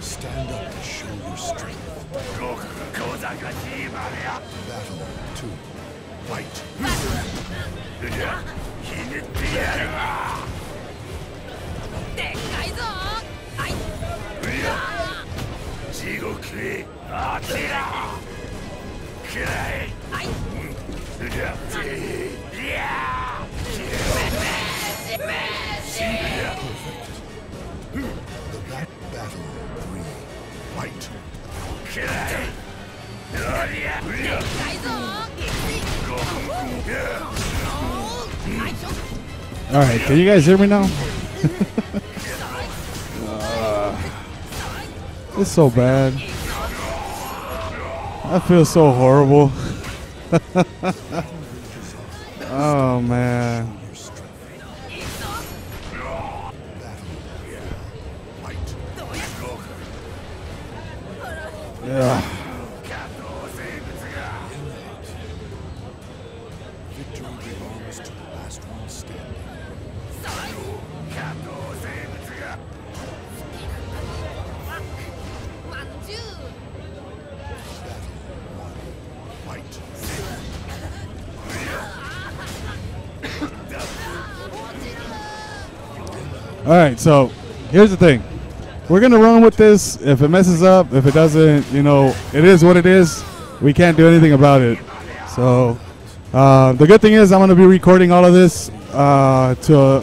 Stand up and show your strength. Battle 2. Fight. Dig, guys! 地獄へ All right, can you guys hear me now? uh, it's so bad. I feel so horrible. oh man. Yeah. All right, so here's the thing. We're gonna run with this. If it messes up, if it doesn't, you know, it is what it is. We can't do anything about it. So uh, the good thing is I'm gonna be recording all of this uh, to a,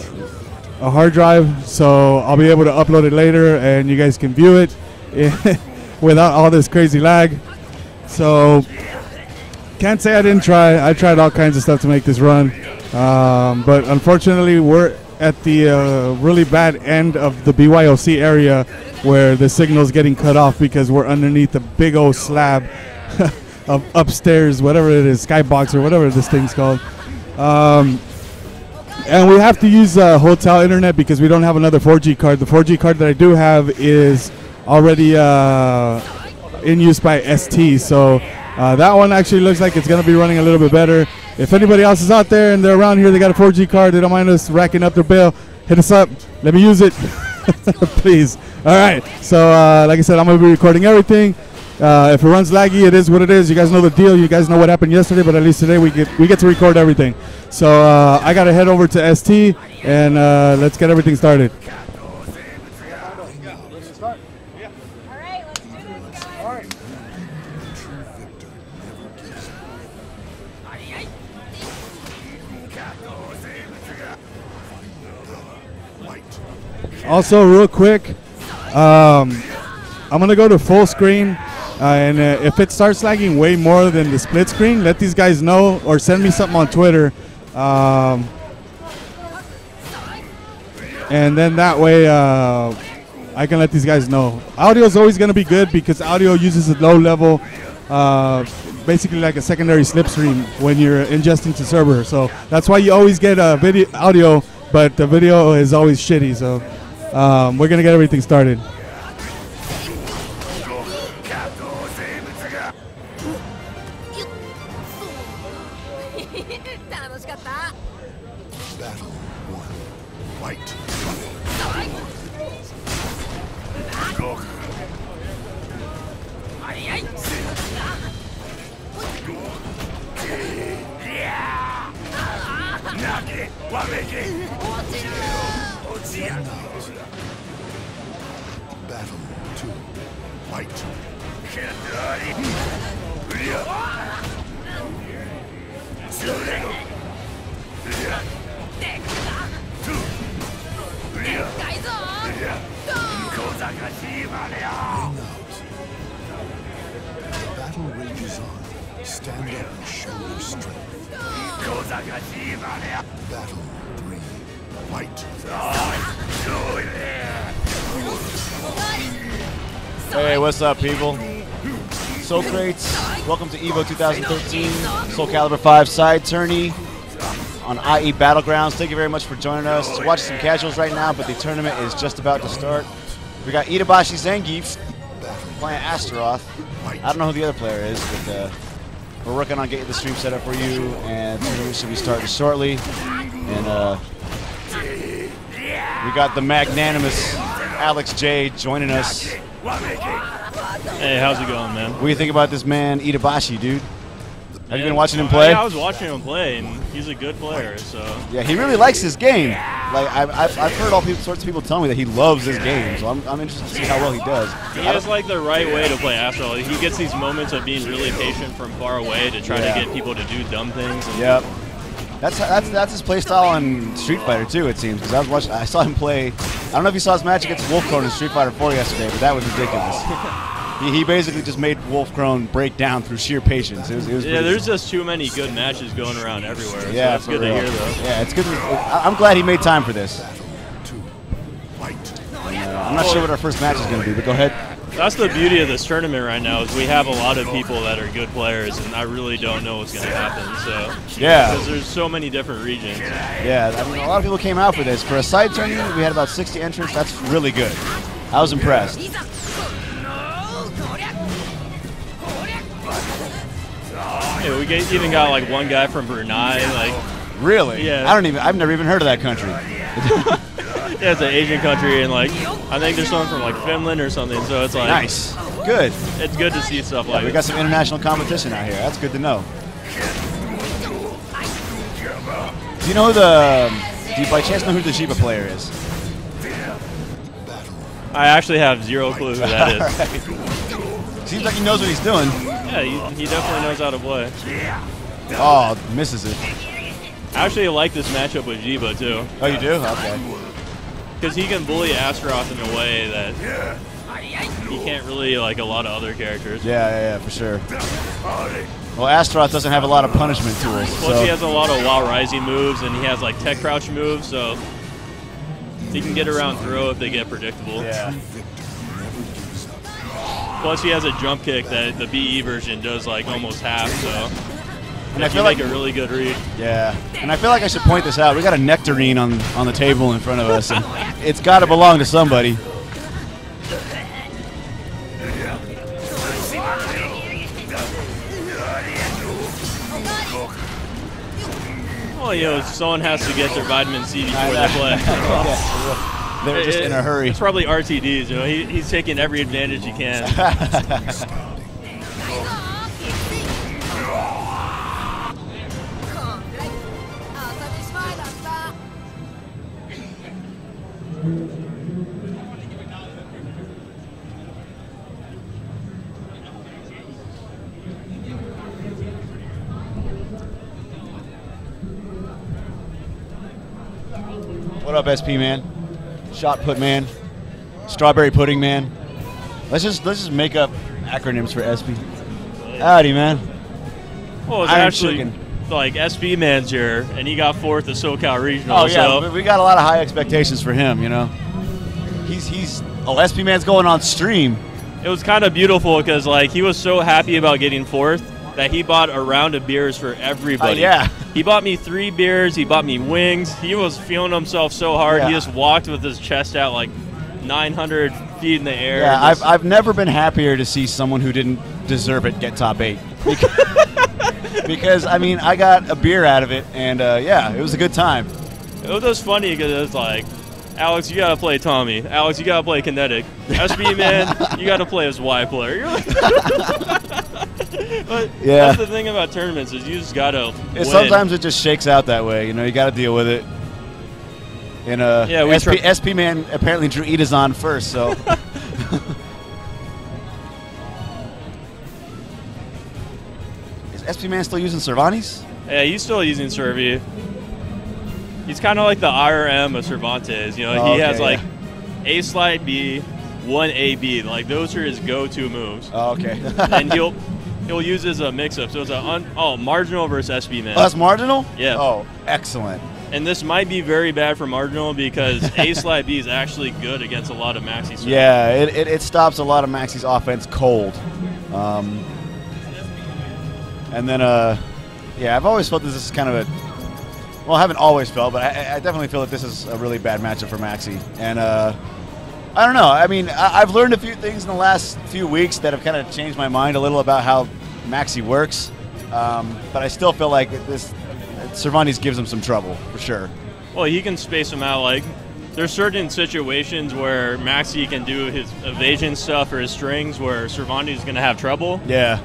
a hard drive, so I'll be able to upload it later, and you guys can view it without all this crazy lag. So can't say I didn't try. I tried all kinds of stuff to make this run, um, but unfortunately, we're at the uh, really bad end of the BYOC area where the signal's getting cut off because we're underneath the big old slab of upstairs, whatever it is, skybox or whatever this thing's called. Um, and we have to use uh, hotel internet because we don't have another 4G card. The 4G card that I do have is already uh, in use by ST. So uh, that one actually looks like it's going to be running a little bit better. If anybody else is out there and they're around here, they got a 4G card, they don't mind us racking up their bill, hit us up. Let me use it, please. All right. So uh, like I said, I'm going to be recording everything. Uh, if it runs laggy, it is what it is. You guys know the deal. You guys know what happened yesterday, but at least today we get we get to record everything. So uh, I gotta head over to ST and uh, let's get everything started. Also, real quick, um, I'm gonna go to full screen, uh, and uh, if it starts lagging way more than the split screen, let these guys know or send me something on Twitter. Um, and then that way, uh, I can let these guys know. Audio is always gonna be good because audio uses a low level, uh, basically like a secondary slipstream when you're ingesting to server. So that's why you always get a video audio, but the video is always shitty. So um, we're gonna get everything started. What's up, people? Soul Crates, welcome to EVO 2013 Soul Calibur 5 side tourney on IE Battlegrounds. Thank you very much for joining us. Watch some casuals right now, but the tournament is just about to start. We got Itabashi Zangief playing Astaroth. I don't know who the other player is, but uh, we're working on getting the stream set up for you, and tournament should be starting shortly. And uh, we got the magnanimous Alex J joining us. Hey, how's it going, man? What do you think about this man Itabashi, dude? Have you been watching him play? Yeah, I was watching him play, and he's a good player. So Yeah, he really likes his game. Like I've, I've, I've heard all people, sorts of people tell me that he loves his game, so I'm, I'm interested to see how well he does. he has like the right way to play Astral. He gets these moments of being really patient from far away to try Yeah. to get people to do dumb things. And Yep. That's that's that's his play style in Street Fighter too. It seems because I was watching, I saw him play. I don't know if you saw his match against Wolfkrone in Street Fighter 4 yesterday, but that was ridiculous. he, he basically just made Wolfkrone break down through sheer patience. It was, it was Yeah, there's just too many good matches going around everywhere. so yeah, that's good real. to hear, though. Yeah, it's good. To, I'm glad he made time for this. Uh, I'm not sure what our first match is going to be, but go ahead. That's the beauty of this tournament right now is we have a lot of people that are good players, and I really don't know what's going to happen. So Yeah. because there's so many different regions. Yeah, I mean, a lot of people came out for this. For a side tournament, we had about 60 entrants. That's really good. I was impressed. Yeah, we get, even got like one guy from Brunei, like Really? Yeah. I don't even. I've never even heard of that country. yeah, it's an Asian country, and like I think there's someone from like Finland or something. So it's like Nice. Good. It's good to see stuff like We got some international competition out here. That's good to know. Do you know who the? Do you by chance know who the Xiba player is? I actually have zero clue who that is. Seems like he knows what he's doing. Yeah, he, he definitely knows how to play. Oh, misses it. I actually like this matchup with Xiba too, Oh, you do? Okay. because he can bully Astaroth in a way that he can't really like a lot of other characters. Yeah, yeah, yeah, for sure. Well, Astaroth doesn't have a lot of punishment tools. Plus, so- he has a lot of wild rising moves, and he has like tech crouch moves, so he can get around throw if they get predictable. Yeah. Plus, he has a jump kick that the BE version does like almost half, so And I feel like a really good read. Yeah, and I feel like I should point this out. We got a nectarine on on the table in front of us, and it's got to belong to somebody. Well, you know, someone has to get their vitamin C before they play. They're just in a hurry. It's probably RTDs. You know, he, he's taking every advantage he can. What up, SP man? Shot put man, strawberry pudding man. Let's just let's just make up acronyms for SP. Howdy, man. Well, it's Iron actually Chicken. like SB Man's here, and he got fourth at SoCal Regional. Oh yeah, we- so we got a lot of high expectations for him. You know, he's he's oh SP man's going on stream. it was kind of beautiful because like he was so happy about getting fourth that he bought a round of beers for everybody. Uh, yeah. He bought me three beers. He bought me wings. He was feeling himself so hard. He just walked with his chest out like 900 feet in the air. Yeah, I've, I've never been happier to see someone who didn't deserve it get top eight. Because, because, I mean, I got a beer out of it, and uh, yeah, it was a good time. It was funny because it was like, Alex, you gotta play Tommy. Alex, you gotta play Kinetic. SB man, you gotta play as Y player. You're like- but Yeah. that's the thing about tournaments is you just gotta. It, sometimes it just shakes out that way. You know, you got to deal with it. And uh, Yeah, we SP, SP man apparently drew Itazan first, so. Is SP man still using Cervantes? Yeah, he's still using Servi. He's kind of like the IRM of Cervantes. You know, Oh, he has okay, like A slide B, one A B. Like those are his go-to moves, Oh, okay. and he'll he'll use as a mix-up. So it's a un, oh marginal versus SB man. Oh, that's marginal? Yeah. Oh, excellent. And this might be very bad for marginal because A slide B is actually good against a lot of maxi. servers. Yeah, it, it, it stops a lot of Maxi's offense cold. Um, and then, uh, yeah, I've always felt this is kind of a. Well, I haven't always felt, but I, I definitely feel that this is a really bad matchup for Maxi. And uh, I don't know. I mean, I, I've learned a few things in the last few weeks that have kind of changed my mind a little about how Maxi works. Um, but I still feel like this Cervantes gives him some trouble for sure. Well, he can space him out. Like, there's certain situations where Maxi can do his evasion stuff or his strings where Cervantes is going to have trouble. Yeah.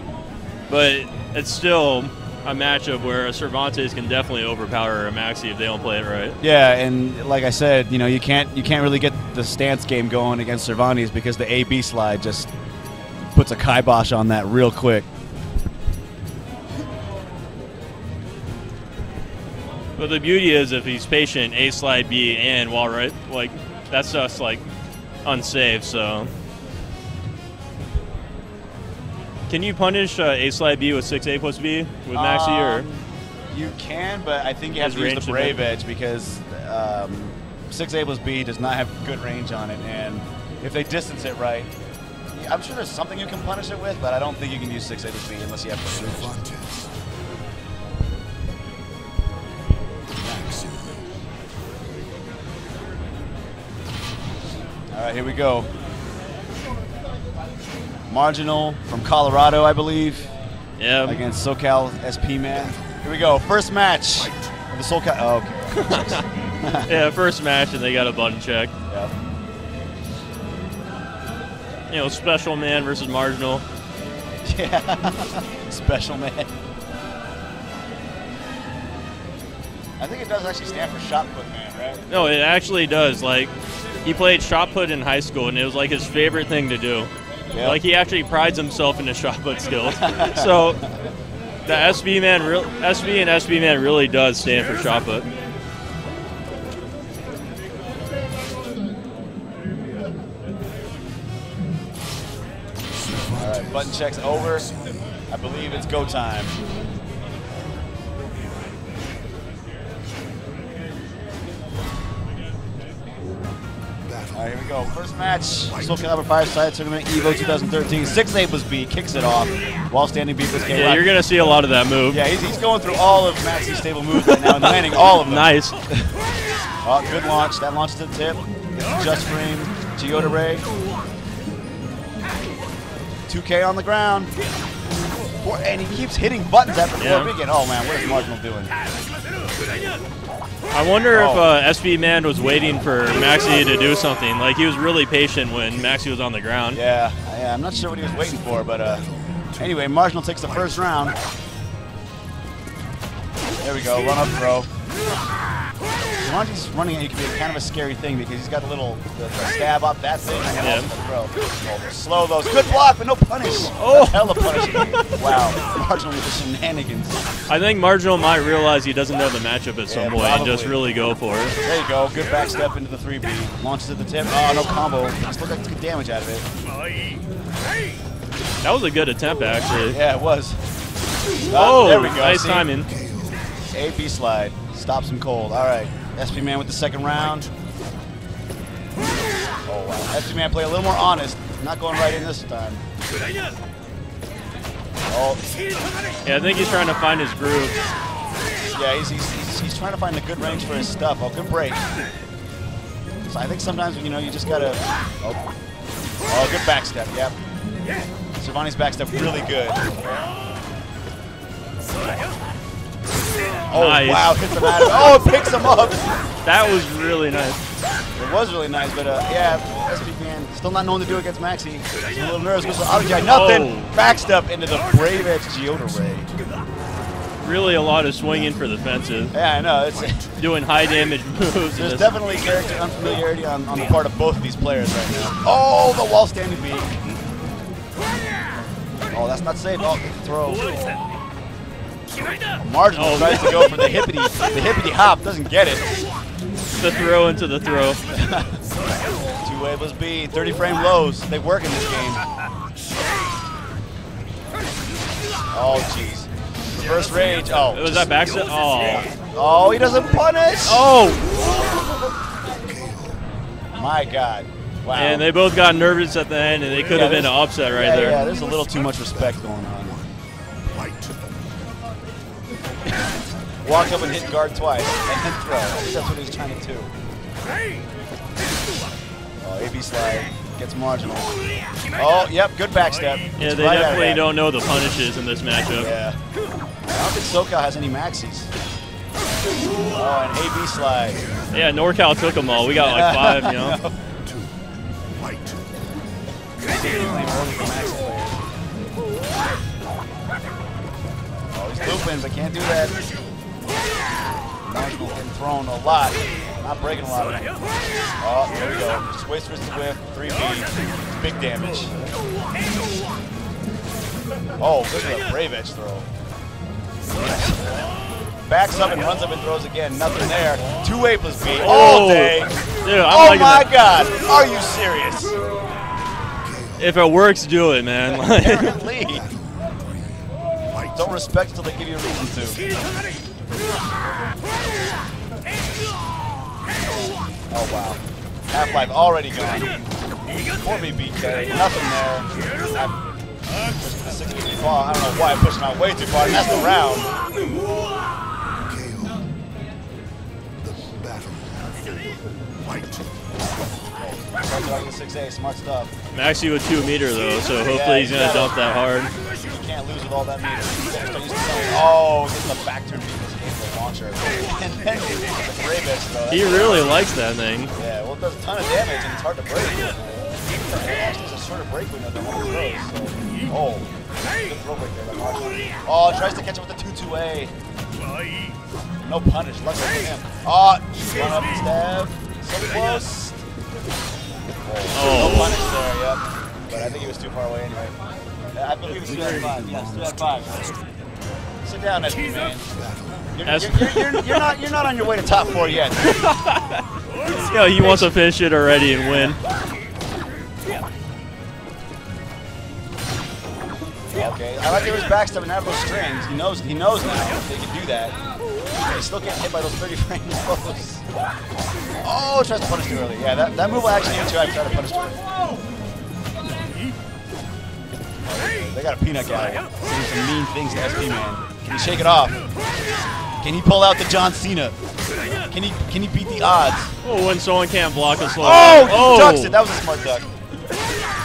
But it's still a matchup where a Cervantes can definitely overpower a Maxi if they don't play it right. Yeah, and like I said, you know, you can't you can't really get the stance game going against Cervantes because the AB slide just puts a kibosh on that real quick. But the beauty is if he's patient, A slide B and while right, like that's just like unsafe. So can you punish uh, A slide B with six A plus B with Maxi or? Um, You can, but I think you have to use the Brave. Edge because um, 6A plus B does not have good range on it, and if they distance it right, I'm sure there's something you can punish it with, but I don't think you can use 6A plus B unless you have. Cervantes. All right, here we go. Marginal from Colorado, I believe, Yeah. against SoCal SP Man. Here we go, first match the SoCal. Oh, okay. yeah, first match and they got a button check. yeah. You know, special man versus marginal. Yeah. Special man. I think it does actually stand for shot put man, right? No, it actually does. Like, he played shot put in high school, and it was like his favorite thing to do. Yeah. Like, he actually prides himself in his shot put skills. so, the SB man, real SB and SB man really does stand for shot put. All right, button checks over. I believe it's go time. All right, here we go. First match, Soul Calibur 5 Side Tournament Evo 2013. 6 8 was B kicks it off while standing B plus K. Yeah, you're going to see a lot of that move. Yeah, he's, he's going through all of Maxi's stable moves right now and landing all of them. Nice. Oh, good launch. That launch to the tip. Just frame. Toyota Ray. 2K on the ground. And he keeps hitting buttons after Yeah. four weekend. Oh man, what is Marginal doing? I wonder if Oh. uh, SB man was waiting for Maxi to do something. Like, he was really patient when Maxi was on the ground. Yeah, yeah, I'm not sure what he was waiting for, but uh, anyway, Marginal takes the first round. There we go, run up throw. Monty's running it can be kind of a scary thing because he's got a little the, the stab up that thing and Yeah. also the throw. Oh, slow those. Good block, but no punish. Oh. Hella punish. wow, Marginal with the shenanigans. I think Marginal might realize he doesn't know the matchup at some Yeah, point and just really go for it. There you go, good back step into the 3B. Launches at the tip. Oh, no combo. Still got good damage out of it. That was a good attempt, actually. Yeah, it was. Ah, oh, there we go. nice See? timing. A B slide. Stops him cold. All right. SP Man with the second round. Oh, wow. SP Man play a little more honest. Not going right in this time. Oh, Yeah, I think he's trying to find his groove. yeah, he's, he's, he's, he's trying to find a good range for his stuff. Oh, good break. So I think sometimes, you know, you just got to... Oh. oh, good back step. Yep. Cervantes back step really good. Oh, Nice. wow. Hits him out of Oh, it picks him up. That was really nice. It was really nice, but uh, yeah, SP man still not known to do against Maxi. He's a little nervous. Goes to jab, nothing. Oh. Backstep into the Brave Edge Geo Da Ray. Really a lot of swinging for the fences. Yeah, I know. It's, Doing high damage moves. there's definitely character unfamiliarity on, on the part of both of these players right now. Oh, the wall standing beat. Oh, that's not safe. Oh, throw. Marginal Oh, tries to go for the hippity, the hippity hop, doesn't get it. The throw into the throw. Two waveless B, 30 frame lows. They work in this game. Oh, jeez. Reverse rage. Oh. It was that backstep? Oh. Oh, he doesn't punish. Oh! My God. Wow. And they both got nervous at the end, and they could Yeah, have been an upset right yeah, there. Yeah, there's a little too much respect going on. Walk up and hit guard twice, and then throw. I think that's what he's trying to do. Oh, AB slide gets marginal. Oh, yep, good backstep. Yeah, It's they right definitely don't know the punishes in this matchup. Yeah. I don't think SoCal has any maxis. Oh, an AB slide. Yeah, NorCal took them all. We got like five, you know. Two. Fight. He's looping, but can't do that. Marginal getting thrown a lot. Not breaking a lot. Oh, there we go. Switch, switch, whip. 3B. Big damage. Oh, look at the Brave Edge throw. Backs up and runs up and throws again. Nothing there. Two A plus B all Oh. day. Dude, I'm Oh my that. God! Are you serious? If it works, do it, man. Apparently. Don't respect until they give you a reason to. Oh wow. Half-Life already gone. Poor me BK. Nothing there. I don't know why I'm pushing out way too far. That's the round. KO. The battle. Fight. Starts out with 6A. Smart stuff. Maxi with two meter though, so hopefully he's gonna dump that hard. You can't lose with all that meter. Start using some- Oh, getting the back turn beat this game with launcher. And then the brave. He really likes that thing. Yeah, well, it does a ton of damage and it's hard to break. There's a shorter break window than one of those. So, oh, good throw break there by Marshall. Oh, tries to catch him with the 2-2-A. No punish, luckily for him. Oh, run up stab. So close. Oh, no punish there, yep. But I think he was too far away anyway. I believe it's 2 out of 5. Yes, 2 out of 5. Sit down, SP man. You're, As- you're, you're, you're, you're not, you're not on your way to top four yet. Yeah, he wants to finish it already and win. Okay, I like that he was backstabbing out of those strings. He knows he knows now that he can do that. He's still getting hit by those 30 frames close. Oh, tries to punish too early. Yeah, that, that move will actually hit you. I try to punish too early. They got a peanut guy saying some mean things to SP man. Can he shake it off? Can he pull out the John Cena? Can he can he beat the odds? Oh, when someone can't block a slow. Oh, oh. ducks it. That was a smart duck.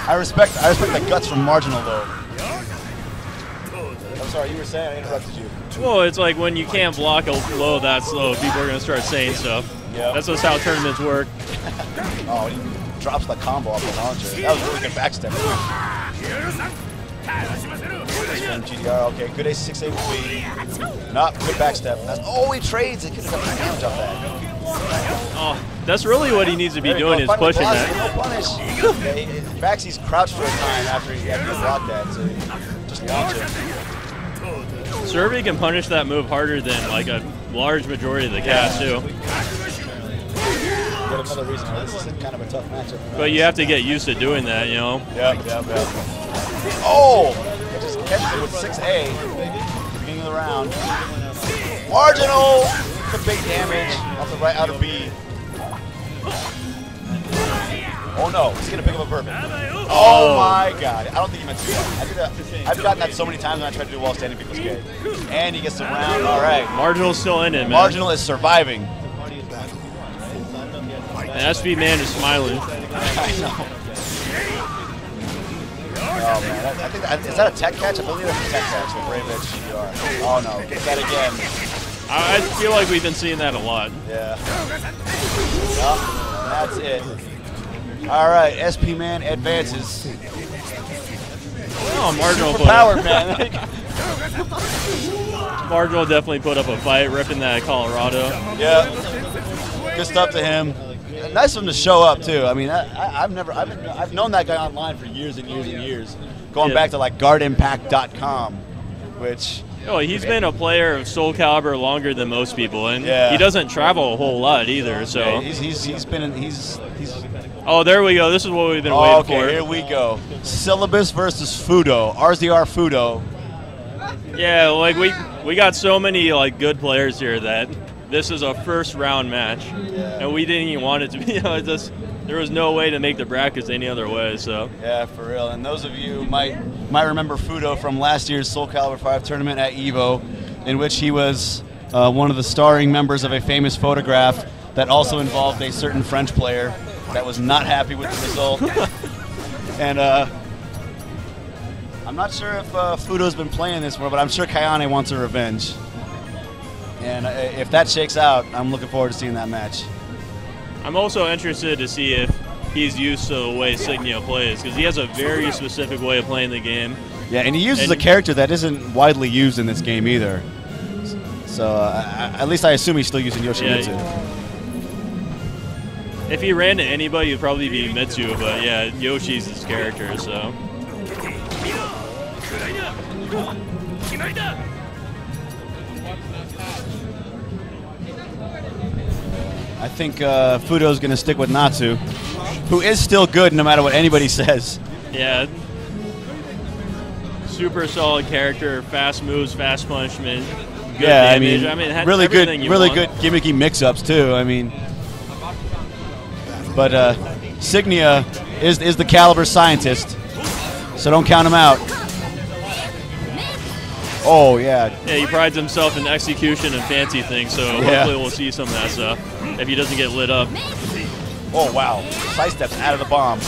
I respect I respect the guts from Marginal though. I'm sorry, you were saying I interrupted you. Well, it's like when you can't block a low that slow, people are gonna start saying stuff. Yeah. That's just how tournaments work. Oh, he drops the combo off the launcher. That was really good backstep. From GDR, okay, good ace 6 8 B. Not good backstep. That's, oh, he trades. It could have got some damage off that. Oh, that's really what he needs to be doing is pushing blocks it. that. No punish. Maxie's crouched for a time after he, after he blocked that, so he just launch it. Survey can punish that move harder than like a large majority of the cast too. Yet another reason why this is kind of a tough matchup. But you have to get used to doing that, you know. Yep, yep, yep. Oh! It just catches it with 6A at the beginning of the round. Marginal! The big damage off the right out of B. Oh no, he's gonna pick up a bourbon. Oh my god. I don't think he meant to do that. I did that. I've gotten that so many times when I tried to do wall standing people's gate. And he gets the round. Alright. Marginal's still in it, man. Marginal is surviving. And SP man is smiling. I know. Oh man, I, I think that, is that a tech catch? I believe that's a tech catch. The Brave Edge GDR. Oh no, get that again. I, I feel like we've been seeing that a lot. Yeah. Well, that's it. All right, SP man advances. Oh, Marginal put powered man. Marginal definitely put up a fight, ripping that Colorado. yeah. Good stuff to him. Nice of him to show up too. I mean, I, I've never, I've, been, I've known that guy online for years and years and years, going Yeah. back to like GuardImpact.com, which Oh, he's been a player of Soul Calibur longer than most people, and Yeah. he doesn't travel a whole lot either. So, yeah, he's, he's, he's been, in, he's, he's oh, there we go. This is what we've been Oh, waiting okay, for. Okay, here we go. Syllabus versus Fudo. RZR Fudo. Yeah, like we we got so many like good players here that this is a first round match, and we didn't even want it to be. You know, just there was no way to make the brackets any other way. So Yeah, for real. And those of you might might remember Fudo from last year's Soul Calibur 5 tournament at Evo, in which he was uh, one of the starring members of a famous photograph that also involved a certain French player. That was not happy with the result. and uh, I'm not sure if uh, Fudo's been playing this more, but I'm sure Kayane wants a revenge. And uh, if that shakes out, I'm looking forward to seeing that match. I'm also interested to see if he's used to the way Signia plays because he has a very specific way of playing the game. Yeah, and he uses And- a character that isn't widely used in this game either. So uh, at least I assume he's still using Yoshimitsu. If he ran to anybody, it'd probably be Mitsu, but yeah, Yoshi's his character, so. I think uh, Fudo's going to stick with Natsu, who is still good no matter what anybody says. Yeah. Super solid character, fast moves, fast punishment. Good yeah, damage. I mean, it had really good, really want. good gimmicky mix-ups too. I mean, but uh, Signia is is the caliber scientist, so don't count him out. Oh yeah, Yeah, he prides himself in execution and fancy things, so Yeah. hopefully we'll see some of that stuff if he doesn't get lit up. oh wow, side steps out of the bomb.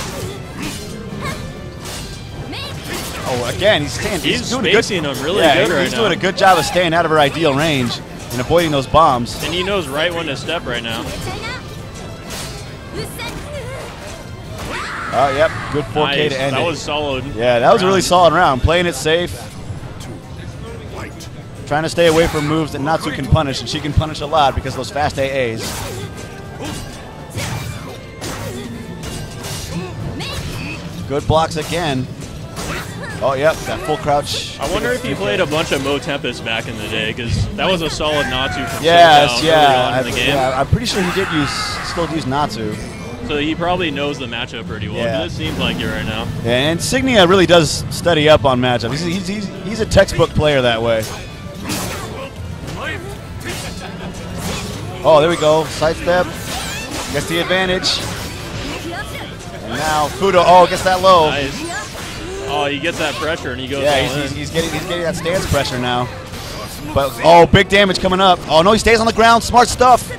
Oh, again, he's staying. He's, He's doing a good, spacing them really yeah, good he- right he's now. doing a good job of staying out of her ideal range and avoiding those bombs. And he knows right when to step right now. Oh, yep, good 4K Nice. to end that it. was solid. yeah, that was a really solid round. Playing it safe, trying to stay away from moves that Natsu can punish, and she can punish a lot because of those fast AAs. Good blocks again. Oh, yep, that full crouch. I wonder if he played a bunch of Mo Tempest back in the day, because that was a solid Natsu from Yes, yeah, I, in the game. yeah. I'm pretty sure he did use, still use Natsu. So he probably knows the matchup pretty well. Yeah. It seems like it right now. And Signia really does study up on matchups. He's, he's, he's, he's a textbook player that way. Oh, there we go. Sidestep. Gets the advantage. And now Fudo. Oh, gets that low. Nice. Oh, he gets that pressure and he goes Yeah, he's, he's, he's getting he's getting that stance pressure now. But oh, big damage coming up. Oh no, he stays on the ground. Smart stuff.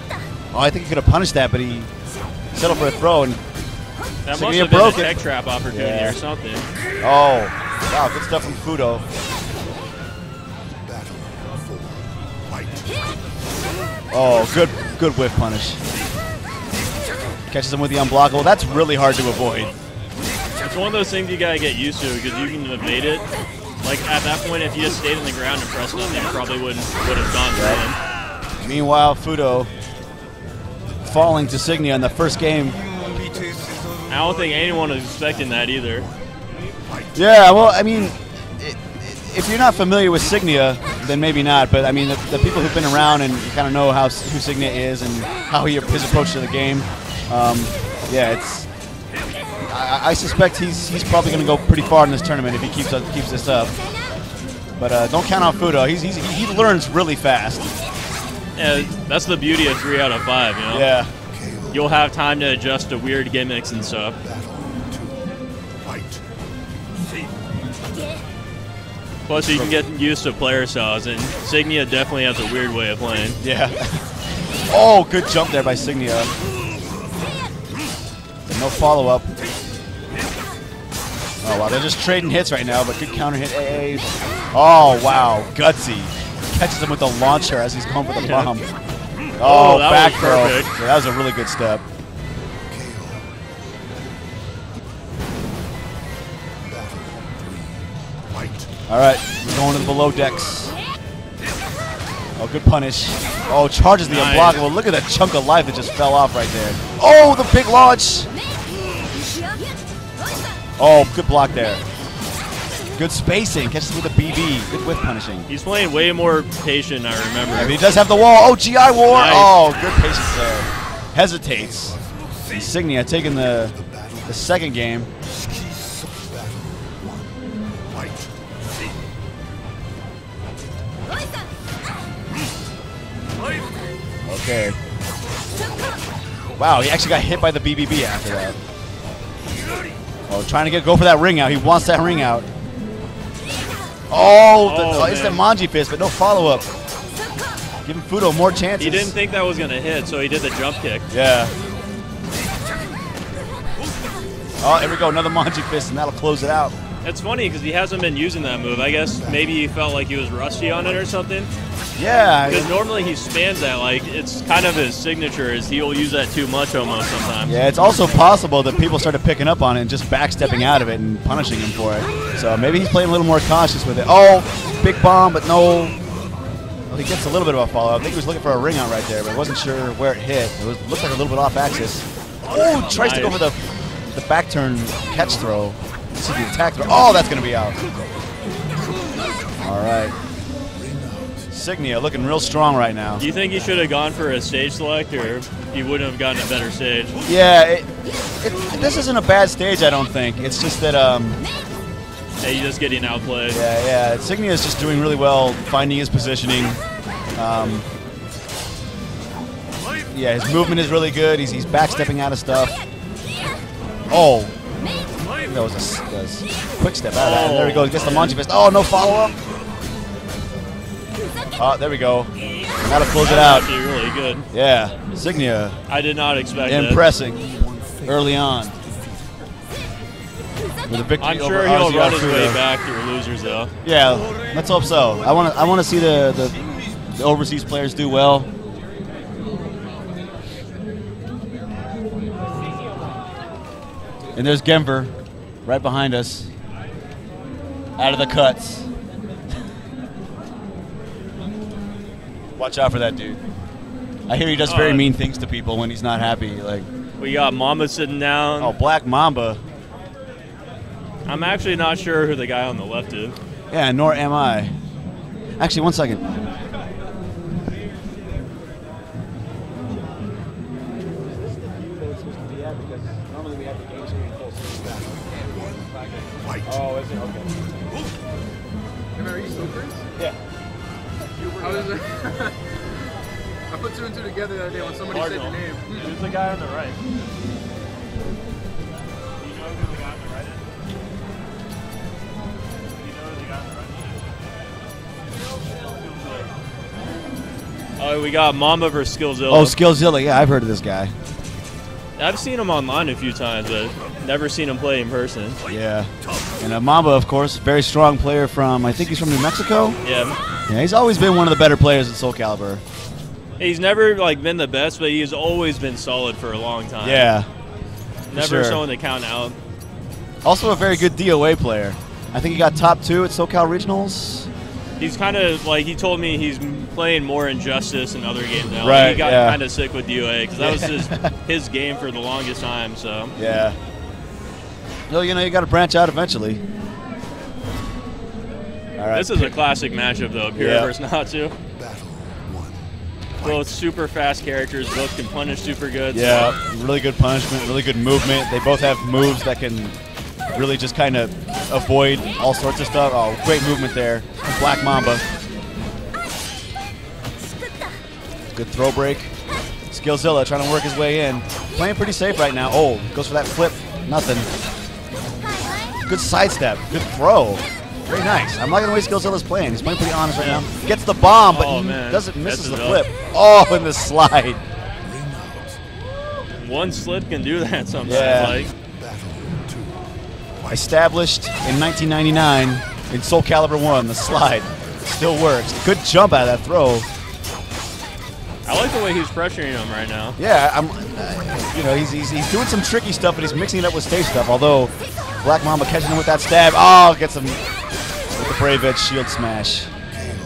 Oh, I think he could have punished that, but he settled for a throw. And that must have been broke a tech trap opportunity Yeah. or something. oh, wow, good stuff from Fudo. Battle four. Fight. Oh, good good whiff punish. Catches him with the unblockable. That's really hard to avoid. It's one of those things you gotta get used to because you can evade it. Like at that point, if you just stayed on the ground and pressed nothing, you probably wouldn't would have gone through him. Meanwhile, Fudo falling to Signia in the first game. I don't think anyone was expecting that either. Yeah, well, I mean, if you're not familiar with Signia, then maybe not. But I mean, the, the people who've been around and kind of know how who Signia is and how he his approach to the game, um, yeah, it's. I, I suspect he's he's probably going to go pretty far in this tournament if he keeps up, keeps this up. But uh, don't count on Fudo. He's, he's he learns really fast. Yeah, that's the beauty of three out of five. You know, Yeah. you'll have time to adjust to weird gimmicks and stuff. Plus, you can get used to player styles, and Signia definitely has a weird way of playing. Yeah. oh, good jump there by Signia. No follow up. Oh wow, they're just trading hits right now, but good counter hit AAs. Oh wow, gutsy. Catches him with the launcher as he's going for the bomb. Oh, Oh, back throw. Yeah, that was a really good step. Battle three. Fight. All right, we're going to the below decks. Oh, good punish. Oh, charges the Nice. unblockable. Look at that chunk of life that just fell off right there. Oh, the big launch. Oh, good block there. Good spacing. Catches with a BB. Good whiff punishing. He's playing way more patient, I remember. Mean, he does have the wall. Oh, GI War. Nice. Oh, good patience there. Hesitates. Insignia taking the, the second game. Okay. Wow, he actually got hit by the BBB after that. Oh, trying to get go for that ring out. He wants that ring out. Oh, oh the, Oh, oh, it's the. Manji fist, but no follow up. Giving Fudo more chances. He didn't think that was going to hit, so he did the jump kick. Yeah. Oh, here we go. Another Manji Fist, and that'll close it out. It's funny because he hasn't been using that move. I guess maybe he felt like he was rusty on it or something. Yeah. Because normally he spans that. Like it's kind of his signature. Is he'll use that too much almost sometimes. Yeah, it's also possible that people started picking up on it and just backstepping out of it and punishing him for it. So maybe he's playing a little more cautious with it. Oh, big bomb, but no. Well, he gets a little bit of a follow. I think he was looking for a ring out right there, but wasn't sure where it hit. It was, looked like a little bit off axis. Oh, tries to go for the the back turn catch throw. This is the attack throw. Oh, that's going to be out. All right. Signia looking real strong right now. Do you think he should have gone for a stage select, or he wouldn't have gotten a better stage? Yeah, it, it, this isn't a bad stage, I don't think. It's just that, um, Hey, he's just getting outplayed. yeah, yeah, Signia is just doing really well, finding his positioning. Um, yeah, his movement is really good. He's, he's backstepping out of stuff. Oh, that was a, that was a quick step out of that. There he goes. Gets the Manji Fist. Oh, no follow up. Oh, there we go. Gotta close it out. really good. Yeah, Signia I did not expect that. impressing early on. With a victory I'm over sure he'll RZ run his way back through losers though. Yeah, let's hope so. I want to. I want to see the, the the overseas players do well. And there's Genver, right behind us, out of the cuts. Watch out for that dude. I hear he does very Uh, mean things to people when he's not happy. Like, We got Mamba sitting down. oh, Black Mamba. I'm actually not sure who the guy on the left is. Yeah, nor am I. Actually, one second. Oh, is it? Okay. I was. I put two and two together the other day when somebody said your name. Who's the guy on the right? Do you know who the guy on the right is? Do you know who the guy on the right is? Oh, we got Mamba versus Skillzilla. Oh, Skillzilla. Yeah, I've heard of this guy. I've seen him online a few times, but never seen him play in person. Yeah. And uh, Mamba, of course, very strong player from, I think he's from New Mexico. Yeah, Yeah, he's always been one of the better players in Soul Calibur. he's never like been the best, but he's always been solid for a long time. Yeah. never sure. someone to count out. Also a very good DOA player. I think he got top two at SoCal Regionals. He's kind of like he told me he's playing more Injustice and other games now. Like, Right, he got yeah. kind of sick with DOA because that was his his game for the longest time. So Yeah. Well, you know, you got to branch out eventually. All right. this is a classic matchup though. Pure Yeah. versus Natsu. Battle one. Both super fast characters. Both can punish super good. Yeah, really good punishment, really good movement. They both have moves that can really just kind of avoid all sorts of stuff. Oh, great movement there. Black Mamba. Good throw break. Skillzilla trying to work his way in. Playing pretty safe right now. Oh, goes for that flip. Nothing. Good sidestep. Good throw. Very nice. I'm liking the way Skillzilla's playing. He's playing pretty honest right now. Gets the bomb, but Oh, doesn't misses the flip. up. Oh, and the slide. One slip can do that sometimes. Yeah. Like. Established in 1999 in Soul Calibur 1, the slide. Still works. Good jump out of that throw. I like the way he's pressuring him right now. Yeah, I'm. Uh, you know, he's, he's, he's doing some tricky stuff, but he's mixing it up with stage stuff. Although Black Mamba catching him with that stab. Oh, gets him with the Brave Edge shield smash.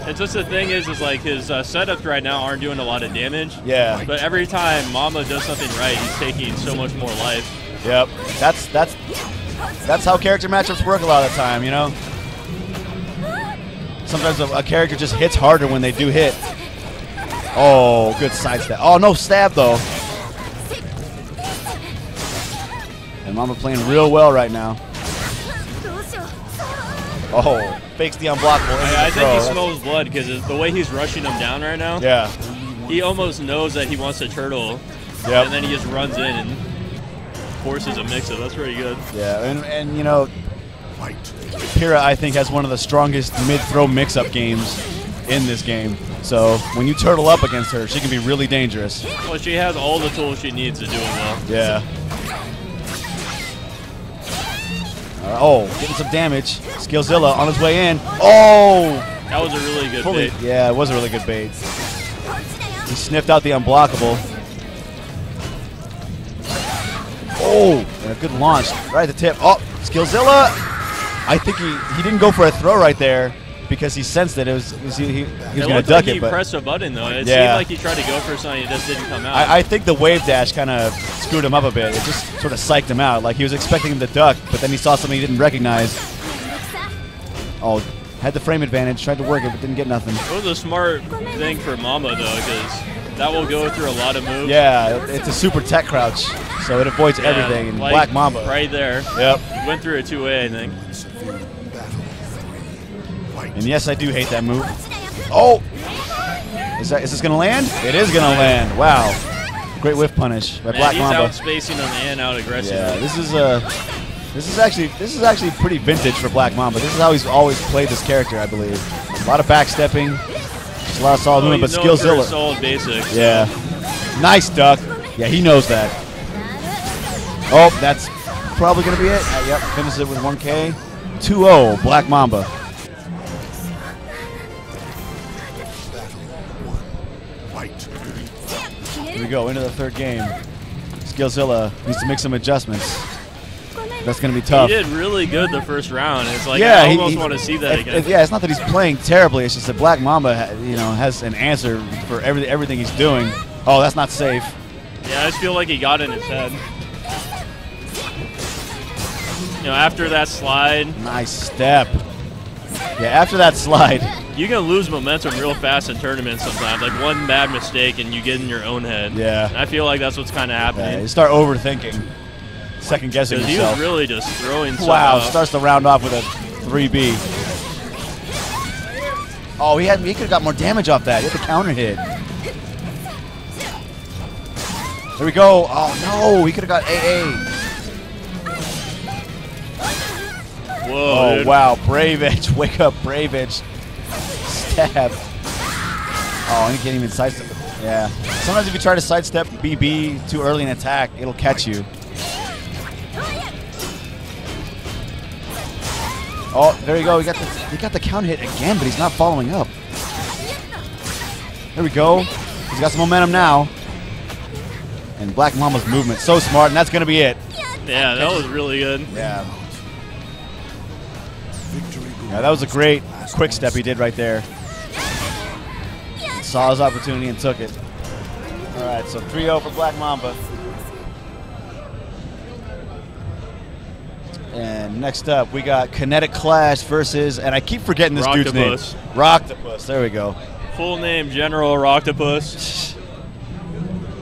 It's just the thing is, is like his uh, setups right now aren't doing a lot of damage. Yeah. But every time Mamba does something right, he's taking so much more life. Yep. That's that's that's how character matchups work a lot of the time. You know. Sometimes a, a character just hits harder when they do hit. Oh, good side step. Oh, no stab though. And Mamba playing real well right now. Oh, fakes the unblockable. I, I think he smells blood because the way he's rushing him down right now, Yeah. he almost knows that he wants to turtle, Yep. and then he just runs in and forces a mix-up. That's pretty good. Yeah, and, and you know. Pyrrha, I think, has one of the strongest mid-throw mix-up games in this game. So when you turtle up against her, she can be really dangerous. Well, she has all the tools she needs to do it well. Yeah. Uh, oh, getting some damage. Skillzilla on his way in. Oh! That was a really good Fully, bait. yeah, it was a really good bait. He sniffed out the unblockable. Oh, and a good launch right at the tip. Oh, Skillzilla. I think he, he didn't go for a throw right there because he sensed that it was, it was- he, he, he was going to duck like he it. But pressed a button though. It Yeah. seemed like he tried to go for something, it just didn't come out. I, I think the wave dash kind of screwed him up a bit. It just sort of psyched him out. Like he was expecting him to duck, but then he saw something he didn't recognize. Oh, had the frame advantage, tried to work it, but didn't get nothing. it was a smart thing for Mamba though, because that will go through a lot of moves. Yeah, it's a super tech crouch, so it avoids Yeah, everything. And like Black Mamba. right there. Yep. Went through a two way, I think. Severe battle three. Fight. And yes, I do hate that move. Oh! Is, that, is this going to land? It is going to land. Wow. Great whiff punish by Man, Black he's Mamba. out spacing them and out aggressively. Yeah, this is uh, this is actually this is actually pretty vintage for Black Mamba. This is how he's always played this character, I believe. A lot of backstepping, just a lot of solid Oh, movement, but known for Skillzilla. solid basics. Yeah, nice duck. Yeah, he knows that. Oh, that's probably gonna be it. Uh, yep, finishes it with 1K. 2-0, Black Mamba. Battle one. Fight. Here we go into the third game. Skillzilla needs to make some adjustments. That's gonna be tough. He did really good the first round. It's like yeah, I almost he- want to see that it- again. it- yeah, it's not that he's playing terribly. It's just that Black Mamba, you know, has an answer for every, everything he's doing. Oh, that's not safe. Yeah, I just feel like he got in his head. You know, after that slide, Nice step. Yeah, after that slide. you can lose momentum real fast in tournaments sometimes. Like one bad mistake and you get in your own head. Yeah. And I feel like that's what's kind of Uh, you start overthinking, second guessing Because he was really just throwing wow, starts the round off with a 3B. Oh, he had he could have got more damage off that. He had the counter hit. There we go. Oh no, he could have got AA. Whoa, Oh dude. wow, Brave Edge, wake up, Brave Edge, stab. Oh, he can't even sidestep. Yeah. Sometimes if you try to sidestep BB too early in attack, it'll catch you. Oh, there you go. He got the he got the count hit again, but he's not following up. There we go. He's got some momentum now. And Black Mamba's movement so smart, and that's gonna be it. Yeah, that was really good. Yeah. Victory Yeah, that was a great quick step he did right there. Saw his opportunity and took it. All right, so 3-0 for Black Mamba. And next up, we got Kinetic Clash versus, and I keep forgetting this dude's name. Rocktopus. Rocktopus. There we go. Full name General Rocktopus.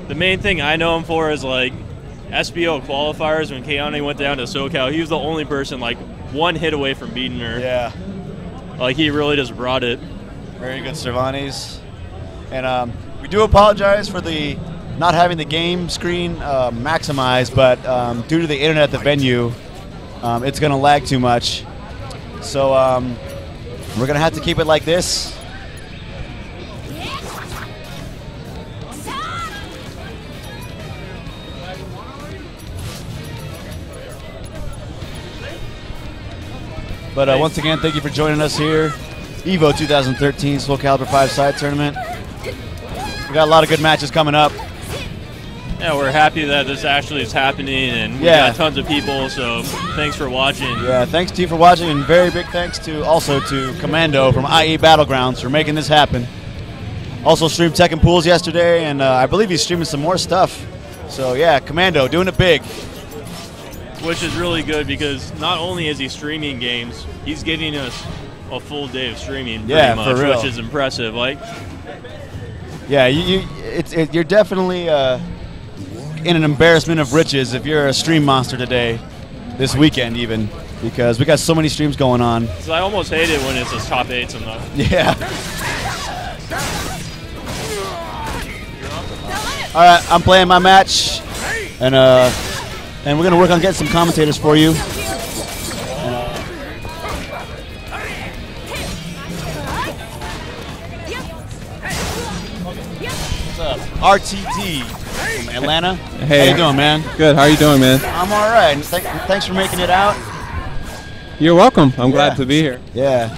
The main thing I know him for is like SBO qualifiers when Kayane went down to SoCal. He was the only person like one hit away from beating her. Yeah. Like he really just brought it. Very good, Cervantes. And um, we do apologize for the not having the game screen uh, maximized, but um, due to the internet at the venue, um, it's going to lag too much. So um, we're going to have to keep it like this. But uh, once again, thank you for joining us here. Evo 2013 Soul Calibur 5 side tournament. We got a lot of good matches coming up. Yeah, we're happy that this actually is happening and we Yeah. got tons of people, so thanks for watching. Yeah, thanks to you for watching, and very big thanks to also to Commando from IE Battlegrounds for making this happen. Also streamed Tekken Pools yesterday, and uh, I believe he's streaming some more stuff. So yeah, Commando doing it big. Which is really good because not only is he streaming games, he's getting us a full day of streaming Yeah, much, for real. which is impressive. Like Yeah, you, you it's it, you're definitely uh, in an embarrassment of riches if you're a stream monster today, this weekend even, because we got so many streams going on. 'cause I almost hate it when it's just top eights and the Yeah. All right, I'm playing my match, and uh, and we're gonna work on getting some commentators for you. What's RTD from Atlanta? Hey. how you doing, man? Good. How are you doing, man? I'm all right. Th- thanks for making it out. You're welcome. I'm glad to be here. Yeah.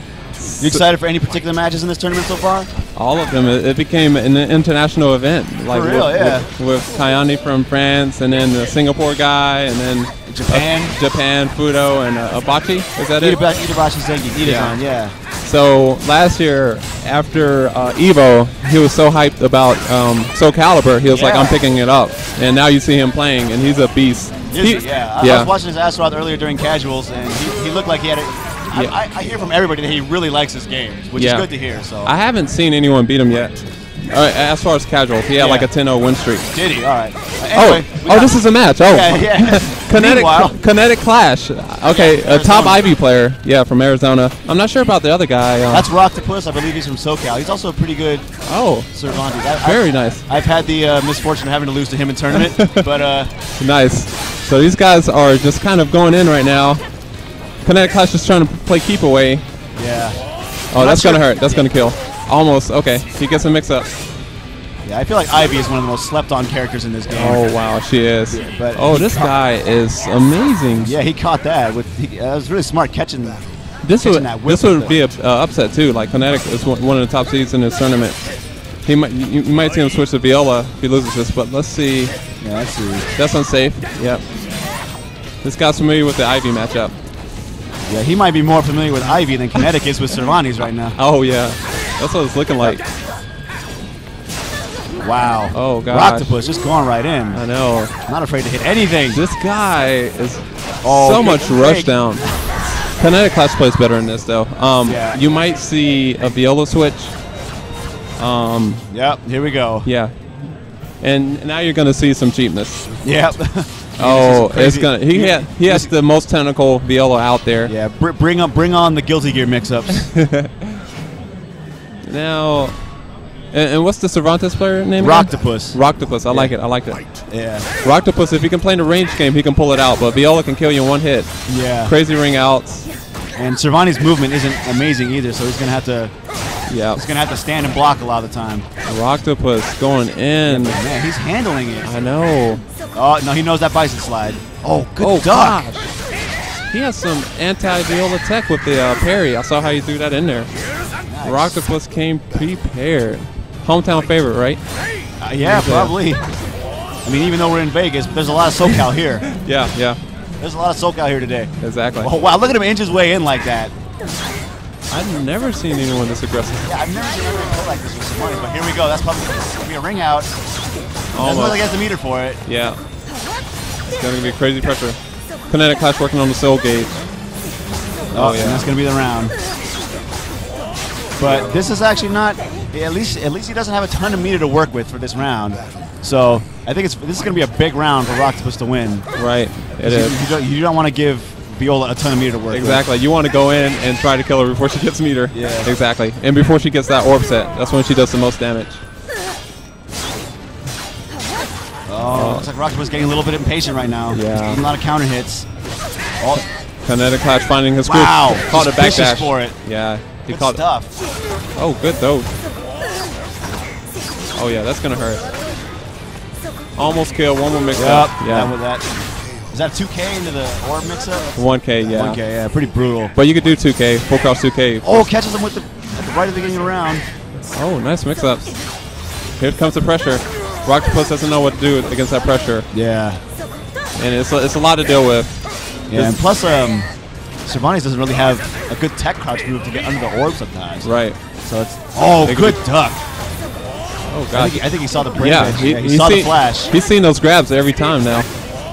You excited for any particular matches in this tournament so far? All of them. It, it became an international event. Like real, with, yeah. With, with Kayane from France, and then the Singapore guy, and then Japan? uh, Japan, Fudo, and uh, Abachi. Is that it? Itabashi, Itabashi Zangief, Itasan, yeah. So last year, after uh, Evo, he was so hyped about um, Soul Calibur. He was like, "I'm picking it up," and now you see him playing, and he's a beast. He- yeah. I, I yeah. was watching his Astaroth earlier during casuals, and he, he looked like he had it. I, Yeah. I, I hear from everybody that he really likes his games, which Yeah. is good to hear. So I haven't seen anyone beat him yet. Uh, as far as casuals, he had Yeah. like a 10-0 win streak. did he? All right. Uh, Oh, oh, this is a match. Oh, Yeah, yeah. kinetic, kinetic clash. Okay, Yeah, a top Ivy player. Yeah, from Arizona. I'm not sure about the other guy. Uh, That's Rocktopus. I believe he's from SoCal. He's also a pretty good oh, Cervantes. I, very nice, I've had the uh, misfortune of having to lose to him in tournament, but uh, nice. So these guys are just kind of going in right now. Kinetic clash is trying to play keep away. yeah, Oh, not that's gonna hurt. That's gonna kill. Almost. Okay, he gets a mix-up. yeah. I feel like Ivy is one of the most slept-on characters in this game. Oh wow, she is. but Oh, this guy is amazing. Yeah, he caught that. With he, uh, that was really smart catching that. This catching would that this would be a uh, upset too. Like Kinetic is one, one of the top seeds in this tournament. He might you, you might see him switch to Viola if he loses this, but let's see. Yeah, let's see. That's unsafe. Yep. This guy's familiar with the Ivy matchup. Yeah, he might be more familiar with Ivy than Kinetic is with Cervantes right now. Oh yeah, that's what it's looking like. Wow. Oh, God. Rocktopus just going right in. I know. Not afraid to hit anything. This guy is Oh, so much rush down. Kinetic Clash plays better in this though. Um, Yeah. You might see a Viola switch. Um, Yep, here we go. yeah. And now you're gonna see some cheapness. Yep. Oh, it's gonna. He had he has the most technical Viola out there. yeah, br- bring up, bring on the Guilty Gear mix-ups. Now, and, and what's the Cervantes player name? again? Rocktopus. Rocktopus. I like it. I like it. Yeah. Rocktopus. If he can play in a range game, he can pull it out. But Viola can kill you in one hit. Yeah. Crazy ring outs. And Cervantes' movement isn't amazing either, so he's gonna have to Yeah. he's gonna have to stand and block a lot of the time. Rocktopus going in. Man, he's handling it. I know. Oh no, he knows that bison slide. Oh, good oh duck. gosh. He has some anti-Viola tech with the uh, parry. I saw how you threw that in there. Rocktopus came prepared. Hometown favorite, right? Uh, yeah, uh, probably. I mean, even though we're in Vegas, there's a lot of SoCal here. Yeah, yeah, There's a lot of SoCal here today. exactly. Oh wow, look at him inch his way in like that. I've never seen anyone this aggressive. Yeah, I've never seen anyone play like this with some money, but here we go. That's probably gonna be a ring out. Almost. he has the meter for it. Yeah. It's gonna be crazy pressure. Kinetic Clash working on the soul gauge. Oh, yeah. and that's gonna be the round. But this is actually not. At least, at least he doesn't have a ton of meter to work with for this round. So I think it's this is gonna be a big round for Rocktopus to win. Right. It You, is. you don't, you don't want to give Viola a ton of meter to work with. Exactly. You want to go in and try to kill her before she gets meter. Yeah. Exactly. And before she gets that orb set. That's when she does the most damage. Oh, looks like Rocktopus getting a little bit impatient right now. Yeah. A lot of counter hits. Oh, Kinetic Clash finding his groove. Wow. Caught a backdash. for it. Yeah. He good caught stuff. Oh, good though. Oh yeah, that's gonna hurt. Almost kill. One more mix Yep. up. That Yeah. with that. Is that 2K into the orb mix-up? 1K. Yeah. 1K, yeah, pretty brutal. But you could do 2K. Full cross 2K. Oh, catches him with the at the right at the beginning of the round. Oh, nice mix-ups. Here comes the pressure. Rocktopus doesn't know what to do against that pressure, Yeah. and it's a, it's a lot to deal with. Yeah, and plus, um, Cervantes doesn't really have a good tech crouch move to get under the orb sometimes. Right. So it's oh, good duck. Oh I god. think, I think he saw the break. Yeah, he, yeah, he he's saw the flash. He's seen those grabs every time now.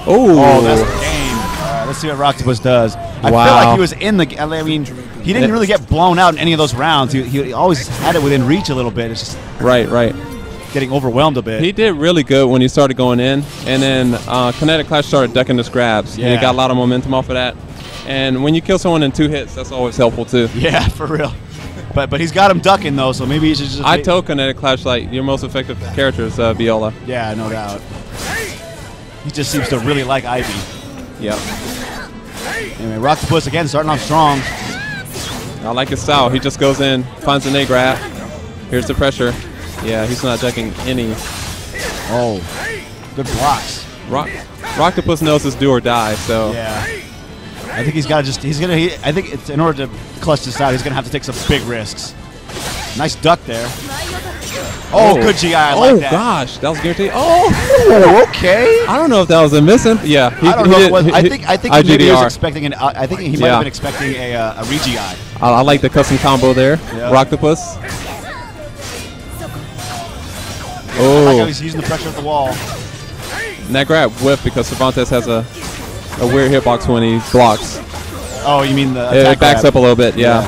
Oh, Oh, that's game. Right, let's see what Rocktopus does. I feel like he was in the. I mean, he didn't really get blown out in any of those rounds. He, he always had it within reach a little bit. It's just right, right. getting overwhelmed a bit. He did really good when he started going in, and then uh, Kinetic Clash started ducking his grabs. And he got a lot of momentum off of that. And when you kill someone in two hits, that's always helpful too. yeah, for real. But but he's got him ducking though, so maybe he should just. I ma- told Kinetic Clash like your most effective character is uh, Viola. Yeah, no doubt. He just seems to really like Ivy. Yep. Anyway, Rocktopus again starting off strong. I like his style. He just goes in, finds an A grab. Here's the pressure. Yeah, he's not ducking any. Oh, good blocks. Rock, Rocktopus knows his do or die, so Yeah. I think he's got to just. He's gonna. He, I think it's in order to clutch this out, he's gonna have to take some big risks. Nice duck there. Oh, good GI. I oh like that. gosh, that was guaranteed. Oh, Oh, okay. I don't know if that was a missing. Yeah, he, I don't he know. did- If was, he- I think. I think maybe he was expecting an. Uh, I think he might Yeah. have been expecting a uh, a re-GI. I, I like the custom combo there. Yeah. Rocktopus. I like how Oh, he's using the pressure of the wall. and that grab whiff because Cervantes has a a weird hitbox when he blocks. Oh, you mean the It, backs grab. up a little bit. Yeah,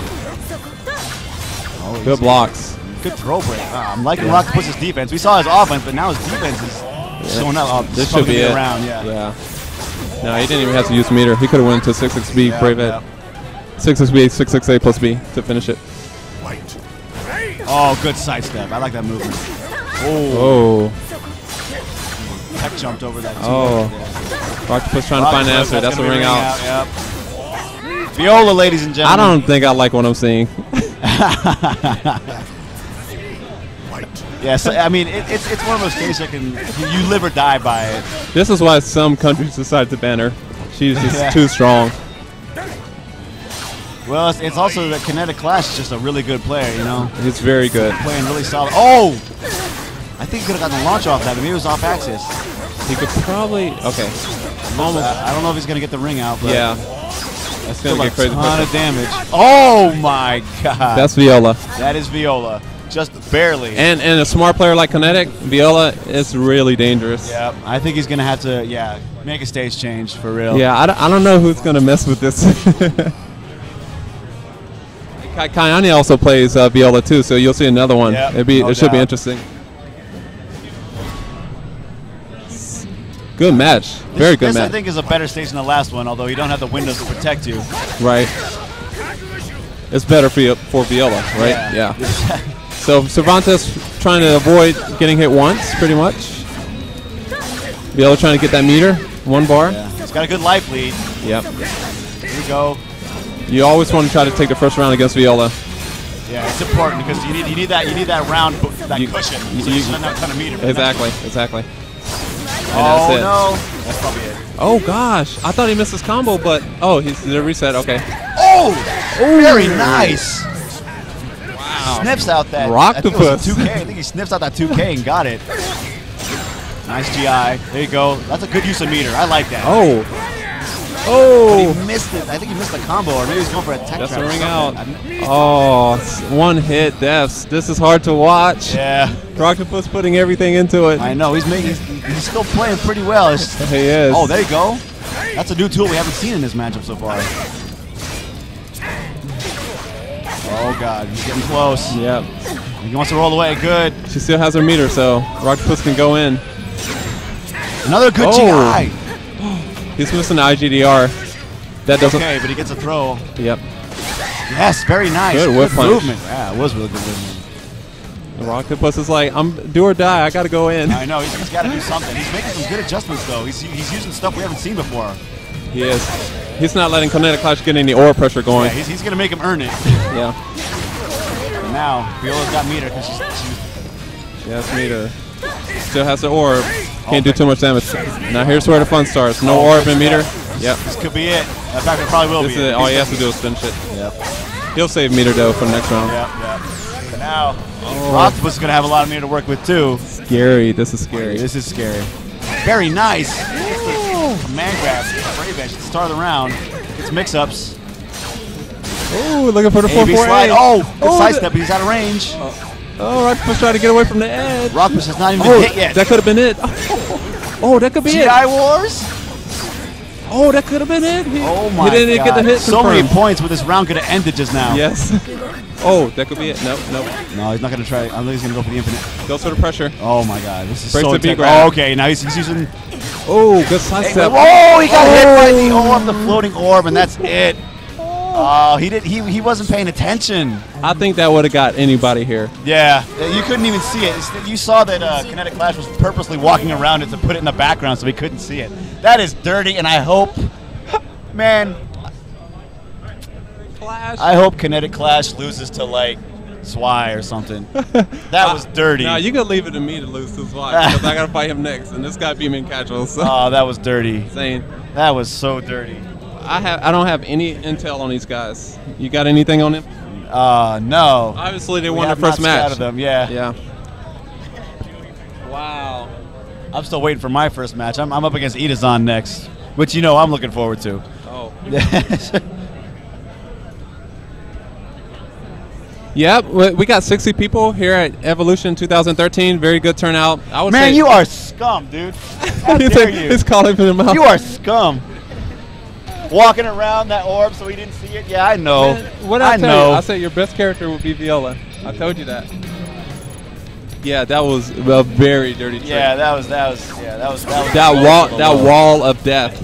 Oh, good blocks. Good throw break. Wow, I'm liking Rocktopus's defense. We saw his offense, but now his defense is showing up. Oh, This should be it. around. Yeah. Yeah. No, he didn't even have to use meter. He could have went to 6-6B, Yeah, Brave yeah. Ed. 6-6B, 6-6A plus B to finish it. Fight. Oh, good sidestep. I like that movement. Oh, oh. Tech jumped over that. too. Oh. Yeah. Rocktopus trying to find an answer. That's a gonna ring out. Yep. Viola, ladies and gentlemen. I don't think I like what I'm seeing. Fight. Yes, I mean it, it's it's one of those cases that can you live or die by it. This is why some countries decide to ban her. She's just Yeah. too strong. Well, it's, it's also that Kinetic Clash is just a really good player, you know, He's very good. playing really solid. Oh, I think he could have gotten the launch off that, but maybe it was off axis. He could probably. Okay. Almost. I don't know if he's gonna get the ring out, but Yeah. That's still gonna a get crazy. ton of damage. Oh my god, That's Viola. that is Viola, just barely. And and a smart player like Kinetic, Viola is really dangerous. yeah, I think he's gonna have to, yeah, make a stage change for real. Yeah, I, don't- I don't know who's gonna mess with this. Kayane also plays uh, Viola too, so you'll see another one. Yep, It'd be, no it should be interesting. Good match, very This, good this I think is a better stage than the last one, although you don't have the windows to protect you. Right. It's better for you, for Viola, right? Yeah. Yeah. So Cervantes trying to avoid getting hit once, pretty much. Viola trying to get that meter, one bar. Yeah. He's got a good life lead. Yep. Here we go. You always want to try to take the first round against Viola. Yeah, it's important because you need you need that you need that round that You- cushion. you- so you you- shouldn't have a ton of meter. for the next Exactly, exactly. Oh that's no, that's probably it. Oh gosh, I thought he missed his combo, but oh, he's the reset. Okay. Oh, very nice. Wow. Sniffs out that. I think it was a Rocktopus. 2K. I think he sniffs out that 2K and got it. Nice GI. There you go. That's a good use of meter. I like that. Oh. Oh. But Oh. he missed it. I think he missed the combo, or maybe he's going for a tech That's trap ring out. Oh, one hit deaths. This is hard to watch. Yeah, Rocktopus putting everything into it. I know. He's making. He's, he's still playing pretty well. It's He is. Oh, there you go. That's a new tool we haven't seen in this matchup so far. Oh God, he's getting close. Yep. He wants to roll away. Good. She still has her meter, so Rocktopus can go in. Another good Oh. GI. He's missing IGDR. That doesn't. Okay, but he gets a throw. Yep. Yes, very nice. Good whip punch. movement. Yeah, it was really good movement. Rocktopus is like, I'm do or die. I gotta go in. I know he's, he's got to do something. He's making some good adjustments though. He's, he's using stuff we haven't seen before. He is. He's not letting Kinetic Clash get any aura pressure going. Yeah, going. he's, he's gonna make him earn it. Yeah. And now Viola's got meter because she's, she's Yes, meter. Still has the orb. Can't do too much damage. Now here's where the fun starts. No Oh, orb and meter. Yep. this could be it. In fact, it probably will This be. is it. All he has to do is finish it. Yep. He'll save meter though for the next round. Yep. Yep. Now, Oh. Rocktopus is gonna have a lot of meter to work with too. Scary. This is scary. This is scary. Very nice. Command grab. Brave Edge. Start of the round. Gets mix-ups. Oh, looking for the 4 4 slide. Oh, oh, good Oh, sidestep, but he's out of range. Oh, Rocktopus trying to get away from the edge. Rocktopus has not even Oh, hit yet. that could have been it. Oh, that could be it. GI Wars. Oh, that could have been it. He, Oh my he didn't god. get the hit so many points where this round could have ended just now. Yes. Oh, that could be it. Nope, nope. No, he's not gonna try. I think he's gonna go for the infinite. Goes for the pressure. Oh my god, this is Breaks so the B intense. grab. Oh, okay, now he's, he's using. Oh, good sidestep. whoa, he got hit by the oh. orb, the floating orb, and that's it. Oh. oh, he did. He he wasn't paying attention. I think that would have got anybody here. Yeah, you couldn't even see it. It's- You saw that uh, Kinetic Clash was purposely walking around it to put it in the background so we couldn't see it. That is dirty, and I hope, man, Clash. I hope Kinetic Clash loses to like Swy or something. That was dirty. Now you can leave it to me to lose to fight because I gotta fight him next, and this guy beat me in casual. So Oh, that was dirty. insane. That was so dirty. I have I don't have any intel on these guys. You got anything on them? Uh, no. Obviously, they We won their first match. scouted them, yeah. Yeah. Wow. I'm still waiting for my first match. I'm, I'm up against Itazan next, which you know I'm looking forward to. Oh. Yep, we we got 60 people here at Evolution 2013. Very good turnout. I would Man, say you are scum, dude. How dare like- you? he's calling from the mouth. You are scum. Walking around that orb so he didn't see it. Yeah, I know. What I, I tell know. you? I said your best character would be Viola. I told you that. Yeah, that was a very dirty trick. Yeah, that was that was yeah that was that was that wall, that wall of death.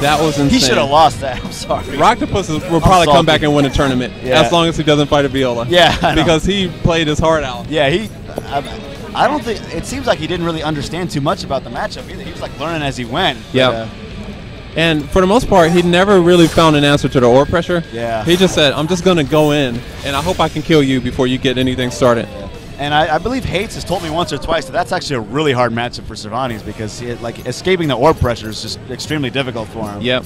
That was insane. He should have lost that. I'm sorry. Rocktopus is- will probably come back and win a tournament Yeah. as long as he doesn't fight a Viola. Yeah, because he played his heart out. Yeah, he. I, I don't think it seems like he didn't really understand too much about the matchup either. He was like learning as he went. Yeah. uh, And for the most part, he never really found an answer to the ore pressure. Yeah. He just said, "I'm just gonna go in, and I hope I can kill you before you get anything started." And I, I believe Hates has told me once or twice that that's actually a really hard matchup for Cervantes because he, like escaping the orb pressure is just extremely difficult for him. Yep.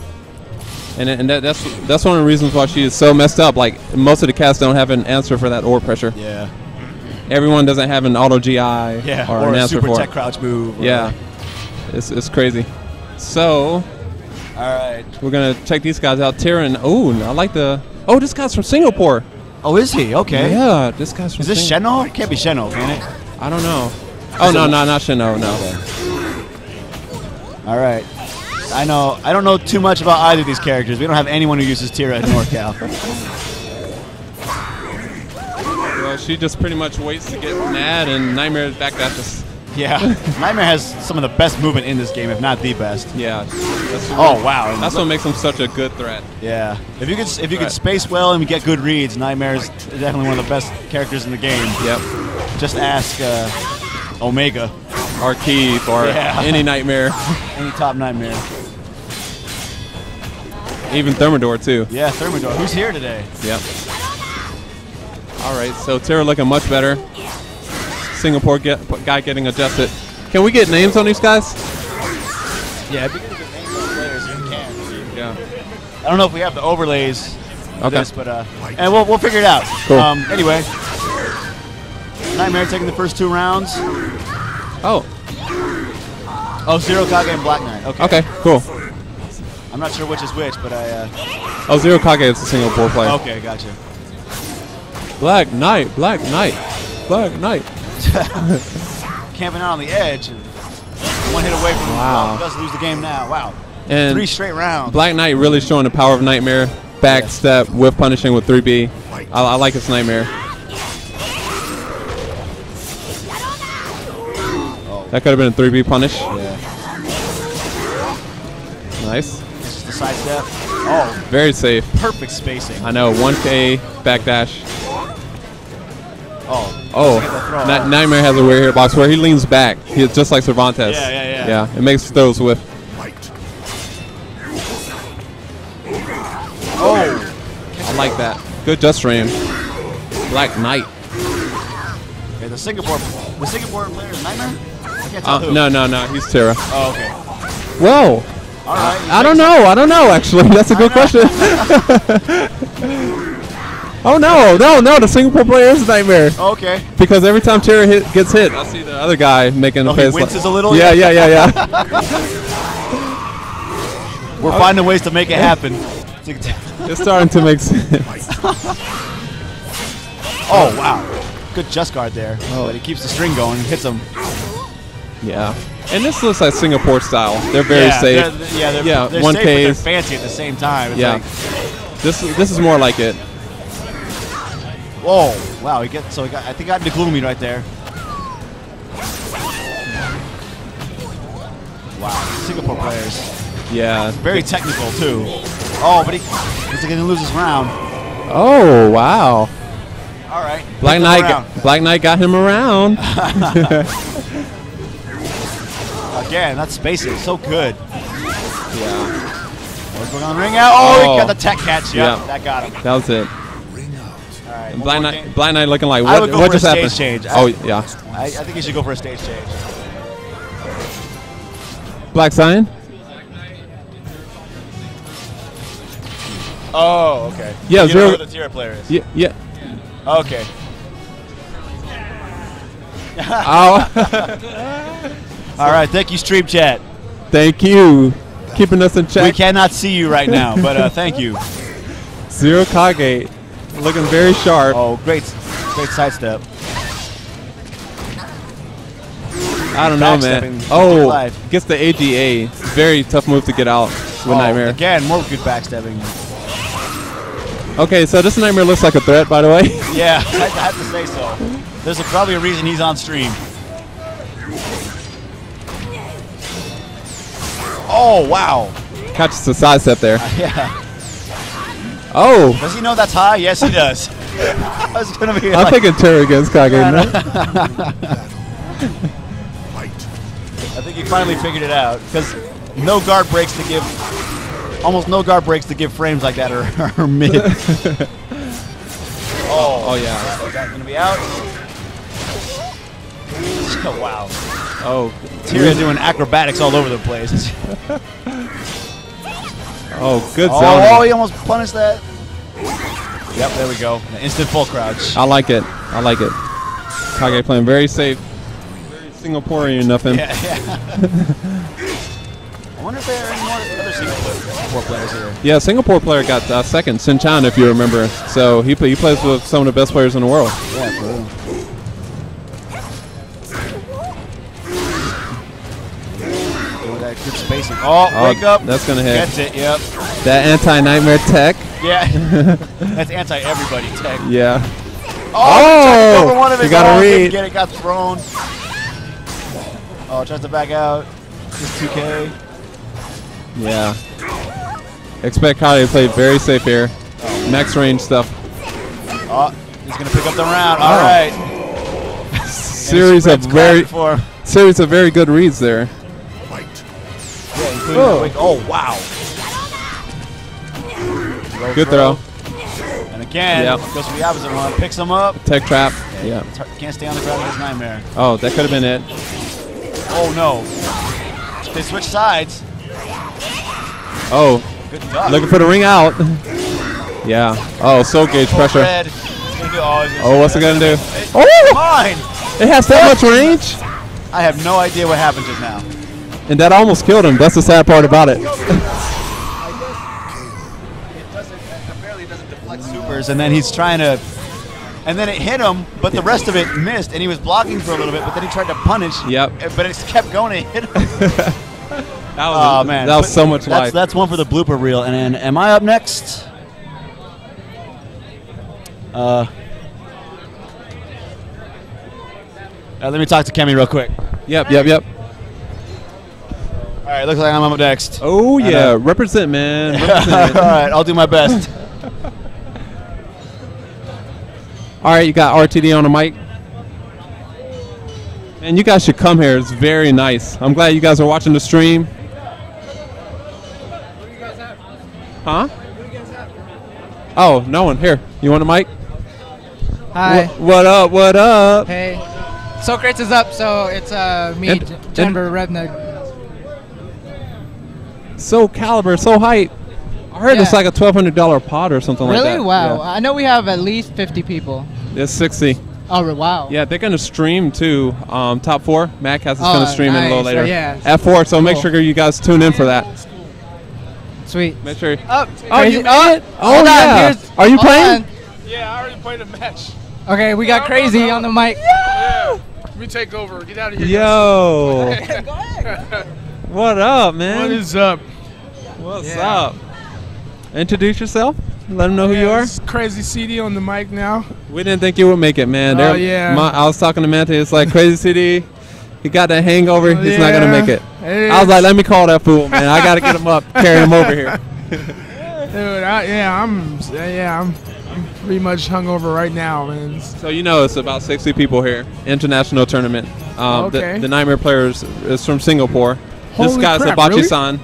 And, and that, that's that's one of the reasons why she is so messed up. Like most of the cast don't have an answer for that ore pressure. Yeah. Everyone doesn't have an auto GI Yeah. or, Or, an a answer super for tech it. crouch move. Yeah. It's, it's crazy. So All right. we're gonna check these guys out. Tyrion. Oh, I like the. Oh, this guy's from Singapore. Oh, is he? Okay. Yeah, this guy's from. Is this Sing- Shenno? It can't be Shenno, can it? I don't know. Oh no, no, not Shino. No. All right. I know. I don't know too much about either of these characters. We don't have anyone who uses Tira at NorCal. Well, she just pretty much waits to get mad and Nightmare backdashes. Yeah. Nightmare has some of the best movement in this game, if not the best. Yeah. That's Oh wow. That's what makes him such a good threat. Yeah. If you could if you Right. could space well and get good reads, Nightmare is definitely one of the best characters in the game. Yep. Just ask uh, Omega, Or Keith or Yeah. any Nightmare. any top Nightmare. Even Thermidor too. Yeah, Thermidor. Who's here today? Yep. All right, so Tira looking much better. Singapore get, guy getting adjusted. Can we get names on these guys? Yeah, if you can get names on players, you can. Yeah. I don't know if we have the overlays Okay. this, but uh, and we'll, we'll figure it out. Cool. Um, anyway, Nightmare taking the first two rounds. Oh, Oh, Zero Kage and Black Knight. Okay. okay, cool. I'm not sure which is which, but I. Uh, Oh, Zero Kage is a Singapore player. okay, gotcha. Black Knight, Black Knight, Black Knight. Camping out on the edge. And one hit away from Wow. does lose the game now. Wow. And Three straight rounds. Black Knight really showing the power of Nightmare. Backstep with punishing with 3B. I, I like his Nightmare. Oh. That could have been a 3B punish. Yeah. Nice. This is the side step. Oh, Very safe. perfect spacing. I know. 1K backdash. Oh. Oh, Get the throw. Ni- Nightmare has a weird hitbox where he leans back. He's just like Cervantes. Yeah, yeah, yeah. Yeah, it makes throws with. Oh. I like that. Good just stream. Black Knight. Okay, the Singapore, the Singapore player Nightmare. I can't tell Uh, who. no, no, no. He's Tira. Oh, okay. Whoa. All right. I don't know. I don't know. Actually, that's a good question. oh no, no, no! The Singapore player is a nightmare Okay. because every time Tira hit, gets hit, I see the other guy making oh, a Oh, he face. winces like- a little? Yeah, yeah, yeah, yeah. We're finding ways to make it happen. it's starting to make sense. oh wow. Good just guard there. Oh. But he keeps the string going and hits him. Yeah, and this looks like Singapore style. They're very yeah, safe. They're, yeah, they're, Yeah, they're one safe, Ks. fancy at the same time. It's Yeah. like, This this is more like it. Whoa, wow. He gets so he got. I think I got into gloomy right there. Wow, Singapore players Yeah. very technical too. Oh, but he he's going to lose his round. Oh wow. All right. Black Knight. Got, Black Knight got him around. Again, that spacing is so good. yeah. What's going on? Ring out. Oh, Oh. he oh. got the tech catch. Yep, Yeah. that got him. That was it. Ring out. All right. one Black Knight. Black Knight looking like what? what just happened? change. I- Oh yeah. I, I think he should go for a stage change. Black Zion. Oh, okay. Yeah, you zero- know who the Tira player is. Yeah, yeah. Okay. Oh, All right. Thank you, Stream Chat. thank you, keeping us in check. We cannot see you right now, but uh, thank you. Zero Kage, looking very sharp. Oh, great, great sidestep. I don't know, man. Oh, gets the AGA. Very tough move to get out with Oh, Nightmare. Again, more good backstabbing. Okay, so this Nightmare looks like a threat, by the way. Yeah, I have to say so. There's a, probably a reason he's on stream. Oh wow! Catches the sidestep there. Yeah. Oh, Does he know that's high? Yes, he does. I was gonna be I'm like, thinking Terry against Kage. no? I think he finally figured it out because no guard breaks to give, almost no guard breaks to give frames like that are, mid. oh, Oh yeah. is that gonna be out? Oh, wow. Oh, Tyria doing acrobatics all over the place. Oh, good Oh, oh, he almost punished that. Yep, there we go. An instant full crouch. I like it. I like it. Kage playing very safe, very Singaporean nothing. Yeah, yeah. I wonder if there are any more other Singapore players here. Yeah, Singapore player got uh, second, Sin Chan, if you remember. So he he plays with some of the best players in the world. Yeah, for good spacing. Oh, Oh, wake up. that's gonna hit. Gets it, yep. That anti-nightmare tech. Yeah. that's anti-everybody tech. Yeah. Oh, he tried to go Oh, one of his own, didn't read. Get it, got thrown. Oh, tries to back out. Just 2K. Yeah. Expect Kage to play very safe here. Max range stuff. Oh, he's gonna pick up the round. All Oh. right. Series of very clapping for him. series of very good reads there. Fight. Yeah, including Oh. Oh, wow. Low Good throw. And again, Yep. goes for the opposite one. Picks him up. Tech trap. Yeah. Can't stay on the ground with his Nightmare. Oh, that could have been it. Oh no. They switch sides. Oh, Good duck. looking for the ring out. Yeah. Oh, soul gauge pressure. red. Oh, oh, gonna do- oh, Oh, what's it gonna do? that. Oh! Mine. It has that much range, I have no idea what happened just now. And that almost killed him. That's the sad part about it. Supers, and then he's trying to. And then it hit him, but the rest of it missed, and he was blocking for a little bit, but then he tried to punish. Yep. But it kept going and hit him. That was, Oh man, that was But so much that's, life. That's one for the blooper reel. And then, am I up next? Uh, uh, let me talk to Kemi real quick. Yep, yep, yep. All right, looks like I'm up next. Oh And, yeah, represent, man. All Represent. right, I'll do my best. All right, you got RTD on the mic. Man, you guys should come here. It's very nice. I'm glad you guys are watching the stream. Huh? Oh, no one. Here. You want a mic? Hi. Wha- what up? What up? Hey. Socrates is up, so it's uh, me, And- J- Denver Revna. Soul Calibur, so hype. I heard it's like a twelve hundred dollar pod or something like that. Really? that. Wow. I know we have at least 50 people. Yeah. It's sixty. Oh, wow. Yeah, they're gonna stream too. Um, top four. Mac has is Oh, gonna stream it a little nice. later. Yeah. F four. So make sure you guys tune in for that. Sweet. Make sure. Oh, Oh, crazy. you oh, made it? Oh, hold on, yeah. here's- Are you playing? on. Yeah, I already played a match. Okay, we got crazy on the mic. Yeah. Let me take over. Get out of here. Yo. What up, man? what is up? What's Yeah. up? Introduce yourself. Let them know who you are. Crazy CD on the mic now. We didn't think you would make it, man. Oh, They're- yeah. my- I was talking to Manta. It's like crazy city. He got that hangover. He's not gonna make it. I was like, let me call that fool, man. I gotta get him up, carry him over here. Dude, I, yeah, I'm yeah, I'm, I'm pretty much hungover right now, man. So you know, it's about 60 people here. International tournament. Um, the- Okay. the, Nightmare Players is from Singapore. This guy's Abachi-san.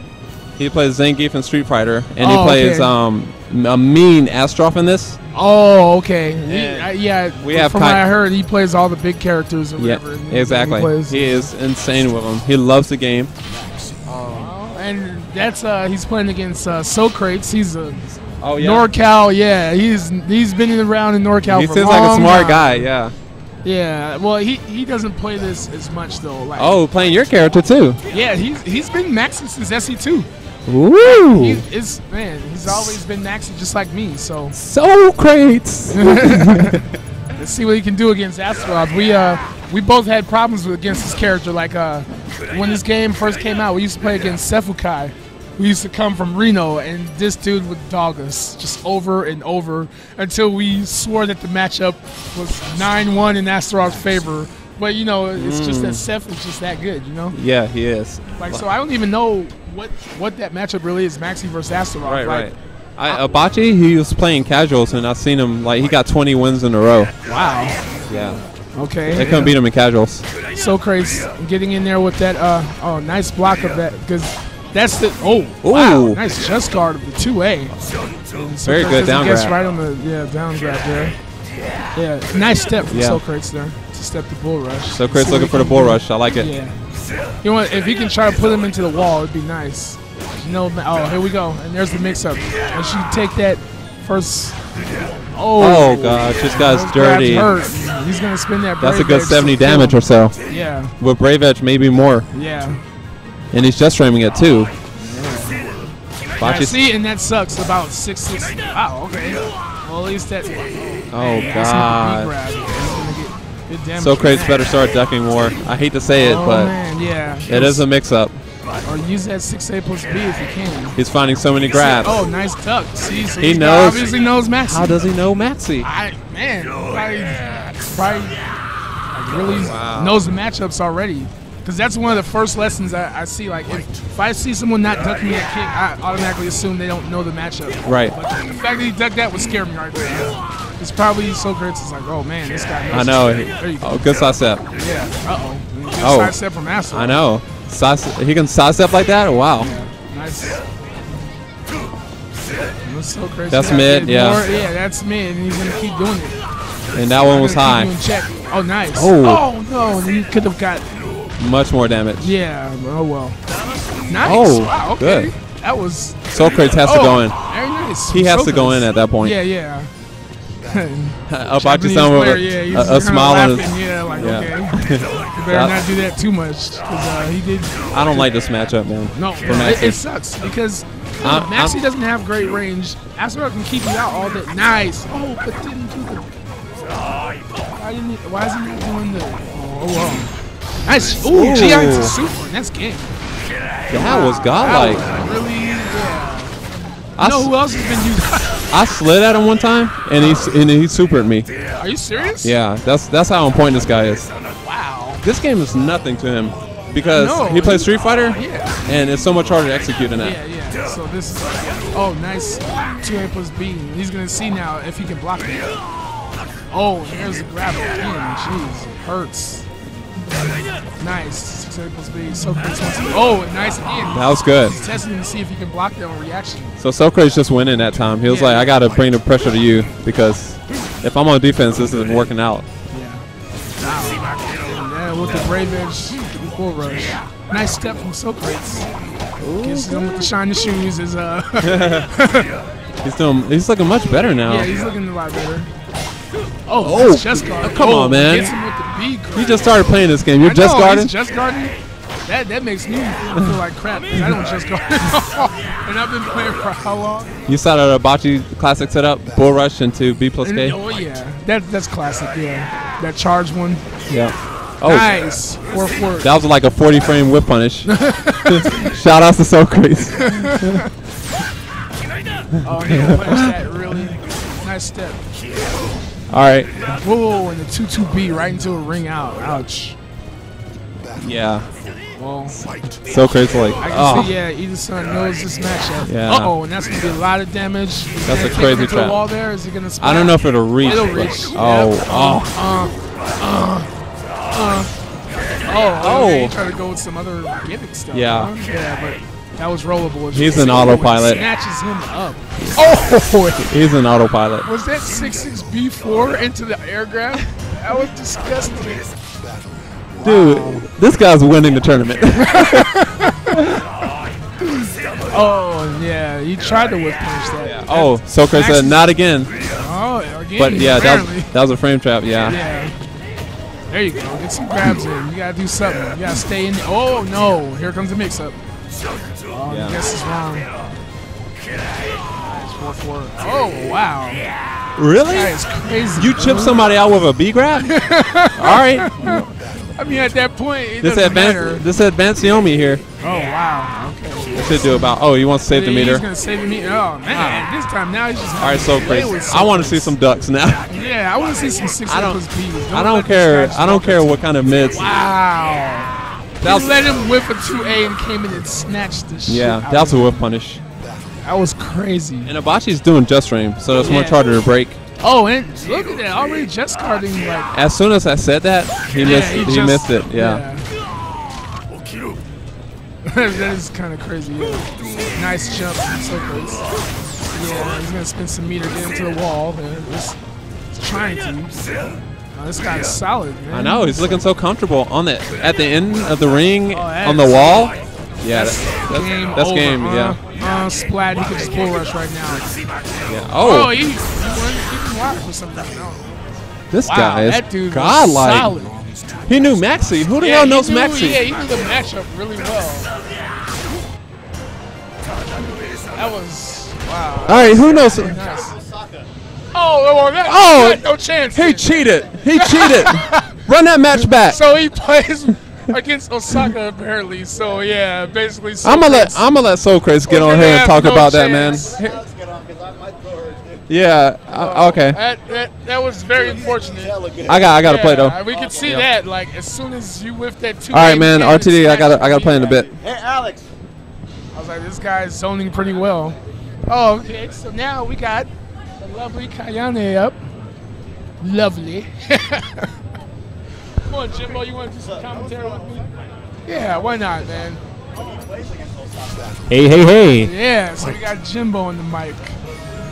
He plays Zangief in Street Fighter, and he Oh, plays okay. um, a mean Astaroth in this. Oh, okay. He- yeah, we have from what I heard, he plays all the big characters or Yeah, whatever. he exactly. plays- He is insane with them. He loves the game. Oh, and that's uh, he's playing against uh, Socrates. He's a Oh yeah. NorCal, yeah, he's he's been around in NorCal he seems like a smart time. guy. Yeah. Yeah, well, he he doesn't play this as much though. Like, Oh, playing your character too. yeah, he's he's been maxing since SE two. Woo! He is man, he's always been maxing just like me. So Socrates. let's see what he can do against Astaroth. We uh we both had problems with against this character. Like uh when this game first came out, we used to play against Sefukai. We used to come from Reno, and this dude would dog us just over and over until we swore that the matchup was 9-1 in Astaroth's favor. But you know, it's just that Mm. Seth is just that good, you know. yeah, he is. Like so, I don't even know what what that matchup really is, Maxi versus Astaroth. Right, like, right. I, Abachi, he was playing casuals, and I've seen him like he got 20 wins in a row. Wow. Yeah. Okay. They couldn't beat him in casuals. So crazy getting in there with that. Uh, oh, nice block of that because that's the. Oh, wow, nice chest guard of the two A. Very good down Gets grab. right on the yeah down grab there. Yeah, nice step from Yeah. Socrates there to step the bull rush. So Chris looking for the bull rush. I like it. Yeah. You know what? If he can try to put him into the wall, it'd be nice. You know, oh, here we go, and there's the mix-up. And she take that first. Oh, Oh, gosh, this guy's dirty. Hurt. He's gonna spin that. That's a good Edge 70 damage or so. Yeah. With Brave Edge, maybe more. Yeah. And he's just framing it too. Bachi's- see, and that sucks. About six six. Wow. Okay. Well, at least that. Oh, that's God. B grab. He's good. Socrates better start ducking more. I hate to say it, Oh, but man, yeah. it is a mix-up. Or use that six A plus B if you can. He's finding so many grabs. Oh, nice duck. See, so He knows- Obviously knows Maxi. How does he know Maxi? I man, probably, probably like, really knows the matchups already. Because that's one of the first lessons I, I see. Like, if, if I see someone not ducking that kick, I automatically assume they don't know the matchup. Right. But the fact that he ducked that would scare me right there. It's probably Socrates It's like, oh man, this guy knows. I know. his shit. Go. Oh, good side step. Yeah. Uh oh. Good Oh. side step from Astro. I know. Side, he can side step like that? Wow. Nice. That's so crazy. That's mid, yeah. more- yeah, that's mid, and he's gonna keep doing it. And that one was high. keep you in check. Oh, nice. Oh. Oh no, and he could have got. Much more damage. Yeah. Oh well. Nice. Oh, wow, okay. good. That was. Socrates has to oh, go in. Very nice. He has to go in at that point. Yeah, yeah. Abachi Japanese sound with a, yeah, a, a smile on his. Yeah, like Yeah. okay. You better not do that too much, because uh, he did. I don't like this matchup, man. No, it, it sucks because I'm- Maxi doesn't have great range. Astaroth can keep you out all day. Nice. Oh, but didn't do the. Why didn't he, Why is he not doing the? Oh, wow. Nice. Ooh, Ooh. GI to super. That's game. That was godlike. That was really, yeah. I You know who else has been using? I slid at him one time, and he and he supered me. Are you serious? Yeah, that's that's how on point this guy is. Wow. This game is nothing to him because No, he plays Street Fighter, oh, Yeah. and it's so much harder to execute than that. Yeah, yeah. So this is. Oh, nice. Two A plus B. He's gonna see now if he can block it. Oh, there's a grab again. Jeez, it hurts. Nice. Six plus B. So to. Oh, nice again. That was good. He's testing to see if he can block that on reaction. So Socrates just went in that time. He was Yeah. like, I got to bring the pressure to you because if I'm on defense, this isn't working out. Yeah, with the brave edge, full rush. Nice step from Socrates. Gets him with the shiny shoes. Is uh. He's doing. He's looking much better now. Yeah, he's looking a lot better. Oh, Oh, chest guard. come oh, on, man. Gets him with the B grab. You just started playing this game. You're I just know, guarding. Just guarding. That that makes me feel like crap I don't just guard. and I've been playing for how long? You saw that Abachi classic setup, bull rush into B plus K. oh yeah, that that's classic. Yeah, that charge one. Yeah. Oh, Nice. Four four. that was like a 40 frame whip punish. Shout out to Socrates. Oh, he punished that really nice step. All right. Whoa, and the two two B right into a ring out. Ouch. Yeah. Well, Socrates like, I can oh, see, yeah, either son knows this matchup. Yeah. Uh oh, and that's gonna be a lot of damage. That's a crazy trap. the wall there. Is he gonna? I don't know if it'll reach. It'll reach. Oh, Yep. oh. Uh, uh, uh, oh, Oh. okay, he tried to go with some other gimmick stuff. Yeah. huh? yeah, but that was rollable. as He's an autopilot. Snatches him up. Oh, He's an autopilot. was that six six B four into the air grab? That was disgusting. Dude, this guy's winning the tournament. Oh yeah, he tried to whip punish that. Oh, Soccer Max said not again. Oh, again. But yeah, that was, that was a frame trap. Yeah. Yeah. There you go. Get some grabs in. You gotta do something. You gotta stay in. Oh no! Here comes the mix-up. Oh, Yeah. I guess it's wrong. It's four four. Oh wow! Really? That is crazy. You chip somebody out with a B grab? All right. I mean, at that point, it This doesn't matter. advance. This advance Naomi here. Oh wow! Okay. Should do about. Oh, you want to save the meter? He's gonna save the meter. Oh man! Ah. This time now he's just. All right, so crazy. with I want to see some ducks now. Yeah, I want to see some six I don't- Bs. I don't care. I don't care what kind of mids. Wow. That was- let him whip a 2A and came in and snatched the shit Yeah, that's of a whip punish. That was crazy. And Abachi's doing just frame, so that's much Yeah. harder to break. Oh, and look at that. Already just carding like. As soon as I said that, he Yeah, missed. he He, just- missed it. Yeah. that is kind of crazy. Yeah. Nice jump from Socrates. Yeah, he's gonna spin some meter, get to the wall. Yeah, just trying to. This guy's solid, man. I know he's looking so comfortable on the at the end of the ring Oh, on the wall. Yeah, That's, that's game that's over. game. Uh, Yeah. Uh, Splat, he could just bull rush right now. Yeah. Oh, Oh, he, he went he for something. This Wow, guy is that dude godlike. solid. He knew Maxi. Who the Yeah, hell knows knew- Maxi? Yeah, he knew the matchup really well. That was wow. All right, who knows? Nice. Oh, well, that, Oh, that- no chance. He cheated. He cheated. Run that match back. So he plays against Osaka apparently. So yeah, basically. I'm gonna let Socrates I'm gonna let Soul Craze get on here and talk no about that, man. Yeah. uh, okay. That, that, that was very unfortunate. I got I got to play Yeah, though. We could see Yep. that. Like as soon as you whiff that two. All right, man. RTD, I got I got to play in a bit. Hey, Alex. I was like, this guy's zoning pretty well. Oh, okay. So now we got the lovely Kayane up. Lovely. Come on, Jimbo. You want to do some commentary with me? Yeah, why not, man? Hey, hey, hey. Yeah, so we got Jimbo on the mic.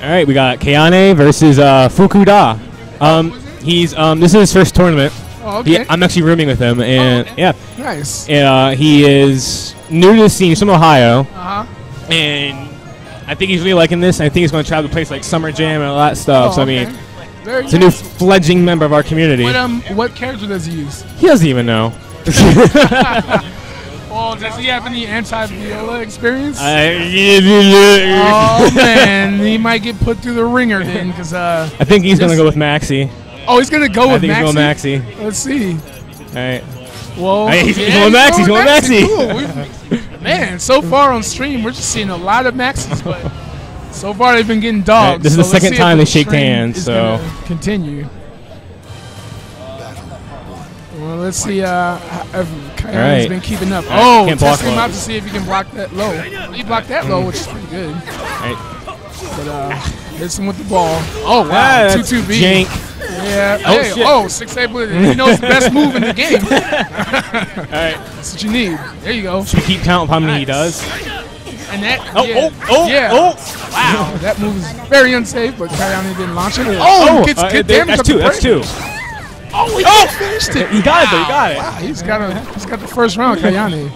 All right, we got Kayane versus uh, Fukuda. Um, he's um, this is his first tournament. Oh, He- okay. I'm actually rooming with him, and yeah, Nice. uh, he is new to the scene. He's from Ohio, Uh huh. and I think he's really liking this. I think he's going to travel to places like Summer Jam and all that stuff. Oh, so I okay. mean, Very it's a new nice. fledgling member of our community. What um, what character does he use? he doesn't even know. Well, does he have any anti-Viola experience? I, oh man, he might get put through the ringer then, because uh. I think he's going to go with Maxi. Oh, he's gonna go I with think he's Maxi. going Maxi. Let's see. All right. Well, Hey, he's- yeah, going Maxi, he's going Maxi. Cool. Man, so far on stream, we're just seeing a lot of Maxes, but so far they've been getting dogs. This is the so second time they shake hands, so- continue. Well, let's see uh, if Kayane's right. been keeping up. Right, Oh, testing him out to see if he can block that low. He blocked that low, which is pretty good. Right. But uh, hits him with the ball. Oh wow, Ah, two that's two B. jank. Yeah. Oh, hey, shit. oh, six eight blitz. He knows the best move in the game. All right. That's what you need. There you go. Should we keep count of how many he does? And that. Oh, yeah, oh, oh, yeah. oh. Wow, that move is very unsafe, but Kayane didn't launch it. Oh, Oh, gets uh, good damage. that's two. That's two. Oh, he Oh! finished it. He got it, though. He got it. Wow, he's got a, he's got the first round, Kayane.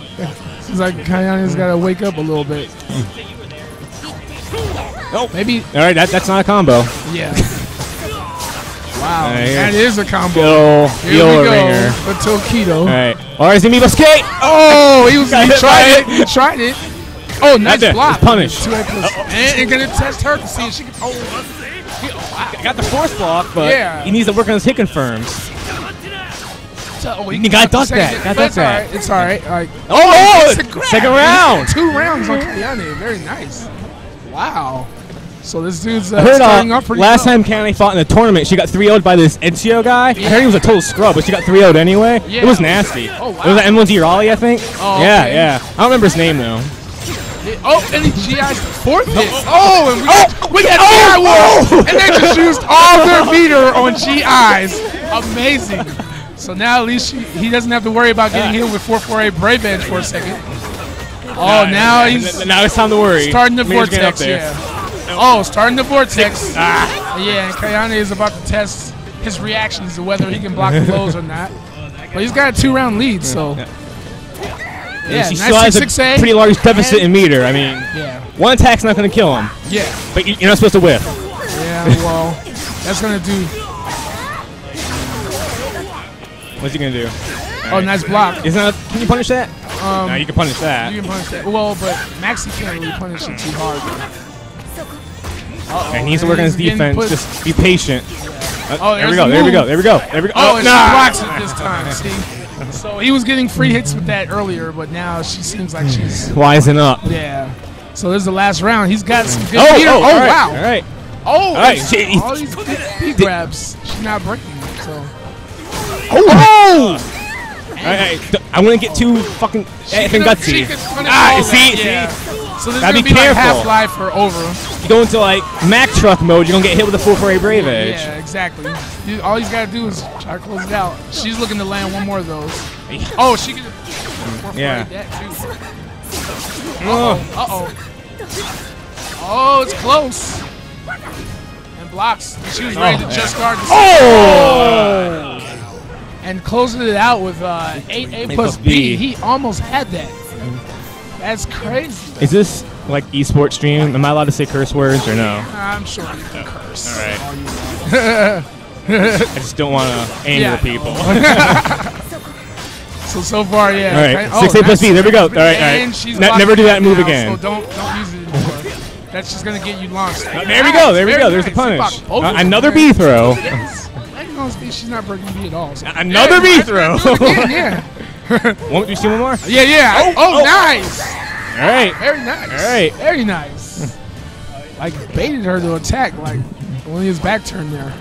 Seems like Kayane's got to wake up a little bit. Nope. Maybe. All right, that, that's not a combo. Yeah. Wow, All right, that here. is a combo. Yo, Here yo, we go ringer. until Keto. All right. All right, Zimibo skate. Oh, he was Got he hit tried it. He tried it. Oh, nice there. block. It's punished. Two A plus. And, and gonna test her to see if she can. Oh, he- oh, I got the force block, but Yeah. he needs to work on his hit confirms. oh, You gotta duck that. Gotta duck that. right. It's all right. All right. Oh, it's a second round. Two rounds on Kayane. Very nice. Wow. So this dude's uh, I heard starting uh, off pretty last well. time Kayane fought in the tournament, she got 3 0'd by this Ezio guy. I heard he was a total scrub, but she got 3 0'd anyway. Yeah. It was nasty. Oh, wow. It was MLG Raleigh, I think. Oh, yeah, okay. yeah. I don't remember his name, though. Oh, and he GI's the fourth hit. Oh, and we got, we got GI Oh! And they just used all their meter on GIs. Amazing. So now at least she, he doesn't have to worry about getting hit with 448 Brave Edge for a second. Oh, now he's Now it's time to worry. starting the Meter's getting up vortex. there. Yeah. Oh, starting the vortex. Ah. Yeah, and Kayane is about to test his reactions to whether he can block the blows or not. But he's got a two-round lead, so And Yeah, she nice still has a 6'6", pretty large deficit and- in meter. I mean, Yeah. one attack's not going to kill him. Yeah. But you- you're not supposed to whiff. Yeah, well, that's gonna do. What's he going to do? Oh, nice block. Isn't that, can you punish that? Um, no, you can punish that. You can punish that. Well, but Maxi can't really punish it too hard. Uh-oh, and he's working his defense. Just be patient. Uh, Oh, there we go. the There we go. There we go. There we go. Oh, and nah. she blocks it this time. See, so he was getting free hits with that earlier, but now she seems like she's Wising up. yeah. So this is the last round. He's got some good Oh, meter. oh, Oh, all right, wow. all right. Oh, All right, all these P grabs. She's not breaking. So. Oh! All right, d- I wouldn't get too fucking effing gutsy. Ah, see, that, see. So this is Gotta gonna be be, like careful. Half-Life or over. You go into like Mack truck mode, you're gonna get hit with a full Furry Brave Edge. Yeah, exactly. You- all he's got to do is try to close it out. She's looking to land one more of those. Oh, she could. Yeah. That too. Uh oh. Uh oh. Oh, it's close. And blocks. She was ready Oh, to yeah. just guard the. Oh! And closing it out with uh, 8A plus B. He almost had that. That's crazy. Is this like esports stream? Am I allowed to say curse words or no? I'm sure you can curse. All right. I just don't want to anger Yeah. people. So so far, yeah. All right, okay. six A plus. B, there we go. All right, all right. Ne- never do that move now, again. So don't don't use it anymore. That's just gonna get you launched. there we go, there we go, there's the nice. He punish. Uh, another. B throw. Yes. I don't see she's not breaking B at all. so- Another Yeah, B throw. Again, yeah. Won't you see one more? Yeah, yeah. Oh, Oh, oh. nice. All right. Very nice. All right. Very nice. like baited her to attack, like when his back turned there.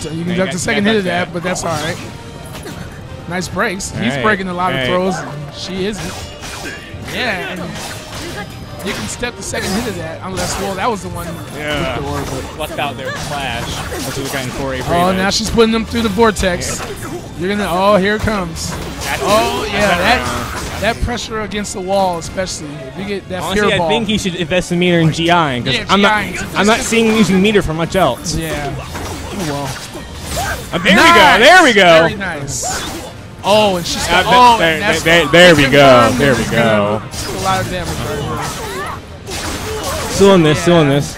So you can duck the second hit of that but that's all right. Nice breaks. All He's right. breaking a lot All of right. throws. She isn't. Yeah, you can step the second hit of that, unless well that was the one. Yeah. orb, but- Lucked out there, Flash. That's what we got in 4A Oh, now she's putting them through the vortex. You're gonna. Oh, here it comes. Oh yeah, that that pressure against the wall, especially if you get that Honestly, I ball. think he should invest in meter in GI because Yeah, I'm not. I'm not seeing him using meter for much else. Yeah. Oh well. Uh, there Nice. we go. There we go. Very nice. Oh, and she's Uh, got. oh, there- and that's there- there we go. There we go. A lot of damage right here. Still in this. Still in this.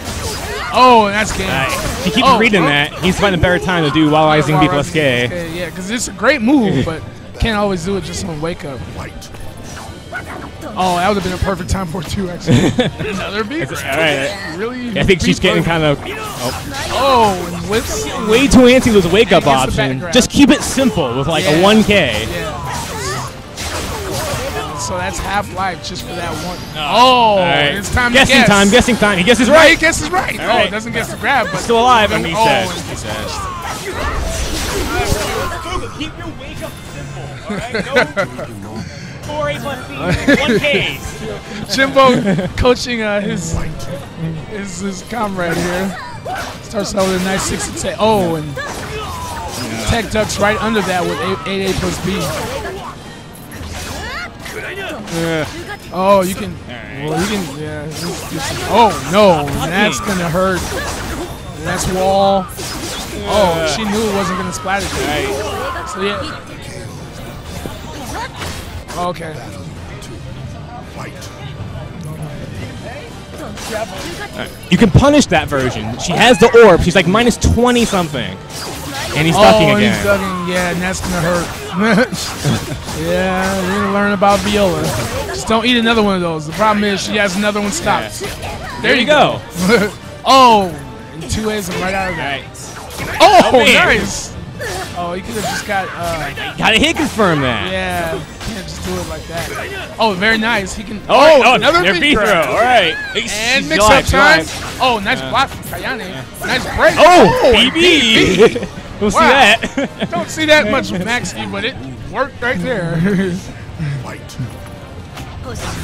Oh, that's game. If you keep Oh, reading oh. that, he's finding a better time to do while rising B plus K. Yeah, because it's a great move, but can't always do it just on wake up. Oh, that would have been a perfect time for two, actually. Another B. All right. Really? I think she's getting kind of oh, Oh, whips. way too antsy with wake up And gets the option. Just keep it simple with like Yeah. a 1K. Yeah. So that's half life just for that one. Oh, All right. it's time guessing to guess. time. Guessing time. He guesses No, right. he guesses right. All Oh, right. doesn't guess the grab, but Still alive. I Oh, he oh, says. He says. Keep your wake up simple. All right. No. Four A plus B. One K. Jimbo coaching uh, his, his his comrade here. Starts out with a nice six and ten. Oh, and Tech ducks right under that with eight, eight A plus B. Oh, you can. Well, you can. Yeah. this- oh no, that's gonna hurt. That's wall. Oh, she knew it wasn't gonna splatter. Right. So yeah. Okay. You can punish that version. She has the orb. She's like minus 20 something. And he's ducking oh, again. he's ducking. Yeah, and that's gonna hurt. yeah, we're gonna learn about Viola. Just don't eat another one of those. The problem is she has another one stopped. There you go. oh, and two A's and right out of that. Oh, Oh, nice. Oh, he could have just got. Uh, Gotta hit confirm that. yeah, can't just do it like that. Oh, very nice. He can. Oh, oh, another their B throw. throw. All right. And mix up time. Oh, nice Yeah. block from Kayane. Nice break. Oh, and BB. BB. We'll see that. Don't see that much from Maxi, but it worked right there.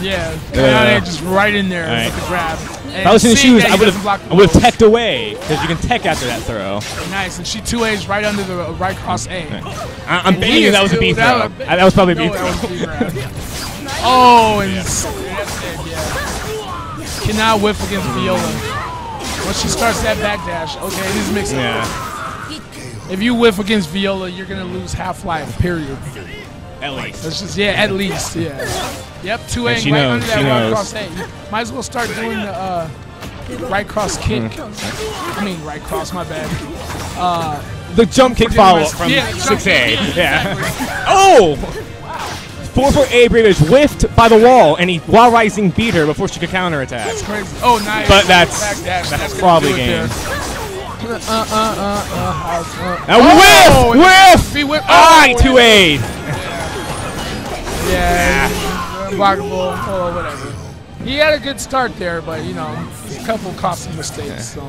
yeah, Yeah. Kayane just right in there All right. with the grab. If I was in the seeing shoes, I would have the I would have teched away because you can tech after that throw. Nice, and she two A's right under the right cross A. I, I'm And betting he you that is was a B still- throw. that- Uh, That was probably a B no, that throw. was a B. Oh, and s- that's it, yeah. Cannot whiff against Viola. Once she starts that backdash, okay, this makes Yeah. If you whiff against Viola, you're gonna lose half life. Period. At least. That's just yeah, at least yeah. Yep, two A And she right knows, under that she right knows. cross A. Might as well start doing the uh, right cross kick. Mm. I mean right cross, my bad. Uh, The jump kick Forgetting follow from yeah, 6A. kick, Yeah. exactly. oh! 4 4 A is whiffed by the wall, and he while rising beat her before she could counterattack. That's crazy. Oh, nice. But that's Backdash, that's gonna probably game. there. Uh, uh, uh, uh, uh, A oh, whiff! Whiff! He whipped. Aye, oh, 2A. Yeah, unblockable or whatever. He had a good start there, but you know, a couple costly mistakes. So.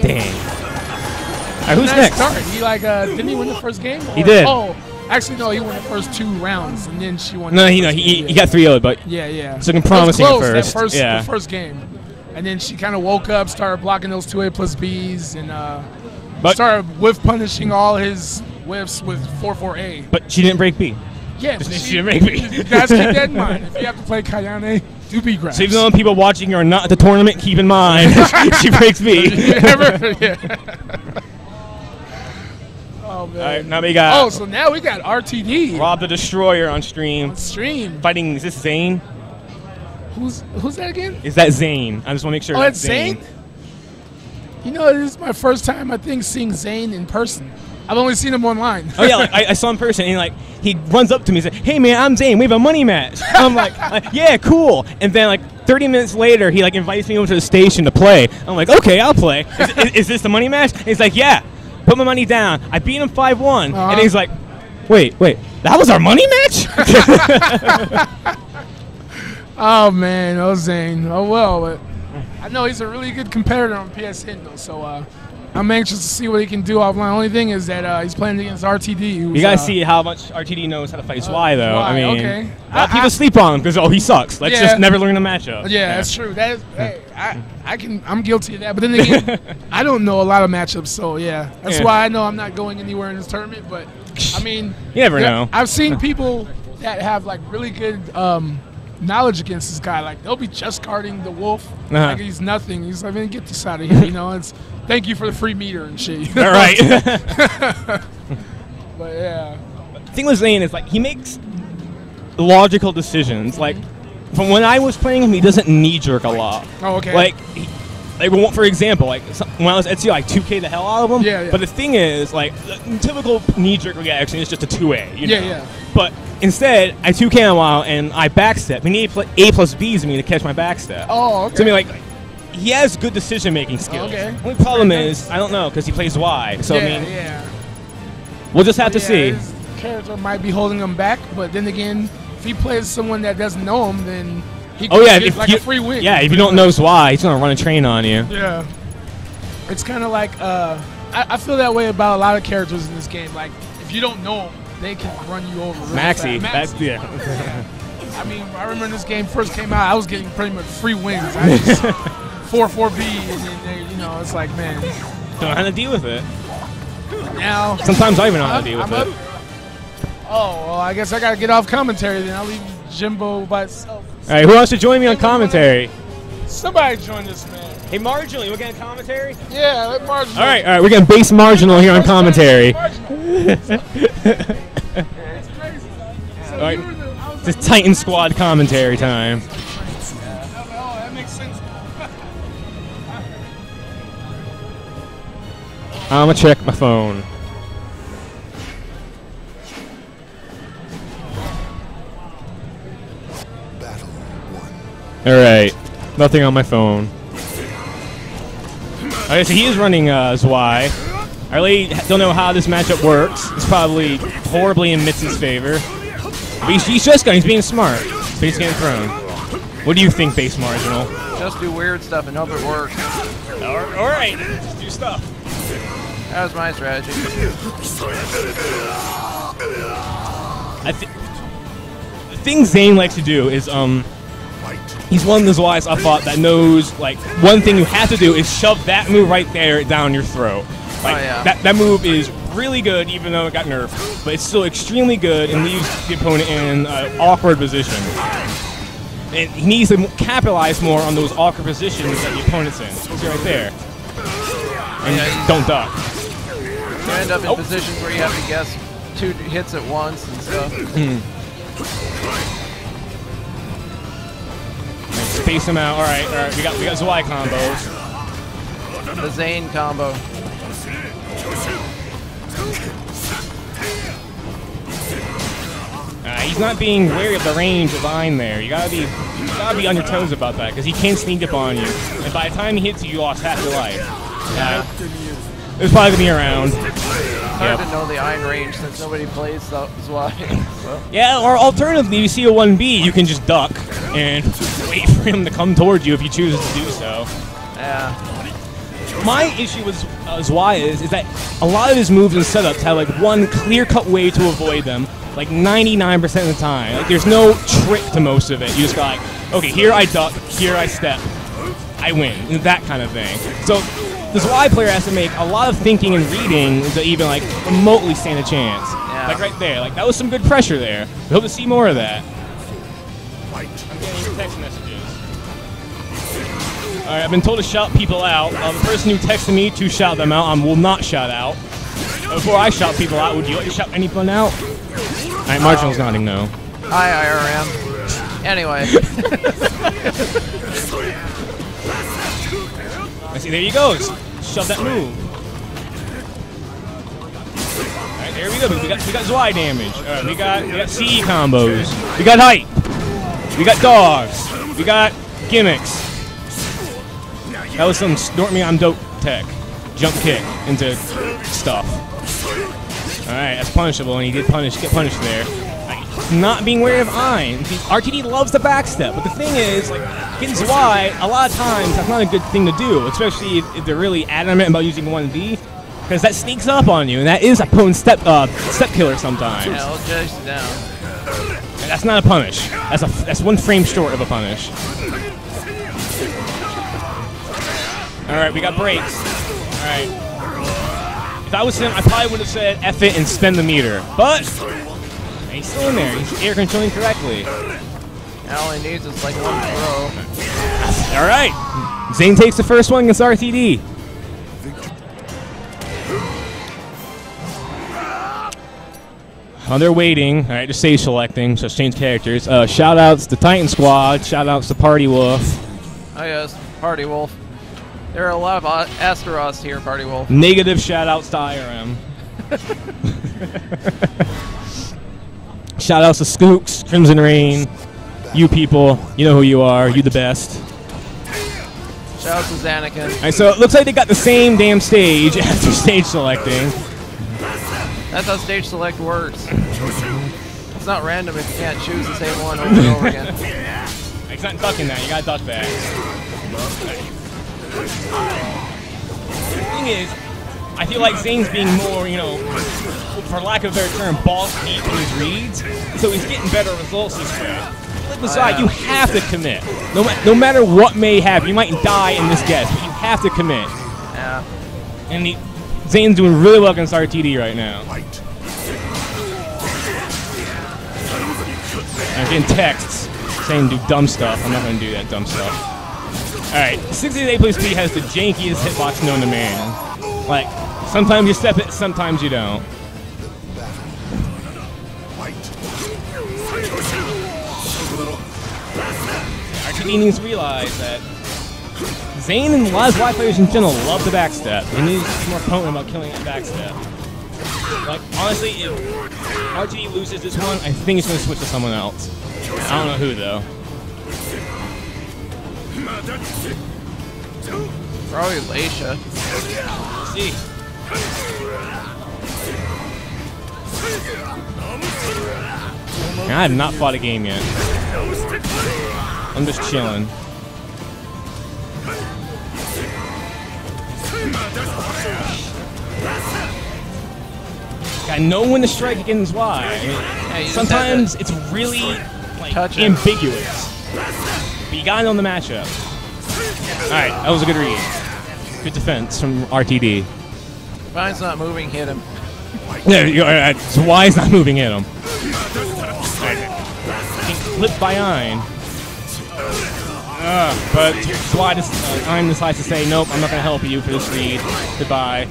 Dang. All right, who's nice next? Start. He like uh, didn't he win the first game? He did. Oh, actually no, he won the first two rounds, and then she won. No, the he, no, he, he got 3 0 but Yeah, yeah. it's looking It was promising at first. That first, yeah. the first game, and then she kind of woke up, started blocking those two A plus Bs, and uh, But- started whiff punishing all his whiffs with four four A. But she didn't break B. Yeah, She- but she didn't break B. Guys, keep that in mind. If you have to play Kayane, do B grabs. So even though people watching are not at the tournament, keep in mind she breaks B. Never- yeah. Oh man. All right, now we got Oh, so now we got RTD. Rob the Destroyer on stream. stream. Fighting, is this Zane? Who's who's that again? Is that Zane? I just want to make sure Oh, that's that's Zane. You know, this is my first time I think seeing Zane in person. I've only seen him online. Oh yeah, like, I, I saw him in person, and like he runs up to me and says, "Hey man, I'm Zane. We have a money match." I'm like, like, "Yeah, cool." And then like 30 minutes later, he like invites me over to the station to play. I'm like, "Okay, I'll play." Is, is, is this the money match? And he's like, "Yeah." Put my money down. I beat him five one, Uh-huh. and he's like, "Wait, wait, that was our money match?" Oh man, oh Zane. Oh well, but I know he's a really good competitor on PSN though, so uh, I'm anxious to see what he can do offline. Only thing is that uh, he's playing against RTD. You guys uh, see how much RTD knows how to fight Sly, though. I mean, okay. a lot of people I- sleep on him because oh, he sucks. Let's Yeah. just never learn the matchup. Yeah, that's true. That is, hey, I, I can, I'm guilty of that. But then again, I don't know a lot of matchups, so yeah, that's Yeah. why I know I'm not going anywhere in this tournament. But I mean, You never yeah, know. I've seen people that have like really good um, knowledge against this guy. Like they'll be just guarding the wolf, Uh-huh. like he's nothing. He's like, man, get this out of here. You know, it's thank you for the free meter and shit. All right. but yeah, The thing with Zane is like he makes logical decisions. Like from when I was playing him, he doesn't knee jerk a lot. Oh, okay. Like, he, like for example, like when I was at CU, I 2K the hell out of him. Yeah, yeah. But the thing is, like typical knee jerk reaction is just a 2A. You Yeah, know? yeah. But instead, I 2K in a while and I backstep. We need A pl- A plus B's in me to catch my backstep. Oh, okay. So I mean, like. He has good decision making skills. Okay. Only problem is I don't know because he plays Y. So yeah, I mean, yeah. we'll just have to Yeah, see. His character might be holding him back, but then again, if he plays someone that doesn't know him, then he Oh yeah, if like you, a free win. Yeah, if you don't know why, he's gonna run a train on you. Yeah. It's kind of like uh, I, I feel that way about a lot of characters in this game. Like if you don't know them, they can run you over. Really Maxi, fast. that's yeah. I mean, I remember when this game first came out, I was getting pretty much free wins. I just four four B, and then they, you know, it's like man. Don't know how to deal with it. Now Sometimes I even know how to deal with I'm it. up. Oh, well, I guess I gotta get off commentary then. I'll leave Jimbo by itself. All right, who wants to join me on commentary? Somebody join this man. Hey, Marginal, you want to get commentary? Yeah, let Marginal. All right, all right, we're getting base marginal here on commentary. all right, this Titan Squad commentary time. That makes sense. I'm gonna check my phone. One. All right, nothing on my phone. Okay, so he is running uh, Zwei. I really don't know how this matchup works. It's probably horribly in Mitz's favor. But he's, he's just going. He's being smart. So he's getting thrown. What do you think, base marginal? Just do weird stuff and hope it works. All right, just do stuff. That was my strategy. I think the thing Zane likes to do is um. He's one of those guys I thought that knows like one thing you have to do is shove that move right there down your throat. Like Oh, yeah. that that move is really good even though it got nerfed, but it's still extremely good and leaves the opponent in an awkward position. And he needs to capitalize more on those awkward positions that the opponent's in. See right there. And Yeah, don't duck. You end up in Oh. positions where you have to guess two hits at once and stuff. Hmm. Space him out. All right, all right. We got we got Zwei combos. The Zane combo. Uh, he's not being wary of the range of line there. You gotta be, you gotta be on your toes about that because he can sneak up on you. And by the time he hits you, you lost half your life. Uh, it was probably gonna be around. Hard Yep. to know the Ein range since nobody plays so- Zwei. so. Yeah, or alternatively, you see a 1B, you can just duck and wait for him to come towards you if you choose to do so. Yeah. My issue with uh, Zwei is, is that a lot of his moves and setups have like one clear-cut way to avoid them, like 99% of the time. Like there's no trick to most of it. You just got like, okay, here I duck, here I step, I win, that kind of thing. So the Zwei player has to make a lot of thinking and reading to even like remotely stand a chance. Yeah. Like right there, like that was some good pressure there. We hope to see more of that. I'm getting text messages. All right, I've been told to shout people out. Uh, the person who texted me to shout them out, I will not shout out. Before I shout people out, would you like to shout anyone out? All right, Marginal's nodding no. Hi, IRM. Anyway. I see. There he goes. Shove that move. All right, there we go. We got we got Zwei damage. All right, we got we got CE combos. We got height. We got dogs. We got gimmicks. That was some snort me I'm dope tech. Jump kick into stuff. All right, that's punishable, and he did punish get punished there. Not being wary of Ein. RTD loves the backstep, but the thing is, like, getting Zwei, a lot of times that's not a good thing to do, especially if, if they're really adamant about using 1D, because that sneaks up on you, and that is a potent step uh, step killer sometimes. Yeah, I'll you down. And that's not a punish. That's a that's one frame short of a punish. All right, we got breaks. All right. If I was him, I probably would have said F it and spend the meter. But he's still in there. He's air controlling correctly. All he needs is like one throw. All right. Zane takes the first one against RTD. Oh, they're waiting. All right, just stage selecting, so change characters. Uh, shout outs to Titan Squad. Shout outs to Party Wolf. Oh yes, Party Wolf. There are a lot of uh, Asteros here, Party Wolf. Negative shout outs to IRM. shout outs to Skooks, Crimson Rain. You people, you know who you are. You the best. Shout out to Zanakin. All right, so it looks like they got the same damn stage after stage selecting. That's how stage select works. It's not random if you can't choose the same one over and over again. It's not ducking that. You gotta duck back. The thing is, I feel like Zane's being more, you know, for lack of a better term, balls deep in his reads. So he's getting better results this way. Like beside, oh, you have to commit. No, ma- no matter what may happen, you might die in this guess, but you have to commit. Yeah. And he, Zane's doing really well against RTD right now. I'm getting texts saying do dumb stuff. I'm not going to do that dumb stuff. Alright, 68 plus B has the jankiest hitbox known to man. Like, sometimes you step it, sometimes you don't. RTD needs to realize that Zane and a lot of Y players in general love the backstep. They need to be more potent about killing that backstep. Like, honestly, if RTD loses this one, I think he's going to switch to someone else. I don't know who, though. Probably Leixia. see. I have not fought a game yet. I'm just chilling. I know when to strike against Y. I mean, you sometimes it's really like ambiguous. But you gotta know the matchup. Alright, that was a good read. Good defense from RTD. Mine's not moving, hit him. Yeah, you- alright, so why is not moving in him? Flipped by Ein. Uh, but Zwei just, uh, Ein decides to say, nope, I'm not going to help you for this read. Goodbye.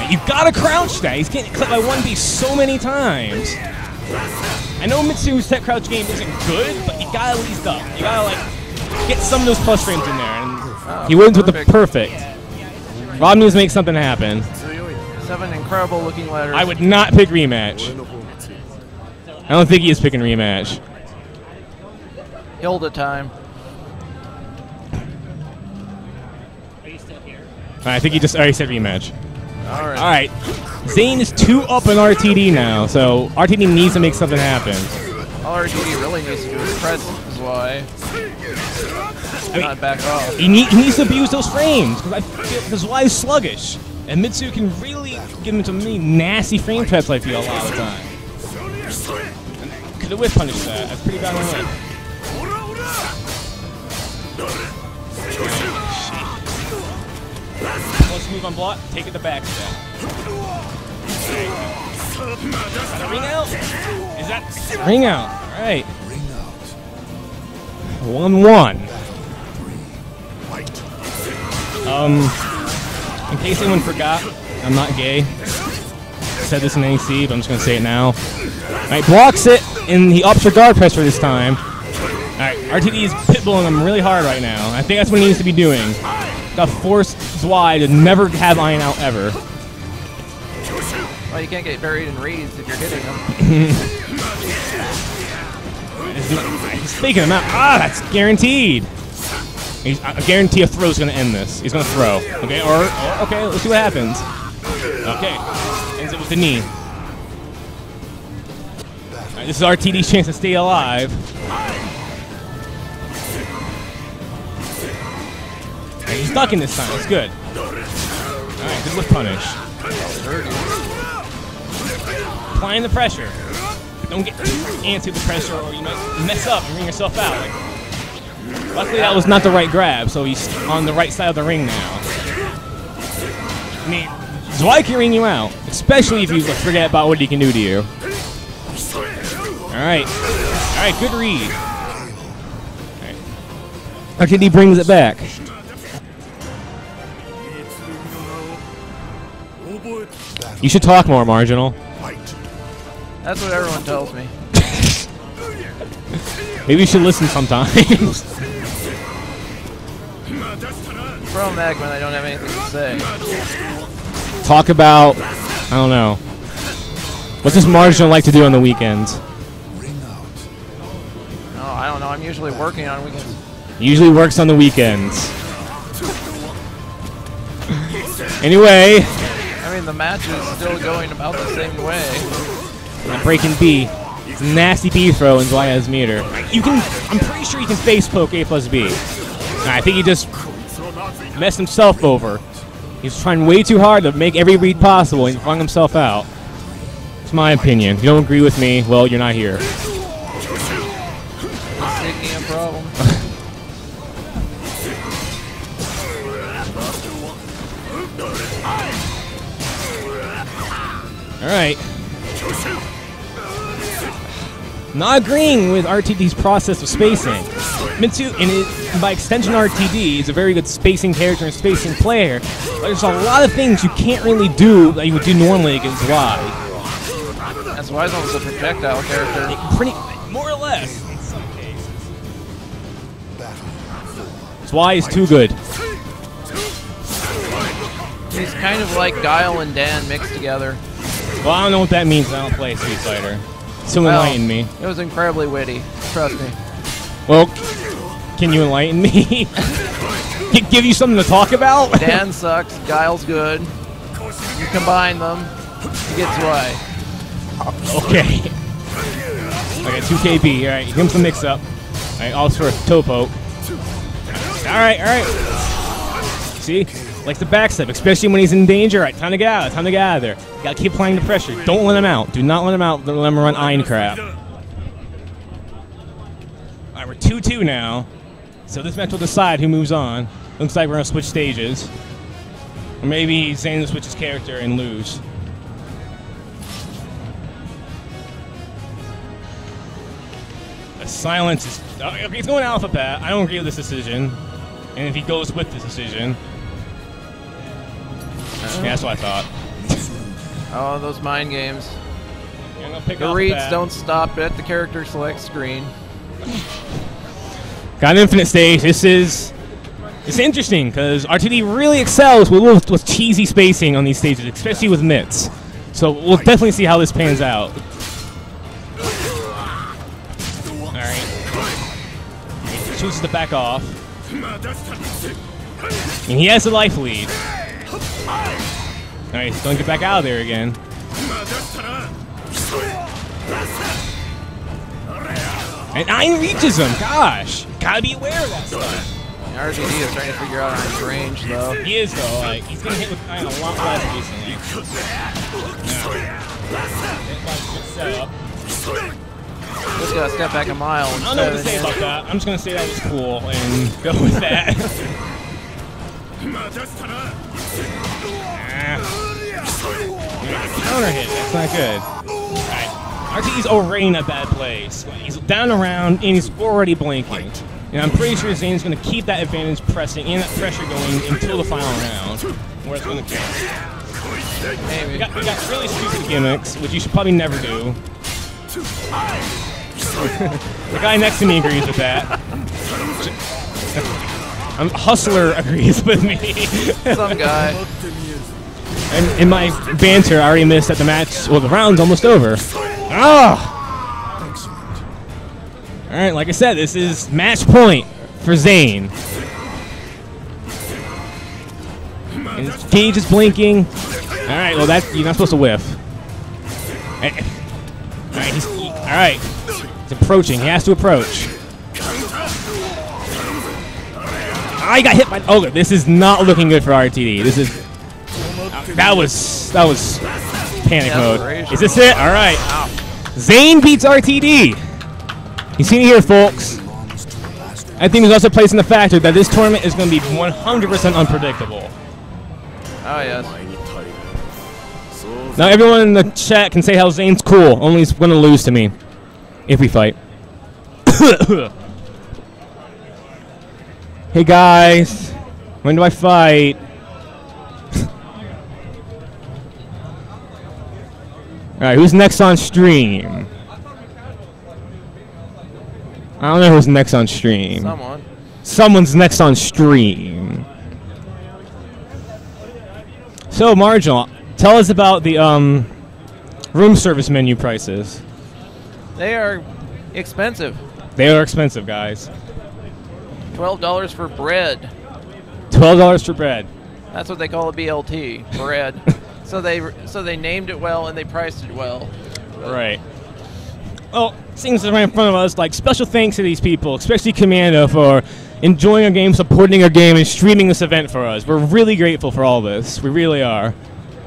And You gotta crouch that. He's getting clipped by one B so many times. I know Mitsu's tech crouch game isn't good, but you gotta at least up. You gotta like get some of those plus frames in there, and he wins with the perfect. Rob needs to make something happen. Seven incredible looking letters. I would not pick rematch. I don't think he is picking rematch. Hilde time. Are you still here? I think he just already said rematch. All right. All right. Zane is two up in RTD now, so RTD needs to make something happen. All RTD really needs to do is press why. Not back off. He, need, he needs to abuse those frames because why is sluggish, and Mitsu can really give him some really nasty frame traps. I feel a lot of the time. Could have whip punished that. That's pretty bad on whip. Let's move on block. Take it the back step. Is that a ring out? Is that ring out? All right. One one. Um, in case anyone forgot, I'm not gay. I said this in AC, but I'm just gonna say it now. All right, blocks it, and he ups your guard pressure this time. All right, RTD is pitbulling him really hard right now. I think that's what he needs to be doing. Got to force Zwei to never have Ein out ever. Well, you can't get buried in reads if you're hitting them. Faking him out. Ah, that's guaranteed. He's, I guarantee a throw's gonna end this. He's gonna throw. Okay, or, or okay, let's see what happens. Okay, ends it with the knee. This is RTD's chance to stay alive. Right, he's ducking this time. That's good. All right, good with punish. Applying the pressure. Don't get antsy with the pressure, or you might mess up and ring yourself out. Like, luckily, that was not the right grab, so he's on the right side of the ring now. I mean, Zwei can ring you out, especially if you forget about what he can do to you. All right, all right, good read. All right. he brings it back. You should talk more, Marginal. That's what everyone tells me. Maybe you should listen sometimes. Pro Mag when I don't have anything to say. Talk about, I don't know. What's this Marginal like to do on the weekends? No, I don't know. I'm usually working on weekends. Usually works on the weekends. Anyway, I mean, the match is still going about the same way. I'm breaking B. It's a nasty B throw in Zwaya's meter. You can, I'm pretty sure you can face poke A plus B. I think he just messed himself over. He's trying way too hard to make every read possible and flung himself out. It's my opinion. If you don't agree with me, well, you're not here. All right. Not agreeing with RTD's process of spacing. Mitsu, and it, by extension, RTD is a very good spacing character and spacing player. But there's a lot of things you can't really do that you would do normally against Y. That's why almost a projectile character. Pretty, more or less. in some cases. Y is too good. He's kind of like Guile and Dan mixed together. Well, I don't know what that means. I don't play Street Fighter. So Well, enlighten me. It was incredibly witty. Trust me. Well, can you enlighten me? Give you something to talk about? Dan sucks. Guile's good. You combine them, you get Zwei. Okay. Okay, 2KB. All right, give him some mix up. All right, all for Topo. All right, all right. See? Likes the backstep, especially when he's in danger. All right, time to get out. Time to get out of there. You gotta keep applying the pressure. Don't let him out. Do not let him out. Don't let him run crap. All right, we're 2-2 now. So this match will decide who moves on. Looks like we're gonna switch stages. Or maybe Zane will switch his character and lose. Silence is. oh, okay, he's going alphabet. I don't agree with this decision. And if he goes with this decision. Yeah, that's what I thought. Oh, those mind games. pick The reads that. don't stop at the character select screen. Got an infinite stage. This is it's interesting because RTD really excels with, with, with cheesy spacing on these stages, especially with mitts. So we'll definitely see how this pans out. All right. Chooses to back off, and he has the life lead. All right, don't get back out of there again. And Nine reaches him. Gosh, gotta be aware of that stuff. RTD is trying to figure out on his range, though. He is though. Like he's gonna hit with Ein a lot less recently. Setup. Just gotta step back a mile. I don't know what to instead say of- about that. I'm just gonna say that was cool and go with that. Counter hit. That's not good. Alright. RTD's already in a bad place. He's down around and he's already blinking. And I'm pretty sure Zane's gonna keep that advantage pressing and that pressure going until the final round. Where it's gonna count. Maybe. We got, we got really stupid gimmicks, which you should probably never do. the guy next to me agrees with that. Um, Hustler agrees with me. Some guy. And in my banter, I already missed that the match, well, the round's almost over. Ah! All right, like I said, this is match point for Zane. And gauge is blinking. All right, well, that you're not supposed to whiff. Eh, All right, he's, all right. He's approaching. He has to approach. I got hit by. Oh, this is not looking good for RTD. This is. That was that was panic mode. Is this it? All right. Zane beats RTD. You seen it here, folks. I think there's also placed in the factor that this tournament is going to be 100% unpredictable. Oh, yes. Now everyone in the chat can say how Zane's cool. Only he's going to lose to me if we fight. hey guys, when do I fight? All right, who's next on stream? I don't know who's next on stream. Someone. Someone's next on stream. So, Marginal, tell us about the um, room service menu prices. They are expensive. They are expensive, guys. Twelve dollars for bread. Twelve dollars for bread. That's what they call a BLT, bread. so they so they named it well and they priced it well. Right. Well, things right in front of us, like special thanks to these people, especially Commando, for enjoying our game, supporting our game, and streaming this event for us. We're really grateful for all this. We really are.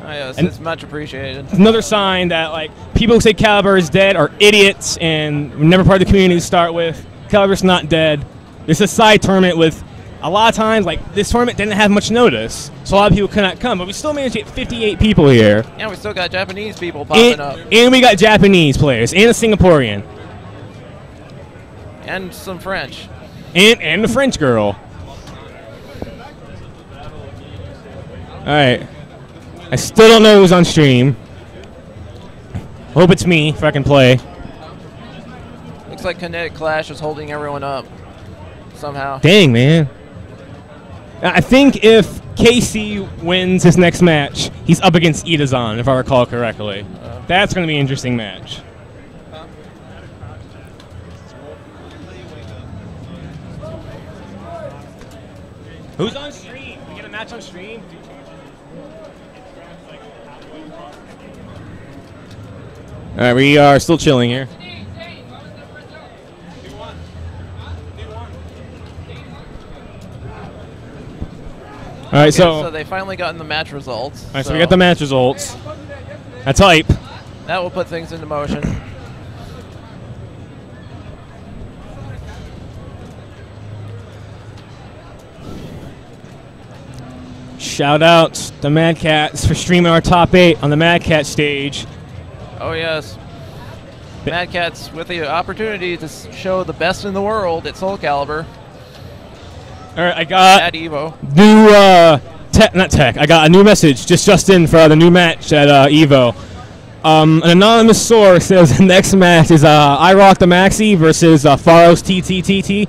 Oh, yes, And- it's much appreciated. Another sign that like people who say Calibur is dead are idiots and were never part of the community to start with. Calibur's not dead. It's a side tournament with a lot of times like this tournament didn't have much notice, so a lot of people could not come, but we still managed to get 58 people here. Yeah, we still got Japanese people popping And, up. and we got Japanese players and a Singaporean And some French. and and the French girl. All right, I still don't know who's on stream. Hope it's me if I can play. Looks like Kinetic Clash is holding everyone up. Somehow. Dang, man. I think if KC wins his next match, he's up against Itazan, if I recall correctly. That's going to be an interesting match. Who's on stream? We get a match on stream? All right, we are still chilling here. All right, Okay, so, so they finally gotten the match results. all right, so we got the match results. That's hype. That will put things into motion. Shout out to Mad Catz for streaming our top eight on the Mad Cat stage. Oh yes. Mad Cat's with the opportunity to show the best in the world at Soul Calibur All right, I got at Evo. new uh, tech, not tech. I got a new message just just in for the new match at uh, Evo. Um, an anonymous source says the next match is uh, I Rock the Maxi versus uh, Faros TTTT.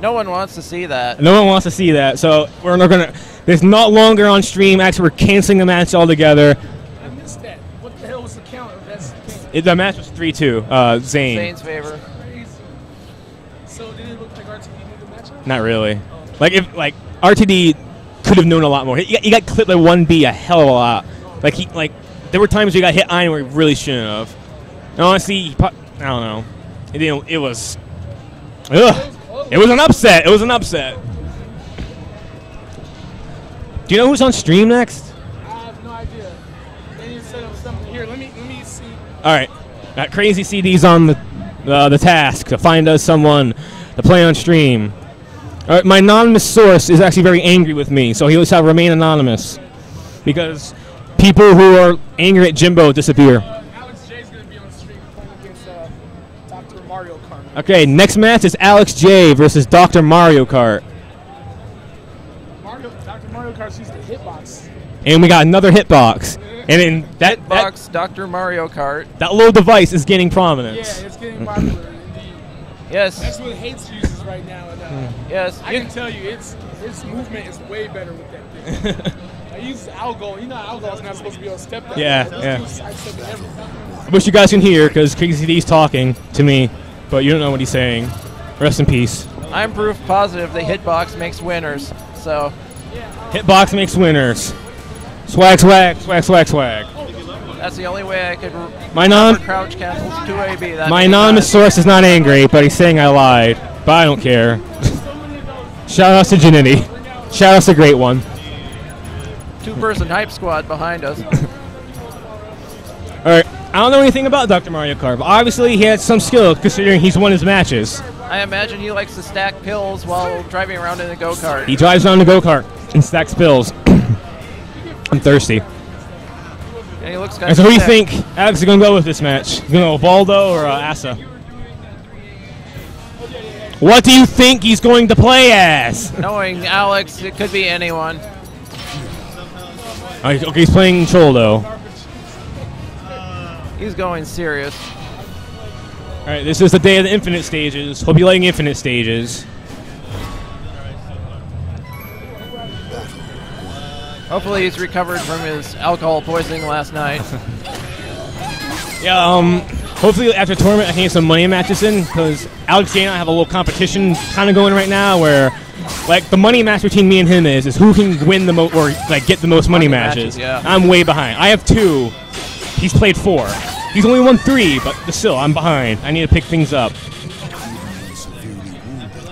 No one wants to see that. No one wants to see that, so we're not gonna. It's not longer on stream. Actually, we're canceling the match altogether. I missed that. What the hell was the count of that? game? It, the match was three two. Uh, Zane. Zane's favor. Not really. Like if like RTD could have known a lot more. He, he got clipped by one B a hell of a lot. Like he like there were times he got hit iron where he really shouldn't have. And honestly, I don't know. It didn't. It was. Ugh. It was an upset. It was an upset. Do you know who's on stream next? I have no idea. They need to set up something here. Let me let me see. All right, got crazy CDs on the uh, the task to find us someone to play on stream. All right, my anonymous source is actually very angry with me, so he will shall remain anonymous because people who are angry at Jimbo disappear. Alex J's gonna be on stream against uh, Dr. Mario Kart. Okay, next match is Alex J versus Dr. Mario Kart, Mario, Dr. Mario Kart's used the hitbox. and we got another hitbox, and in that that, Box Dr. Mario Kart. that little device is gaining prominence. Yeah, it's getting popular. Indeed. Yes. That's what Hates uses right now. And, uh, Yes. I you- can tell you, its its movement is way better with that thing. I use Algol. You know, Algol's not supposed to be on step. that Yeah, yeah. This dude's sidestepping everything. I wish you guys can hear because Crazy D's talking to me, but you don't know what he's saying. Rest in peace. I'm proof positive the hitbox makes winners. So Hitbox makes winners. Swag, swag, swag, swag, swag. that's the only way I could. My non- crouch cancels 2AB. That My anonymous source is not angry, but he's saying I lied. But I don't care. Shout out to Janini. Shout out to Great One. Two-person hype squad behind us. Alright, I don't know anything about Dr. Mario Kart, but obviously he had some skill considering he's won his matches. I imagine he likes to stack pills while driving around in a go-kart. He drives around the go kart and stacks pills. I'm thirsty. And he looks kind And so, who do you think Alex is going to go with this match? Going to go Voldo or uh, Asa? What do you think he's going to play as? Knowing Alex, it could be anyone. Okay, he's playing Choldo. He's going serious. All right, this is the day of the infinite stages. Hope you're liking infinite stages. Hopefully he's recovered from his alcohol poisoning last night. Yeah, um, hopefully after tournament I can get some money matches in because Alex J and I have a little competition kind of going right now where, like, the money match between me and him is is who can win the most or like get the most money, Money matches, matches. yeah. I'm way behind. I have two. He's played four. He's only won three, but still I'm behind. I need to pick things up.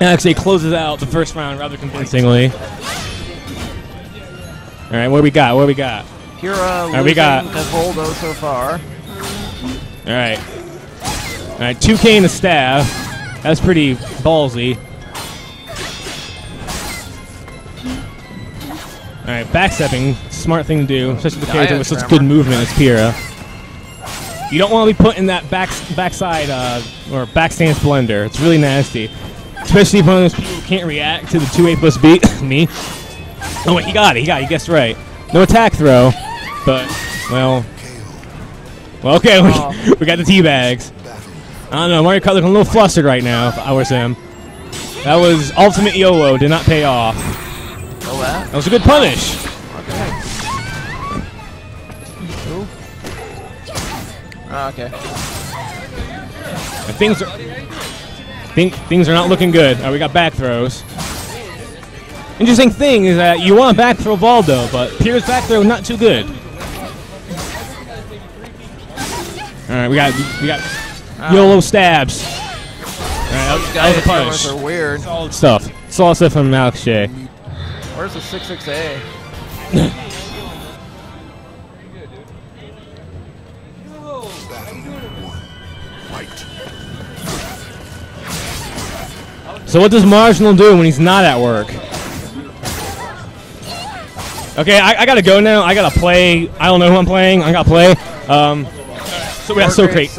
Alex J closes out the first round rather convincingly. All right, what we got? What we got? Kira uh, All losing we got. to Voldo so far. All right. All right, 2K in the staff. That's pretty ballsy. All right, backstepping, smart thing to do, especially with a character with such good movement as Pyrrha. You don't want to be put in that back backside uh, or backstance blender. It's really nasty, especially if one of those people can't react to the 2A plus B. me. Oh wait, he got it. He got it. He guessed right. No attack throw, but well, well, okay, we, Oh. we got the tea bags. I don't know, Mario Kart looking a little flustered right now. If I was him, that was ultimate YOLO. Did not pay off. Oh, that? That was a good punish. Ah, okay. And things are think things are not looking good. Uh, we got back throws. Interesting thing is that you want to back throw Voldo, but Pyrrha's back throw not too good. All right, we got we got YOLO stabs. All right, that, was- that was a Guy punish. are weird. Solid stuff. Solid stuff from Alex J. Where's the 66A? So what does Marginal do when he's not at work? Okay, I, I gotta go now. I gotta play. I don't know who I'm playing. I gotta play. Um, so we got so great.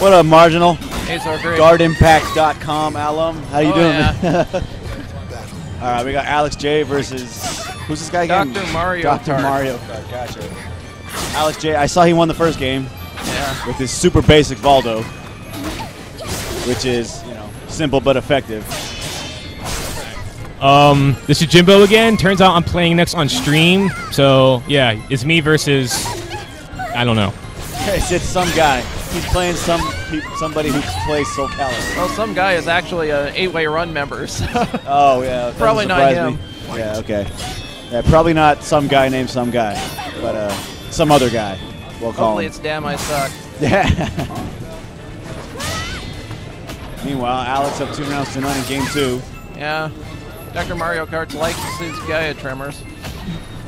What up, Marginal? Hey, so great. GuardImpact.com alum. How you Oh, doing? yeah. All right, we got Alex J versus who's this guy again? Dr. Mario Dr. Kart. Mario Kart. Gotcha. Alex J. I saw he won the first game. Yeah. With his super basic Voldo, which is you know simple but effective. Um, this is Jimbo again. Turns out I'm playing next on stream. So yeah, it's me versus I don't know. It's, it's some guy. He's playing some somebody who plays Soul Calibur. Well, some guy is actually an eight-way run member. So Oh yeah, Probably doesn't him. me. Yeah, okay. Yeah, probably not some guy named some guy, but uh, some other guy. We'll call hopefully him. it's damn I suck. Yeah. Meanwhile, Alex up two rounds to none in game two, Yeah. Dr. Mario Kart likes his Gaia tremors.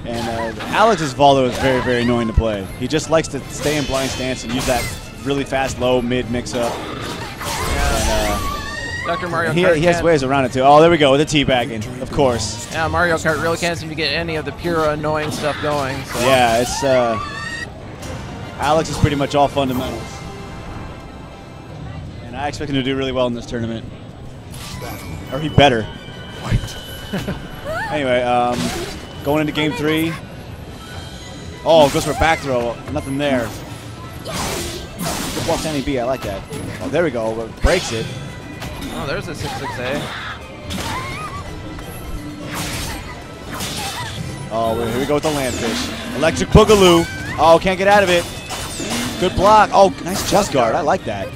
and uh, Alex's Voldo is very, very annoying to play. He just likes to stay in blind stance and use that really fast low mid mix up. Dr. Mario He, Kart he has ways around it too. Oh, there we go with the teabagging, of course. Yeah, Mario Kart really can't seem to get any of the pure annoying stuff going. So. Yeah, it's uh, Alex is pretty much all fundamentals, and I expect him to do really well in this tournament, or he better. anyway, um, going into game three. Oh, goes for a back throw. Nothing there. Good ball standing B. I like that. Oh, there we go. but Breaks it. Oh, there's a 6-6A. Oh, here we go with the landfish. Electric Boogaloo. Oh, can't get out of it. Good block. Oh, nice chest guard. I like that.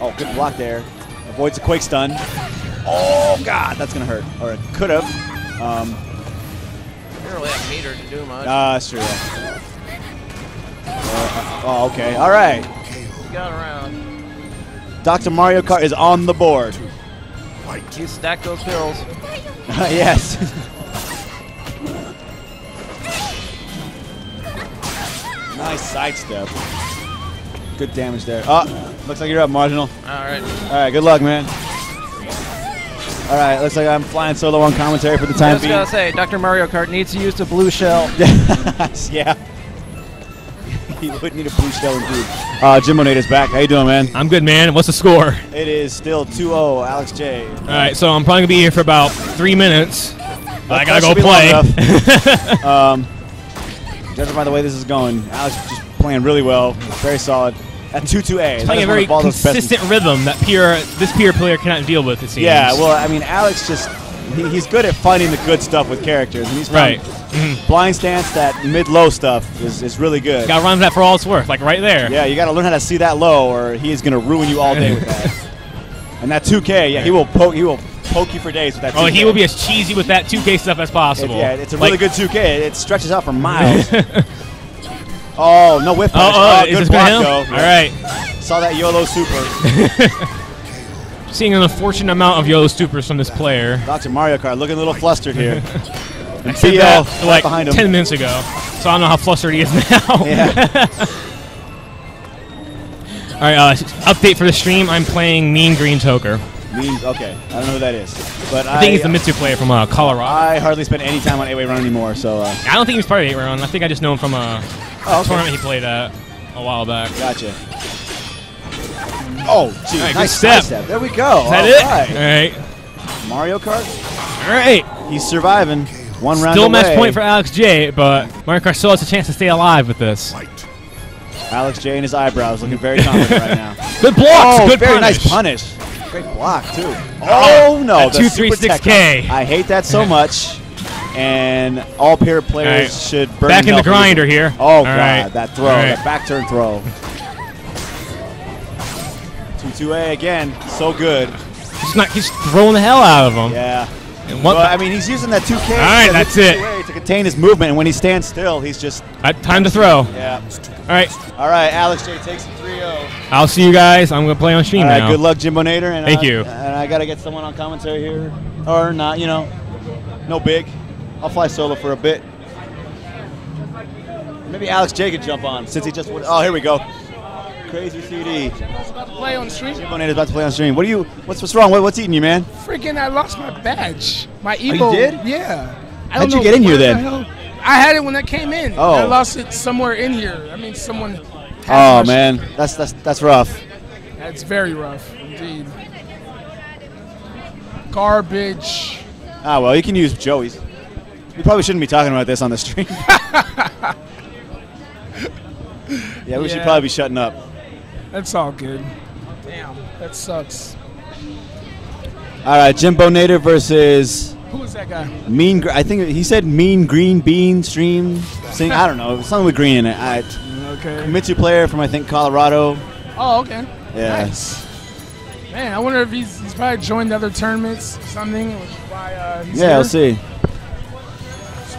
Oh, good block there. Avoids a quake stun. Oh, God, that's going to hurt. Or it could have. Um, You don't really have meter to do much. ah, that's true. Uh, oh, okay. All right. You got around. Dr. Mario Kart is on the board. You stack those pills. yes. nice sidestep. Good damage there. Oh, looks like you're up, Marginal. All right. All right, good luck, man. All right, looks like I'm flying solo on commentary for the time being. I was gonna say, Dr. Mario Kart needs to use the blue shell. yeah. he would need a blue shell indeed. Uh, Jim Monader's back. How you doing, man? I'm good, man. What's the score? It is still 2-0, Alex J. All right, so I'm probably gonna be here for about three minutes. I gotta go That should be play. um, judging by the way this is going, Alex is just playing really well. Very solid. At 2-2-A. playing a very consistent rhythm that pure this pure player cannot deal with. It seems. Yeah, well, I mean, Alex just he, he's good at finding the good stuff with characters, and he's Right. Blind stance that mid low stuff is, is really good. Gotta run that for all it's worth, like right there. Yeah, you got to learn how to see that low, or he is going to ruin you all day with that. And that 2K, yeah, he will poke he will poke you for days with that. Oh, 2K. he will be as cheesy with that 2K stuff as It- possible. yeah, it's a Like- really good 2K. It stretches out for miles. oh, no whiff Oh, punish. oh, Oh, is good block gonna though. hit him? All right. Saw that YOLO super. Seeing an unfortunate amount of YOLO supers from this player. Dr. Mario Kart looking a little flustered here. I said that right like behind him. 10 minutes ago, so I don't know how flustered he is now. Yeah. All right, uh, update for the stream. I'm playing Mean Green Toker. Mean, okay, I don't know who that is, but I think he's the Mitsu player from uh, Colorado. I hardly spend any time on 8-way run anymore, so uh, I don't think he was part of the 8 round. I think I just know him from a Oh, okay. tournament he played at a while back. Gotcha. Oh, gee, All right, good nice step. step. There we go. Is that All it? right. All right. Mario Kart. All right. He's surviving. One round Still away. match point for Alex J, but Mario Kart still has a chance to stay alive with this. Alex J and his eyebrows looking very confident right now. Good blocks, Oh, good very punish. nice punish. Great block too. Oh, oh no, That 236K. super tech- I hate that so much. And all pair players All right. should burn Back in the grinder using- here. Oh All god, right. that throw, All right. that back turn throw. 2-2A again, so good. He's not. He's throwing the hell out of him. Yeah. And what- Well, I mean, he's using that 2K All right, that's it. to contain his movement, and when he stands still, he's just Uh, time to throw. yeah. All right. All right, Alex J takes the 3-0. I'll see you guys. I'm gonna play on stream All right, now. good luck, Jimbo Nader. And Thank uh, you. And I gotta get someone on commentary here, or not, you know, no big. I'll fly solo for a bit. Maybe Alex J could jump on since he just. Oh, here we go. Crazy CD. Jimbo's about to Play on stream. Jimbo Nader's about to play on stream. What are you? What's what's wrong? What, what's eating you, man? Freaking, I lost my badge. My you Evo. did? Yeah. I How'd you get in here the then? hell- I had it when I came in. Oh. I lost it somewhere in here. I mean, someone. Oh man, that's that's that's rough. That's very rough, indeed. Garbage. Ah, well, you can use Joey's. We probably shouldn't be talking about this on the stream. yeah, we should probably be shutting up. That's all good. Damn, that sucks. All right, Jimbo Nader versus Who is that guy? Mean. I think he said Mean Green Bean Stream. Sing. I don't know. Something with green in it. I, Okay. Mitsu player from I think Colorado. Oh, okay. Yeah. Nice. Man, I wonder if he's, he's probably joined other tournaments or something, which is why uh, he's Yeah, here. we'll see.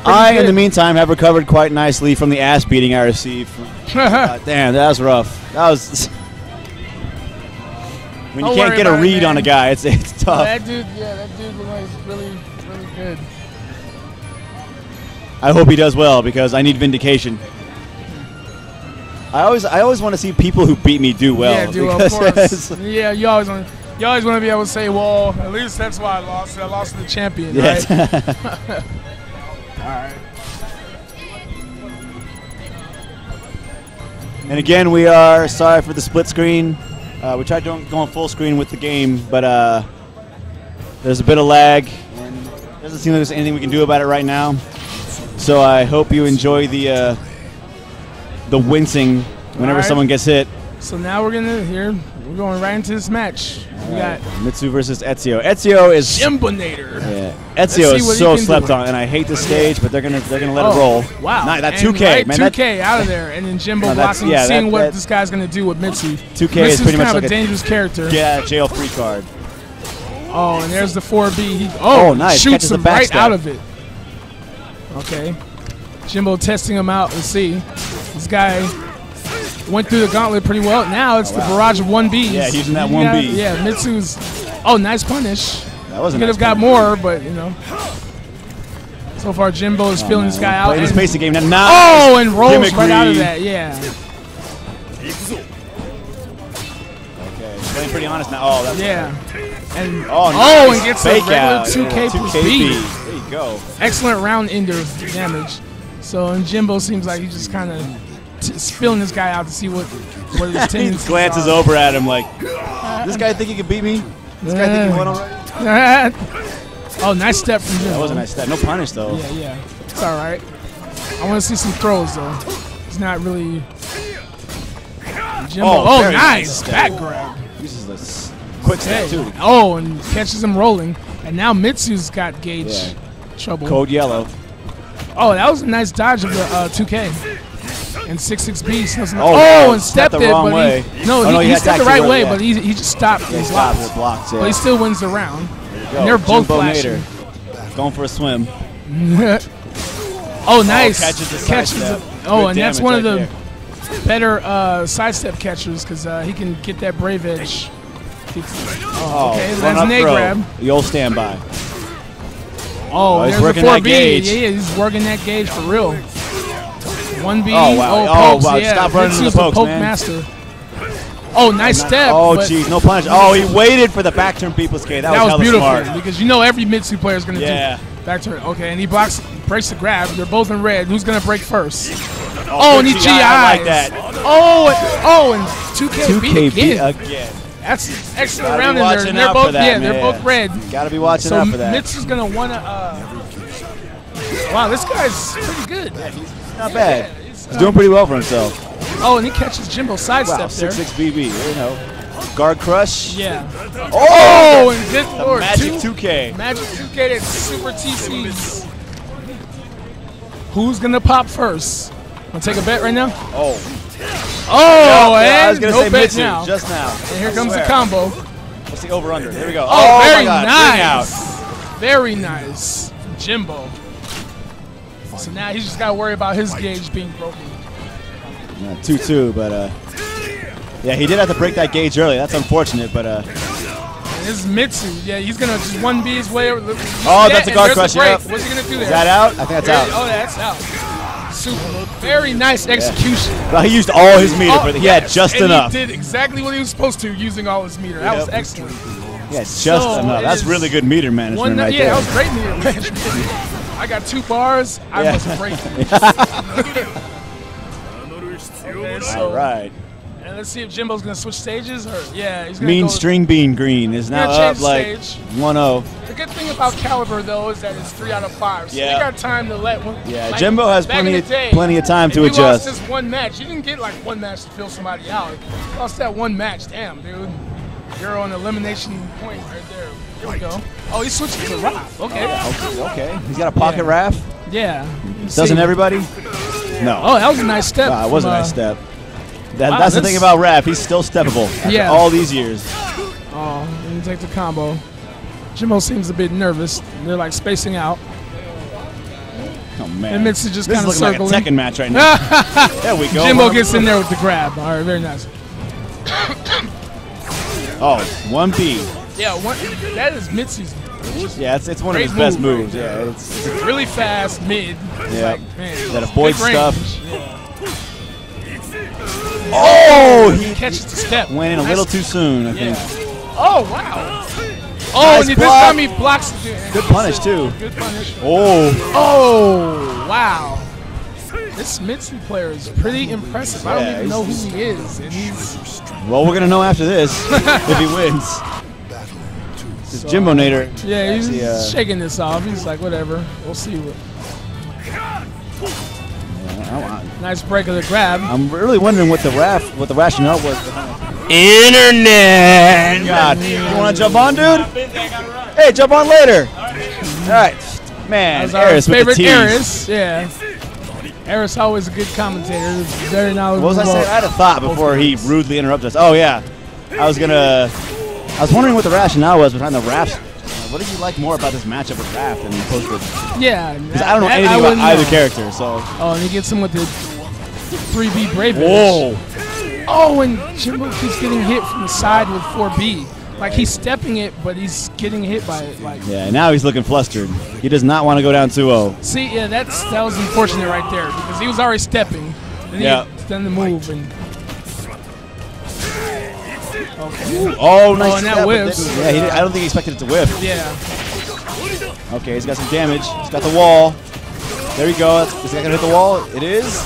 I, in the meantime, have recovered quite nicely from the ass beating I received. From, Uh, damn, that was rough. That was. When you Don't can't get a about it, read on a guy, it's it's Oh, tough. that dude, yeah, that dude was really, really good. I hope he does well because I need vindication. I always, I always want to see people who beat me do well. yeah, dude, of course. yeah, you always want, you always want to be able to say, well, at least that's why I lost. I lost to the champion, Yes. right? All right. And again, we are sorry for the split screen. Uh, we tried doing, going full screen with the game, but uh, there's a bit of lag, and it doesn't seem like there's anything we can do about it right now. So I hope you enjoy the uh, the wincing whenever Alright. someone gets hit. So now we're gonna here. We're going right into this match. We got Mitsu versus Ezio. Ezio is Jimbonator. Ezio is so slept on, and I hate the stage, but they're gonna they're gonna let Oh, it roll. Wow. That 2K, right, man. that- 2K out of there, and then Jimbo No, blocking, yeah, seeing that- what that- this guy's gonna do with Mitsu. 2K Mitsu's is pretty much kind like of a dangerous character. Yeah, jail free card. Oh, and there's the 4B. He, oh, Oh, nice. Shoots Catches him right backstep. out of it. Okay. Jimbo testing him out. Let's see. This guy went through the gauntlet pretty well. Now it's Oh, the barrage of 1Bs. Yeah, using that 1B. Yeah, Mitsu's. Oh, nice punish. That was Could nice have got more, but, you know. So far, Jimbo is Oh, feeling man. this guy out. Playing his and- pace of game. Now, oh, nice. Oh, and rolls Gimmick right out of that. Yeah. Okay, playing pretty honest now. Oh, that's Yeah. And Oh, oh, nice. and gets Fake a regular 2K Yeah, plus 2K B. There you go. Excellent round ender damage. So and Jimbo seems like he's just kind of spilling this guy out to see what what his he glances are. over at him like, this guy think he can beat me? This guy think he won already? oh, nice step from Jimbo. That was a nice step. No punish though. Yeah, yeah. It's all right. I want to see some throws though. He's not really. Jimbo. Oh, Oh, nice nice back grab. Uses this quick step Hey. too. Oh, and catches him rolling. And now Mitsu's got gauge Yeah. trouble. Code yellow. Oh, that was a nice dodge of the uh, 2K. And 66B. snuffs him- Oh, Oh, yeah, and stepped stepped it, but way. he no, Oh, he, no, he he stepped the right way, yeah. but he, he just stopped his stopped blocks. it, blocks, yeah. But he still wins the round. And they're both Jimbo flashing. Nader. Going for a swim. oh, nice. catches the Catches sidestep. it. Oh, and that's one of the better uh, sidestep catchers because uh, he can get that brave edge. Oh, okay, run that's an A grab. The old standby. Oh, Oh, he's there's working the 4B. that gauge. Yeah, yeah, he's working that gauge for real. 1B. Oh, wow. Oh, pokes, wow. Yeah. Stop running into the pokes, poke man. master. Oh, nice Not- step. Oh, jeez. No punish. Oh, he waited for the back turn people's K. That, That, was, hella beautiful smart. because you know every Mitsu player is going to Yeah. do back turn. Okay, and he blocks, breaks the grab. They're both in red. Who's going to break first? Oh, and he good GI. GI. I like that. Oh, and, oh, and 2K, 2K beat beat again. again. That's excellent round in there. And they're both that, yeah, they're both red. Gotta be watching so out for that. Mitsu's going to want to. Uh, wow, this guy's pretty good. Not bad. He's doing pretty well for himself. Oh, and he catches Jimbo sidestep Wow, there. 6-6 BB. You know. Guard crush. Yeah. Oh, Oh, and good the lord. magic two, 2K. Magic 2K that's super TCs. Who's gonna pop first? Wanna take a bet right now? Oh. Oh, Yeah, and I was gonna no say bet Mitsu now. just now. And here I comes swear. the combo. What's the over under? Here we go. Oh, oh, my very God, nice. Very nice. from Jimbo. So now he's just gotta worry about his gauge being broken. Yeah, 2-2, but uh, yeah, he did have to break that gauge early. That's unfortunate, but uh, And this is Mitsu. Yeah, he's gonna just one B his way. over. Oh, Yeah, that's a guard there's crush, yep. What's he gonna do there? Is that out? I think that's out. Oh, that's out. Super. Very nice execution. well, he used all his meter, Oh, but he yes, had just and enough. He did exactly what he was supposed to using all his meter. That was excellent. Yeah, just So enough. That's really good meter management One, right yeah, there. that was great meter management. I got two bars. I Yeah. must break them. okay, so All right. And let's see if Jimbo's gonna switch stages or yeah, he's gonna Mean go. String Bean Green is Gonna now up like stage. 1-0. The good thing about Calibur though is that it's three out of five, so Yeah. we got time to let one. Yeah, like, Jimbo has plenty of- day, plenty of time if to you adjust. Lost this one match, you didn't get like one match to fill somebody out. You lost that one match, damn dude. You're on elimination point right there. Here we go. Oh, he switched to Rob. Okay. Okay, okay. He's got a pocket Raph. Yeah. Doesn't See. everybody? No. Oh, that was a nice step. Wow, it was a nice uh, step. That, wow, that's the thing about Raph. He's still steppable after Yeah. all these years. Oh, and he takes the combo. Jimbo seems a bit nervous. They're like spacing out. Oh man. And Mitsu just kind of is looking circling. like a Tekken match right now. there we go. Jimbo gets in there with the grab. All right, very nice. Oh, one B. Yeah, one, that is Mitsu's. Yeah, it's, it's one of his best move right moves. Yeah, it's, it's really fast mid. Yeah. like, man, That avoid stuff. Yeah. Oh, oh he catches the step. went in a Nice- little too soon. I Yeah. think. Oh wow. Oh, Nice and this block. time he blocks. the- Good punish too. Good punish. Oh. Oh wow. This Mitsu player is pretty impressive. I don't even know who he is, and he's Well, we're gonna know after this if he wins. This Jimbo Nader. yeah, he's actually, uh, shaking this off. He's like, whatever. We'll see. What, I- nice break of the grab. I'm really wondering what the Raph, what the rationale was. Internet. God, you want to jump on, dude? Hey, jump on later. All right, man. That's our Eris with favorite the. Eris. Yeah. Eris always a good commentator. Very knowledgeable. What was I saying? I had a thought before he rudely interrupted us. Oh yeah, I was gonna. I was wondering what the rationale was behind the Raph. What did you like more about this matchup with Raph than opposed to? Yeah. Because I don't know that anything about either character, so. Oh, and he gets him with the 3B Brave Whoa. Oh, and Jimbo keeps getting hit from the side with 4B. Like he's stepping it, but he's getting hit by it. Like, Yeah, now he's looking flustered. He does not want to go down oh. 2-0. see, yeah, that's that was unfortunate right there because he was already stepping. And Yeah. He had the move and. Okay. Oh, nice. Oh, and that then- Yeah, he did, I don't think he expected it to whiff. Yeah. Okay, he's got some damage. He's got the wall. There we go. Is that gonna hit the wall? It is.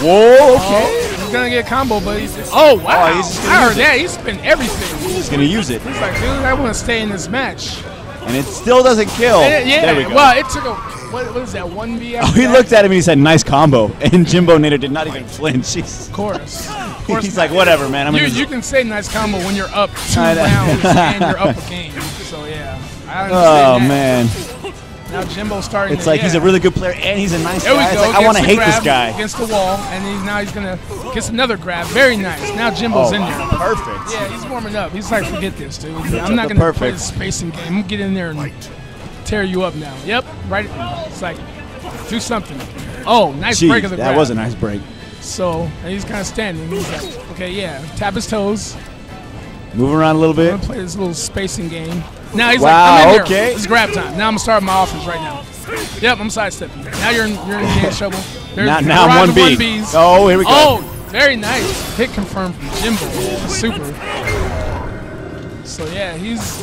Whoa. Okay. Oh, gonna get a combo, but he's. Oh, oh wow! Oh, he's just gonna I use heard it. that. He spent everything. He's gonna use it, He's like, dude, I want to stay in this match. and it still doesn't kill. It- yeah. There we go. Well, it took a what, what is that? One B. Oh, he looked at him and he said, "Nice combo," and Jimbo Nader did not even flinch. He's, Of course. Of course he's like, "Whatever, man." I'm you, gonna you can say nice combo when you're up two I know. rounds and you're up a game. So yeah, I Oh that. man, Now Jimbo's starting. it's to, like he's a really good player and he's a nice There we guy. go. It's like I want to hate this guy. against the wall, and he's now he's gonna gets another grab. Very nice. Now Jimbo's Oh, in there. perfect. Yeah, he's warming up. He's like, forget this, dude. Took I'm not gonna play perfect. this spacing game. I'm gonna get in there and tear you up now. Yep, right. It's like do something. Oh, nice Jeez, break of the that was a nice break. So and he's kind of standing. He's like, okay, yeah, tap his toes. Moving around a little I'm bit. gonna play this little spacing game. Now he's Wow, like, I'm in there. okay. It's grab time. Now I'm gonna start my offense right now. Yep, I'm sidestepping. Now you're in, you're in dance trouble. There's Now- now barrage one B. 1Bs. Oh, here we go. Oh, very nice. Hit confirmed from Jimbo. Super. So yeah, he's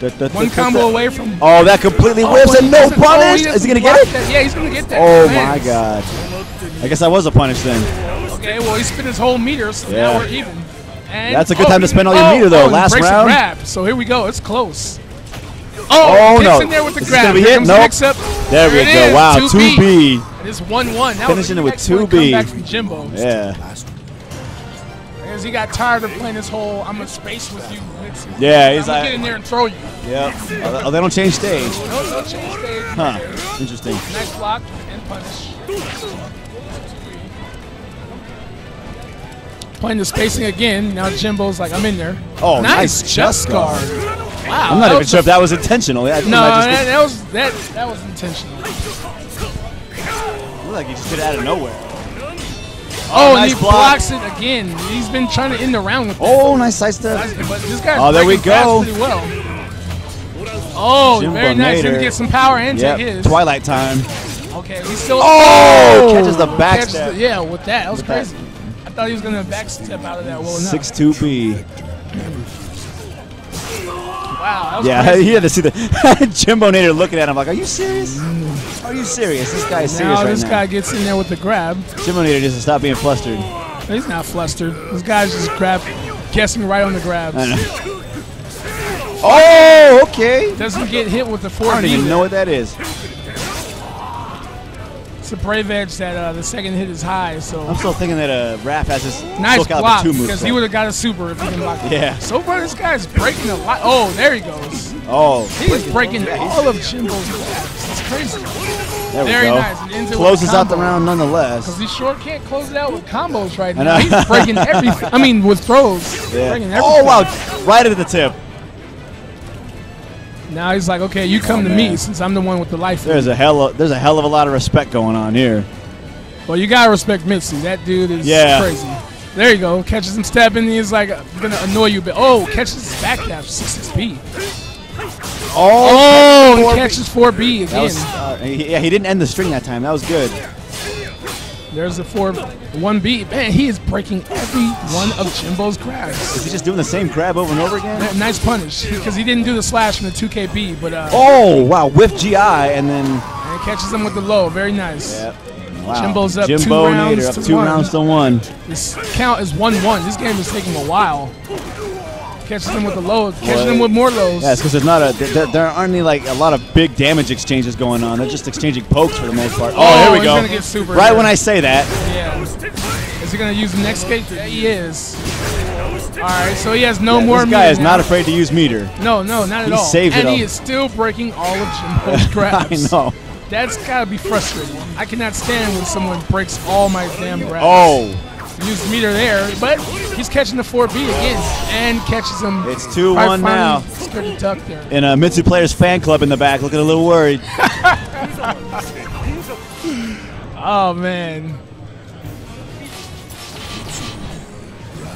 Da- da- one combo away from. Oh, that completely Oh, whips but and no oh, punish. he Is he gonna get it? that. Yeah, he's gonna get that. Oh my god. I guess I was a punish then. Okay, well he spent his whole meter, so Yeah. now we're even. And That's a good oh, time to spend all your oh, meter, though. oh, Last round. grab. So here we go. It's close. Oh, Oh, no. in there with the Is this grab. be Here hit? comes the Nope. mix-up. There we go. is, Wow, 2B. 2B. It is 1-1. That Finishing it with 2B. comeback from Jimbo. Yeah. Because he got tired of playing this whole I'm going to space with you. Yeah, he's like- get in there and throw you. Yep. Oh, oh, they don't change stage. No, no change stage. Huh. Interesting. Nice block and punish. Playing the spacing again. Now Jimbo's like, I'm in there. Oh, nice, nice just chest guard. guard. Wow. I'm not even sure if that was intentional. I think No, just that, that was that that was intentional. looked like he just did it out of nowhere. Oh, oh nice and he block. blocks it again. He's been trying to end the round with Oh, nice side step. But this guy's Oh, there we go. well. Oh, Jimbo very nice. Gonna get some power and Yep. take his. Twilight time. Okay, he's still. Oh, oh catches the back catches the- yeah, with that, that was With crazy. I thought he was gonna backstep out of that well enough. Six two B. Wow, that was Yeah, crazy. he had to see the Jimbo Nader looking at him like, "Are you serious? Are you serious? This guy is serious now right this now." guy gets in there with the grab. Jimbo Nader just to stop being flustered. He's not flustered. This guy's just grab, guessing right on the grabs. Oh, okay. Doesn't get hit with the four. I don't even know what that is. It's a brave edge that uh, the second hit is high. So I'm still thinking that uh, Raph has this nice block 2 because he would have got a super if he didn't block. Yeah. So far, this guy's breaking a lot. Oh, there he goes. Oh, He's breaking he's- all of Jimbo's grabs. It's crazy. There we Very go. nice. And ends it with a Closes out the round nonetheless. Because he sure can't close it out with combos right now. He's breaking everything. I mean, with throws. Yeah. Breaking Oh, wow. Right at the tip. Now he's like, okay, you come Oh, to me since I'm the one with the life. There's a hell of, there's a hell of a lot of respect going on here. Well, you gotta respect Mitsu. That dude is Yeah. crazy. There you go. Catches him stabbing. He's like gonna annoy you a bit. Oh, catches his back dash, six B. Oh, he catches four B again. was, uh, yeah, he didn't end the string that time. That was good. There's the four one B. Man, he is breaking every one of Jimbo's grabs. Is he just doing the same grab over and over again? N- Nice punish because he didn't do the slash from the 2KB, but uh, Oh, wow. with GI and then. and catches him with the low. Very nice. Wow. Jimbo's up two rounds Nader up to two one. rounds to one. This count is 1 1. This game is taking a while. Catches them with the low, catches Well, him with more lows. Yeah, it's because there's not a there, there aren't any like a lot of big damage exchanges going on. They're just exchanging pokes for the most part. Oh, Oh, here we oh, he's go. gonna get super right here. when I say that. Yeah. Is he going to use the next gate? Yeah, he is. All right, so he has no Yeah, more This guy is now. not afraid to use meter. No, no, not at He all. saved it and he all. is still breaking all of Jimbo's grabs. I know. That's got to be frustrating. I cannot stand when someone breaks all my damn grabs. Oh, Use meter there, but he's catching the 4B again and catches him. It's 2-1 Right, finally now. Scared to tuck there. and uh, Mitsu Players fan club in the back looking a little worried. Oh man.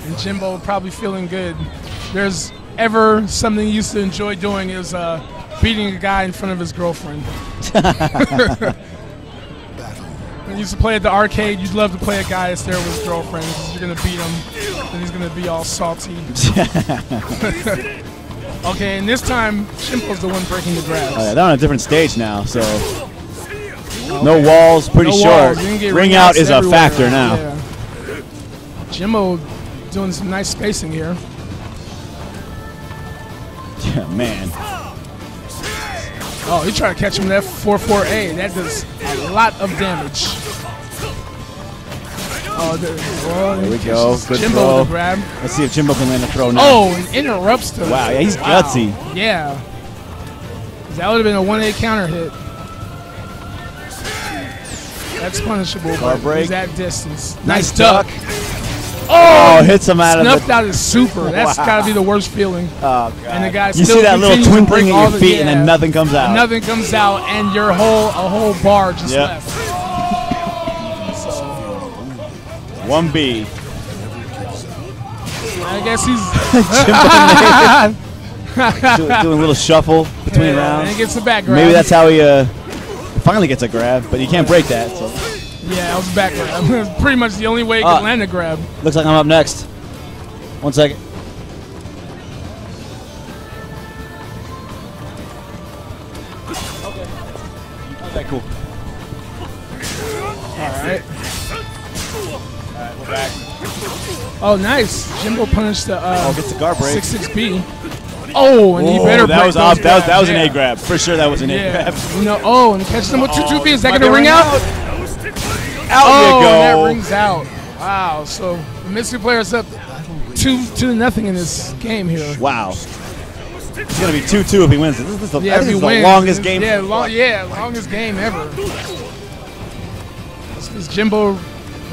And Jimbo probably feeling good. There's ever something he used to enjoy doing is uh, beating a guy in front of his girlfriend. when you used to play at the arcade, you'd love to play a guy that's there with his girlfriend 'cause you're gonna beat him, and he's gonna be all salty. okay, and this time Jimbo's the one breaking the grass. Oh, yeah, they're on a different stage now, so no walls, pretty No short. walls. You can get Ring ring out is a everywhere. factor now. Yeah. Jimbo doing some nice spacing here. Yeah, man. Oh, he tried to catch him with that 4-4-A. That does a lot of damage. Oh, there, oh, There we go. Good Jimbo throw. with the grab. Let's see if Jimbo can land a throw now. Oh, and interrupts the. Wow, yeah, he's gutsy. Yeah. That would have been a 1A counter hit. That's punishable, but break. he's at distance. Nice Nice, duck. Oh, hits him out of the- Snuffed out his super. That's Wow. got to be the worst feeling. Oh, God. And the guy You see that little twinkling in your feet and then nothing comes out. Nothing comes out, and your whole a whole bar just Yep. left. 1B. I guess he's doing, doing a little shuffle between Yeah, rounds. and he gets the back grab. Maybe that's how he uh, finally gets a grab, but you can't break that. So Yeah, it was back. Pretty much the only way he could land a grab. looks like I'm up next. One second. Okay, Okay, cool. All right. Alright, we're back. Oh, nice. Jimbo punished the uh, Oh, gets the guard break. 6-6B. Oh, and he better that break was those off. That was, that grabs, was an. A grab. For sure that was an A grab. You know, oh, and catches him with 2 2 B. Is that going to ring ring out? Out oh, you go. that rings out. Wow. So the Mystery player's up 2 2 to nothing in this game here. Wow. It's going to be 2 2 if he wins. This is the, Yeah, think if he this is the longest game. Yeah, long, yeah, longest game ever. Because Jimbo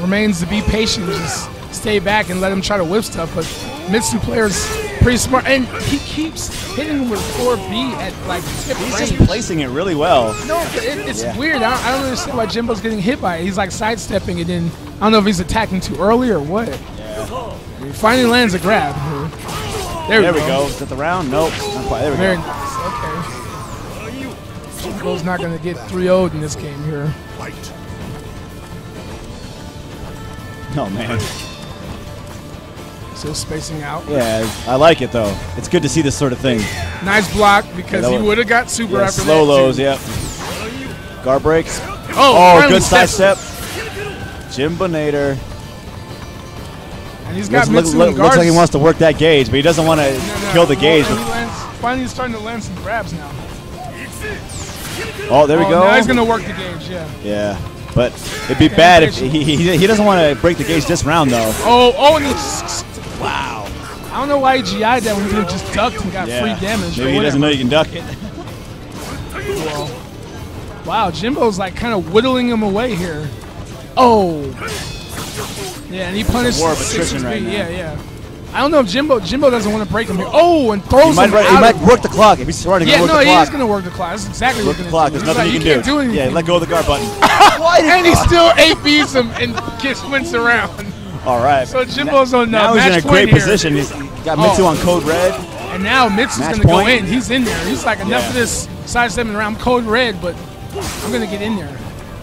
remains to be patient, just stay back and let him try to whip stuff. But Mitsu player's pretty smart, and he keeps hitting with 4B at like tip He's range. just placing it really well. No, it, it's Yeah. weird. I don't, I don't understand why Jimbo's getting hit by it. He's like sidestepping it in. I don't know if he's attacking too early or what. He finally lands a grab. There, There we we go. go. Is that the round? Nope. Not quite. There we Very go. nice. Okay. Jimbo's not going to get 3 0 in this game here. Oh, man. Still spacing out. Yeah, I like it, though. It's good to see this sort of thing. Nice block because Yeah, he would have got super Yeah, after slow lows, yep. Guard breaks. Oh, oh good side step. Jim Bonator. And he's got looks, look- looks like he wants to work that gauge, but he doesn't want to kill the gauge. he lands, finally, he's starting to land some grabs now. Oh, there we Oh, go. Now he's gonna work the gauge. Yeah. Yeah, but it'd be bad if he, he, he doesn't want to break the gauge this round though. Oh, oh, and he. Wow. I don't know why he GI'd that when he could have just ducked and got Yeah. free damage. Maybe he doesn't know you can duck it. Well, wow, Jimbo's like kind of whittling him away here. Oh. Yeah, and he punished war of attrition right now. Yeah, yeah. I don't know if Jimbo Jimbo doesn't want to break him here. Oh, and throws He might, him he out might of- work the clock if he's starting Yeah, to work no, the he is going to work the clock. That's exactly Work what the he's clock. going There's to do. nothing He's you like, can can't do Yeah, let go of the guard button. and he still beats him and gets wins the round. All right. So Jimbo's on uh, now he's in a great here. position. He's got Mitsu Oh. on code red. And now Mitsu's going to go in. He's in there. He's like, enough Yeah. of this side seven round code red, but I'm going to get in there.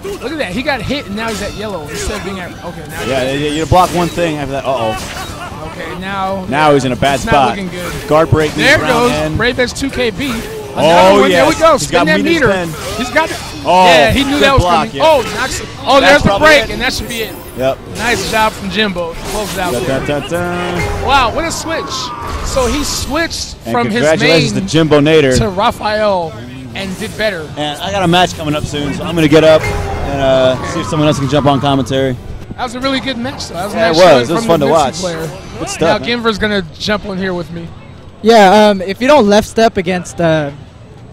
Look at that. He got hit and now he's at yellow instead of being at. Okay, now. Yeah, you, you block one thing after that. Uh oh. Okay, now. Now he's in a bad spot. Not looking good. Guard break. There goes end. Brave Edge 2KB. Oh, Another one. There we go. He's Spin got that meter. He's got it. Oh, yeah, he knew that was block, coming. yeah. Oh, knocks it. Oh, there's the break, it. and that should be it. Yep. Nice job from Jimbo. Close out Da, da, da, da. Wow, what a switch. So he switched And from his main to Jimbo Nader. to Raphael and did better. And I got a match coming up soon, so I'm gonna get up and uh, see if someone else can jump on commentary. That was a really good match, though. That was a Yeah, nice it was. It was fun to watch. Player. Good stuff, Now man. Gimver's gonna jump on here with me. Yeah, um, if you don't left step against, uh,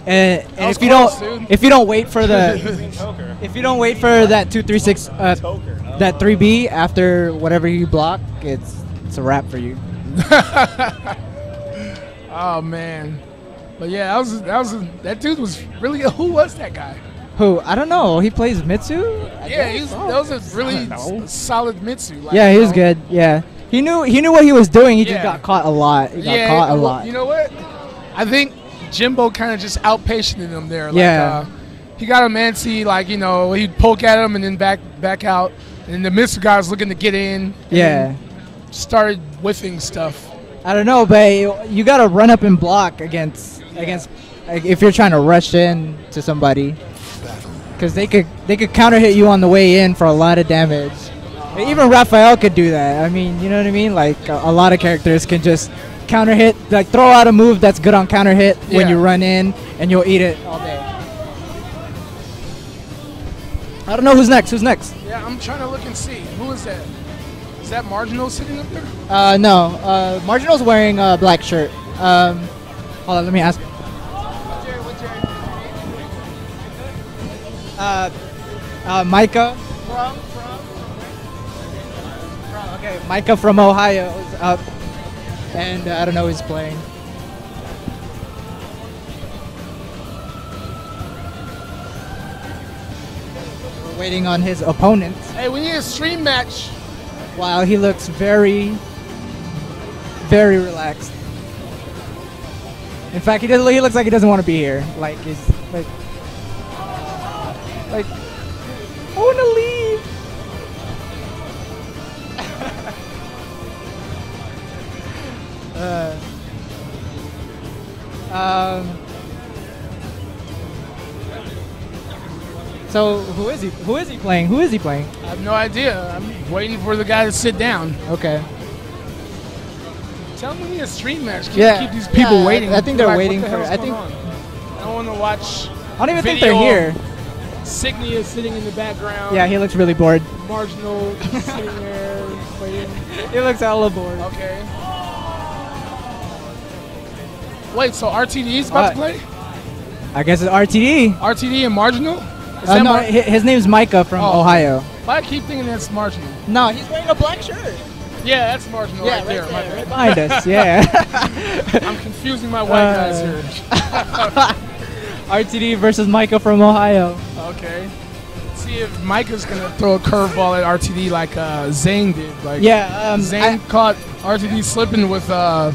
and, and if you close, don't, dude. if you don't wait for the, if you don't wait for that two three six, uh, that three B after whatever you block, it's it's a wrap for you. Oh man, but yeah, that was that was that dude was really. Who was that guy? Who I don't know. He plays Mitsu. I yeah, guess? he's, Oh. that was a really I don't know. s- solid Mitsu. Like, yeah, he was know. good. Yeah, he knew he knew what he was doing. He Yeah. just got caught a lot. He got yeah, caught a well, lot. You know what? I think Jimbo kind of just outpatiented him there. Like, Yeah. Uh, he got him antsy, like you know, he'd poke at him and then back back out, and then the Mitsu guy was looking to get in. Yeah. Started whiffing stuff. I don't know, but you- you gotta run up and block against against like, if you're trying to rush in to somebody, because they could they could counter hit you on the way in for a lot of damage. Even Raphael could do that. I mean, you know what I mean? Like a, a lot of characters can just counter hit, like throw out a move that's good on counter hit when you run in, and you'll eat it all day. I don't know who's next. Who's next? Yeah, I'm trying to look and see who is that. Is that Marginal sitting up there? Uh, no, uh, Marginal's wearing a black shirt. Um, hold on, let me ask. Uh, uh, Micah. From, okay, Micah from Ohio is up, and uh, I don't know who's playing. We're waiting on his opponent. Hey, we need a stream match. Wow, he looks very, very relaxed. In fact, he doesn't. He looks like he doesn't want to be here. Like he's like, like, I want to leave. Uh, um. So who is he? Who is he playing? Who is he playing? I have no idea. I'm waiting for the guy to sit down. Okay. Tell me we need a stream match. Keep, Yeah, keep these people yeah, waiting. I think they're Like, waiting the for- I think- on? I don't want to watch. I don't even think they're here. Signy is sitting in the background. Yeah, he looks really bored. Marginal sitting there waiting. He looks hella bored. Okay. Wait, so RTD's about to Uh, play? I guess it's RTD. RTD and Marginal? Is Uh, that no, Mar- hi- his name's Micah from Oh. Ohio. Why I keep thinking that's Marginal? No, he's wearing a black shirt. Yeah, that's Marginal Yeah, right, there. right my there, right behind us, yeah. I'm confusing my white guys Uh, here. RTD versus Micah from Ohio. Okay. See if Micah's gonna throw a curveball at RTD like uh, Zane did. Like Yeah, um, Zane caught RTD slipping with uh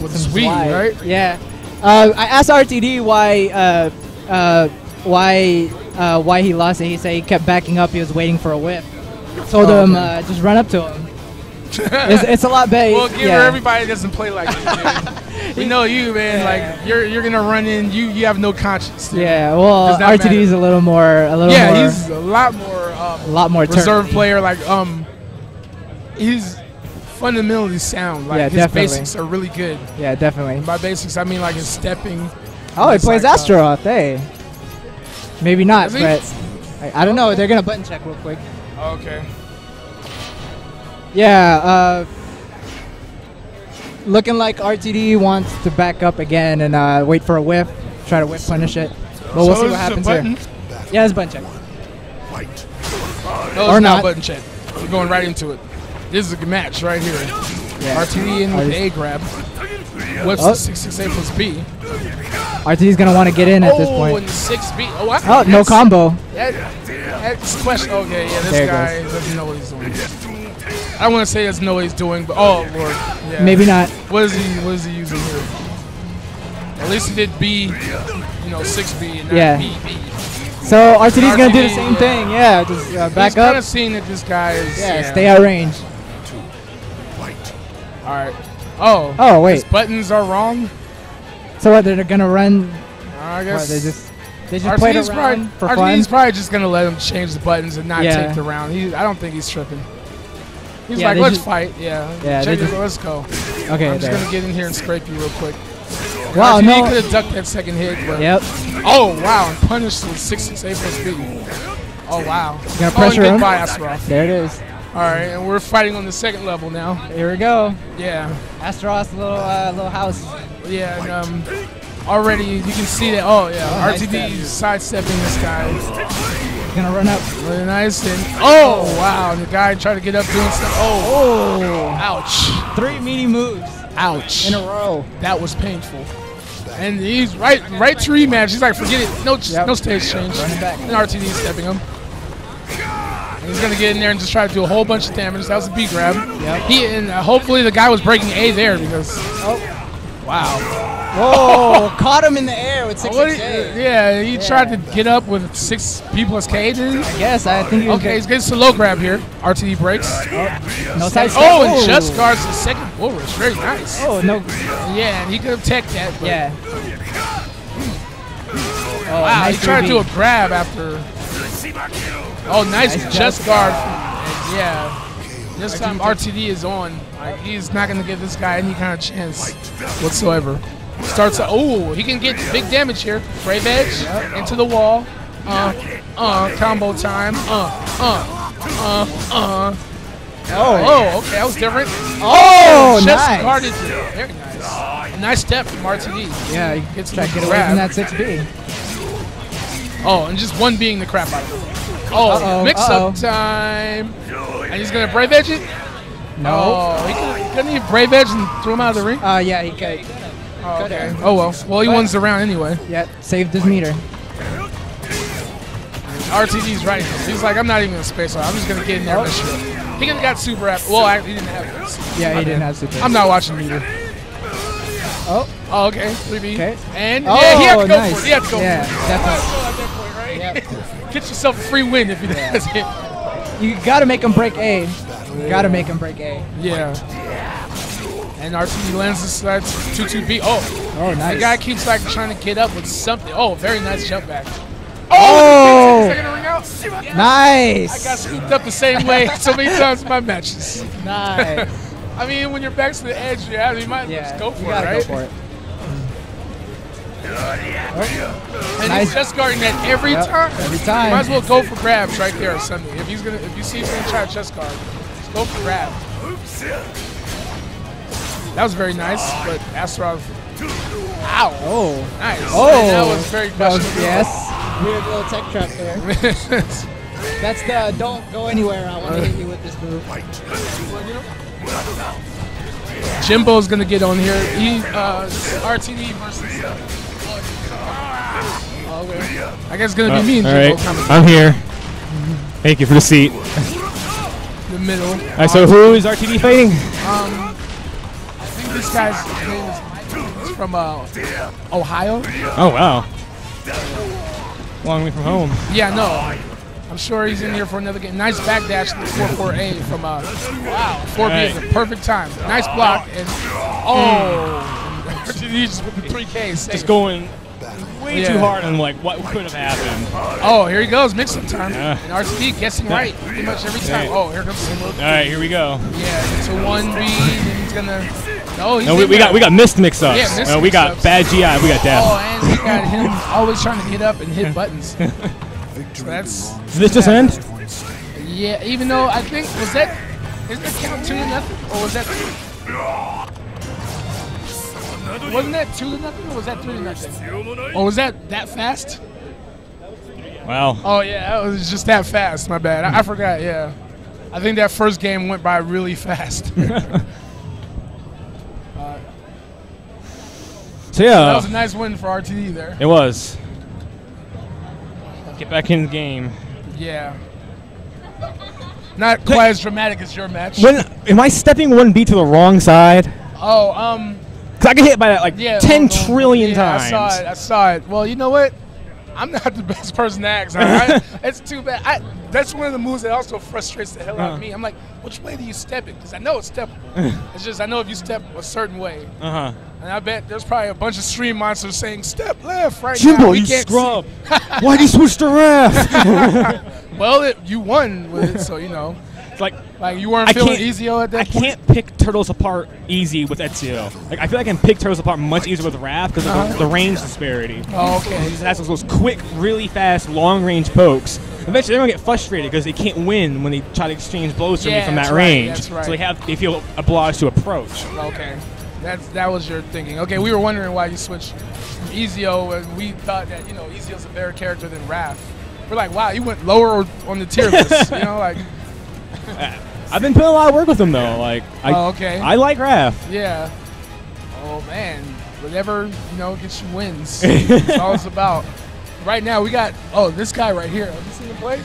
with Sweet, slide. right? Yeah. Uh, I asked RTD why uh, uh, why uh, why he lost it. He said he kept backing up. He was waiting for a whip. Told Oh, him okay. uh, just run up to him. it's, it's a lot better. Well, give yeah. her everybody doesn't play like you. we know you, man. Like you're you're gonna run in. You you have no conscience. dude. Yeah, well, RTD is a little more, a little yeah, more, he's a lot more um, a lot more reserve player. Like um, he's fundamentally sound. Like Yeah, his definitely. basics are really good. Yeah, definitely. And by basics, I mean like his stepping. Oh, he plays like, uh, Astaroth. Hey. Maybe not, he? but I, I don't know. They're gonna button check real quick. Okay. Yeah. Uh, looking like RTD wants to back up again and uh, wait for a whiff. Try to whiff punish it. But we'll So see this what is a happens here. Yeah, it's button check. No, Or it's not not. button check. We're going right into it. This is a good match right here. Yeah. RTD in with the A grab. What's Oh. the 668 plus B? RTD's gonna want to get in at this oh, point. and 6B. Oh, I, Oh, no combo. That, that's question. Okay, yeah, this There guy goes. doesn't know what he's doing. I want to say doesn't know what he's doing, but oh lord, yeah. Maybe not. What is he? What is he using here? At least he did B, you know, six B and not Yeah. B B. So RTD's gonna do the same yeah. thing. Yeah, just uh, back He's up. kind of seeing that this guy is. Yeah, stay out range. All right. Oh. Oh, wait. His buttons are wrong. So what? They're gonna run. I What, guess they just they just played around probably, for fun. Probably just gonna let him change the buttons and not Yeah. take the round. He, I don't think he's tripping. He's Yeah, like, let's fight. Yeah. Yeah, Check just- let's go. Okay, I'm just there. gonna get in here and scrape you real quick. Wow, no. could have ducked that second hit. But Yep. Oh wow, and punished with six six eight plus B. Oh wow. Gonna oh, pressure him. There it is. All right, and we're fighting on the second level now. Here we go. Yeah. Astaroth's little uh, little house. Yeah, and um, already you can see that. Oh yeah, Oh, nice RTD sidestepping this guy. Gonna run up. Really nice and oh wow, the guy tried to get up doing stuff. Oh, Oh. ouch, Three meaty moves ouch. in a row. That was painful. And he's right, right to rematch. He's like, forget it, no, Yep. no stage change. Running back. And RTD stepping him. He's gonna get in there and just try to do a whole bunch of damage. That was a B grab. Yep. He and uh, hopefully the guy was breaking A there because. Oh. Wow. Whoa! caught him in the air with six What he- yeah, he Yeah. tried to get up with six B plus K. Did? I guess I think he Okay, he's getting some low grab here. RTD breaks. no side step. Oh, and just guards the second rush. Very nice. Oh no. Yeah, and he could have teched that. But Yeah. Oh, wow, nice he tried to do 3D. a grab after. Oh, nice, Nice just guard. And yeah. This time RTD is on. Like, he's not going to give this guy any kind of chance whatsoever. Starts. Oh, he can get big damage here. Brave edge into the wall. Uh, uh, combo time. Uh, uh, uh, uh. Oh. Oh, okay, that was different. Oh, just nice. guarded. Very nice. Nice step from RTD. Yeah, he Gets tried him to to get away from grab. that six B. Oh, and just one being the crap out of him. Oh, Uh-oh, mix uh-oh. up time. And he's gonna brave edge it. No. Oh, he couldn't, he brave edge and throw him out of the ring? Uh, yeah, he could. Oh, okay. Oh well. Well, he But- wins the round anyway. Yeah, saved his meter. RTD's right. He's like, I'm not even gonna space out. I'm just gonna get in there and. He got super app. Well, actually, he didn't have this. Yeah, he didn't have super. I'm not watching meter. Oh. Oh, okay. 3B. Okay. And Oh, yeah, he had to go nice. for it. He had to go Yeah, for it. definitely. Get yourself a free win if he does it. You gotta make him break A. You gotta make him break A. Yeah. And RTD lands this uh, 2-2-B. Oh. Oh, The guy keeps like trying to get up with something. Oh, very nice jump back. Oh! Ring out. Nice. I got scooped up the same way so many times in my matches. Nice. I mean, when you're back to the edge, you, have, you might Yeah, just go for it, right? go for it. And Nice. he's just guarding that every Yep, time. every time. You might as well go for grabs right there or something. If he's gonna, if you see he's gonna try a chest guard, just go for grab. That was very nice, but Astaroth. Ow! Oh. Nice. Oh. And that was very That was- yes. Weird little tech trap there. That's the don't go anywhere. I want to hit you with this move. Jimbo's gonna get on here. He uh, RTD versus. Oh, okay. I guess it's gonna be me and all Jimbo. I'm here. Thank you for the seat. the middle. All right, so who is RTD fighting? Um, I think this guy's name is. He's from uh, Ohio. Oh wow, long way from home. Yeah, no. I'm sure he's in here for another game. Nice backdash to the 4-4-A from uh, wow, 4B is the perfect time. Nice block and oh, RTD just with the 3K. Safe. Just going way Yeah. too hard on like what could have happened. Oh, here he goes, mix-up time. Yeah. And RTD guessing right pretty much every time. Oh, here comes Simba. All right, here we go. Yeah, it's a one read, and he's gonna. Oh, he's No, we, we got we got missed mix-ups. Yeah, missed Uh, we got bad GI. We got death. Oh, and we got him always trying to get up and hit buttons. so that's. Did this just end? Yeah, even though I think was that is that count two to nothing or was that wasn't that two to nothing or was that three to nothing? Or was that that fast? Wow. Oh yeah, that was just that fast. My bad. I, I forgot. Yeah, I think that first game went by really fast. Uh, So yeah, that was a nice win for RTD there. it was. Get back in the game. Yeah. Not quite as dramatic as your match. When am I stepping one beat to the wrong side? Oh, um. Cause I get hit by that like Yeah, ten oh, no. trillion yeah, times. I saw it. I saw it. Well, you know what? I'm not the best person to ask. right? it's too bad. I, that's one of the moves that also frustrates the hell out Uh-huh. of me. I'm like, which way do you step it? Because I know it's steppable. it's just I know if you step a certain way. Uh huh. And I bet there's probably a bunch of stream monsters saying step left right Jimbo, now. We you can't scrub. see." Why'd you switch to Raph? well, it, you won with it, so you know. Like Like you weren't I feeling Ezio at that I point. can't pick turtles apart easy with Ezio. Like I feel like I can pick turtles apart much easier with Raph because of Uh-huh. the, the range disparity. Oh, okay. He has those quick, really fast, long range pokes. Eventually, they're gonna get frustrated because they can't win when they try to exchange blows from Yeah, me from that right, range. right. So they have they feel obliged to approach. Okay, that's that was your thinking. Okay, we were wondering why you switched from Ezio, and we thought that you know Ezio's a better character than Raph. We're like, wow, you went lower on the tier list. you know, like, I've been putting a lot of work with them though. Like, I, Oh, okay. I like Raph. yeah. Oh man, whatever you know gets you wins. That's all it's about. Right now, we got oh this guy right here. Have you seen him play?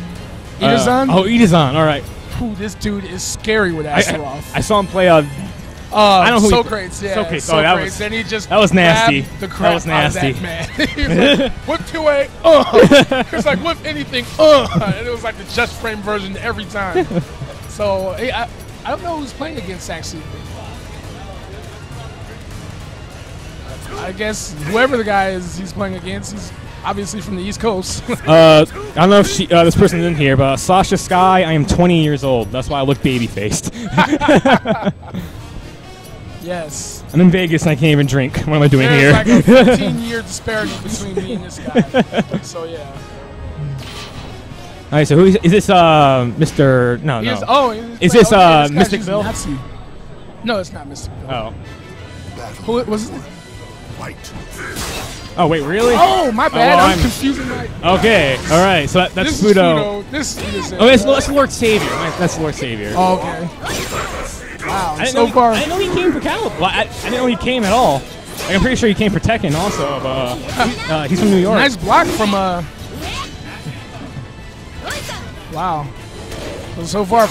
Idazan? Uh, oh, Idazan. All right. Ooh, this dude is scary with I, I, Astaroth. I saw him play. Uh, Uh, I don't know who he- Socrates, yeah. Socrates. Oh, that was and he just that was nasty. The That was nasty. that man. he was like, whip two A, uh. It's like whip anything, uh. And it was like the just frame version every time. So eh, I, I don't know who's playing against actually. I guess whoever the guy is he's playing against, he's obviously from the East Coast. uh, I don't know if she, uh, this person's in here, but Sasha Sky. I am 20 years old. That's why I look baby faced. yes. I'm in Vegas and I can't even drink. What am I doing There's here? like a 15 year disparity between me and this guy. So yeah. All right, so who is, is this? Uh, Mr. No, He no. is- oh, is this okay, uh, this Mystic Bill? Nazi. No, it's not Mystic Bill. Oh. Who was it? White. Oh wait, really? Oh, my Oh, bad. well, I'm, confusing my. Okay, all right. So that, that's this is Fudo. Fudo. This is. Oh, that's, that's Lord Savior. Right, That's Lord Savior. Oh, okay. Wow. I didn't, so know he, far, I didn't know he came for Calib. Well, I, I didn't know he came at all. Like, I'm pretty sure he came for Tekken also. But, uh, he- uh, he's from New York. nice block from uh. Wow. So, so far,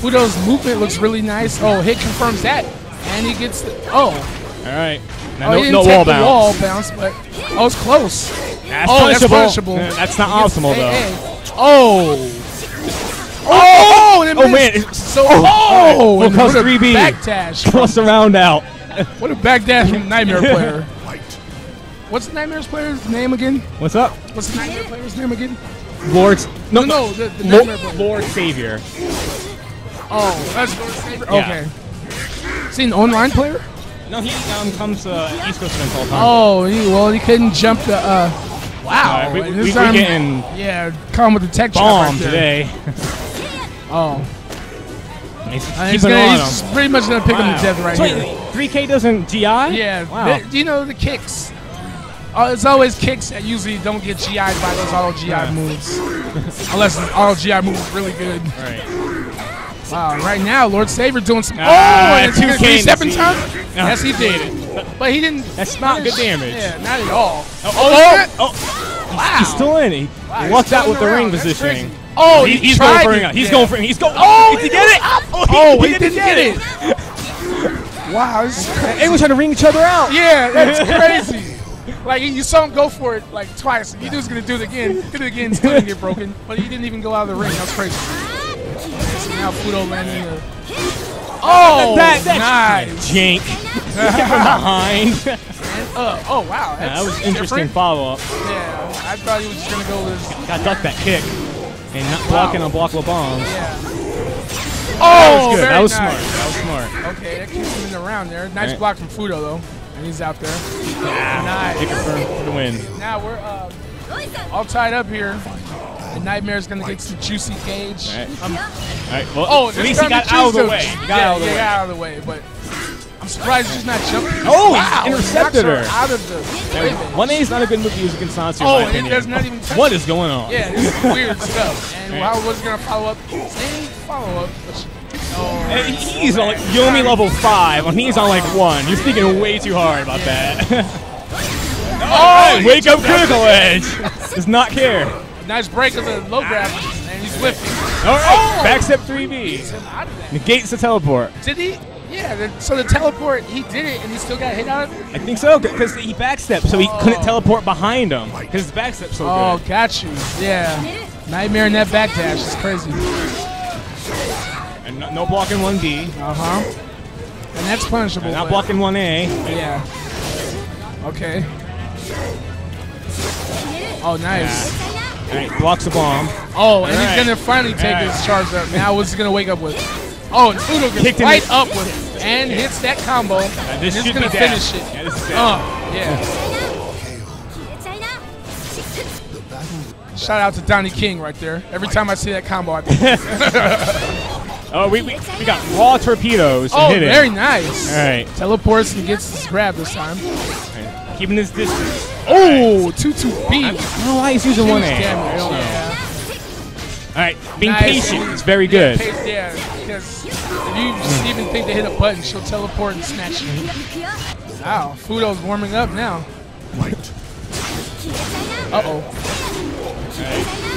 Fudo's movement looks really nice. Oh, hit confirms that, and he gets the. Oh. All right. Now, oh, no, no wall bounce. wall bounce, but oh, it's close. That's oh, punishable. that's punishable. Uh, that's not gets- optimal, hey, though. hey. Oh. Oh, Oh, and it oh, man, So, oh, oh, full and what a 3B. backdash. Plus a round out. What a backdash from Nightmare player. What's the Nightmare's player's name again? What's up? What's the Nightmare player's name again? Lord's no, No, no, the- the Lord, Lord Savior. Oh, that's Lord Saber. Yeah. Okay. Is he an online player? No, he um, comes to uh, East Coast events all the time. Oh, he, well, he couldn't jump the. Uh, wow. Uh, we- and we- this we time- getting Yeah, come with the tech trap Bomb today. Oh. He's he's, gonna, he's pretty much gonna pick him Wow. to death right So here. 3K doesn't GI? Yeah, Wow. the- you know the kicks. Uh, it's always kicks that usually don't get GI'd by those auto GI Yeah. moves, unless the auto GI move is really good. Right. Wow, right now Lord Savior doing some. Ah, oh, and two gonna K be in seven the times. seed. Yes, he did it, but he didn't. That's not good damage. Yeah, not at all. Oh, Oh, oh, oh. wow. He's still in. He Wow, he's out with the going ring. Positioning. Oh, He- he he's going for it. He's Yeah. going for it. He's going. Oh, did he he get did it? Oh, Oh, he didn't didn't get it. it. Wow, this is crazy. Everyone's trying to ring each other out. Yeah, that's crazy. Like you saw him go for it like twice. He was gonna do it again. Did it again. Still didn't get broken. But he didn't even go out of the ring. That's crazy. So now Fudo landing a. Oh, that, that's nice. From behind. Uh, oh wow, Yeah, that was interesting different. follow up. Yeah, I thought he was just gonna go with. His, Got ducked that kick and not blocking unblockable bombs. yeah. Oh, that Oh, was good. very That was nice. smart. That was smart. Okay, that keeps him in the round there. Nice Right. block from Fudo though, and he's out there. Yeah, nice. Kicker for, for the win. Now we're uh, all tied up here. And Nightmare's gonna get some juicy cage. All right. Um, All right. Well, oh, at least he got out of the way. He got yeah, out of the yeah, way. out of the way, but I'm surprised he's not jumping. Oh, wow, intercepted her. Out of the. Go. One A is not a good move to use against Natsu. Oh, in my and opinion. there's not even touch- What is going on? Yeah, this is weird stuff. And Right. Wow was gonna follow up. Same follow up. But she, And he's on like Yomi level five, and he's on like one. You're speaking way too hard about that. Oh, oh, wake up critical edge. Does not care. Nice break of the low grab, and he's lifting. All right, Oh! back step 3B. Negates the teleport. Did he? Yeah. The, so the teleport, he did it, and he still got hit out of it. I think so, because he backstepped, so he couldn't oh. teleport behind him. Because his backstep's so Oh, good. got you. Yeah. Nightmare in that backdash is crazy. And no, no blocking 1B. Uh huh. And that's punishable. And not but- blocking 1A. Yeah. Okay. Oh, nice. All right, blocks the bomb. Oh, and All he's gonna finally take All his charge up. Now what's he gonna wake up with? Oh, and Fudo gets Kicked him right up with it and hits that combo. this and he's should gonna be finish it. Yeah, this is dead. Uh, yeah. Shout out to Donnie King right there. Every time I see that combo, I think. Oh, we, we, we got raw torpedoes oh, hit it. very nice. All right. Teleports and gets his grab this time. Keeping his distance. Oh, 2-2-B. I don't know why he's using 1A. damage. So- Yeah. All right, being Nice. patient is very Yeah, good. Yeah, because if you just even think to hit a button, she'll teleport and snatch you. Wow, Fudo's warming up now. Uh oh.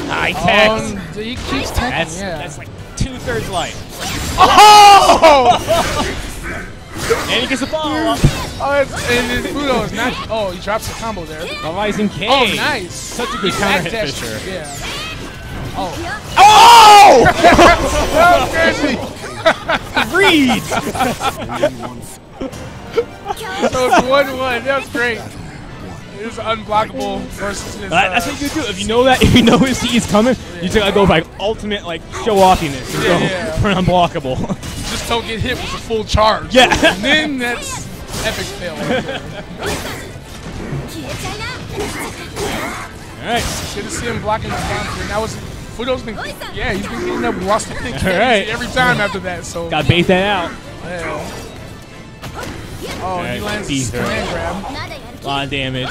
High Oh, tech. he keeps teching, That's, yeah. that's like two thirds life. Oh! And he gets the ball oh, it's, and then Fudo is not. Oh, he drops the combo there. The rising K. Oh, nice. Such a good counter hit Fisher. Yeah. Oh. Oh! that was crazy. so it's 1 1. That was great. It was unblockable versus his. Uh, that's what you do. If you know that, if you know his C is coming, you just gotta go for like ultimate like show offiness. and Yeah, go yeah. for unblockable. just don't get hit with a full charge. Yeah. And then that's epic fail. right there. All right. Good to see him blocking the counter. And that was Fudo's been yeah, he's been getting up lost All right. every time after that. So Gotta bait that out. yeah. Oh, and he lands Beaver. command grab. A lot of damage.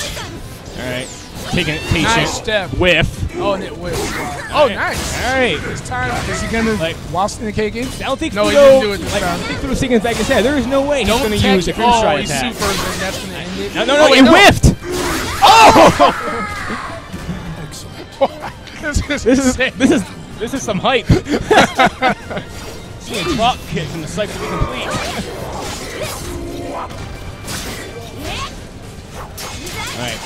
All right. Taking it patient. Nice step. Whiff. Oh, and it whips. Oh, All right. nice. All right. This time, is he gonna Like- whilst in the cake in? I don't think No, Fudo, he didn't do it this like, I time. think Fudo's thinking back his head. There is no way he's Don't gonna use a oh, Strike attack. supers and that's gonna end it. No, no, no, Oh, wait, he whiffed. Oh! this is This is this is this is some hype. See a drop kick and the cycle complete. All right.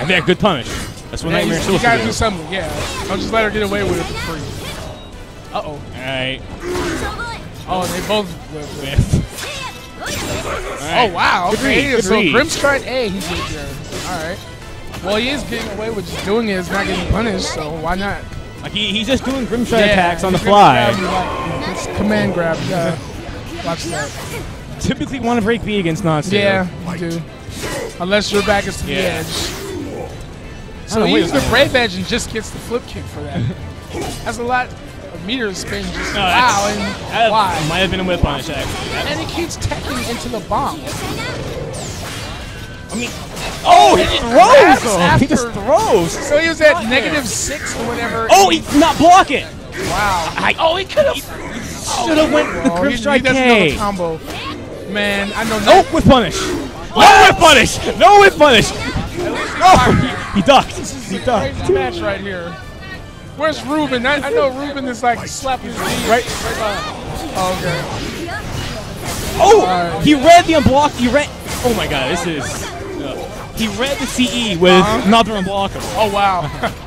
I think a good punish. That's what Yeah, Nightmare's you, you gotta do do. something, yeah. Don't just let her get away with it for free. Uh oh. All right. Oh, they both. Whiff. All Oh wow. Okay, good so. Grim Stride A, he did there. All right. Well, he is getting away with just doing it. It's not getting punished, so why not? Like he, he's just doing Grim Stride attacks on the fly. grab, like, command grab. Yeah. Watch that. Typically want to break B against Natsu. Yeah, you do. Unless your back is to the Yeah. edge. So Oh, he uses the brave edge and just gets the flip kick for that. That's a lot of meter spin. Just No, wow, and that why? might have been a whip punish actually. And he keeps teching into the bomb. I mean, oh, he That's throws. He just throws. So he was at negative six or whatever. Oh, he's not blocking! Wow. I, oh, he could have. should have went with the Oh, he, Strike he doesn't know the combo. Man, I know No whip punish. No whip punish. No whip punish. No, he, he ducked. He Crazy ducked. match right here. Where's Ruben? I, I know Ruben is like slapping his knee. Right. Oh, okay. Oh, he read the unblock. He read. Oh my God, this is. uh, he read the CE with Uh-huh. another unblockable. Oh wow.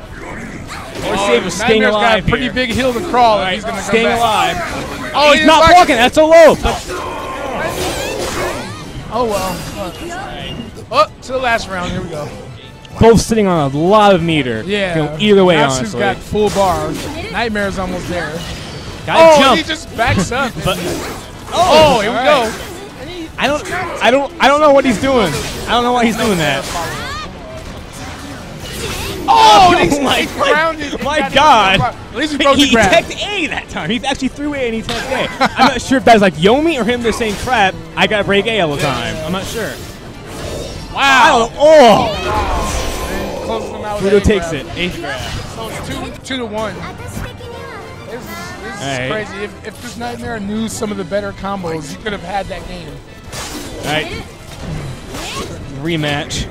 Or save was staying Nightmare's got a pretty here. big hill to crawl. Right, he's gonna staying alive. Oh, he's he's not blocking. That's a low. Oh well. Oh, to the last round. Here we go. Both sitting on a lot of meter. Yeah. Either way, Natsu's honestly. got full bar. Nightmare's almost there. Gotta oh, jump. he just backs up. But- oh, here we go. I don't, I don't, I don't know what he's doing. I don't know why he's doing that. Oh, oh he's, my, he's grounded. my Got him. God! At least he broke he, the grab. teched A that time. He actually threw A and he teched A. I'm not sure if that's like Yomi or him just saying crap. I gotta break A all the time. I'm not sure. Wow. Oh! Closes him out Fudo takes grab. it. Eighth grab. So it's two, two to one. This is, this is Alright. crazy. If, if this Nightmare knew some of the better combos, he could have had that game. All right. Rematch.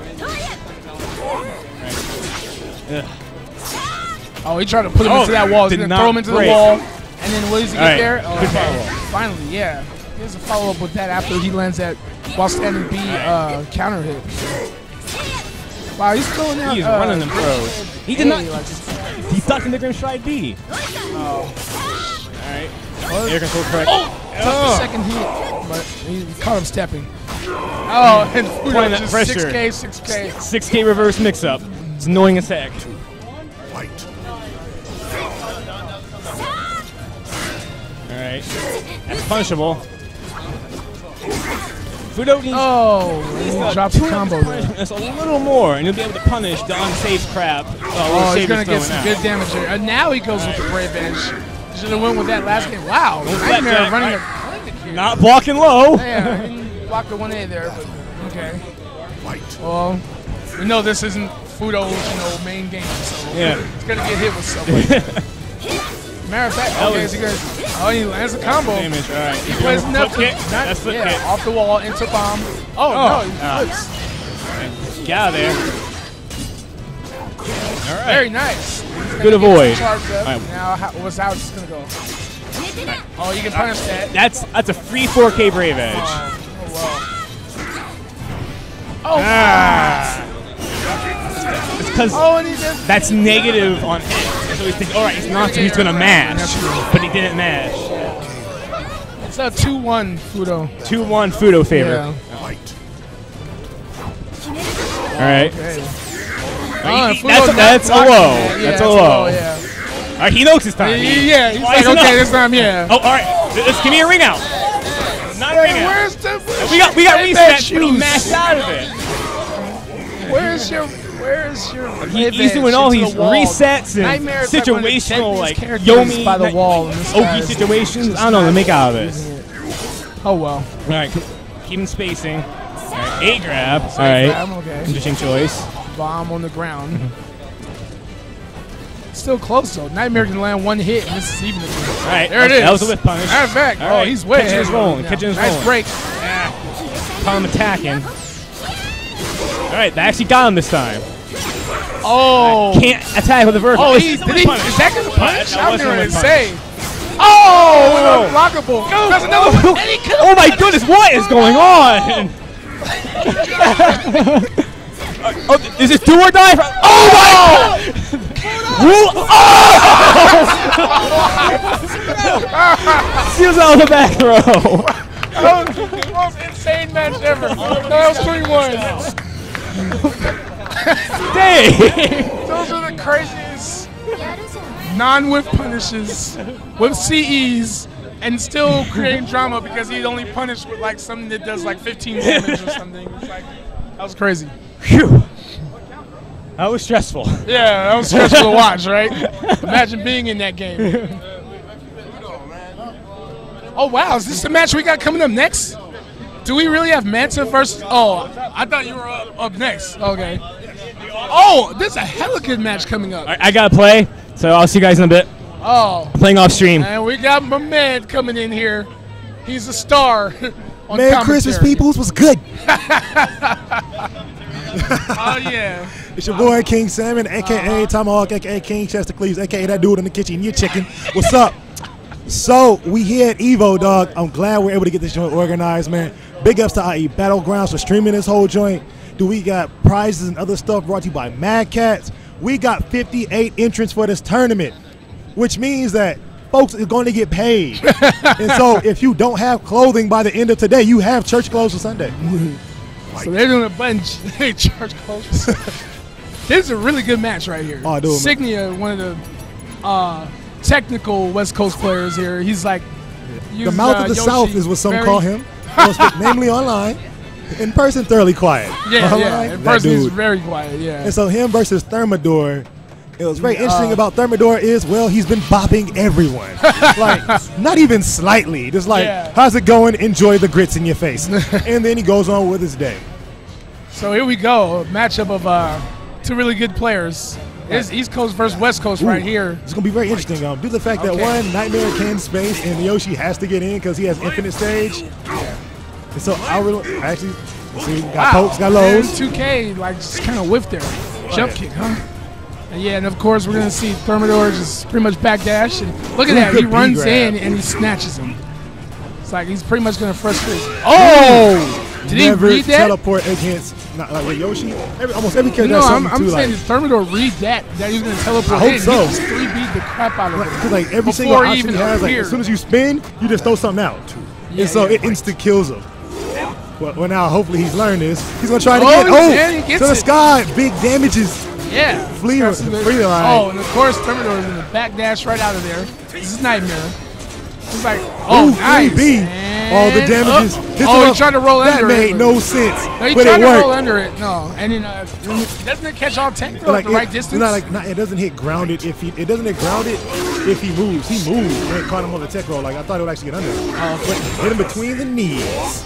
Ugh. Oh, he tried to put him Oh, into that wall. He's going to throw him into break. the wall. And then what does he get right, there? Oh, okay. Finally, yeah. Here's a follow up with that after he lands that while standing B uh, counter hit. Wow, he's throwing out. He's uh, running them pros. He did A, not. like, He the Grim Stride B. oh. All right. Well, Air control correct. Oh, the second hit, but he caught him stepping. Oh, and Applying just pressure. 6K, 6K. 6K reverse mix up. It's annoying as heck. All right. That's punishable. Fudo needs, Oh, needs he to dropped the combo his there. a little more, and you'll be able to punish the unsafe crap. Uh, oh, Oh, he's gonna get some out. good damage here. And uh, now he goes with the brave edge. Should have went with that last game. Wow, Little Nightmare flapjack, running right. a Not blocking low. Yeah, he didn't block the one A there, but okay. Well, we know this isn't Fudo's you know main game, so Yeah. he's gonna get hit with something. Matter of fact, okay, so he goes, oh, he lands a combo. Damage, all right. He He's plays going enough flip kick. not- That's flip yeah, kick. off the wall into bomb. Oh, Oh, no, he ah. flips. Get out of there. All right. Very nice. Good get avoid. charged up. All right. Now, how, what's how it's gonna go? Oh, you can punish that. That's that's a free 4K Brave Edge. Oh, wow. Oh, Ah. It's because Oh, and he just that's negative on hit. And so he's thinking, all right, he's not, so he's gonna mash, but he didn't mash. It's a 2-1 Fudo. 2-1 Fudo favor. Yeah. All right. Okay. Oh, he- that's, that's a low. Yeah, That's a that's a low. low. All right, he knows his time. He- Yeah, he's Wise like, okay, enough. this time, yeah. Oh, all right. Let's give me a ring out. Not a ring out. where's the We got we got reset, but he mashed out of it. Where's your Where's your He- he's doing all these the resets and Nightmare is like one of the situational, like Yomi by the wall. OG situations. I don't know. To make out of this. Oh well. All right, keep him spacing. All right, eight grab. All right, grab, okay. interesting choice. Bomb on the ground. Mm-hmm. Still close though. Nightmare can land one hit and this is even. All right, there it is. that was a whip punish. Matter of fact, oh, right, he's way Kitchen ahead is rolling. Kitchen is nice rolling. break. Caught him attacking. All right, they actually got him this time. Oh, Can't attack with a vertical. Oh, This he, did he, punish. is that gonna punish? That I'm wasn't going to say. Oh, oh unblockable. That's another one. Oh, and he could Oh my goodness, what is going on? Oh. oh, is this do or die? Oh my god! Who- oh! Seals out of the back row. That was the most insane match ever. That was 3-1. Dang! Those are the craziest non-whip punishes with CEs and still creating drama because he only punished with like something that does like 15 damage or something. It's like, that was crazy. Phew. That was stressful. Yeah, that was stressful to watch, right? Imagine being in that game. Oh wow, is this the match we got coming up next? Do we really have Manta first? Oh, I thought you were up, up next. Okay. Oh, there's a hella good match coming up. All right, I gotta play, so I'll see you guys in a bit. Oh, Playing off stream. and we got my man coming in here. He's a star. on Merry Christmas, commentary. peoples. Was good? Oh yeah. It's your boy King Salmon, aka Tomahawk, aka King Chester Cleaves, aka that dude in the kitchen. You chicken. What's up? So we here at Evo, dog. I'm glad we're able to get this joint organized, man. Big ups to IE Battlegrounds for streaming this whole joint. Do we got prizes and other stuff brought to you by Mad Catz? We got 58 entrants for this tournament, which means that folks are going to get paid. and so if you don't have clothing by the end of today, you have church clothes for Sunday. So they're doing a bunch. They charge clothes. this is a really good match right here. Oh, dude. Signia, one of the uh, technical West Coast players here. He's like The mouth uh, of the Yoshi South is what some call him. Namely online. In person, thoroughly quiet. Yeah, yeah. Online, In that person, he's very quiet. Yeah. And so him versus Thermidor. It was very Uh, interesting about Thermidor is well he's been bopping everyone, like not even slightly, just like Yeah. how's it going? Enjoy the grits in your face, and then he goes on with his day. So here we go, a matchup of uh, two really good players. It's East Coast versus West Coast right here. It's gonna be very interesting. Um, due to the fact that one Nightmare can space and Yoshi has to get in because he has infinite stage. And so I really actually see got pokes, got lows. And 2K like just kind of whiffed there. Jump kick, huh? And yeah, and of course we're gonna see Thermidor just pretty much backdash. And look at Ooh, that, he runs in and he snatches him. It's like he's pretty much gonna frustrate. Oh! Did he Never read that? teleport against not like with Yoshi. Every, almost every character No, has I'm, I'm too saying like. did Thermidor read that that he was gonna teleport I hope in. so. He just three beat the crap out of him. Like every single he option even he has, like as soon as you spin, you just throw something out, Yeah, and so yeah. it instant kills him. Well, well, now hopefully he's learned this. He's gonna try to Oh, get he- oh he to the it. sky, big damages. Yeah. Flee, It's got some- free line. Oh, and of course Terminator is in the back dash right out of there. This is Nightmare. He's like, oh, Ooh, nice. 3B. All the damages. Oh, he up. tried to roll that under it. That made no sense, No, he but tried it to roll under it. No, and then uh, doesn't it catch all tech though, Like at the right distance? Not like not, it doesn't hit grounded if he it doesn't hit grounded if he moves. He moves when it caught him on the tech roll. Like I thought it would actually get under. Oh, but hit him between the knees.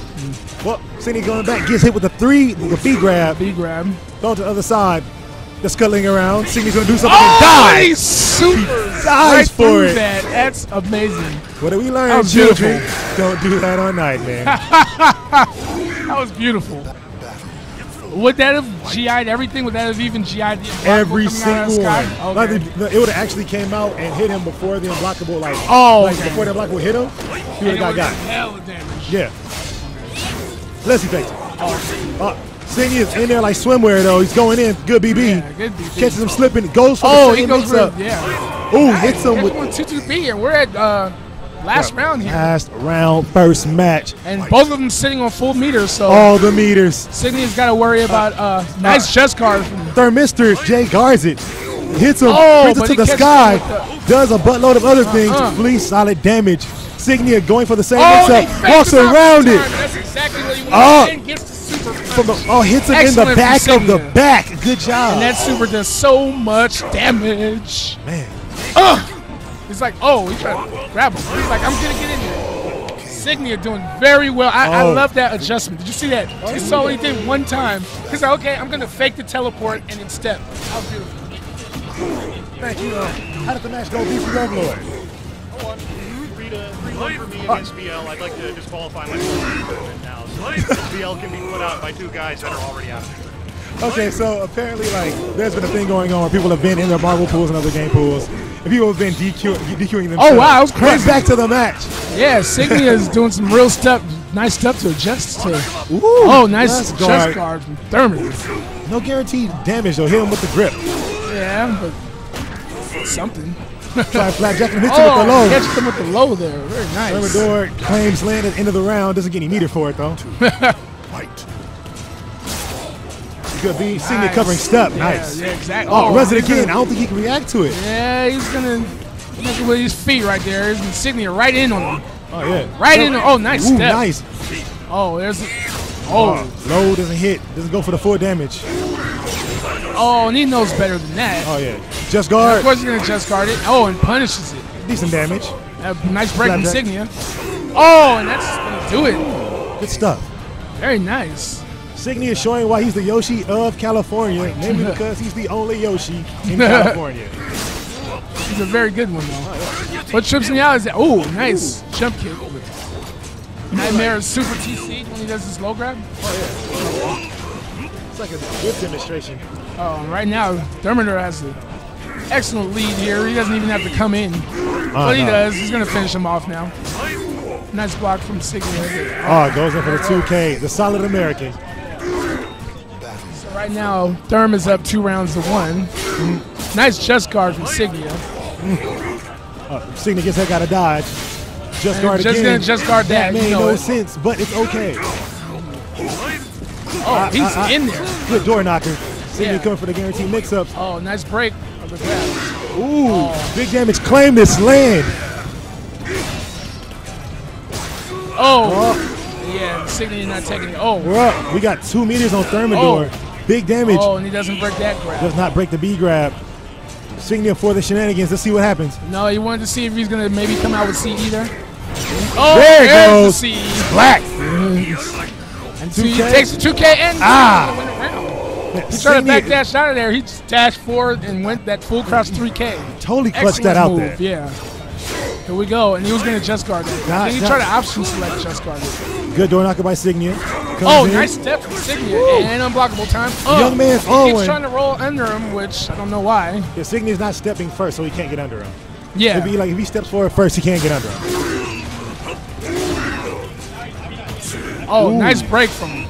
Well, Cindy going back gets hit with the three, the B grab. B grab. Throw to the other side. The scuttling around. Cindy's gonna do something oh, and die. super dies right for it. that. That's amazing. What did we learn, That was children? beautiful. Don't do that on night, man. that was beautiful. Would that have GI'd everything? Would that have even GI'd Every Unblockable out of single one. sky? Like the, it would have actually came out and hit him before the unblockable. Like Oh, like okay. before the unblockable hit him, he would have got got. hell of damage. Yeah. Let's see, it. Uh, Cindy is in there like swimwear though. He's going in. Good BB. Yeah, good BB. Catches him slipping. Goes for Oh, the he goes mix for up. yeah. Ooh, hits him with one two two B, and we're at uh, last round here, last round, first match. and both of them sitting on full meters. So All the meters. Sydney's got to worry about uh, nice chest card. From, Thermistor Jay guards it. Hits him, Oh, brings it to the sky, with does a buttload of other things, Uh-uh. flees solid damage. Signia going for the same oh, mix-up, walks around it. That's exactly what he Oh. wanted. And gets the super From the, oh, hits him in the from back of the back. Good job. And that super does so much damage. Man. Ugh. He's like, oh, he's trying to grab him. He's like, I'm gonna get in there. Signia doing very well. I, I Oh. love that adjustment. Did you see that? He saw what he did one time. He's like, okay, I'm gonna fake the teleport and then step. That was beautiful. Thank you. Uh, how did the match go? Beef Love Lord. Three to three one for me against BL. I'd like to disqualify myself from now. So BL can be put out by two guys that are already out. Okay, so apparently, like, there's been a thing going on where people have been in their Marvel pools and other game pools, and people have been DQ, DQing themselves. Oh, wow, that was But crazy. back to the match. Yeah, Signia is doing some real stuff, nice stuff to adjust to. Ooh, oh, nice chest guard. guard from Thurman. No guaranteed damage, though. Hit him with the grip. Yeah, but something. Try flapjack and hits oh, him with the oh, low. catches him with the low there. Very nice. Thermidor claims land at the end of the round. Doesn't get any meter for it, though. Good B. Signia Nice. covering step. Yeah, nice. yeah, exactly. Oh, Oh, runs it again. gonna- I don't think he can react to it. Yeah, he's gonna make it with his feet right there. His insignia right in on him. Oh, yeah. Right in. Oh, nice Ooh, step. nice. Oh, there's. Oh, oh, Low doesn't hit. Doesn't go for the full damage. Oh, and he knows better than that. Oh, yeah. Just guard Of guard. course, he's gonna just guard it. Oh, and punishes it. Decent damage. A nice break from Flapjack. insignia. Oh, and that's gonna do it. Good stuff. Very nice. Signia is showing why he's the Yoshi of California, namely because he's the only Yoshi in California. He's a very good one though. What trips me out is that. Oh, nice jump kick. Nightmare is super TC when he does his low grab. Oh, yeah. It's like a good demonstration. Oh, and right now, Thermidor has an excellent lead here. He doesn't even have to come in. but he no. does. He's going to finish him off now. Nice block from Signia. Oh, it goes in for the 2K, the solid American. So right now, Therm is up two rounds to one. Nice chest guard from Signia. Uh, Signia gets that, got to dodge. Just And guard just again. just guard that, you made know no it. sense, but it's okay. Oh, he's in there. Good door knocker. Signia Yeah. coming for the guaranteed mix-ups. Oh, nice break of the grab. Ooh, big damage. Claim this land. Oh. Yeah, Signia not taking it. Oh. We're up. We got two meters on Thermidor. Big damage. Oh, and he doesn't break that grab. Does not break the B grab. Signia for the shenanigans. Let's see what happens. No, he wanted to see if he's gonna maybe come out with CE there. Oh, there it goes. the CE. Black. And so he 2K. takes the 2K and Ah. He tried to back dash out of there. He just dashed forward and went that full cross 3K. Totally clutched Excellent that out move, there. Yeah. Here we go, and he was gonna just guard it. Not- then he not- tried to option select just guard it. Good door knocker by Signia. Comes Oh, in. nice step from Signia and unblockable time. Oh, Young man's he Owen. keeps trying to roll under him, which I don't know why. Yeah, Signia's not stepping first, so he can't get under him. Yeah. It'd be like if he steps forward first, he can't get under him. Oh, Ooh. nice break from him.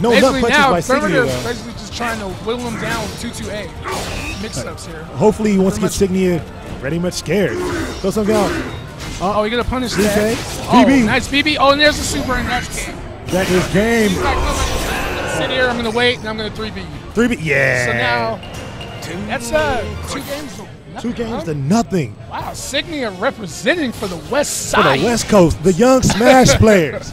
No basically punches now, by Signia, is though. basically just trying to whittle him down with 2-2-A. Mix-ups here. Hopefully, he wants to get Signia pretty much scared. Throw something out. Oh, you're gonna punish that. DK. Oh, BB. nice BB. Oh, and there's the super, and that's game. That is game. He's like, "Look, I'm gonna sit here, I'm gonna wait, and I'm gonna 3B. Three B. Yeah. So now, that's uh, two games. to Two games huh? to nothing Wow, Signia representing for the West Side. for the West Coast. The young Smash players.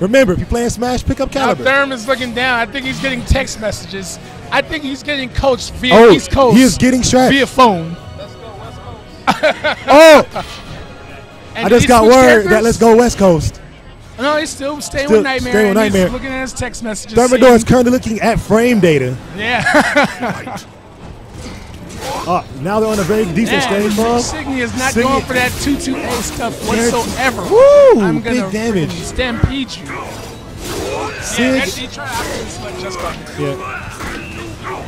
Remember, if you're playing Smash, pick up Now Calibur. Therm is looking down. I think he's getting text messages. I think he's getting coached via Oh, East Coast. he is getting strapped. via phone. Let's go West Coast. oh, And I just got word that Let's Go West Coast. No, he's still staying Still with Nightmare. staying with Nightmare. He's looking at his text messages. Thermidor is currently looking at frame data. Yeah. Uh, now they're on a very decent stage, bro. Signia is not going for that 2-2-A stuff whatsoever. Woo, I'm gonna big damage. stampede you. Sig- Yeah, that's, he tried to option select just got there. Yeah.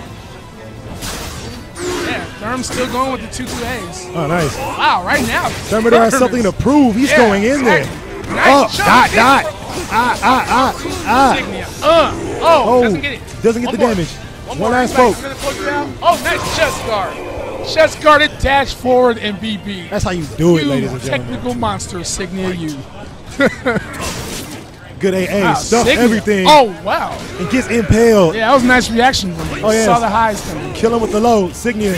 Yeah, Therm's still going with the 2-2-A's. Oh, nice. Wow, right now. Thermidor has something to prove. He's Yeah, going in there. exactly. Oh, Nice dot, dot. Ah, ah, ah, ah. Uh, oh, Oh, doesn't get it. doesn't get One the more. damage. One, One last He's poke. I'm gonna poke you out. Oh, nice chest guard. Chest guarded, dash forward, and BB. That's how you do it, you ladies and gentlemen. technical monster, Signia, you. Good AA. Wow, ah, Stuff Signia. everything. Oh, wow. It gets impaled. Yeah, that was a nice reaction from me. Oh, yeah. Saw the highs coming. Kill him with the low. Signia.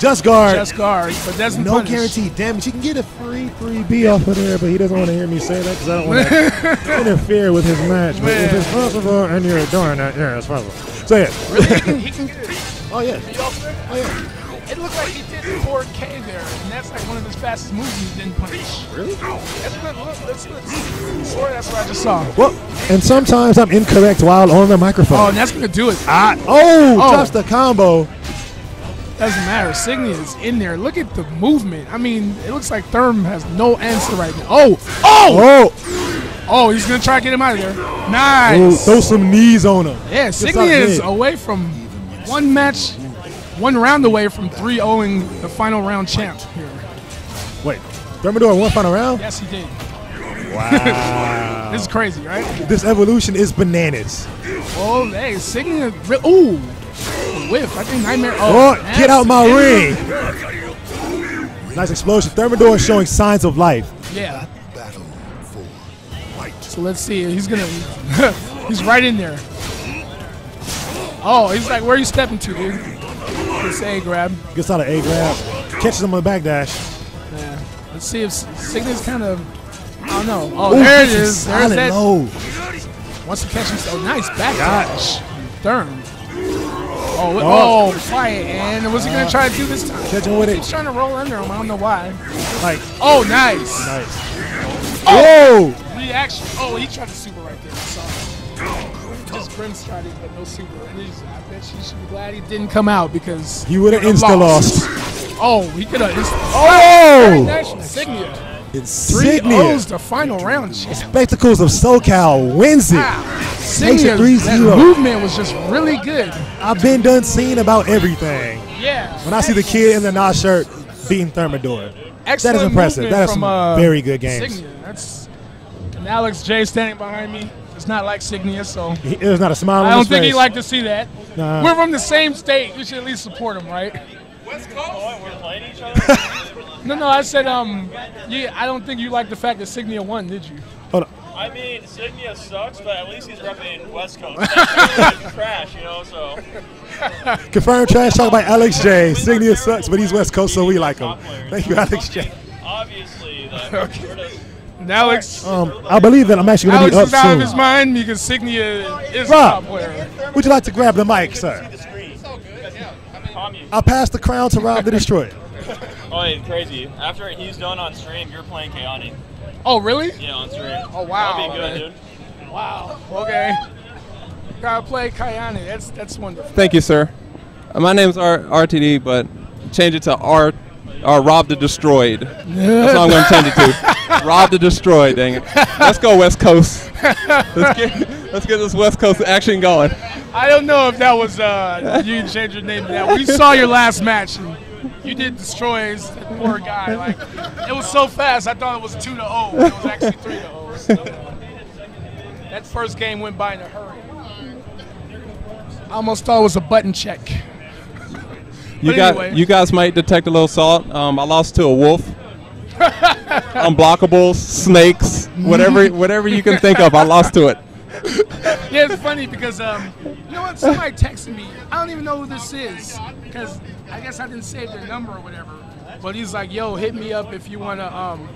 Just guard. Just guard, but doesn't no punish. guaranteed damage. He can get a free 3B off of there, but he doesn't want to hear me say that because I don't want to interfere with his match. But if it's possible and you're doing that, yeah, it's possible. So, yeah. Really? He can, he can get it. Oh, yeah. Be off there? Oh, yeah. It looked like he did 4K there, and that's like one of his fastest moves he didn't punish. Really? That's. Look, that's good. Swear that's what I just saw. Well, and sometimes I'm incorrect while on the microphone. Oh, and that's gonna do it. Ah, oh, Oh. drops the combo. Doesn't matter. Signia is in there. Look at the movement. I mean, it looks like Therm has no answer right now. Oh, oh, Oh, oh! He's gonna try to get him out of there. Nice. throw some knees on him. Yeah, Signia is mid. away from one match, one round away from 3-0ing the final round champ here. Wait, Thermidor one final round? Yes, he did. Wow. This is crazy, right? This evolution is bananas. Oh, hey, Signia. Ooh, whiff. I think Nightmare. Oh, Oh, get out my ring. Nice explosion. Thermidor is showing signs of life. Yeah. So let's see. He's gonna. he's right in there. Oh, he's like, where are you stepping to, dude? This A grab. Gets out of A grab. Catches him on the back dash. Yeah. Let's see if Signia's kind of. I don't know. Oh, Ooh, there it is. There's that. low. Wants to catch him. Oh, nice back dash. Therm. Oh, Oh. oh, quiet. And what's he gonna try to do this time? Catch him with it. He's trying to roll under him. I don't know why. Like, Oh, nice. nice. Oh! Whoa! Reaction. Oh, he tried to super right there. I saw it. Just Grim's tried it, but no super. And he's, I bet you should be glad he didn't come out because He would have insta lost. Oh, he could have. Oh! Nice insignia. Three Insignia. O's the final round. champ. Spectacles of SoCal wins it. Takes Insignia, that movement was just really good. I've been done seeing about everything. Yeah. When I see the kid in the Nas shirt beating Thermidor. Excellent that is impressive. That is some uh, very good games. That's and Alex J standing behind me. It's not like Signia, so He, there's not a smile I don't his think he'd like to see that. Nah. We're from the same state. We should at least support him, right? West Coast? Oh, we're playing each other? No, no, I said, um, yeah, I don't think you like the fact that Signia won, did you? Hold on. I mean, Signia sucks, but at least he's repping West Coast. trash, you know. So Confirmed trash talk by Alex J. Signia sucks, but he's West Coast, so we like him. Thank you, Alex J. obviously, the, we're just- Now Alex, Um, I believe that I'm actually going to be is up out of his mind because Signia is a Rob, top player. would you like to grab the mic, sir? I'll pass the crown to Rob the Destroyer. Oh, yeah, crazy. After he's done on stream, you're playing Kayane. Oh, really? Yeah, on stream. Oh, wow. That'll be good, man. dude. Wow. Okay. Gotta play Kayane. That's that's wonderful. Thank you, sir. Uh, my name's R- RTD, but change it to R. R. Rob the Destroyed. That's what I'm going to change it to. Rob the Destroyed. Dang it. Let's go West Coast. Let's get let's get this West Coast action going. I don't know if that was uh you changed your name to that. We saw your last match and you did destroys that poor guy. Like it was so fast. I thought it was two to zero. It was actually three to zero. So, that first game went by in a hurry. I almost thought it was a button check. You But got anyway. you guys might detect a little salt. Um, I lost to a wolf. Unblockables, snakes, whatever whatever you can think of, I lost to it. yeah, it's funny because um, you know what? Somebody texted me. I don't even know who this is because I guess I didn't save their number or whatever. But he's like, "Yo, hit me up if you wanna." Um,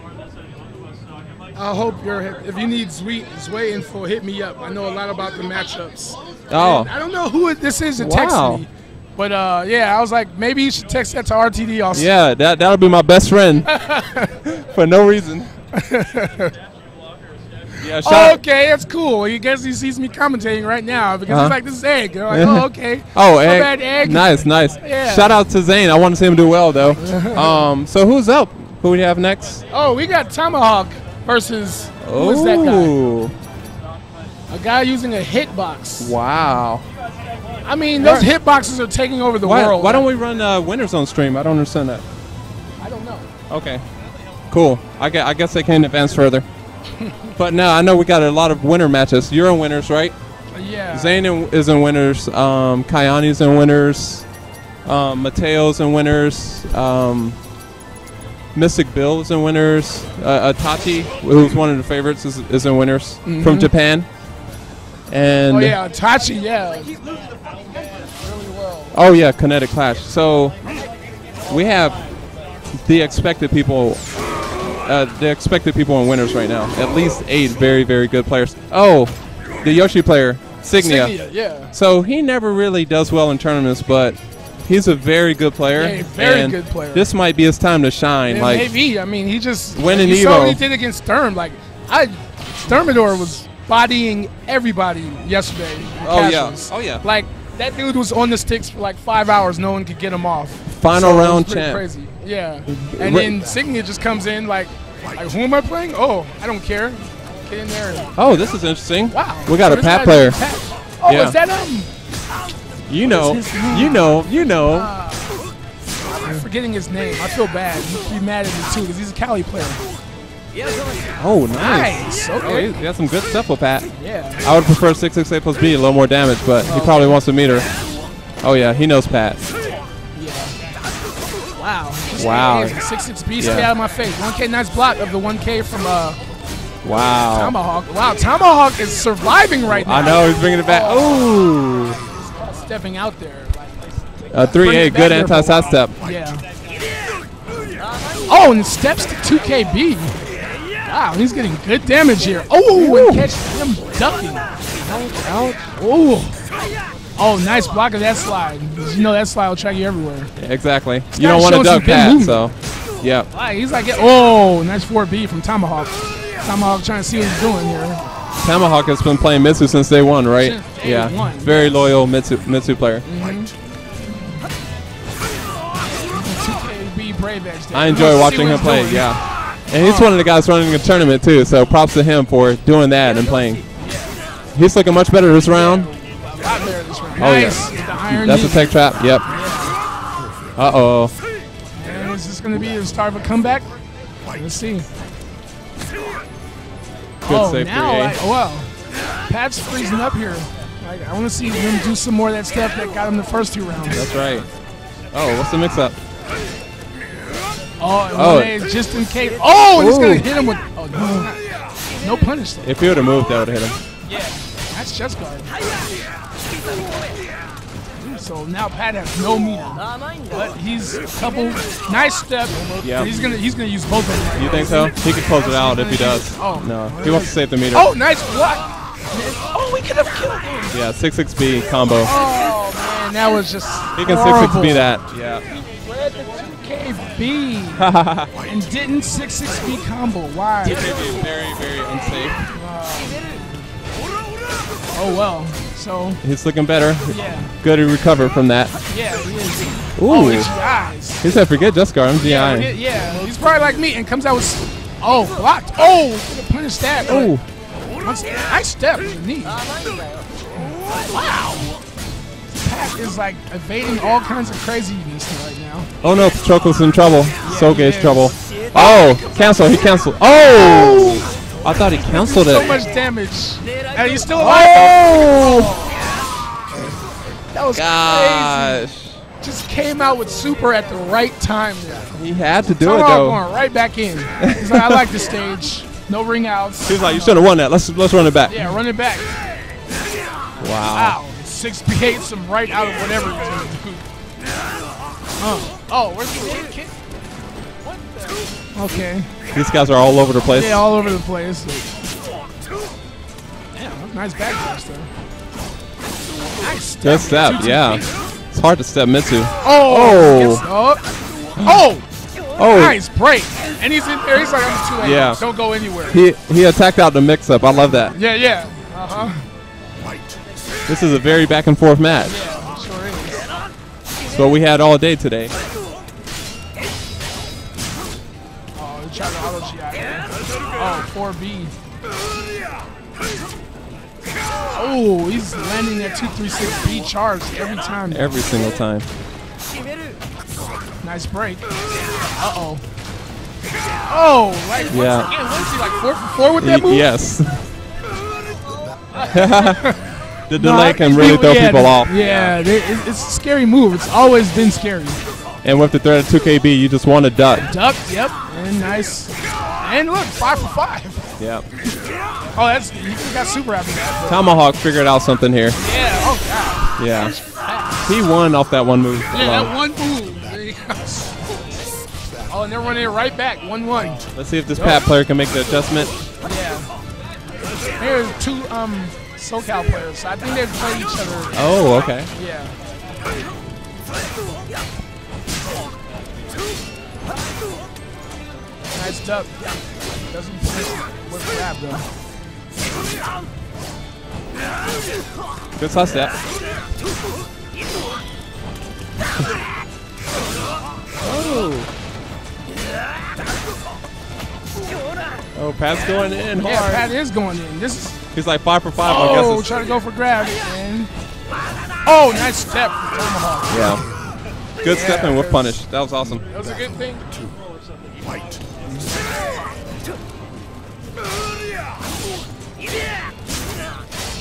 I hope you're. If you need ZWEI, ZWEI info, hit me up. I know a lot about the matchups. Oh. And I don't know who this is that Wow. texted me. But uh, yeah, I was like, maybe you should text that to RTD also. Yeah, that that'll be my best friend for no reason. Yeah, Oh, okay, that's cool. He guess he sees me commentating right now because Uh-huh. he's like, "This is egg." I'm like, "Oh, okay." Oh, egg. bad, egg. Nice, nice. Yeah. Shout out to Zane. I want to see him do well though. um, so who's up? Who do we have next? Oh, we got Tomahawk versus who is that guy? A guy using a hitbox. wow. I mean, those hitboxes are taking over the why, world. why don't we run uh, winners on stream? I don't understand that. I don't know. Okay, cool. I guess, I guess they can advance further. but no, I know we got a lot of winner matches. You're in winners, right? Yeah. Zane is in winners. Um, Kayane's in winners. Um, Mateo's in winners. Um, Mystic Bill is in winners. Uh, Atachi, who's one of the favorites, is, is in winners from Mhm. Japan. And oh yeah, Tachi. Yeah. Oh yeah, kinetic clash. So we have the expected people, uh, the expected people in winners right now. At least eight very very good players. Oh, the Yoshi player, Signia. Signia, yeah. So he never really does well in tournaments, but he's a very good player. Yeah, very good player. This might be his time to shine. Yeah, like maybe. I mean, he just Winning you saw what he did against Sturm. Like, I Sturmador was bodying everybody yesterday. Oh, yeah. Oh, yeah. Like that dude was on the sticks for like five hours. No one could get him off. Final So round champ. Crazy. Yeah. And then Signia just comes in like, like, who am I playing? Oh, I don't care. Get in there. Oh, this is interesting. Wow. We got So a Pat player. Pat. Oh, Yeah. is that um? You know, What's his name? you know, you know. I'm forgetting his name. I feel bad. He'd be mad at me too because he's a Cali player. Oh, nice. Nice, Oh, okay. he he got some good stuff with Pat. Yeah. I would prefer 668 plus B, a little more damage, but he probably wants a meter. Oh, yeah, he knows Pat. Yeah. Wow. Wow. Six six B, Yeah. stay out of my face. 1K nice block of the 1K from uh Wow. Tomahawk. Wow, Tomahawk is surviving right now. I know, he's bringing it back. Ooh. Stepping out there. Uh, 3A, good anti side step. Yeah. Oh, and steps to 2KB. Wow, he's getting good damage here. Oh, and catch him ducking. Out. Oh. Oh, nice block of that slide. You know that slide will track you everywhere. Exactly. This You don't want to duck movement. so. Yeah. He's like, oh, nice 4B from Tomahawk. Tomahawk trying to see what he's doing here. Tomahawk has been playing Mitsu since day one, right? Day yeah. one, Very loyal Mitsu, Mitsu player. 2KB Brave Edge. there. I enjoy watching him play, doing. yeah. And he's one of the guys running the tournament too, so props to him for doing that and playing. He's looking much better this round. A lot better this round. Oh nice. yeah. With the iron That's a tech trap. Yep. Uh oh. And is this going to be the start of a comeback? Let's see. Good oh, save now, 3A. well, Pat's freezing up here. Like, I want to see him do some more of that stuff that got him the first two rounds. That's right. Oh, what's the mix up? Oh, Oh. A just in case. Oh, he's going to hit him with. Oh, no. No punish though. If he would have moved, that would have hit him. Yeah, that's chest guard. So now Pat has no meter, but he's a couple nice step. Yeah. he's gonna he's gonna use both of them. You think so? He could close it out if he does. Oh. No, he wants to save the meter. Oh, nice block. Oh, we could have killed him. Yeah, 6-6B combo. Oh man, that was just He can 6-6B that. Yeah. 2KB and didn't 6-6B combo. Why? very, very unsafe. Oh well. So He's looking better. Yeah. Good to recover from that. yeah, he is. Ooh. Oh. He said, forget just guard, I'm. Yeah, yeah, yeah, he's probably like me and comes out with. Oh, blocked. Oh, punished that. Oh. Once, nice step to the knee. Wow. Is like evading all kinds of craziness right now. Oh no, Patroklos in trouble. Soge's trouble. Oh, cancel. He canceled. Oh! oh! I thought he canceled it. So much damage. And he's still alive. Oh! That was Gosh. crazy. Just came out with super at the right time there. He had to do Tomahawk it though. going right back in. He's like, I like the stage. No ring outs. He's like, you should have won that. Let's let's run it back. Yeah, run it back. Wow. Wow. Six hates him right out of whatever. Oh, oh where's the kid? kid? What the? Okay. These guys are all over the place. Yeah, all over the place. Damn, nice back dash though. Nice step. Good step, Two, two, yeah. It's hard to step into. Oh! gets up. Oh! Oh. Nice break. And he's in there. He's like, I'm too late. Yeah. Don't go anywhere. He he attacked out the mix up. I love that. yeah, yeah. Uh huh. This is a very back and forth match. Yeah, sure is. It's what we had all day today. Oh, he tried to auto GI. Oh, 4B. Oh, he's landing that 236B charge every time. Every single time. Nice break. Uh oh. Oh, like once Yeah. again, what is he like four for four with that move? yes. the No, delay I- can really throw yeah, people off. Yeah, they- it- it's a scary move. It's always been scary. And with the threat of 2KB, you just want to duck. Duck, yep, and nice. And look, five for five. Yep. Oh, that's he got super after that. Tomahawk figured out something here. Yeah. Oh god. Yeah. He won off that one move. Yeah, alone. that one move. oh, and they're running it right back, one-one. Let's see if this Pat player can make the adjustment. Yeah. Here's two um SoCal players. I think they've played each other. Oh, okay. Yeah. Nice duck. Doesn't finish with grab though. Good side step. oh. Oh, Pat's going in hard. Yeah, Pat is going in. This is He's like five for five, I guess. oh, guess. trying to go for grab and oh, nice step. Yeah. Good Yeah, stepping with it was- punish. That was awesome. That was a good thing. Fight.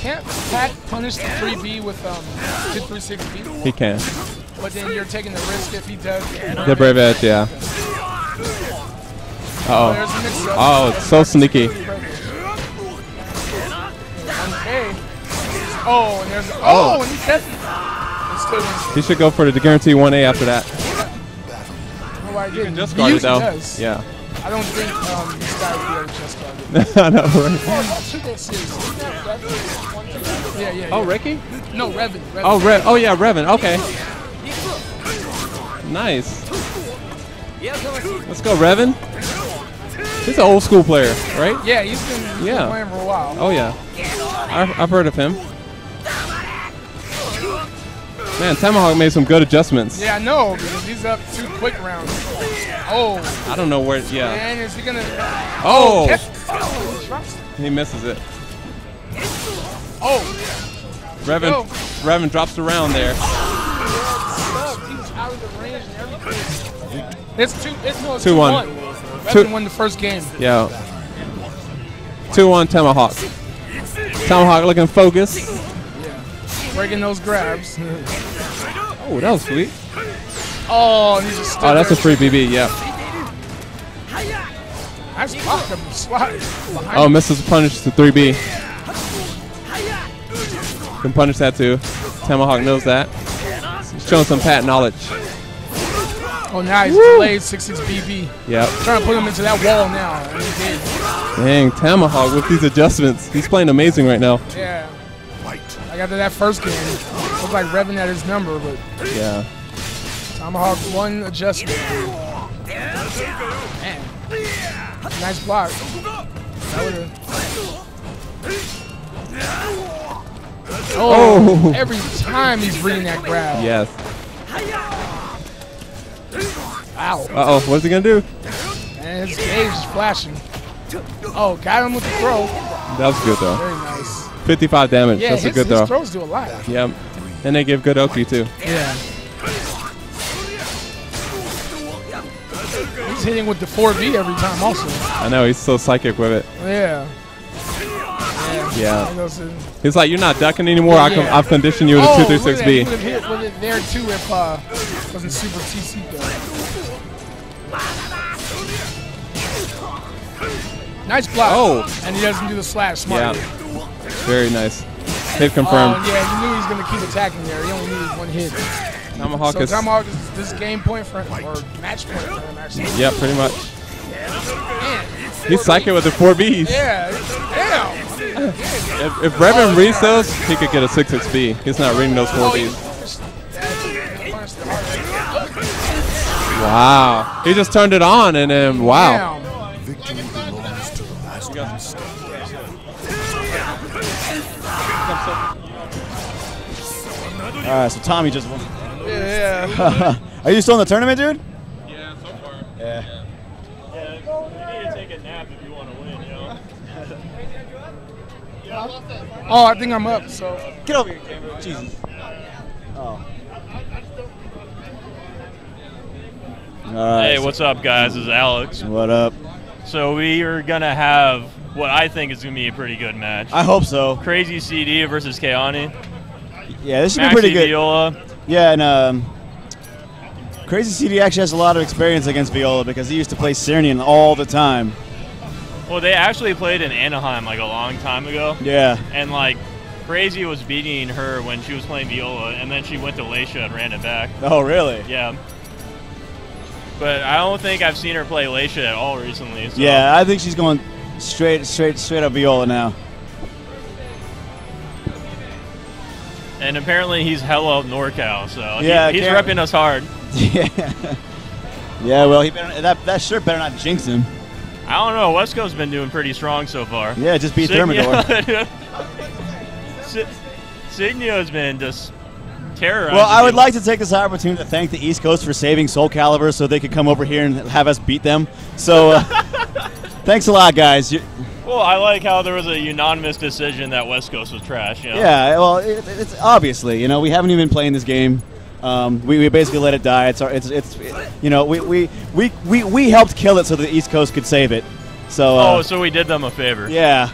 Can't Pat punish the 3B with um 236B? He can. But then you're taking the risk if he does. The Brave Edge, yeah. Uh oh. Oh, it's so sneaky. Oh, and there's oh, and he catches. It's. He should go for the guarantee 1A after that. No, I didn't. just He guard it, though. does. Yeah. I don't think um, this guy would be able to just guard it. I know, right? Oh, that's who this is. Isn't that Revan? Yeah, yeah, Oh. Ricky? No, Revan. Revan. Oh, Rev. Oh, yeah, Revan. Okay. Nice. Let's go, Revan. He's an old school player, right? Yeah, he's been, he's Yeah. been playing for a while. Oh, yeah. I've, I've heard of him. Man, Tomahawk made some good adjustments. Yeah, I know because he's up two quick rounds. Oh. I don't know where. Yeah. Man, is he gonna? Oh. oh, he misses it. Oh. Revan. Revan drops around there. Stuff. He was out of the range and everything. It's two. It's no. It's Two two one. one. Two- won the first game. Yeah. 2 1 Tomahawk. Tomahawk looking focused. Breaking those grabs. Oh, that was sweet. Oh, he's just. Oh, that's a free BB, yeah. Nice block of the slide. behind Oh, misses the punish to 3B. Can punish that too. Tomahawk knows that. He's showing some pat knowledge. Oh, now he's delayed 6-6 BB. Yep. Trying to put him into that wall now. And he did. Dang, Tomahawk with these adjustments. He's playing amazing right now. Yeah. Like after that first game, looked like Revan at his number, but Yeah. Tomahawk one adjustment. Man. Nice block. That would've- Oh, Oh. every time he's reading that grab. Yes. Ow. Uh oh, what's he gonna do? And his gauge is flashing. Oh, got him with the throw. That was good though. Very nice. 55 damage. Yeah, That's his, a good his throw. throws do a lot. Yep. And they give good Oki too. Yeah. He's hitting with the 4B every time also. I know he's so psychic with it. Yeah. Yeah. Know, He's like, you're not ducking anymore. I com- I've conditioned you with oh, a two three six look at that. He B. would have hit with it there too if uh wasn't super TC though. Nice block. Oh. And he doesn't do the slash. Smart. Yeah. Very nice. Hit confirmed. Oh, yeah, he knew he was going to keep attacking there. He only needed one hit. Tomahawk so is- Tomahawk is this game point for him, or match point for him, actually. Yeah, pretty much. Man. He's psychic with the four Bs. Yeah. Damn. If, if Revan reads those, he could get a 6 6 B. He's not reading those four Bs. Wow. He just turned it on and then wow. Victory belongs to the last one standing. All right, so Tommy just won. Yeah. Are you still in the tournament, dude? Yeah, so far. Yeah. Yeah, you need to take a nap if you want to win, you know? Oh, I think I'm up, so. Get over here, Gabriel. Jesus. Oh. hey, what's up, guys? This is Alex. What up? So we are gonna have what I think is gonna be a pretty good match. I hope so. Crazy CD versus Kayane. Yeah, this should be pretty good. Viola. Yeah, and um, Crazy CD actually has a lot of experience against Viola because he used to play Cernian all the time. Well, they actually played in Anaheim like a long time ago. Yeah. And like, Crazy was beating her when she was playing Viola, and then she went to Leixia and ran it back. Oh, really? Yeah. But I don't think I've seen her play Leixia at all recently. So. Yeah, I think she's going straight, straight, straight up Viola now. And apparently he's hella NorCal, so he- Yeah, he's Karen- repping us hard. Yeah. Yeah, well, he better, that that shirt better not jinx him. I don't know. West Coast's been doing pretty strong so far. Yeah, just beat Signia- Thermidor. Si- Signia's been just terrorizing. Well, I would people. like to take this opportunity to thank the East Coast for saving Soul Calibur so they could come over here and have us beat them. So, uh, thanks a lot, guys. You- Well, I like how there was a unanimous decision that West Coast was trash. You know? Yeah, well, it, it's obviously, you know, we haven't even been playing this game. Um, we, we basically let it die. It's, our, it's, it's, you know, we, we, we, we, we helped kill it so the East Coast could save it. So, uh, Oh, so we did them a favor. yeah.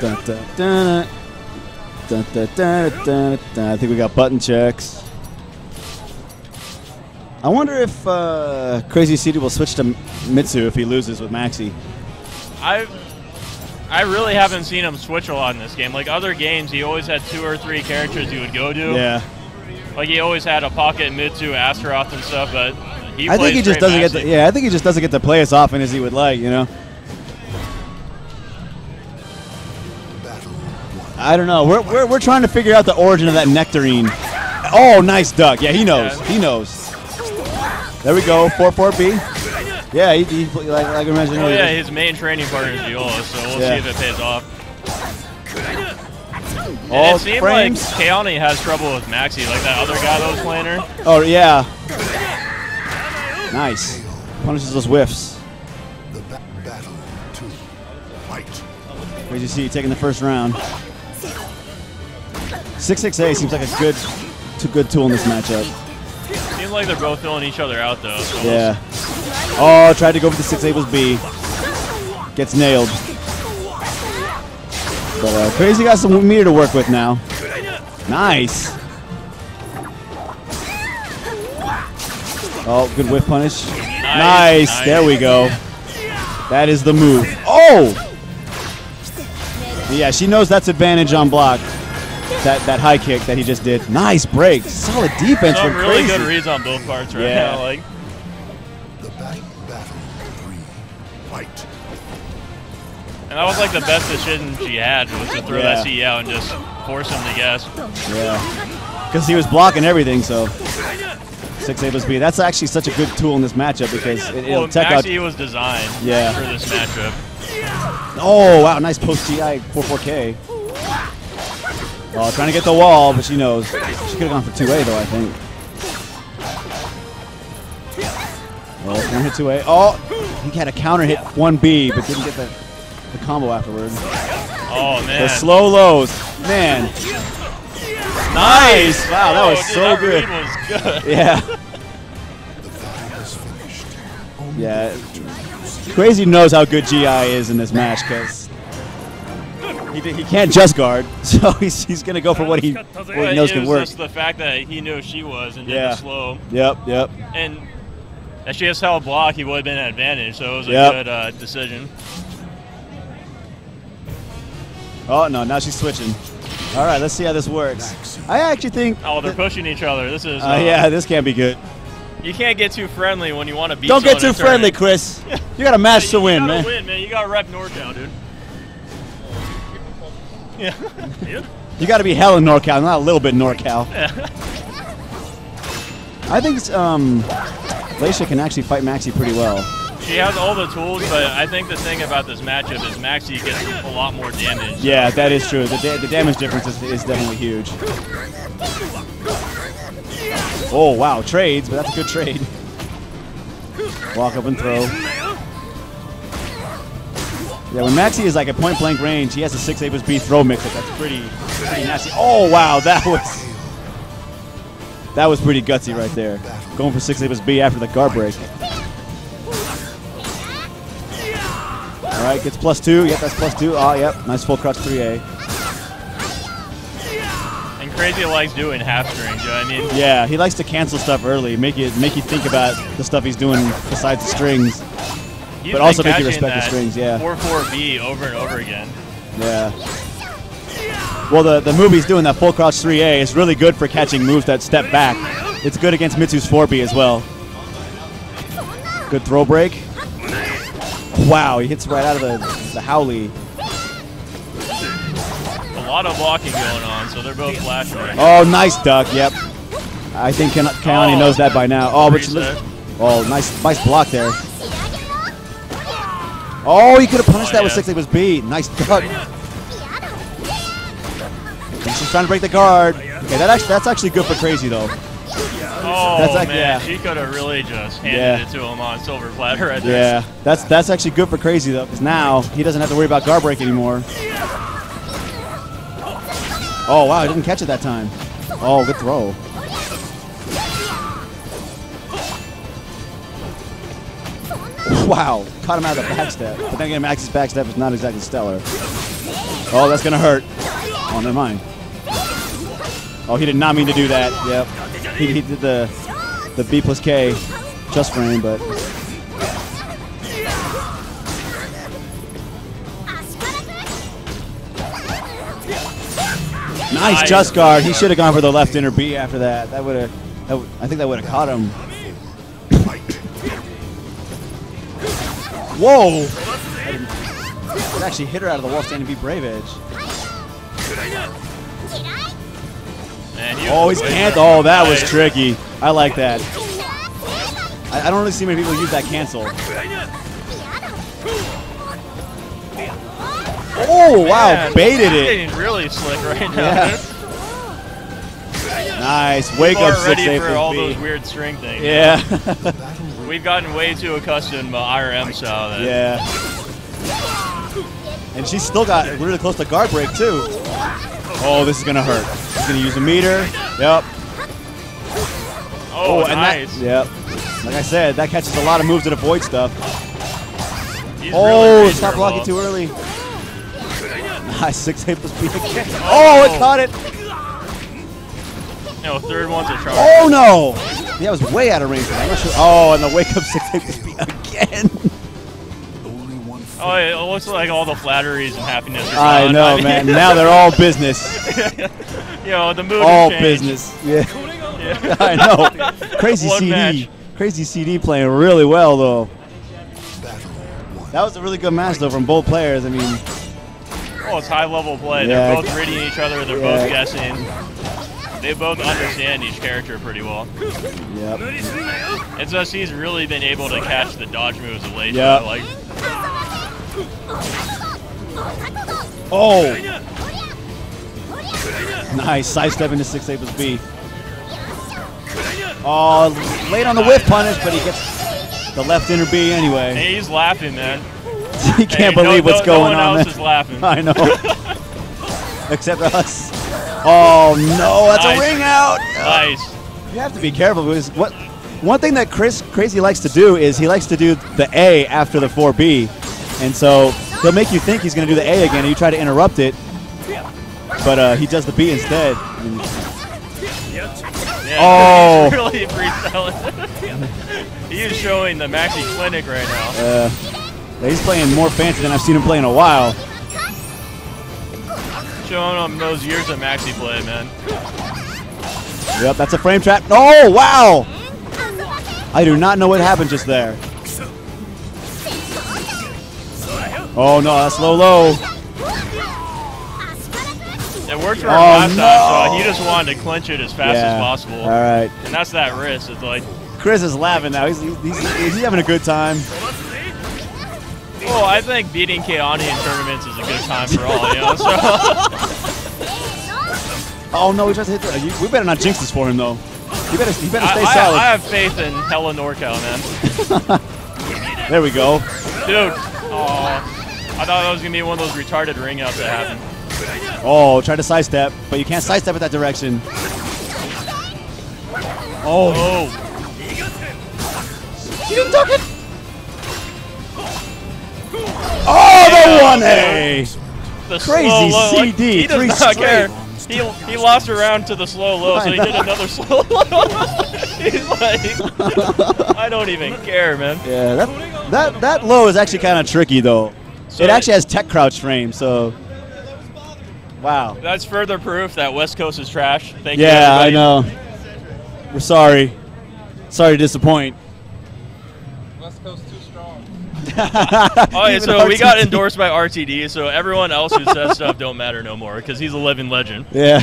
Dun, dun, dun. I think we got button checks. I wonder if uh, Crazy CD will switch to Mitsu if he loses with Maxi. I I really haven't seen him switch a lot in this game. Like other games, he always had two or three characters he would go to. Yeah. Like he always had a pocket Mitsu, Astaroth, and stuff. But he I think he just doesn't get Maxi. to, yeah, I think he just doesn't get to play as often as he would like, you know. I don't know. We're, we're, we're trying to figure out the origin of that nectarine. Oh, nice duck. Yeah, he knows. Yeah. He knows. There we go. 4-4-B. Yeah, he, he like, like I mentioned Oh earlier. yeah, his main training partner is Viola, so we'll Yeah. see if it pays off. And All it seemed frames. like Kayane has trouble with Maxi, like that other guy that was playing her. Oh, yeah. Nice. Punishes those whiffs. The ba- battle to fight. Crazy to see you taking the first round. 6-6-A seems like a good, too good tool in this matchup. Seems like they're both filling each other out though. So Yeah. Oh, tried to go for the six Able's B. Gets nailed. But uh, Crazy got some meter to work with now. Nice. Oh, good whiff punish. Nice. nice. There we go. That is the move. Oh! Yeah, she knows that's advantage on block. That that high kick that he just did. Nice break. Solid defense Some from really crazy. good reads on both parts right Yeah. now. Like The back battle three. Fight. And that was like the best decision she had was to throw Yeah. that CE out and just force him to guess. Yeah. Because he was blocking everything, so. Six A plus B. That's actually such a good tool in this matchup because it, it'll Well, tech out. Maxi was designed Yeah. for this matchup. Oh, wow. Nice post GI 44K. Oh, trying to get the wall, but she knows. She could have gone for 2A, though, I think. Oh, one hit 2A. Oh, he had a counter hit 1B, but didn't get the, the combo afterwards. Oh man. The slow lows. Man. Nice. Wow, that Oh, was dude, so that good. was good. Yeah. The battle is finished. Only Yeah. Crazy knows how good GI is in this match because he, he can't just guard, so he's, he's going to go for what he, what he knows can work. just the fact that he knew she was and did Yeah. slow. Yep, yep. And if she just held block, he would have been at advantage. So it was a Yep. good uh, decision. Oh, no, now she's switching. All right, let's see how this works. I actually think. Oh, they're pushing each other. This is. Uh, yeah, this can't be good. You can't get too friendly when you want to beat. Don't get too friendly. Chris. You got a match Yeah, to you win, gotta man. Win, man. You got to rep NorCal, dude. Yeah. yeah. You got to be hell in NorCal, not a little bit NorCal. I think um, Leixia can actually fight Maxi pretty well. She has all the tools, but I think the thing about this matchup is Maxi gets a lot more damage. Yeah, that is true. The, da- the damage difference is, is definitely huge. Oh, wow. Trades, but that's a good trade. Walk up and throw. Yeah, when Maxi is like at point blank range, he has a 6 A plus B throw mix. up. That's pretty, pretty nasty. Oh, wow. That was. That was pretty gutsy right there. Going for 6 A plus B after the guard break. All right, gets plus two. Yep, that's plus two. Oh, yep. Nice full crouch 3A. And Crazy likes doing half strings, you know what I mean? Yeah, he likes to cancel stuff early, make you make you think about the stuff he's doing besides the strings, He's but also make you respect the strings. Yeah, 4-4-B over and over again. yeah. Well, the the move he's doing that full crouch 3A is really good for catching moves that step back. It's good against Mitsu's 4B as well. Good throw break. Wow, he hits right out of the the Howley. A lot of blocking going on, so they're both flashing right Oh, nice duck. Yep. I think Kayane Oh, knows that by now. Oh, but she reset. look- oh, nice, nice block there. Oh, he could have punished Oh, that with six. It was B. Nice duck. She's trying to break the guard. Oh, okay, that actually that's actually good for crazy though. Oh That's like- man, yeah. she could have really just handed Yeah. it to him on silver platter right there. Yeah, that's that's actually good for crazy though, because now he doesn't have to worry about guard break anymore. Oh wow, he didn't catch it that time. Oh, good throw. Wow, caught him out of the backstep. But then again, Max's backstep is not exactly stellar. Oh, that's gonna hurt. Oh, never mind. Oh, he did not mean to do that. Yep. He, he did the the B plus K just frame, but nice Nice. just guard. He should have gone for the left inner B after that. That would have. I think that would have caught him. Whoa! It actually hit her out of the wall standing B brave edge. Man, he Oh, was he's way can't. Oh, that was tricky. I like that. I, I don't really see many people use that cancel. Oh, wow. Man, Baited it. Getting really slick right now. Yeah. Nice. Wake People up 6 ready for all B. those weird string things. Yeah. We've gotten way too accustomed to IRM style. That yeah. And she's still got really close to guard break, too. Oh, this is going to hurt. She's going to use a meter. Yep. Oh, and nice. That, yep. Like I said, that catches a lot of moves that avoid stuff. He's oh, really stop blocking too early. Nice, 6 A plus B again. Oh, oh it caught it. No, third one's a charge. Oh, no. Yeah, I was way out of range. I'm not sure. Oh, and the wake up six again. Oh, it looks like all the flatteries and happiness. Are I gone. know, mean- man. Now they're all business. you know, the mood. all business. Yeah. Yeah. I know. Crazy One CD. match. Crazy CD playing really well though. That was a really good match though from both players. I mean, Oh, it's high level play. Yeah. They're both reading each other. They're Yeah. both guessing. They both understand each character pretty well. Yep. And so she's really been able to catch the dodge moves of late. Yep. Like, oh, oh. nice sidestep into six eight was B. Oh, late on the whiff punish, but he gets the left inner B anyway. hey, he's laughing, man. he can't Hey, no- believe what's no- going no one on. else man. is laughing. I know. Except us. Oh no, that's Nice. a ring out. Nice. You have to be careful because what one thing that Chris Crazy likes to do is he likes to do the A after the 4B. And so he'll make you think he's going to do the A again and you try to interrupt it. But uh, he does the B instead. Yeah, Oh. really freestyling. he is showing the Maxi Clinic right now. uh, yeah, he's playing more fancy than I've seen him play in a while. Showing him those years of Maxi play, man. Yep, that's a frame trap. Oh, wow! I do not know what happened just there. Oh no, that's low low. It worked for him Oh, last no. time, so he just wanted to clinch it as fast Yeah. as possible. All right. And that's that risk. It's like, Chris is laughing now. He's, he's, he's, he's having a good time. Well, I think beating Kayane in tournaments is a good time for all, you know? So, Oh no, he tries to hit the. You, we better not jinx this for him though. You better, you better stay I- solid. I have faith in Hella NorCal, man. there we go. Dude, oh, I thought that was going to be one of those retarded ring outs that happened. Oh, try to sidestep, but you can't sidestep it that direction. Oh. Oh. You didn't duck it. Oh, the one A. The Crazy slow low. like, CD, he does three not straight. care. He, he lost around to the slow low, so he did another slow low. He's like, I don't even care, man. Yeah, that that that low is actually kind of tricky though. So- it actually has tech crouch frame, so. Wow. That's further proof that West Coast is trash. Thank you. Yeah, I know. We're sorry. Sorry to disappoint. Oh, yeah, Even so we got endorsed by RTD, so everyone else who says stuff don't matter no more because he's a living legend. Yeah.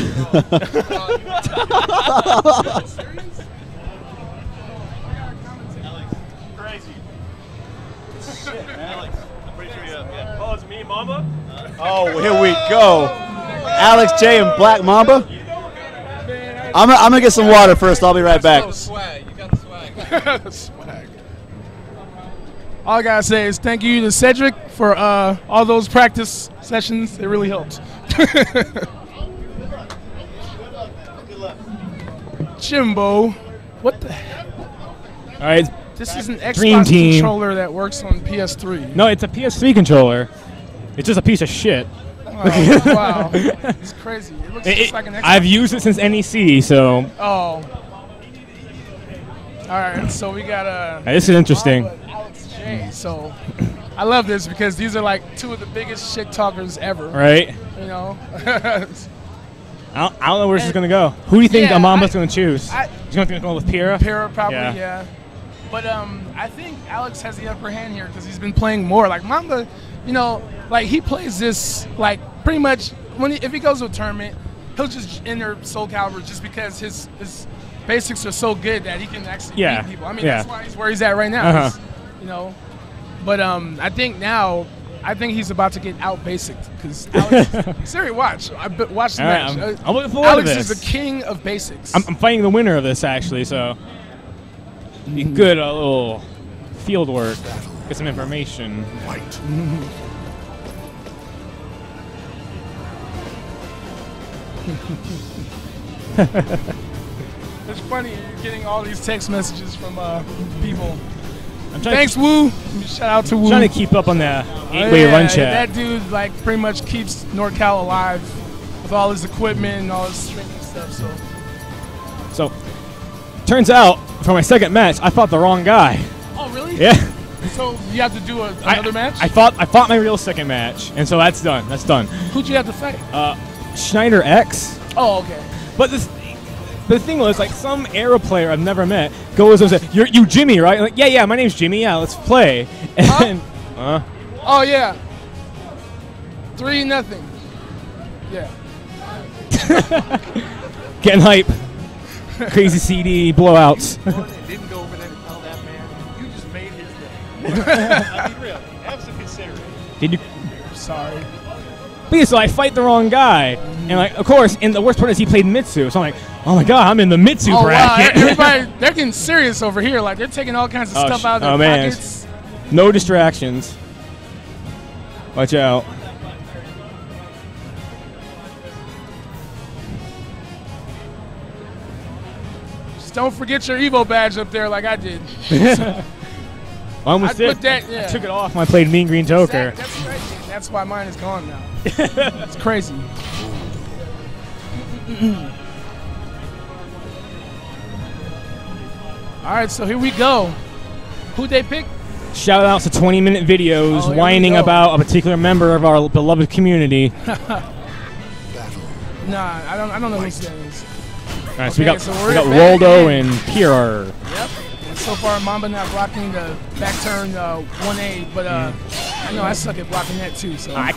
Crazy. Oh, it's me, Mama? Oh, here we go. Alex J and Black Mamba. I'm, gonna- I'm gonna get some water first. I'll be right back. swag. All I gotta say is thank you to Cedric for uh, all those practice sessions. It really helped. Jimbo, what the? All right. This is an Dream Xbox Team. controller that works on PS3. No, it's a PS3 controller. It's just a piece of shit. Oh, wow, it's crazy. It looks It- like an Xbox. I've used it since NEC, so Oh. All right, so we got uh, this is interesting. J. So I love this because these are like two of the biggest shit talkers ever. Right. You know. I don't, I don't know where this is gonna go. Who do you think Yeah, Amamba's gonna choose? I- He's gonna go with Pyrrha. Pyrrha probably, Yeah. yeah. But um, I think Alex has the upper hand here because he's been playing more. Like Mamba, you know, like he plays this like pretty much when he, if he goes to a tournament, he'll just enter Soul Calibur just because his his basics are so good that he can actually Yeah, beat people. I mean, yeah. that's why he's where he's at right now. Uh-huh. is, You know, but um, I think now. I think he's about to get out basic because Alex. Siri, watch. I be- watch the All right, match. I'm- Uh, I'm looking forward to Alex this. is the king of basics. I'm, I'm fighting the winner of this actually, so be good a little field work, get some information. White. It's funny you're getting all these text messages from uh, people. Thanks, to, Woo. Shout out to Woo. trying to keep up on the Oh, eight-way yeah, run chat. That dude like pretty much keeps NorCal alive with all his equipment and all his streaming stuff. So So, turns out for my second match, I fought the wrong guy. Oh, really? Yeah. So you have to do a, another match? I fought I fought my real second match, and so that's done. That's done. Who'd you have to fight? Uh, Schneider X. Oh, okay. But this, the thing was, like, some Arrow player I've never met goes and says, "You're you Jimmy, right?" I'm like, yeah, yeah, my name's Jimmy. Yeah, let's play. And uh, Oh, yeah. Three nothing. Yeah. getting hype. Crazy CD blowouts. didn't go over there to tell that man. You just made his day. I mean, really, have some consideration. Did you? Sorry. But yeah, so I fight the wrong guy, and like, of course, and the worst part is he played Mitsu. So I'm like, oh my god, I'm in the Mitsu oh, wow. bracket. Everybody, they're getting serious over here. Like, they're taking all kinds of Oh, stuff out of their oh, man. pockets. No distractions. Watch out. Just don't forget your Evo badge up there like I did. I almost I'd did. put that- yeah. I took it off when I played Mean Green Joker. That- that's crazy. That's why mine is gone now. it's crazy. All right, so here we go. Who they pick? Shout outs to 20 minute videos Oh, whining about a particular member of our beloved community. Nah, I don't. I don't know who that is. All right, so we got, so we got back Voldo and Pyrrha. Yep. And so far, Mamba not blocking the back turn uh, 1A, but uh, I know I suck at blocking that too. So. I-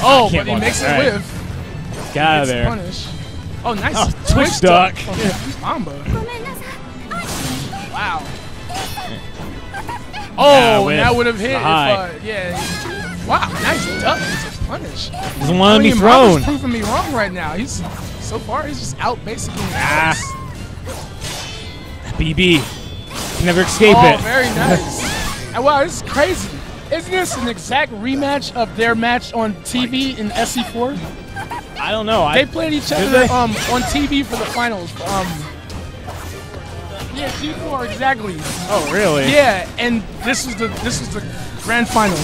oh, I can't but he block makes it that. All right. with. Get out of there. Punish. Oh, nice. Oh, twitch twitch duck. duck. from Mamba. Wow. Oh, whiff. that would have hit. If, uh, yeah. Wow, nice duck. A punish. Doesn't wanna I be thrown. Mamba's proving me wrong right now. He's so far he's just out basically. Ah. BB. Can never escape oh, it. very nice. and wow, this is crazy. Isn't this an exact rematch of their match on TV in SC4? I don't know. They I, played each other um, on TV for the finals. Um, yeah, G4 exactly. Oh, really? Yeah, and this is the this was the grand final,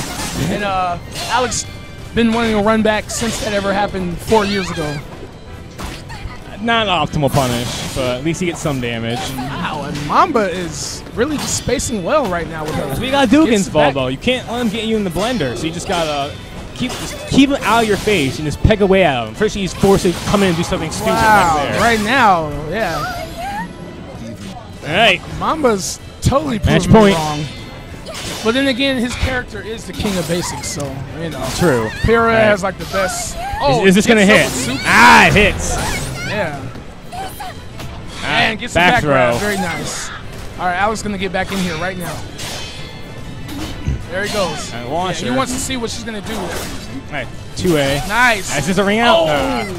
and uh, Alex been wanting to run back since that ever happened four years ago. Not an optimal punish, but at least he gets some damage. Wow, and Mamba is really just spacing well right now with her. We gotta do Gets against it. Voldo. You can't let him get you in the blender, so you just gotta keep just keep him out of your face and just peg away at him. First, he's forced to come in and do something stupid Wow, right there. right now, yeah. All right. Mamba's totally Match point. wrong. But then again, his character is the king of basics, so you know. True. Pyrrha All right. has like the best. Oh, is, is this gonna hit? up with super- Ah, it hits. Yeah. right, And gets the back back grab. throw. Very nice. All right, Alex gonna get back in here right now. There he goes. And Yeah, he wants to see what she's gonna do. All right, two A. Nice. Is this a ring out? Oh, Uh, the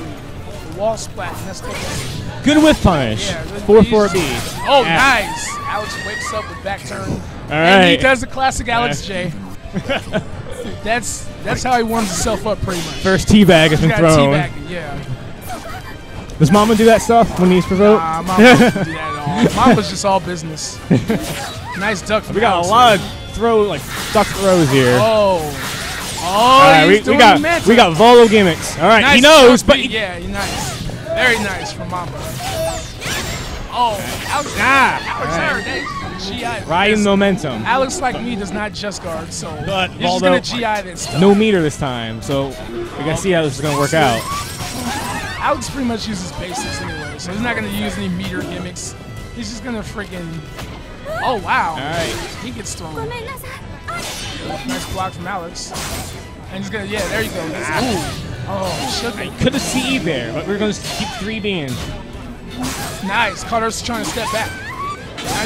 wall splat. That's the good whiff punish. Yeah, Four four B. Oh, Yeah. nice. Alex wakes up with back turn. All And he does the classic Alex Yeah. J. that's that's how he warms himself up pretty much. First teabag has been thrown. yeah. Does Mamba do that stuff when he's provoked? Nah, Mamba doesn't do that at all. Mamba's just all business. nice duck. We got a lot of throw like duck throws here. Oh. Oh, All right, he's we, we got momentum. we got Voldo gimmicks. All right, nice he knows, but he, yeah, he nice. Very nice from Mamba. Oh, Alex, Ah, Alex all Aaron, GI. riding This- momentum. Alex, like me, does not just guard, so But he's just Voldo, gonna GI that stuff. no meter this time, so we gotta see how this is gonna work out. Alex pretty much uses basics anyway, so he's not gonna use any meter gimmicks. He's just gonna freaking. Oh wow! All right. he gets thrown. Nice block from Alex. And he's gonna, yeah, there you go. Ooh. Oh, sugar. Could have CE there, but we're gonna keep three being. Nice. Carter's trying to step back.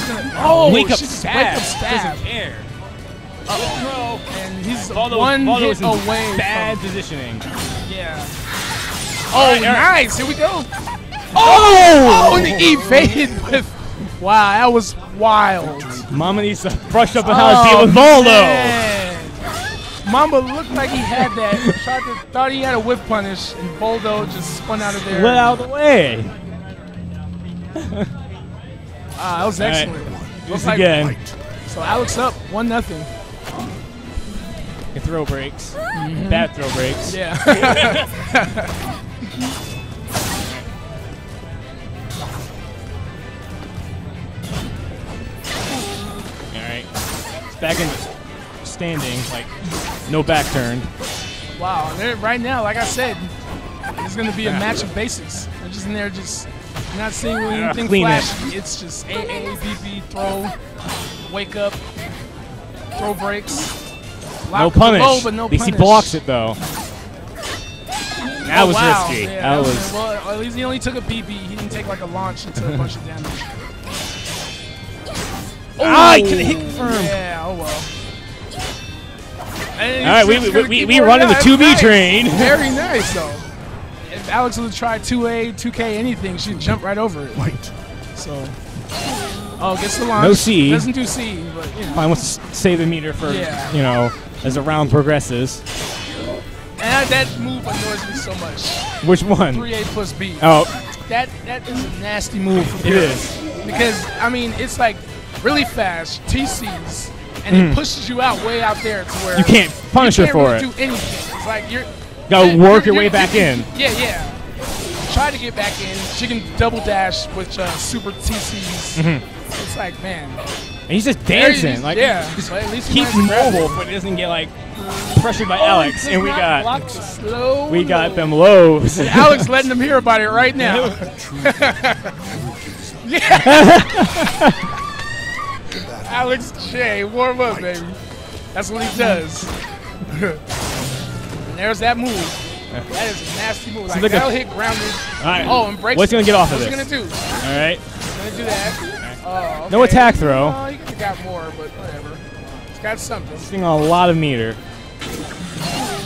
Gonna, oh, wake up stab. Wake up stab. Doesn't care. Uh-oh. And he's Voldo, one Voldo hit away. bad from, positioning. yeah. Oh, right, nice. Here we go. Oh! Oh, and he evaded with. Wow, that was wild. Mamba needs to brush up on how to deal Oh, with Voldo. man. Mamba looked like he had that. Tried to, thought he had a whip punish, and Voldo just spun out of there. Let out of the way. Ah, that was All right. excellent. Do Looks this again. So Alex up, one nothing. Your throw breaks. Bad throw breaks. Yeah. back in standing, like no back turn. Wow, and right now, like I said, it's going to be a match of basics. They're just in there, just not seeing anything clean it. flashy. It's just AA, BP, throw, wake up, throw breaks. No punish. low, but no At least he blocks it though. That Oh, was wow. risky. Yeah, that was- was. well. At least he only took a PP. He didn't take like a launch into a bunch of damage. Ah, he could've hit confirm. Yeah. Oh well. And All right, we- we- we- we running the 2B Nice. train. Very nice though. If Alex would have tried 2A, 2K, anything, she'd jump right over it. White. So. Oh, gets the launch. No C. Doesn't do C, but you know. Wants to save the meter for Yeah. you know as the round progresses. And that move annoys me so much. Which one? 3A plus B. Oh. That that is a nasty move. For It Pyrrha. Because I mean, it's like really fast TCs, and Mm. it pushes you out way out there to where You can't punish you her can't for really it. Do anything? It's like you're Gotta you're- work your you're- way back you're- in. Yeah, yeah. Try to get back in. She can double dash with uh, super TCs. Mhm. It's like man. And he's just dancing. Like yeah, just at least he keeps managed to mobile, it. but he doesn't get like pressured by Oh, Alex. And we got we got low. them lows. And Alex letting them hear about it right now. yeah. Alex J, warm up, baby. That's what he does. and there's that move. That is a nasty move. Like that'll hit grounded. All right. Oh, and breaks. What's he gonna get off of What's this? he gonna do? All right. He's gonna do that. Oh, no okay. attack throw. Oh, he could have got more, but whatever. He's got something. Seeing a lot of meter.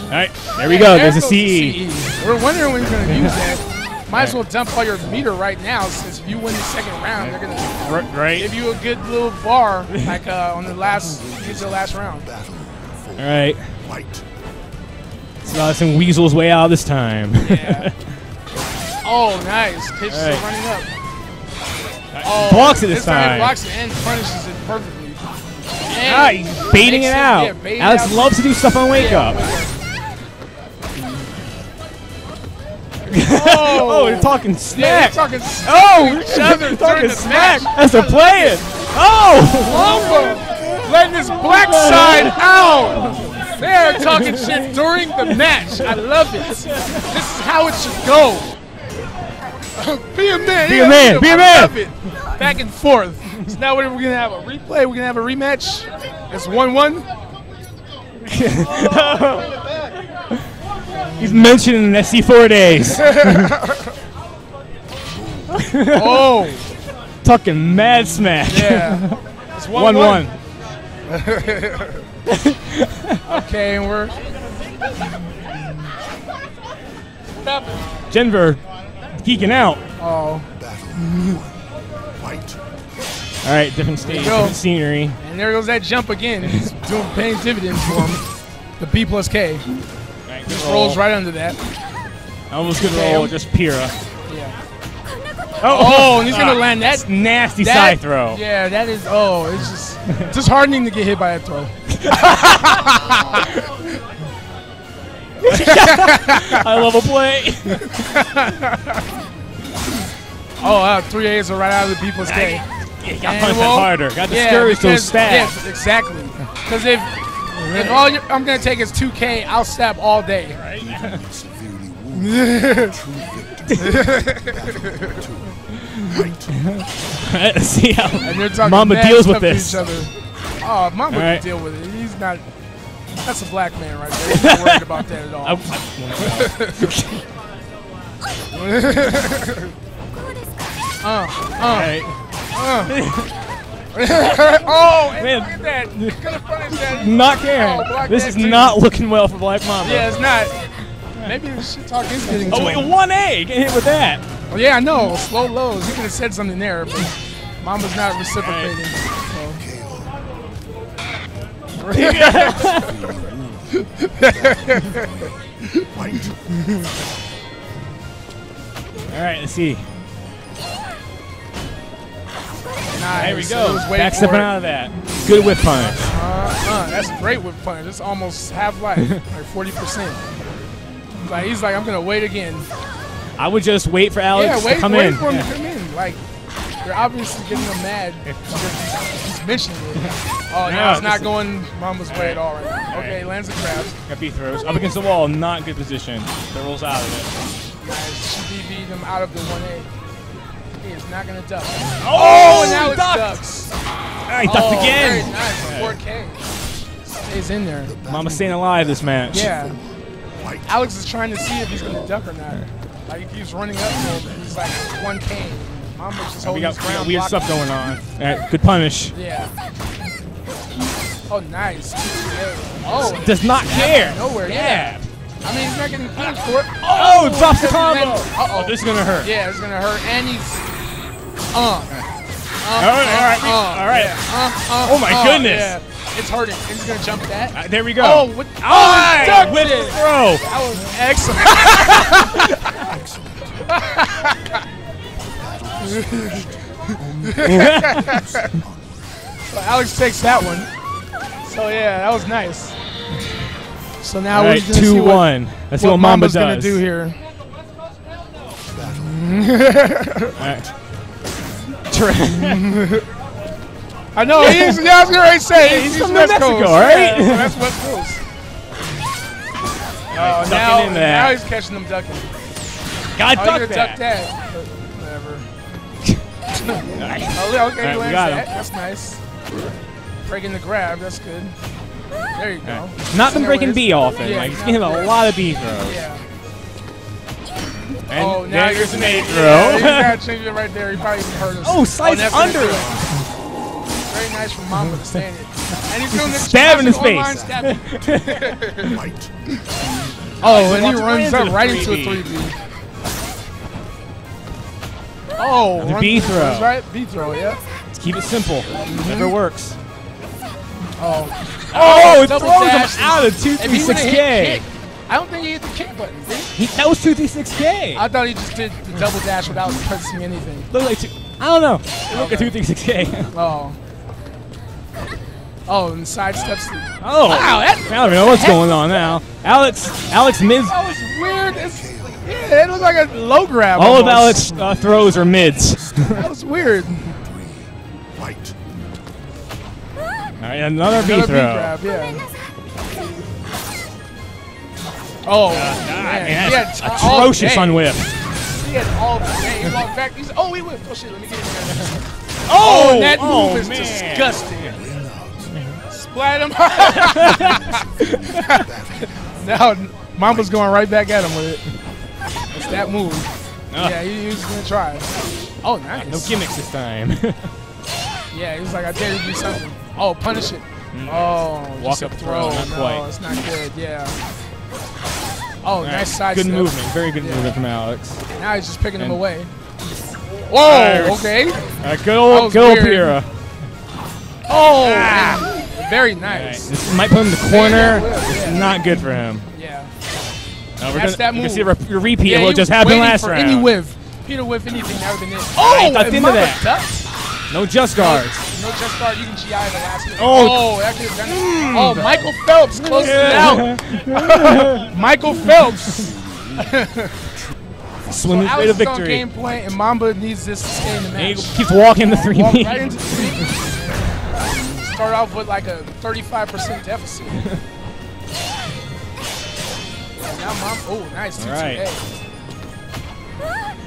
All right, there we go. there There's a CE. CE. We're wondering when he's going to use that. Might as well dump all your meter right now, since if you win the second round, they're gonna right. give you a good little bar, like uh, on the last, get the last round. All right. White. So uh, some weasels way out this time. Yeah. Oh, nice. Pitch All right. still running up. Oh, Blocks it this time. time. he blocks it and punishes it perfectly. And ah, he's baiting makes it out. Yeah, Alex out. loves to do stuff on wake Yeah, up. Oh, oh, they're talking Yeah, smack. they're talking oh, to each other they're talking smack. That's a playing. Oh, Wombo letting his black side out. They're talking shit during the match. I love it. This is how it should go. be a man. Be a yeah, man, be a man. Love it. Back and forth. So now we're gonna have a replay. We're gonna have a rematch. It's one-one. He's mentioning the SC4 days. oh, talking mad smack. Yeah. It's one one-one. one. okay, and we're. Denver geeking out. Oh. White. All right, different stage, There you go. different scenery. And there goes that jump again. He's doing paying dividends for him. The B plus K. Just roll. rolls right under that. Almost good Okay. roll, just Pyrrha. Yeah. Oh, Oh, and he's gonna ah, land that that's nasty that- side throw. Yeah, that is. Oh, it's just just hardening to get hit by a throw. I love a play. oh, uh, three A's are right out of the people's plus K. Yeah, you gotta punch that well, harder. Gotta yeah, discourage those because- stabs. Yes, exactly. Because if if all I'm gonna take is 2K, I'll stab all day. Let's see how and they're talking Mamba deals with this. each other. Oh, Mamba All can deal with it. He's not. That's a black man right there. He's not worried about that at all. uh, uh, uh. oh, Man. look at that. Could have punished that. Not caring. Oh, this is too. not looking well for Black Mamba. Yeah, it's not. Maybe the shit talk is getting Oh, wait, one A. Get hit with that. Oh, yeah, I know. Slow lows. You could have said something there, but Mamba's not reciprocating. All right, let's see. Nice. There we go. he was Back stepping out of that. Good whip punch. Uh, uh, that's great whip punch. It's almost half life, like 40%. Like he's like, I'm gonna wait again. I would just wait for Alex yeah, wait, to come wait in. for him Yeah. to come in. Like, They're obviously getting him mad he's, mentioning it. Oh, No, no, it's not going Mamba's way at all right now. Okay, lands a grab. Got B throws. Up against the wall, not good position. But rolls out of it. Nice. She BB'd him out of the 1A. He is not going to duck. Oh, and now ducked. ducks. Ah, he ducked oh, again. Very nice. 4K. Stays in there. Mamba's staying alive this match. Yeah. Alex is trying to see if he's going to duck or not. Like, he keeps running up to him. He's like 1K. Mamba's just We holding got, his we got weird stuff going on. All right, good punish. Yeah. Oh, nice. Oh. Does not care. Nowhere. Yeah. Yeah. I mean, he's not getting punished for it. Oh, drops the then- combo. Uh-oh. Oh, this is gonna hurt. Yeah, it's gonna hurt. And he's. Uh. Uh, All right, all right, uh, all right. yeah, uh, uh, Oh my uh, goodness. Yeah. It's hurting. He's gonna jump that. Uh, there we go. Oh, with, Oh, he with it. throw. That was excellent. so Alex takes that one. So yeah, that was nice. So now All we're right, gonna see what, 2-1. Let's see what Mamba Mamba's gonna does. do here. right. I know he's. Yeah, I was gonna say He's he's, from West Mexico, Coast. right? Yeah, that's West Coast. Oh, ducking now, now he's catching them ducking. Gotta oh, duck that. duck that. But whatever. Nice. Oh, okay, right, that. That's nice. Breaking the grab. That's good. There you go. Right. Not been breaking. B often. Yeah, like he's getting a lot of B throws. Yeah. And oh, now there's an A Yeah, throw. you gotta change it right there. He probably even hurt us. Oh, slice that's gonna under do it. Very nice from Mamba to stand it. And he's doing this Stab in his classic face. online stabbing. oh, and he runs right up into right into a 3B. 3B. Oh, Another runs- B throw. runs Right, B throw, yeah. Let's keep it simple. Mm-hmm. Never works. Oh. Oh, it double throws him out of If he would've 236K. Hit kick, I don't think he hit the kick button. Did he? He, that was 236K. I thought he just did the double dash without pressing anything. Look like two, I don't know. It looked like 236K. Oh. Oh, and side steps. Oh, wow, that, I don't know what's going on now. Alex, Alex mids. that was weird. It's, yeah, it looked like a low grab. All of almost. Alex uh, throws are mids. That was weird. Fight. All right, another B Another throw. grab, yeah. Oh, man, man. that's He had atrocious day. on whip. He had all day. He walked back. He's, oh, he whipped. Oh, shit, let me get him. Oh, and that oh, move is man. disgusting. Splat him. now, Mamba's going right back at him with it. It's that move. Ah. Yeah, he, he was going to try. Oh, nice. No gimmicks this time. Yeah, he was like, I dare you to do something. Oh, punish it. Oh, Mm. Walk just a up throw. throw, not no, quite. it's not good. Yeah. Oh, right, nice side Good step. movement. Very good Yeah. movement from Alex. Now he's just picking him away. Whoa, Nice. okay. Right, good old, good old. Pyrrha. Oh, Ah. very All right, nice. This might put him in the corner. Yeah. It's not good for him. Yeah. Now we're That's gonna, that you move. can see a, re- repeat yeah, of what just happened last round. Any whiff. Peter whiff anything, that would have been it. I Oh, and into that. ducked. No just guards. No just guard. You can GI the last minute. Oh. Oh, that could have done it. Oh, hmm. Michael Phelps closed Yeah. it out. Michael Phelps. Swim his so way to is on victory. game point, and Mamba needs this to stay in the match. he keeps walking the three Walk right into the three. Start off with like a 35% deficit. Now Mamba, oh, nice. All 2-2. right.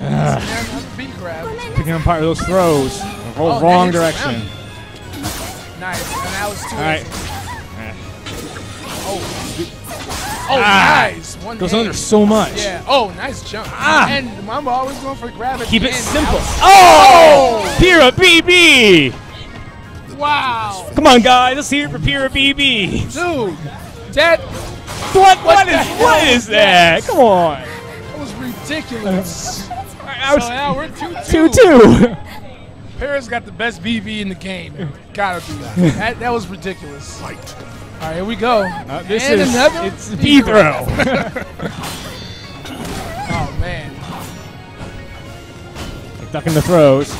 And another B apart those throws. Roll Oh, wrong direction. Nice. And that was two. All right. Oh. Oh, Ah. nice. One Goes under so much. Yeah. Oh, nice jump. Ah. And Mamba always going for the grab. Keep it simple. Was- Oh! Pyrrha BB! Wow. Come on, guys. Let's hear it for Pyrrha BB. Dude, that What? What the is? What is that? Come on. that was ridiculous. I was so now we're 2 two two. Pyrrha's got the best BB in the game. Gotta be. That, that was ridiculous. All right, here we go. Uh, this and is another it's B throw. oh man. Ducking the throws.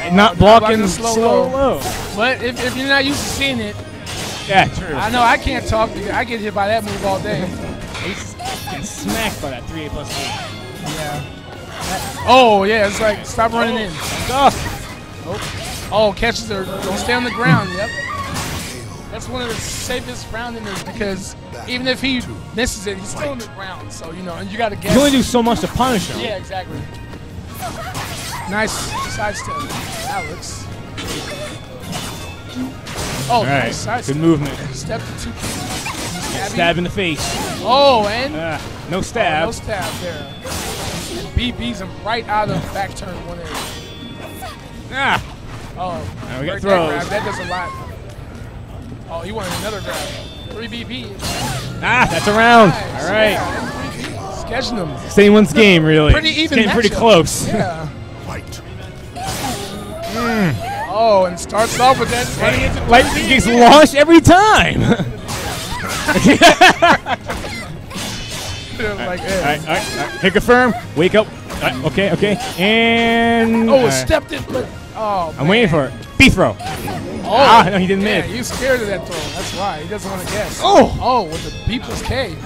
And not blocking slow, slow low. But if, if you're not used to seeing it, Yeah, true. I know I can't talk. I get hit by that move all day. He's getting smacked by that 3A plus 8. Yeah. Oh yeah, it's like stop running in. Oh, oh catches her. Don't stay on the ground. Yep. That's one of the safest round in this because even if he misses it, he's still on the ground. So you know, and you got to You guess. can only do so much to punish him. Yeah, exactly. Nice side step, Alex. Oh, All right, nice good step. movement. Step to two. Stabbing. Stab in the face. Oh, and Ah, no Oh, stab. no stab there. And BB's him right out of the back turn one area. Ah. Oh, Now we got break throws. That, grab. that does a lot. Oh, he wanted another grab. Three BP. Ah, that's a round. Nice. All right. Yeah, three BP. Sketching them. It's anyone's game, really. Pretty even getting pretty close. Yeah. Fight. Oh, and starts off with that. running Like, three he gets BP. launched every time. like, All right, all right, all right. Wake up. Right, okay, okay. And. Oh, it stepped it, but oh. I'm waiting for it. B throw. Oh, Ah, no, he didn't yeah, mid. He's scared of that throw. That's why he doesn't want to guess. Oh. oh, with the B plus K.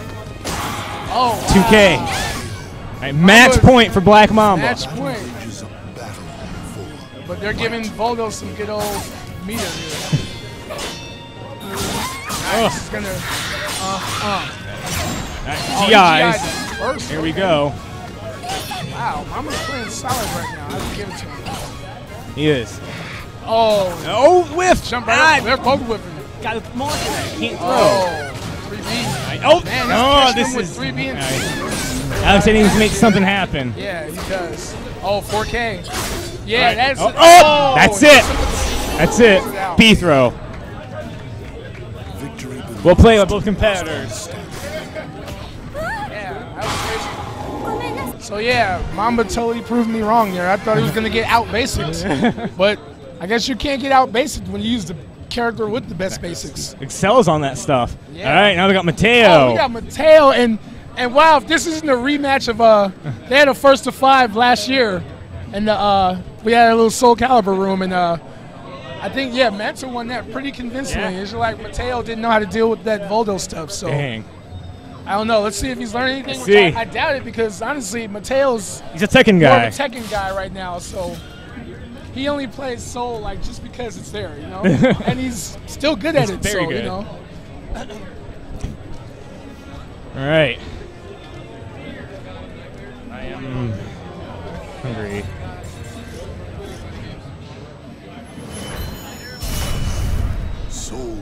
Oh, 2K. All right, match Mamba- point for Black Mamba. Match point. But they're giving Voldo some good old meter here. Nice. He's gonna. Uh, uh. Oh, GIs. Here we go. Wow, Mamba's playing solid right now. I have to give it to him. He is. Oh. Oh, whiff. Jump right ah. up. They're both whipping. Got a that. Can't oh. throw. Oh. 3B. Oh, Man, oh, this with is. 3B and right. Alex needs to make something happen. Yeah, he does. Oh, 4K. Yeah, right. that's oh, oh, oh, that's it. That's it. B throw. We'll play with both competitors. So yeah, Mamba totally proved me wrong there. I thought he was gonna get out basics, but I guess you can't get out basics when you use the character with the best basics. Excels on that stuff. Yeah. All right, now we got Mateo. Oh, we got Mateo and and wow, if this isn't a rematch of uh, they had a first to five last year, and uh, we had a little Soul Calibur room, and uh, I think yeah, Manta won that pretty convincingly. Yeah. It's like Mateo didn't know how to deal with that Voldo stuff, so. Dang. I don't know. Let's see if he's learned anything. Let's I. I doubt it because honestly, Mateo's He's a Tekken more guy. of a Tekken guy right now. So he only plays Soul like just because it's there, you know. and he's still good at He's it. very so good. you know. All right. I am hungry. Soul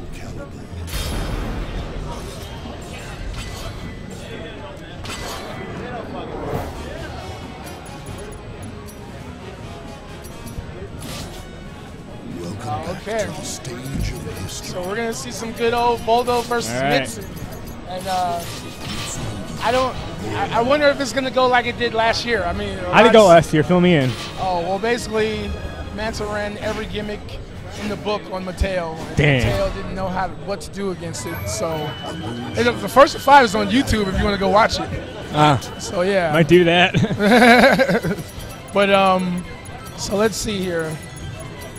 Okay. back to the stage of history. So we're gonna see some good old Voldo versus All right. Mitsu, and uh, I don't. I, I wonder if it's gonna go like it did last year. I mean, how did it go last year? Fill me in. Oh well, basically, Manta ran every gimmick in the book on Mateo. and Damn. Mateo didn't know how to, what to do against it. So and the the first five is on YouTube if you want to go watch it. Ah, So yeah. might do that. but um, so let's see here.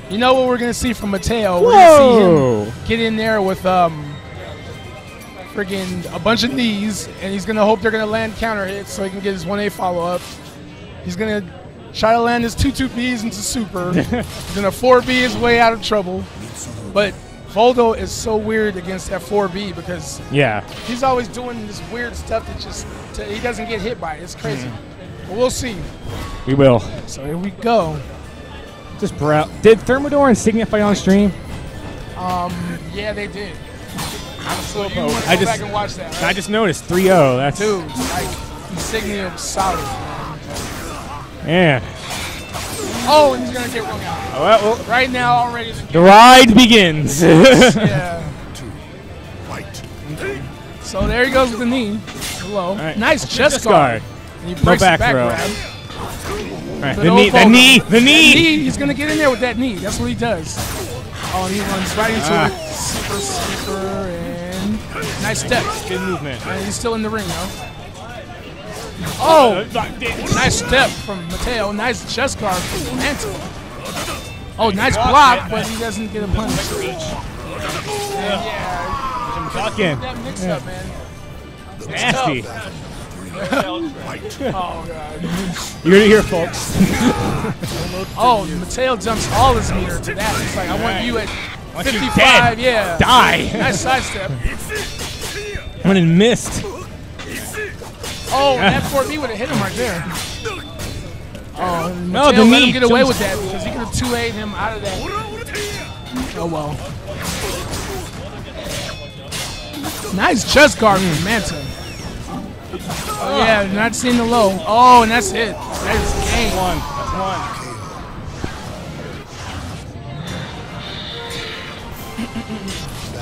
You know what we're gonna see from Mateo? We're Whoa. gonna see him get in there with um, friggin' a bunch of knees, and he's gonna hope they're gonna land counter hits so he can get his one A follow up. He's gonna try to land his two two Bs into super. he's gonna four B his way out of trouble. But Voldo is so weird against that four B because yeah. he's always doing this weird stuff that just to, he doesn't get hit by. it. It's crazy. Mm-hmm. But we'll see. We will. So here we go. Just brow. Did Thermidor and Signia fight on stream? Um, yeah, they did. So you want to go I just, back and watch that, I just noticed 3-0. That's Dude, like, Insignia was solid. yeah. Oh, and he's going to get one out. Oh, well, well, Right now, already. The the ride begins. yeah. Fight. So there he goes with the knee. Low. right. Nice chest Chest guard. guard. And he No breaks the back back throw. grab. Right, Good the knee, the knee, the knee. He's going to get in there with that knee. That's what he does. Oh, he runs right into Ah. it. Super, super, and nice step. Good movement. And he's still in the ring, though. Oh, nice step from Mateo. Nice chest guard from Manta. Oh, nice block, but he doesn't get a punish. Yeah, Ducking. that mix up, man. Nasty. Oh god. You heard it here, folks. oh, Mateo jumps all his meter to that. It's like I want you at 55. Yeah. Die. Nice sidestep. Went and missed. Oh, and that 4B would have hit him right there. Oh, oh No, Mateo the let knee him get away with that because he could have 2 8 him out of that. Oh well. Nice chest guard from Manta. Oh yeah, not seeing the low. Oh, and that's it. That's game. One. That's one.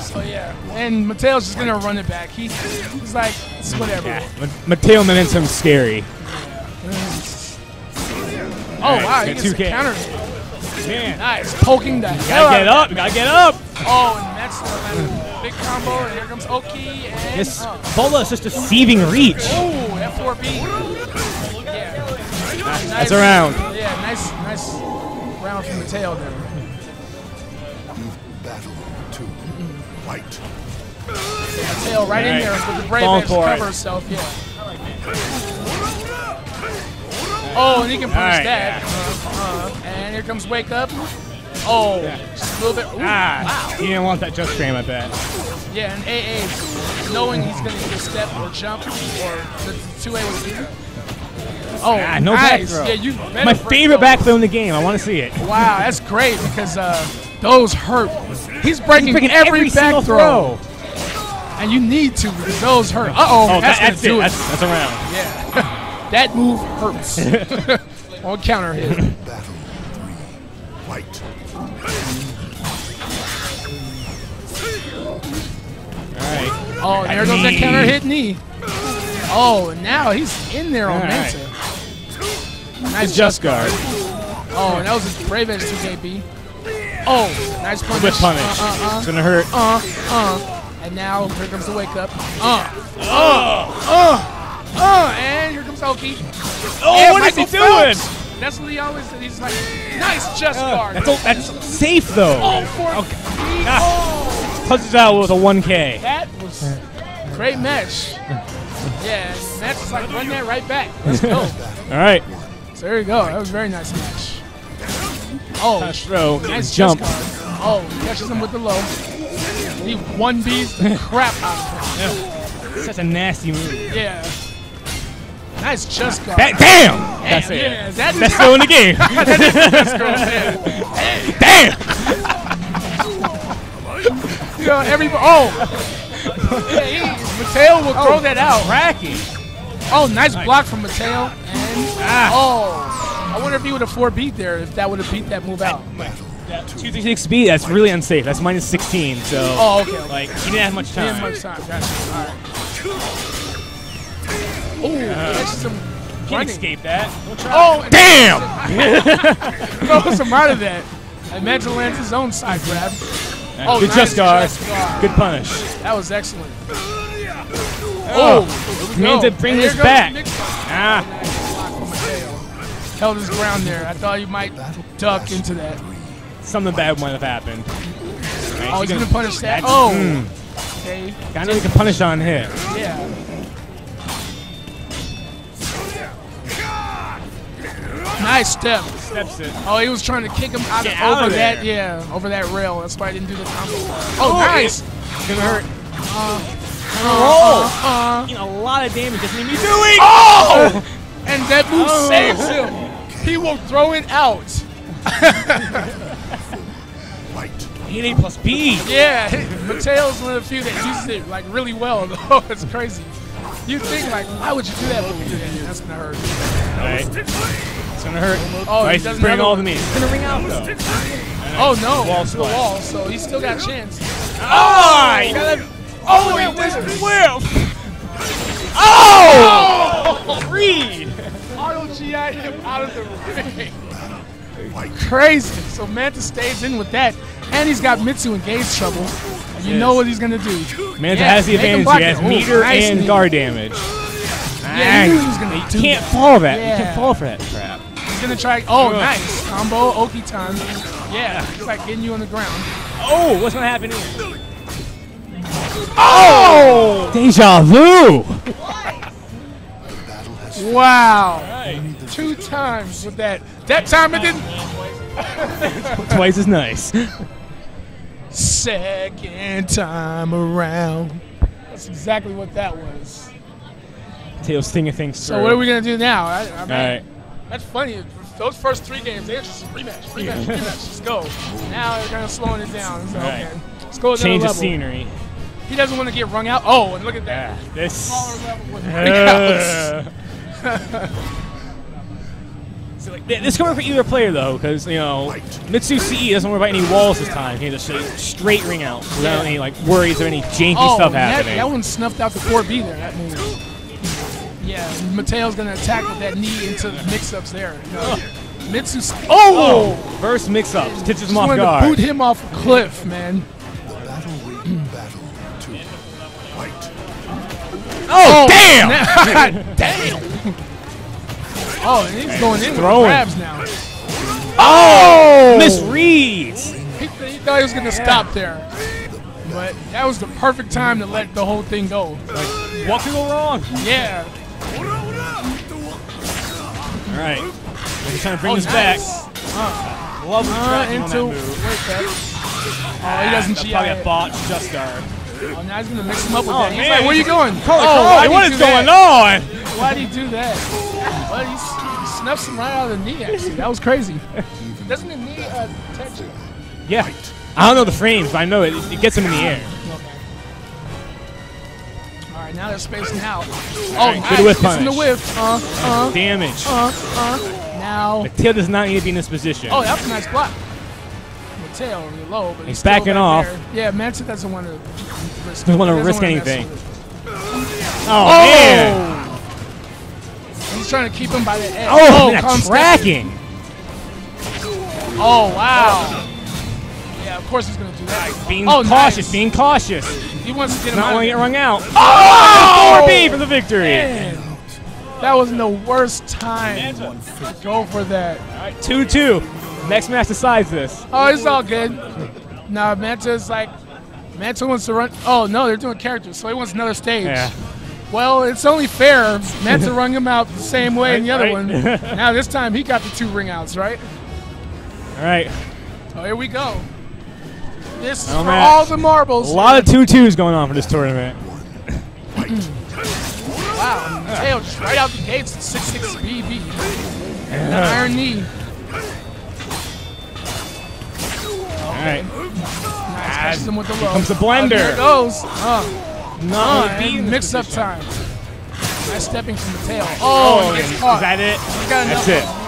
So yeah, and Mateo's just gonna run it back. He, he's like, it's whatever. Ma- Mateo Momentum's scary. Oh Alright, wow, he gets 2K. counter. Man. Nice, poking the hell Gotta get up. that. Gotta get up. Oh, and that's uh, big combo. And here comes Oki and This uh, Bola is just deceiving reach. oh, F4B. Yeah, That's nice, a round. Yeah, nice, nice round from the tail there. Battle two. Fight. tail right in Alright. there with the brave Falling edge to for it. cover herself. Yeah. Oh, and he can punish Alright, that. Uh, uh, and here comes Wake Up. Oh, just a little bit. Ooh, Ah, wow. he didn't want that just frame, I bet. Yeah, and AA, knowing he's going to either step or jump, or the 2A was here. Oh, Ah, no nice. back throw. Yeah, you My favorite those. back throw in the game. I want to see it. Wow, that's great because uh, those hurt. He's breaking, breaking every, every back single throw. And you need to because those hurt. Uh oh, that's, that- that's it. it. That's- that's a round. Yeah, that move hurts. On counter hit. Battle three. Fight. Alright. Oh, and there goes that counter hit knee. Oh, and now he's in there on All right. Manta. Nice just guard. Oh, and that was his Brave Edge 2KB. Oh, nice punish. With punish. Uh, uh, uh. It's gonna hurt. Uh, uh. And now here comes the wake up. Uh, uh, uh, uh. And here comes Oki. Oh, what is he Michael doing? Phelps. That's what he always said. He's like, nice chest guard. That's, that's safe though. Oh, for oh. Punches out with a 1K. That was a great match. Yeah, Matt's just like, run that right back. Let's go. All right. So there you go. That was a very nice match. Oh, Nice throw. nice Jump. Oh, catches him with the low. He one B's the crap out of him. Such a nasty move. Yeah. Nice chest guard. That, damn! That's it. Yeah, that Best throw in the game. that is the yeah. Damn! You uh, know, every oh, yeah, Mateo will throw oh. that out. Cracky. Oh, nice block from Mateo. And ah. oh, I wonder if he would have four beat there. If that would have beat that move out. 236 speed, that's really unsafe. That's minus 16, so. Oh, okay, okay. Like, he didn't have much He time. didn't have much time. Gotcha. All right. Uh-huh. Ooh, catches him Can't running. escape that. Oh, Damn! Throws him out of that. Manta lands his own side grab. Oh, Good nice just guard. Good punish. That was excellent. Oh, we to bring this back. Ah, Held his ground there. I thought he might duck into that. something bad might have happened. Right, Oh, he's you gonna punish that. Oh. mm. Okay. I know he can punish on hit. Yeah. Nice step. Steps it. Oh, he was trying to kick him out Get of out over of that, there. yeah, over that rail. That's why I didn't do the combo. Oh, Oh, nice. It's gonna hurt. Uh, roll. uh, uh. You a lot of damage doesn't need me doing. Oh! And that move Oh. saves him. He will throw it out. Hit A plus B. Yeah, Mateo's one of the few that uses it like really well. Though it's crazy. You think like, why would you do that move? Yeah, that's gonna hurt. Right. Gonna hurt. Oh, he Right, doesn't bring all the meat. It's gonna ring out though. Oh no, Wall to the wall. So he's still got ah! oh, a chance. Oh, you gotta. Oh, it he was it. whip. Oh! Reed. Auto GI him out of the ring. Crazy. So Manta stays in with that, and he's got Mitsu in gauge trouble. And you Yes. know what he's gonna do. Manta Yeah, has the advantage. He has. Ooh, meter nice and knee. guard damage. Yeah, you he gonna You do can't fall that. You Yeah. can't fall for that crap. He's gonna try. Oh, Ugh. nice combo, Oki time. Yeah, it's like getting you on the ground. Oh, what's gonna happen here? Oh! Deja vu. Wow. Two times with that. That time it didn't. Twice as nice. Second time around. That's exactly what that was. Tails thinking things So what are we gonna do now? I, I mean, All right. That's funny. Those first three games, they're just rematch, rematch, rematch. Just go. Now they're kind of slowing it down. So, Right. okay, let's go. Change level. scenery. He doesn't want to get rung out. Oh, and look at that. this. Smaller level Uh. So, like, this can work for either player though, because you know Mitsu CE doesn't worry about any walls this time. He just straight ring out without Yeah. any like worries or any janky oh, stuff that, happening. That one snuffed out the 4B there. That move. Yeah, Mateo's gonna attack with that knee into the mix-ups there. You know, Mitsu. Oh! oh! First mix-up catches Just him off wanted guard. to boot him off a cliff, man. Oh, oh, damn! damn! Oh, and he's going in with Throwing. grabs now. Oh! Misreads. Oh! He, he thought he was gonna stop there, but that was the perfect time to let the whole thing go. Like, what could go wrong? Yeah. All right. We're trying to bring Oh, this nice. back. Uh, Love the uh, tracking on that into- move. Oh, he doesn't That's GI probably it. a botch just guard. Oh, now he's gonna mix him up with Oh, that. He's man, like, "Where you going? Call oh, call why it. did What he is do going that? on? Why did he do that? Well, he, he snuffs him right out of the knee. Actually, that was crazy. Doesn't the knee uh, touch you? Yeah. I don't know the frames, but I know it, it gets him in the air. All right, now they're spacing out. Oh, right, nice. good whiff Gets in the punish. whiff. Uh, uh, Damage. Uh, uh. Now. Mateo does not need to be in this position. Oh, that's a nice block. Mateo really low, but He's still backing off. there. Yeah, Manta doesn't want to risk. Doesn't wanna he risk anything. with it. Oh, man. He's trying to keep him by the edge. Oh, that calm step. tracking. Oh wow. Yeah, of course he's gonna do that. Being oh, cautious, nice. being cautious. He wants to get him Not out. want to get there. rung out. Oh! 4B for the victory. Man, that was the worst time to go for that. All right, 2-2. Next match decides this. Oh, it's all good. Nah, Manta's like, Manta wants to run. Oh no, they're doing characters, so he wants another stage. Yeah. Well, it's only fair. Manta rung him out the same way in the other Right, one. now this time he got the two ring outs, right? All right. Oh, here we go. This is Oh, for man. all the marbles. A lot of 2-2s going on for this tournament. Wow, Mateo just right out the gates at 6'6 BB. Yeah. iron knee. All right. Nice, him with the low. comes the blender. there it goes. Uh, Not uh, beating mix up position. time. Nice stepping from Mateo. Oh, Oh, gets is that it? That's it.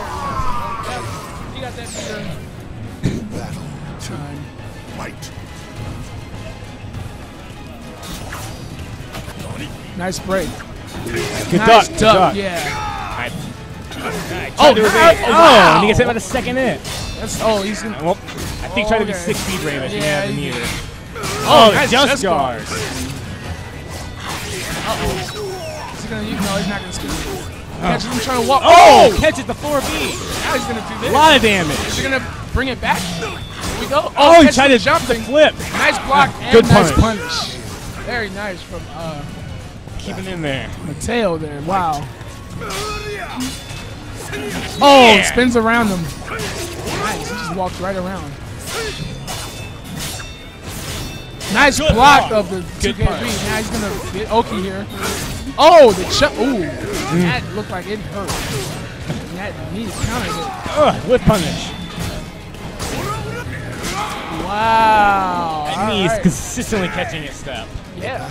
Nice break. Good nice duck, good duck, duck. yeah. Alright. Alright, Oh, try to do wow. Oh, Oh, wow. and he gets hit by the second hit. That's, oh, he's gonna. Well, I think trying to do Okay. six speed Raven. Yeah, Yeah, the he- Oh, Oh, nice just guard. guards. Uh-oh. Is he gonna, use no, he's not gonna skip. Catches him trying to walk. Oh, catches the 4B. Now he's gonna do this. A lot of damage. Is he gonna bring it back? Here we go. Oh, he catches tried the to jumping. flip. Nice block and Good nice punish. punish. Very nice from uh, Keeping in there. Mateo there. Wow. Oh, Yeah. spins around him. Nice. He just walked right around. Nice Good block block. of the Good 2KB. punch. Now he's gonna get Oki here. Oh, the chop. Ooh, mm. that looked like it hurt. That knee countered it. Ugh, whip punish. Wow. That All knee is right. consistently catching his step. Yeah.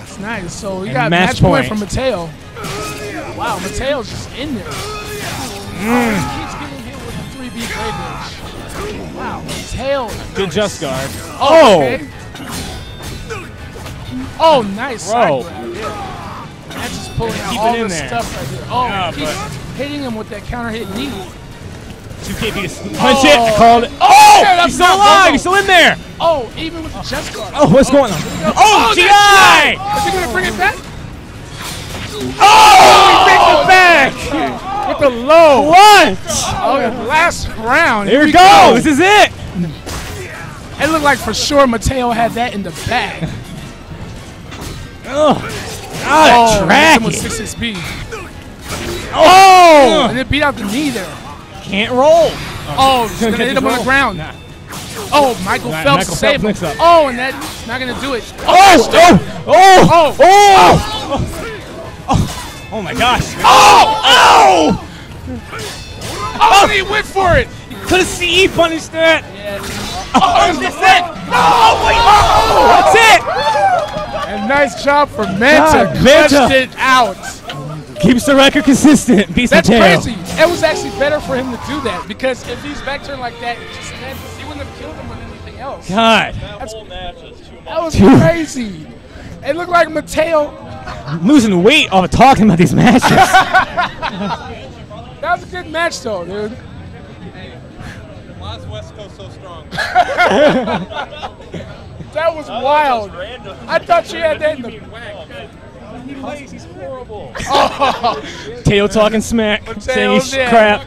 That's nice. So we And got match match, point point. from Mateo. Wow, Mateo's just in there. Mm. Oh, he keeps getting hit with the 3B blade edge. Wow, Mateo. Good just guard. Oh! Okay. Oh, nice Bro. Yeah. That's just pulling out all it in the there. stuff right here. Oh, Yeah, keeps hitting him with that counter hit knee. 2KB to punch it. Oh. called it. Oh, Oh, that's he's still alive. He's still in there. Oh, even with the chest guard. Oh, what's going on? Here go. Oh, that's GI! Is he gonna bring it back? Oh, oh he brings it back. With the low. What? Oh, the last round. Here we we go. This is it. It looked like for sure Mateo had that in the bag. Oh, oh, hit him tracking. with 66B. Oh! And it beat out the knee there. Can't roll. Oh, oh he's Gonna gonna hit him on the ground. Nah. Oh, Michael Right, Phelps saved him. up. Oh, and that's not gonna do it. Oh oh, oh! oh! Oh! Oh! Oh! Oh my gosh. Oh! Oh! Oh, he went for it. Could have CE punished that. Oh, that's it. Oh, wait. Oh, that's And nice job for Manta. God, Manta. It out. It. Keeps the record consistent. Beats That's Mateo. crazy. It was actually better for him to do that because if he's back turned like that, it just meant he wouldn't have killed him with anything else. God. That's, that was Dude. crazy. It looked like Mateo. I'm losing weight off of talking about these matches. That was a good match, though, dude. Why is West Coast so strong? That was wild. I thought you had that in the. He plays, he's horrible. Oh. Teo talking smack, saying he's yeah. crap.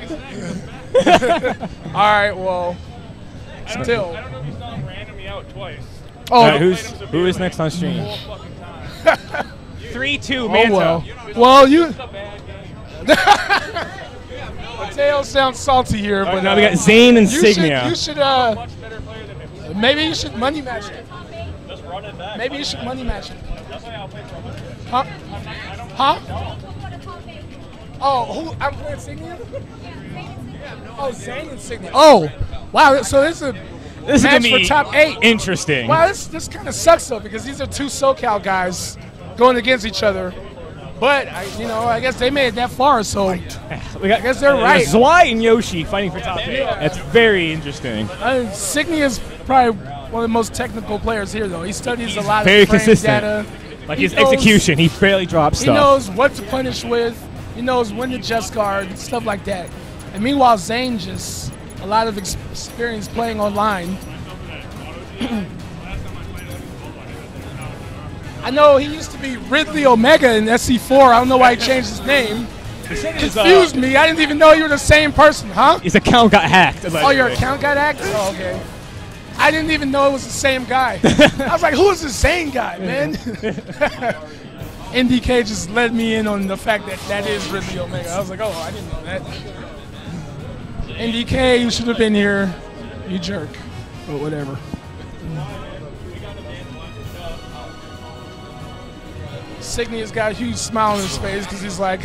All right, well, still. I don't know if he's not random me out twice. Oh, All right, who's who is next on stream? Three, two, Oh, Manta. well. Well, you. Mateo sounds salty here, All but right, now we uh, got Zayn and you Signia. Should, you should, uh, maybe you should money match it. Maybe you should money match it. Huh? Huh? Oh, who? I'm playing Signia? Oh, Zayn and Signia. Oh, wow. So this is a This is match gonna be for top eight. interesting. Wow, this this kind of sucks though because these are two SoCal guys going against each other. But I, you know, I guess they made it that far, so We got, I guess they're uh, right. Zwei and Yoshi fighting for top eight. That's very interesting. Uh, Signia is probably one of the most technical players here, though. He studies a lot very of frame consistent. data. Like He his knows- execution, he barely drops He stuff. knows what to punish with. He knows when to just guard, stuff like that. And meanwhile, Zane just a lot of experience playing online. I know he used to be Ridley Omega in SC4. I don't know why he changed his name. his, uh, Confused me. I didn't even know you were the same person, huh? His account got hacked. Oh, your account got hacked? Oh, okay. I didn't even know it was the same guy. I was like, who is the same guy, man? NDK just led me in on the fact that that is Ridley Omega. I was like, oh, I didn't know that. NDK, you should have been here. You jerk. But whatever. Signia's got a huge smile on his face because he's like,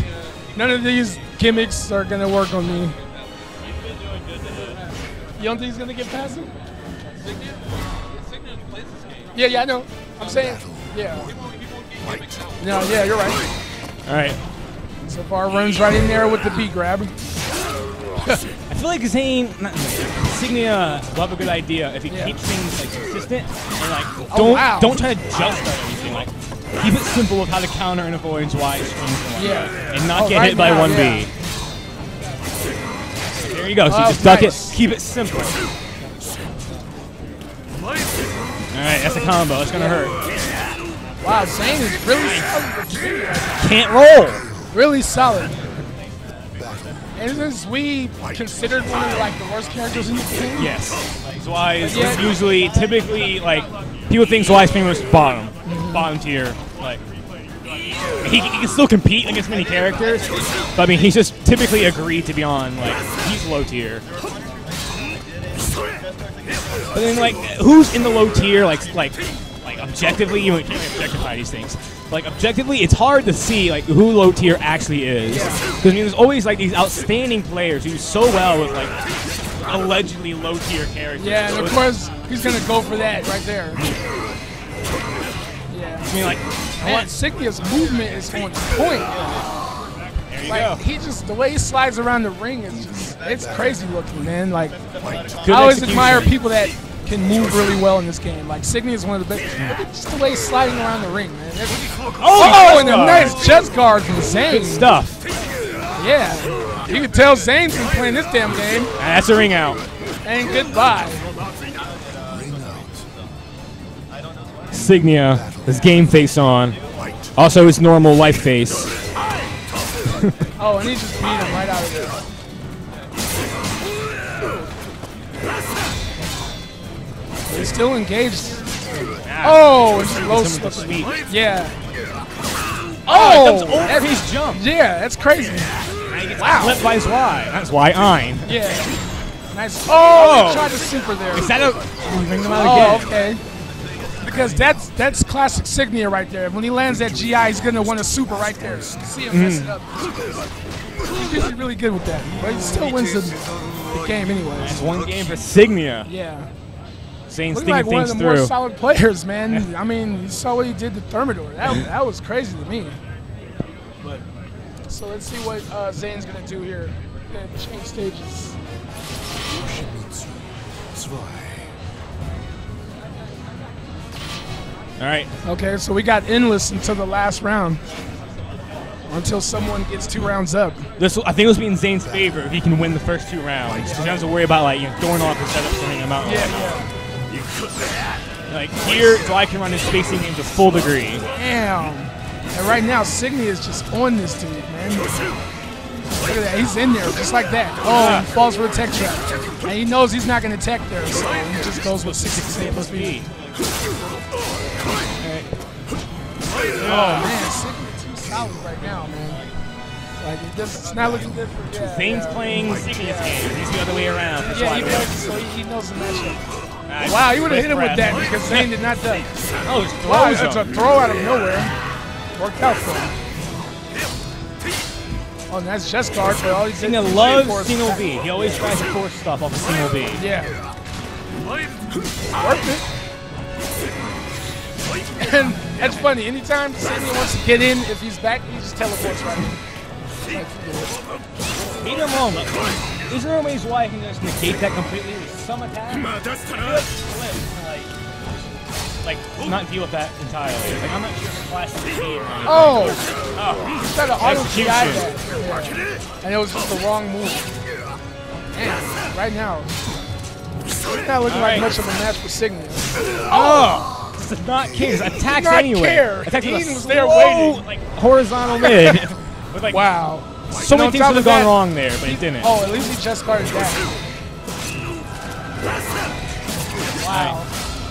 none of these gimmicks are going to work on me. You don't think he's going to get past him? Yeah, yeah, I know. I'm saying, yeah. No, yeah, you're right. All right. So far, runs right in there with the B grab. I feel like not Signia will have a good idea if he keeps things like consistent and like Oh, don't wow. don't try to just start everything. Like keep it simple with how to counter and avoid Y strings and Yeah. and not Oh, get right hit by now, one yeah. B. There you go. So Oh, you uh, just duck it. Keep it simple. All right, that's a combo. It's gonna hurt. Wow, Zane is really solid. Can't roll. Really solid. And is we considered one of like the worst characters in the game? Yes. Zwei is Yeah. usually typically like people think pretty much bottom, mm-hmm. bottom tier. Like he, he can still compete against many characters, but I mean he's just typically agreed to be on like he's low tier. But then like who's in the low tier like like like objectively even can't objectify these things. Like objectively, it's hard to see like who low tier actually is because I mean, there's always like these outstanding players who do so well with like allegedly low tier characters. Yeah, and of course he's gonna go for that right there. Yeah. I mean, like, Man, Signia's movement is on point. Like he just the way he slides around the ring is just it's crazy looking, man. Like Good I always execution. admire people that can move really well in this game. Like Signia is one of the best. Look at just the way he's sliding around the ring, man. That's- Oh, oh, and a nice nice chest guard from Zane. Good stuff. Yeah, you can tell Zane's been playing this damn game. And that's a ring out. And goodbye. Signia, his game face on. Also his normal life face. Oh, and he just beat him right out of there. He's still engaged. Oh, it's low Some of the slip. sweet. Yeah. Oh, Oh, that's over his jump. Yeah, that's crazy. Wow. Flipped by Zwei. That's why Ein. Yeah. Nice. Oh, Oh. tried the super there. Is that a? Oh, bring them out Oh, okay. Because that's that's classic Signia right there. When he lands that GI, he's gonna want a super right there. You see him mess Mhm. it up. He's usually really good with that, but he still wins the, the game anyway. That's one game for Signia. Yeah. Zane's Looking thinking like one of things the more solid players, man. I mean, you saw what he did to Thermidor. That, that was crazy to me. But so let's see what uh, Zane's gonna do here. Gonna change stages. All right. Okay, so we got endless until the last round. Until someone gets two rounds up. This I think this will be in Zane's favor if he can win the first two rounds. He doesn't have to worry about like you know throwing off his setup, throwing him out. Yeah, yeah. Like here, so I can run his spacing game to full degree. Damn. And right now, Signia is just on this dude, man. Look at that. He's in there just like that. Oh, he falls for a tech trap. And he knows he's not going to tech there, so he just goes with 60% plus speed. Oh, man. Too solid right now, man. Like, it just, it's not looking good for yeah, Zane's yeah. playing Signia's game. He's the other way around. That's Yeah, he, plays, so he, he knows the matchup. Nice. Wow, he would have hit him with that because Zane did not duck. Oh, just Wow, it's a throw out of nowhere. Worked out for him. Oh, and that's just guard, but all he did Cena loves single. B. He always tries to force stuff off of single B. Yeah. Worth it. And that's funny. Anytime Sammy wants to get in, if he's back, he just teleports right in. Like, He don't Is there a ways why I can just negate that completely with some attack? Flip, Like, like not deal with that entirely. Like I'm not sure if class oh! is a. Oh! oh. He's trying to auto GI Execution. that. Yeah. And it was just the wrong move. Man, right now, it's not looking All like right. much of a match for Signia. Oh! oh! This does not care. This attacks not anyway. care. Attacks there waiting. Like horizontal mid. with like wow. So And many things top could have gone that, wrong there, but it didn't. Oh, at least he just guarded that. Wow.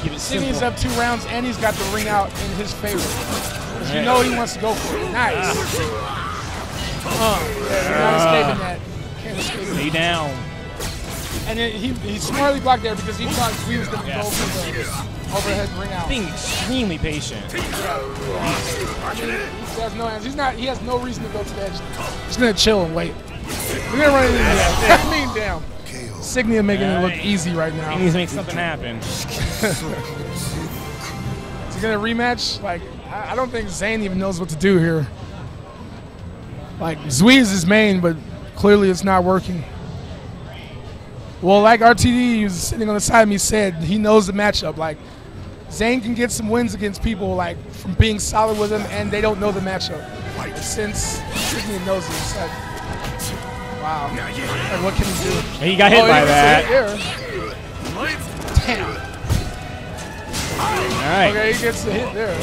Keep it simple. up two rounds, and he's got the ring out in his favor. 'Cause you Right. know he wants to go for it. Nice. Uh, yeah, not escaping that. It. Stay down. And then he, he smartly blocked there because he thought he was going to go for the overhead ring out. Being extremely patient. Yeah, yeah. I mean, he has no hands. He's not. He has no reason to go to the edge. He's gonna chill and wait. We're gonna run into that. I mean, damn. Signia making it look Alright. easy right now. He needs to make something happen. Is he gonna rematch? Like, I I don't think Zayn even knows what to do here. Like, ZWEI is his main, but clearly it's not working. Well, like RTD, who's sitting on the side of me, said he knows the matchup. Like, Zayn can get some wins against people like from being solid with him, and they don't know the matchup. Like, since Signia knows it, it's like, wow. Like, what can he do? He got hit Oh, by that. Damn. All right. Okay, he gets the hit there.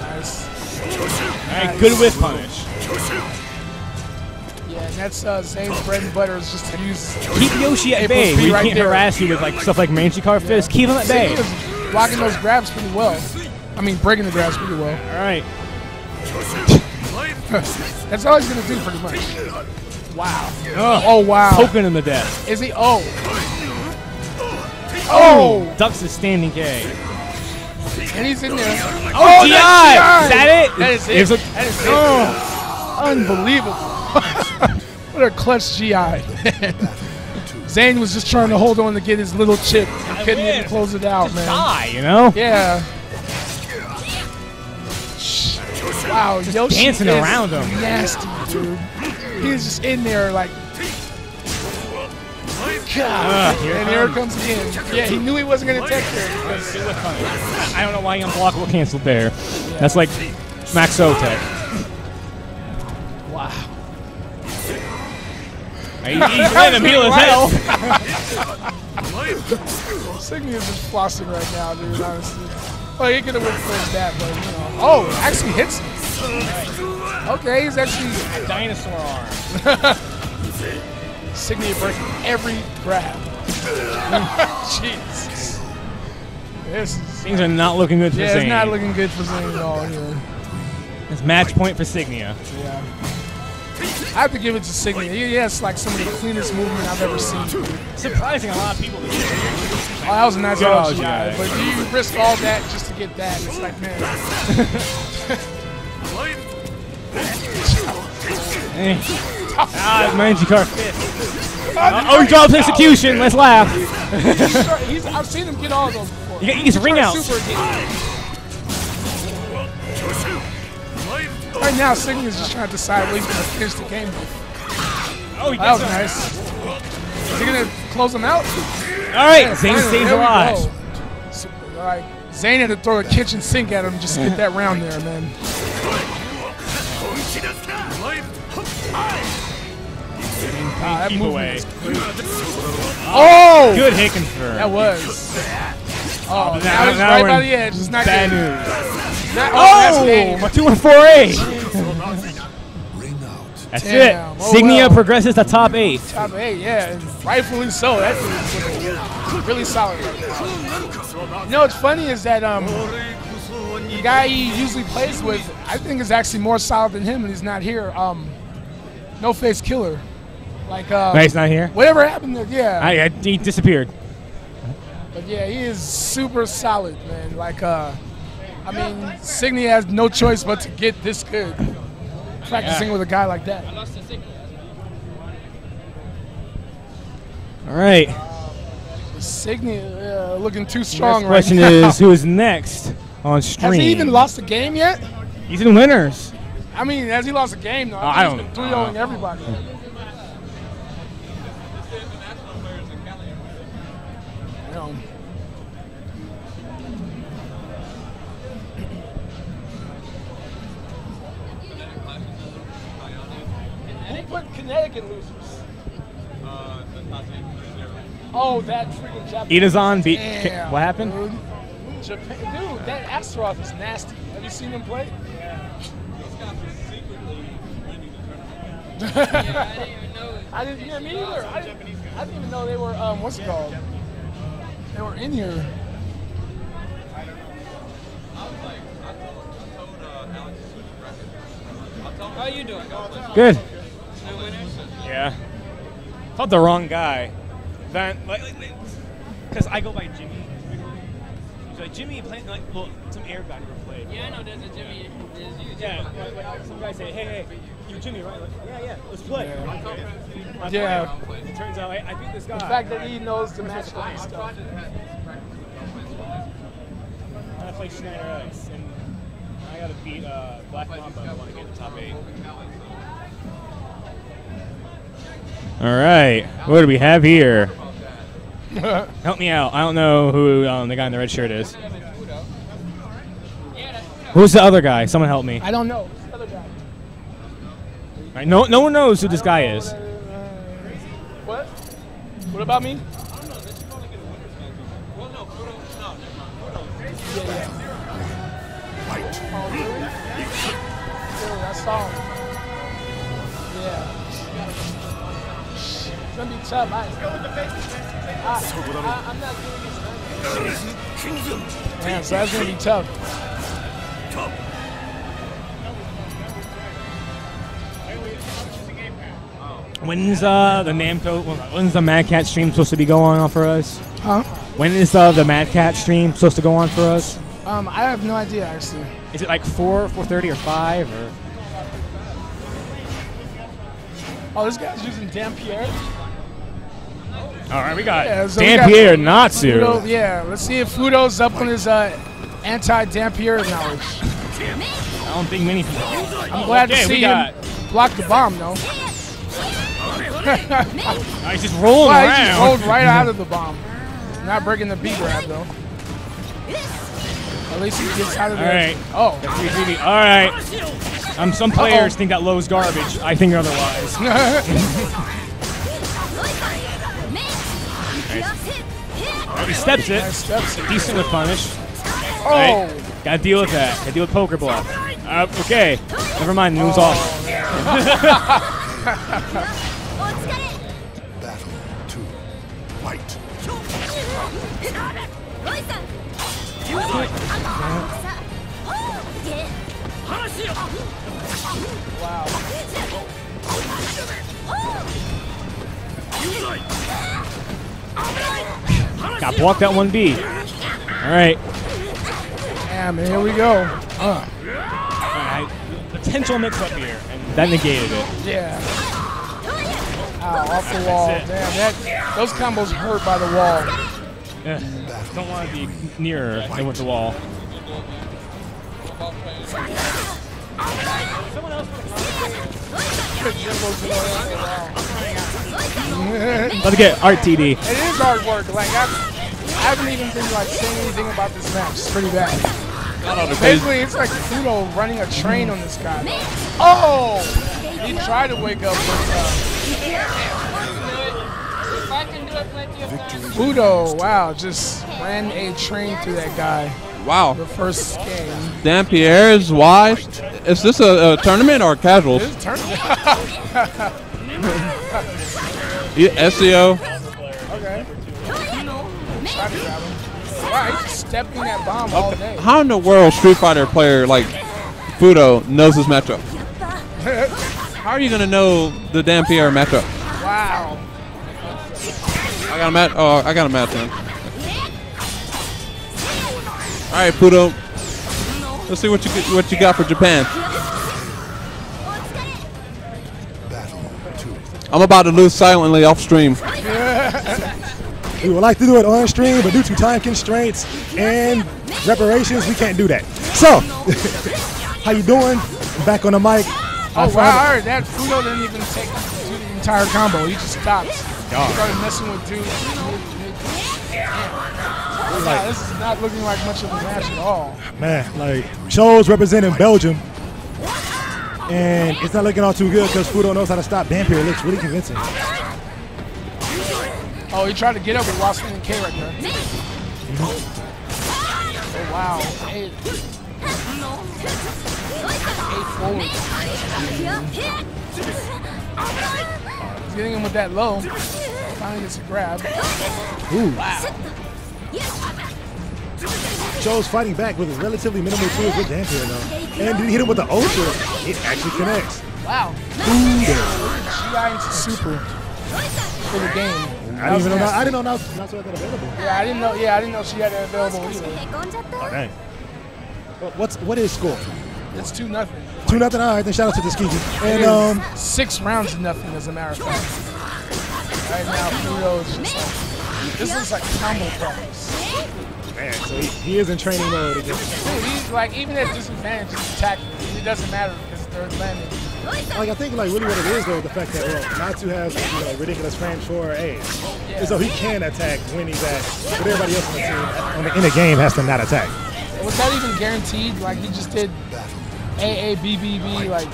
Nice. All right, good whiff punish. Yeah, and that's uh, Zane's bread and butter is just to use. Keep Yoshi at bay. We right can't there. harass you with like stuff like Manchikar Fist. Keep him at bay. Blocking those grabs pretty well. I mean, breaking the grabs pretty well. All right. That's all he's gonna do, pretty much. Wow. Ugh. Oh wow. Poking him to death. Is he? Oh. Oh! Ducks his standing K. And he's in there. Oh, GI! that's Is that it? That is it. Is it- That is it. Oh. Unbelievable. what a clutch GI. Zane was just trying to hold on to get his little chip. He couldn't even close it out, Just man. die, you know? Yeah. Wow, Just Yoshi dancing around him. Nasty, dude. He's just in there like. God. Ugh, here and here it comes. again. Yeah, he knew he wasn't gonna take there because I don't know why unblockable canceled there. That's like Max Tech. He's letting him heal his health. Signy is just flossing right now, dude. Honestly, well, he could have went for that, but you know. Oh, actually hits him. Okay, he's actually A Dinosaur arm. Signia breaking every grab. Jeez. This is Things are not looking good for yeah, Zane. it's not looking good for Zane at all here. It's match point for Signia. Yeah. I have to give it to Signia. He has like some of the cleanest movement I've ever seen. Surprising a lot of people. Oh, that was a nice Gouge dodge, guy. guy. But you risk all that just to get that. It's like, man. Ah, Manji car fit. Oh, he drops execution. Let's laugh. he's, try- he's, I've seen him get all those before. You get- he's ring trying out. super again. Right now, Signia's just trying to decide what he's going to finish the game with. Oh, he that was nice. Is he going to close him out? All right, Zayn finally, stays alive. So, all right, Zayn had to throw a kitchen sink at him just to get that round there, man. Ah, that away. is. Oh! Good hit confirm. That was. Oh, Now- now, he's right by the edge. It's not bad good. news. Not- Oh, that's game. two and four eight. That's Damn. it. Oh, Signia well. progresses to top eight. Top eight, yeah, rightfully so. That dude really solid right now. You know what's funny is that um, the guy he usually plays with, I think is actually more solid than him, and he's not here. Um, no face killer, like uh, No, he's not here? Whatever happened to yeah, I, I, he disappeared. But yeah, he is super solid, man. Like uh, I mean, Signy has no choice but to get this good. Practicing Yeah. with a guy like that. All right. Signy uh, looking too strong right question now. is who is next on stream? Has he even lost a game yet? He's in winners. I mean, has he lost a game though? Oh, I I, don't he's been 3 0 everybody. Put Connecticut losers? Oh, that freaking Japanese. Itazan beat. Damn, What happened? dude. Japan, dude, that Astaroth is nasty. Have you seen him play? I didn't hear me either. I didn't, I didn't even know they were, um, what's it called? They were in here. How you doing? Good. Yeah. Called the wrong guy. Then, like, because I go by Jimmy. So like Jimmy playing like well, some air guy never played. Yeah, I know there's a Jimmy. There's you. Yeah, like, like, some guy say, hey, hey, you're Jimmy, right? Like, yeah, yeah, let's play. Yeah. I Yeah. play. It turns out I, I beat this guy. The fact that he knows the match and stuff. I play Schneider X, and I gotta beat uh, Black Mamba. I want to get in the top eight. All right, what do we have here? Help me out. I don't know who um, the guy in the red shirt is. Who's the other guy? Someone help me. I don't know. Who's the other guy? All right, no, no one knows who this guy is. What? What about me? Yeah, gonna be tough. I, I, I, I'm not doing this. Man, so that's gonna be tough. When's uh, the Namco? When's the Mad Catz stream supposed to be going on for us? Huh? When is uh, the Mad Catz stream supposed to go on for us? Um, I have no idea actually. Is it like four, four thirty, or five, or? Oh, this guy's using Dampierre. All right, we got Yeah, so we got Dampierre Natsu. Fudo, yeah, let's see if Fudo's up on his uh, anti-Dampierre knowledge. I don't think many people. I'm glad okay, to see him block the bomb, though. Oh, he's just rolling Well, around. He just rolled right out of the bomb. Not breaking the B grab, though. At least he gets out of All there. right. Oh. That's pretty easy. All right. Um, some players think that low's garbage. I think otherwise. Nice. He steps it. Nice steps it. Decent with punish. Oh! Right. Gotta deal with that. Gotta deal with poker block. Uh, okay. Never mind. Moves oh, off. Battle to fight. Wow. Got blocked that 1B. All right. Yeah, man, here we go. Uh, Alright, Potential mix up here, and that negated it. yeah. Ow, off the wall. Damn, that those combos hurt by the wall. Ugh, don't want to be nearer than with the wall. Let's get RTD. It is hard work. Like I, I haven't even been like saying anything about this match. It's pretty bad. Basically, it's like Fudo running a train on this guy. Oh! He tried to wake up, but If I can do it plenty of times. uh, Fudo, wow, just ran a train through that guy. Wow. The first game. Dampierre Pierre's wise. Is this a, a tournament or casuals? This turn. Yeah, SEO. okay. Tried to grab. Wow, he's stepping that bomb all day. How in the world Street Fighter player like Fudo knows this matchup? How are you gonna know the Dampierre matchup? wow. I got a match. Oh, I got a match then. All right, Fudo. Let's see what you what you got for Japan. I'm about to lose silently off stream. We would like to do it on stream, but due to time constraints and reparations, we can't do that. So, how you doing? Back on the mic. Oh found- wow, I heard that Fudo didn't even take do the entire combo. He just stopped. He started messing with dudes. Wow, this is not looking like much of a match at all. Man, like shows representing Belgium, and it's not looking all too good because Fudo knows how to stop Dampierre. It looks really convincing. Oh, he tried to get up with Watson and K right there. Mm-hmm. Oh wow. Eight. Eight forward. He's getting him with that low. Finally gets a grab. Ooh. Wow. Shows fighting back with his relatively minimal tools with Dampierre though, and did he hit him with the ultra? It actually connects. Wow. Fudo. She got into super for the game. I didn't even know. That, I didn't know now. Now so that available. Yeah, I didn't know. Yeah, I didn't know she had that available either. Oh, dang. What's what is score? It's two nothing. Two nothing. All right, then shout out to Tuskegee. And It um, six rounds to nothing, as a matter of fact. Right now, Fudo is just like, this looks like combo practice. man, so he, he is in training mode again. Dude, he's like, even at disadvantage, he's attacking. It doesn't matter because they're landing. Like I think like really what it is though, the fact that well, Natsu has you know ridiculous frame for A, and so he can attack when he's at, but everybody else on the team on the, in the game has to not attack. Was that even guaranteed? Like, he just did AABBB, like,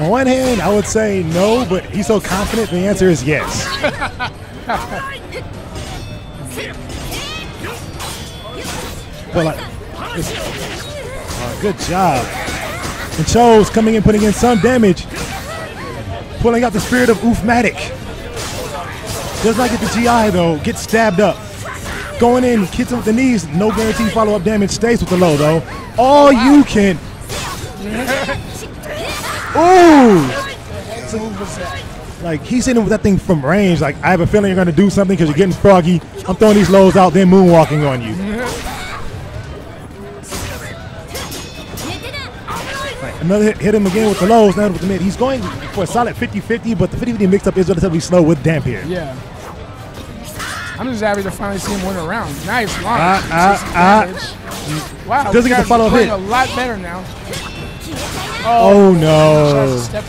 On one hand, I would say no, but he's so confident. The answer is yes. But like, uh, good job. And Cho's coming in, putting in some damage, pulling out the spirit of Oofmatic. Does not get the GI though. Gets stabbed up. Going in, hits him with the knees. No guarantee follow-up damage. Stays with the low though. All you can. Ooh. Like he's hitting with that thing from range. Like I have a feeling you're gonna do something because you're getting froggy. I'm throwing these lows out, then moonwalking on you. Another hit, hit him again with the lows, now with the mid. He's going for a solid 50-50, but the 50-50 mix-up is relatively slow with Dampierre. yeah. I'm just happy to finally see him win a round. Nice launch. Ah, ah, Six ah. Wow, Doesn't get the follow-up hit. a lot better now. Oh, Tries no.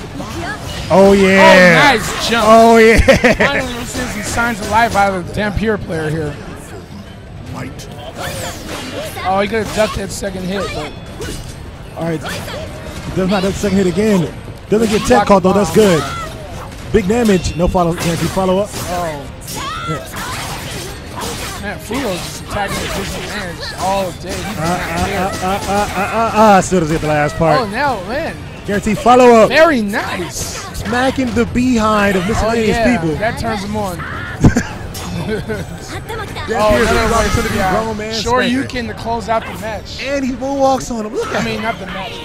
Oh yeah. Oh, nice jump. Oh yeah. Finally, is he signs a life out of the Dampierre player here. Might. Oh, he could have ducked that second hit, but All right. Does not have that second hit again. Doesn't get tech caught though. That's good. Big damage. No follow. Up. Guaranteed follow up. oh. Man, Fudo's just attacking at disadvantage all day. He does not uh, care. uh, uh, uh, uh, uh, uh, still doesn't get the last part. Oh, now, man. Guaranteed follow up. Very nice. Smacking the behind of Oh, miscellaneous yeah. people. That turns him on. That oh, appears another like one it's gonna be yeah. grown man Sure, you can to close out the match. And he moonwalks on him. Look I mean, not the match.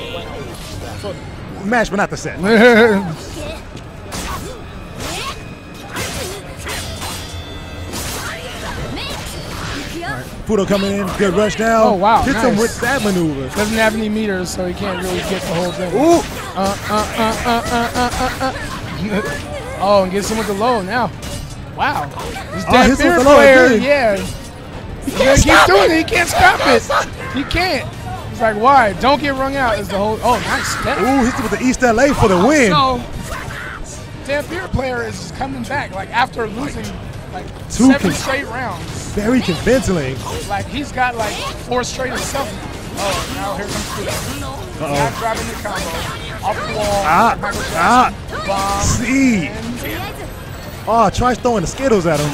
Match, but not the set. Fudo coming in, good rush down. Oh wow! Hits him nice. with that maneuver. Doesn't have any meters, so he can't really get the whole thing. Ooh. Uh, uh, uh, uh, uh, uh, uh, uh. oh, and gets him with the low now. Wow. This Oh, damn hits him with the low player, again. yeah. He can't keeps stop doing it. it. He can't stop it. He can't. It's like, why? Don't get rung out is the whole. Oh, nice step. Ooh, hits him with the East LA for the win. So, damn beer player is coming back like after losing like Two seven straight rounds. Very convincingly. Like he's got like four straight himself. Oh, now here comes Fudo. Uh-oh. Not driving the combo. Off the wall. Ah, Michael ah. Bomb. see. Oh, tries throwing the Skittles at him.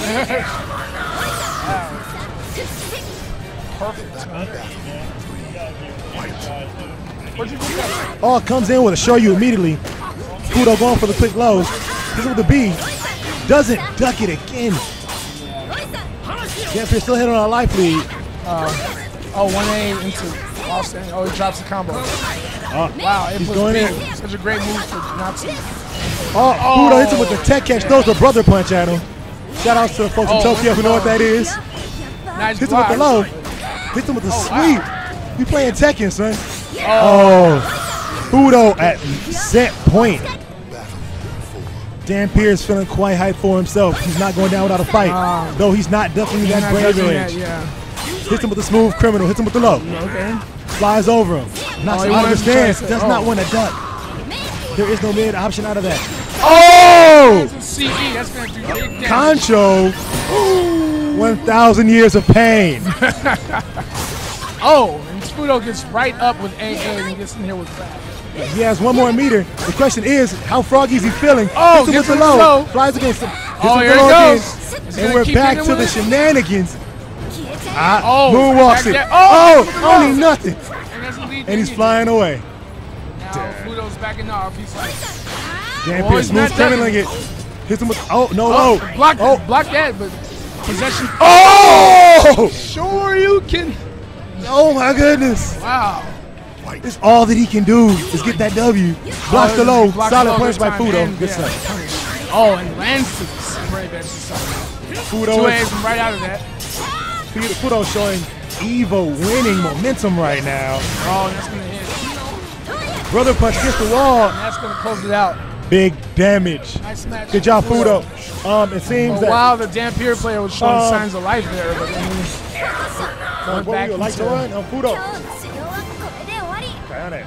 Perfect. Where'd you get that? Oh, comes in with a show you immediately. Fudo going for the quick lows. Him with the B. Doesn't duck it again. Yep, you're still hitting on a life lead. Uh, oh, 1A into Austin. Oh, he drops the combo. Oh, wow, it he's was going big. in. Such a great move for Nazi. Oh, Fudo hits him with the tech catch, throws the brother punch at him. Shout out to the folks Oh, in Tokyo who know what that is. Nice Hits him with the block. low. Hits him with the Oh, sweep. You playing Tekken, son. Oh. Oh, Fudo at set point. Dan Pierce feeling quite hyped for himself. He's not going down without a fight, Ah. though he's not definitely He's that not brave range. that, yeah. Hits him with the smooth criminal. Hits him with the low. Okay. Flies over him. Knocks Oh, him he out of his to Does oh. not want to duck. There is no mid option out of that. Oh! Oh! CE, that's going to do big damage. Concho. 1,000 years of pain. Oh, and Fudo gets right up with AA and gets in here with that. He has one more meter. The question is, how froggy is he feeling? Oh, Hits him gets with him the low. low. Flies against him. Oh, here the it goes. again. And we're back to the it? shenanigans. Ah, Oh, moonwalks back it. Oh, Oh, only low. nothing. And, that's the lead And he's flying away. Now Fudo's backing off. He's like, Dan Oh, Pierce he's not smooth criminal it. Hits him with, oh, no oh, low. block, Oh, block that, but possession. oh! Sure you can. Oh my goodness. Wow. It's all that he can do is get that W. Blocks the low. Block Solid punch by Fudo. Good yeah, stuff. Oh, and lands spray. Fudo Two A's right out of that. Fudo showing Evo winning momentum right now. Oh, that's going to hit. Brother punch hits the wall. And that's going to close it out. Big damage. Nice match. Good job, Fudo. Um, it seems that. Wow, the Dampierre player was showing Um, signs of life there, but then he Uh, went what back would you like to run? Um, Fudo. Down it.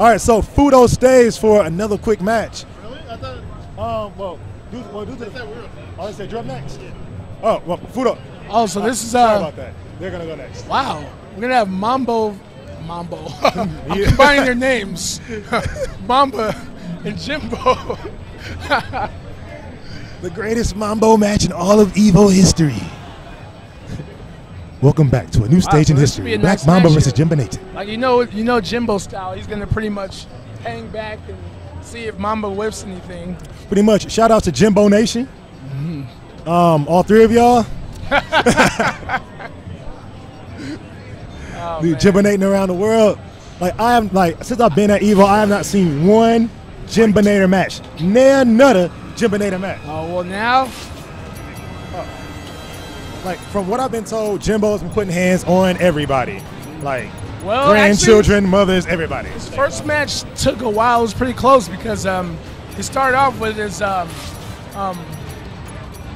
All right, so Fudo stays for another quick match. Really? I thought. Um, well, do, well, do the. Oh, they said drop next. Oh, well, Fudo. Oh, so this is, Sorry uh, about that. They're gonna go next. Wow. We're going to have Mambo. Mambo. I'm combining their names. Mamba and Jimbo. The greatest Mambo match in all of Evo history. Welcome back to a new stage in this should be history. Black nice Mamba versus. Jimbo Nate. Like, you know, you know Jimbo style. He's going to pretty much hang back and see if Mamba whips anything. Pretty much. Shout out to Jimbo Nation. Mm-hmm. Um, all three of y'all. Oh, the Jimbinating around the world. Like I am like since I've been at Evo, I have not seen one Jimbo Jimbinator match. Near another Jimbinator match. Oh, well, now. Like from what I've been told, Jimbo's been putting hands on everybody. Like Well, grandchildren, mothers, everybody. His first match took a while. It was pretty close because um, he started off with his um, um,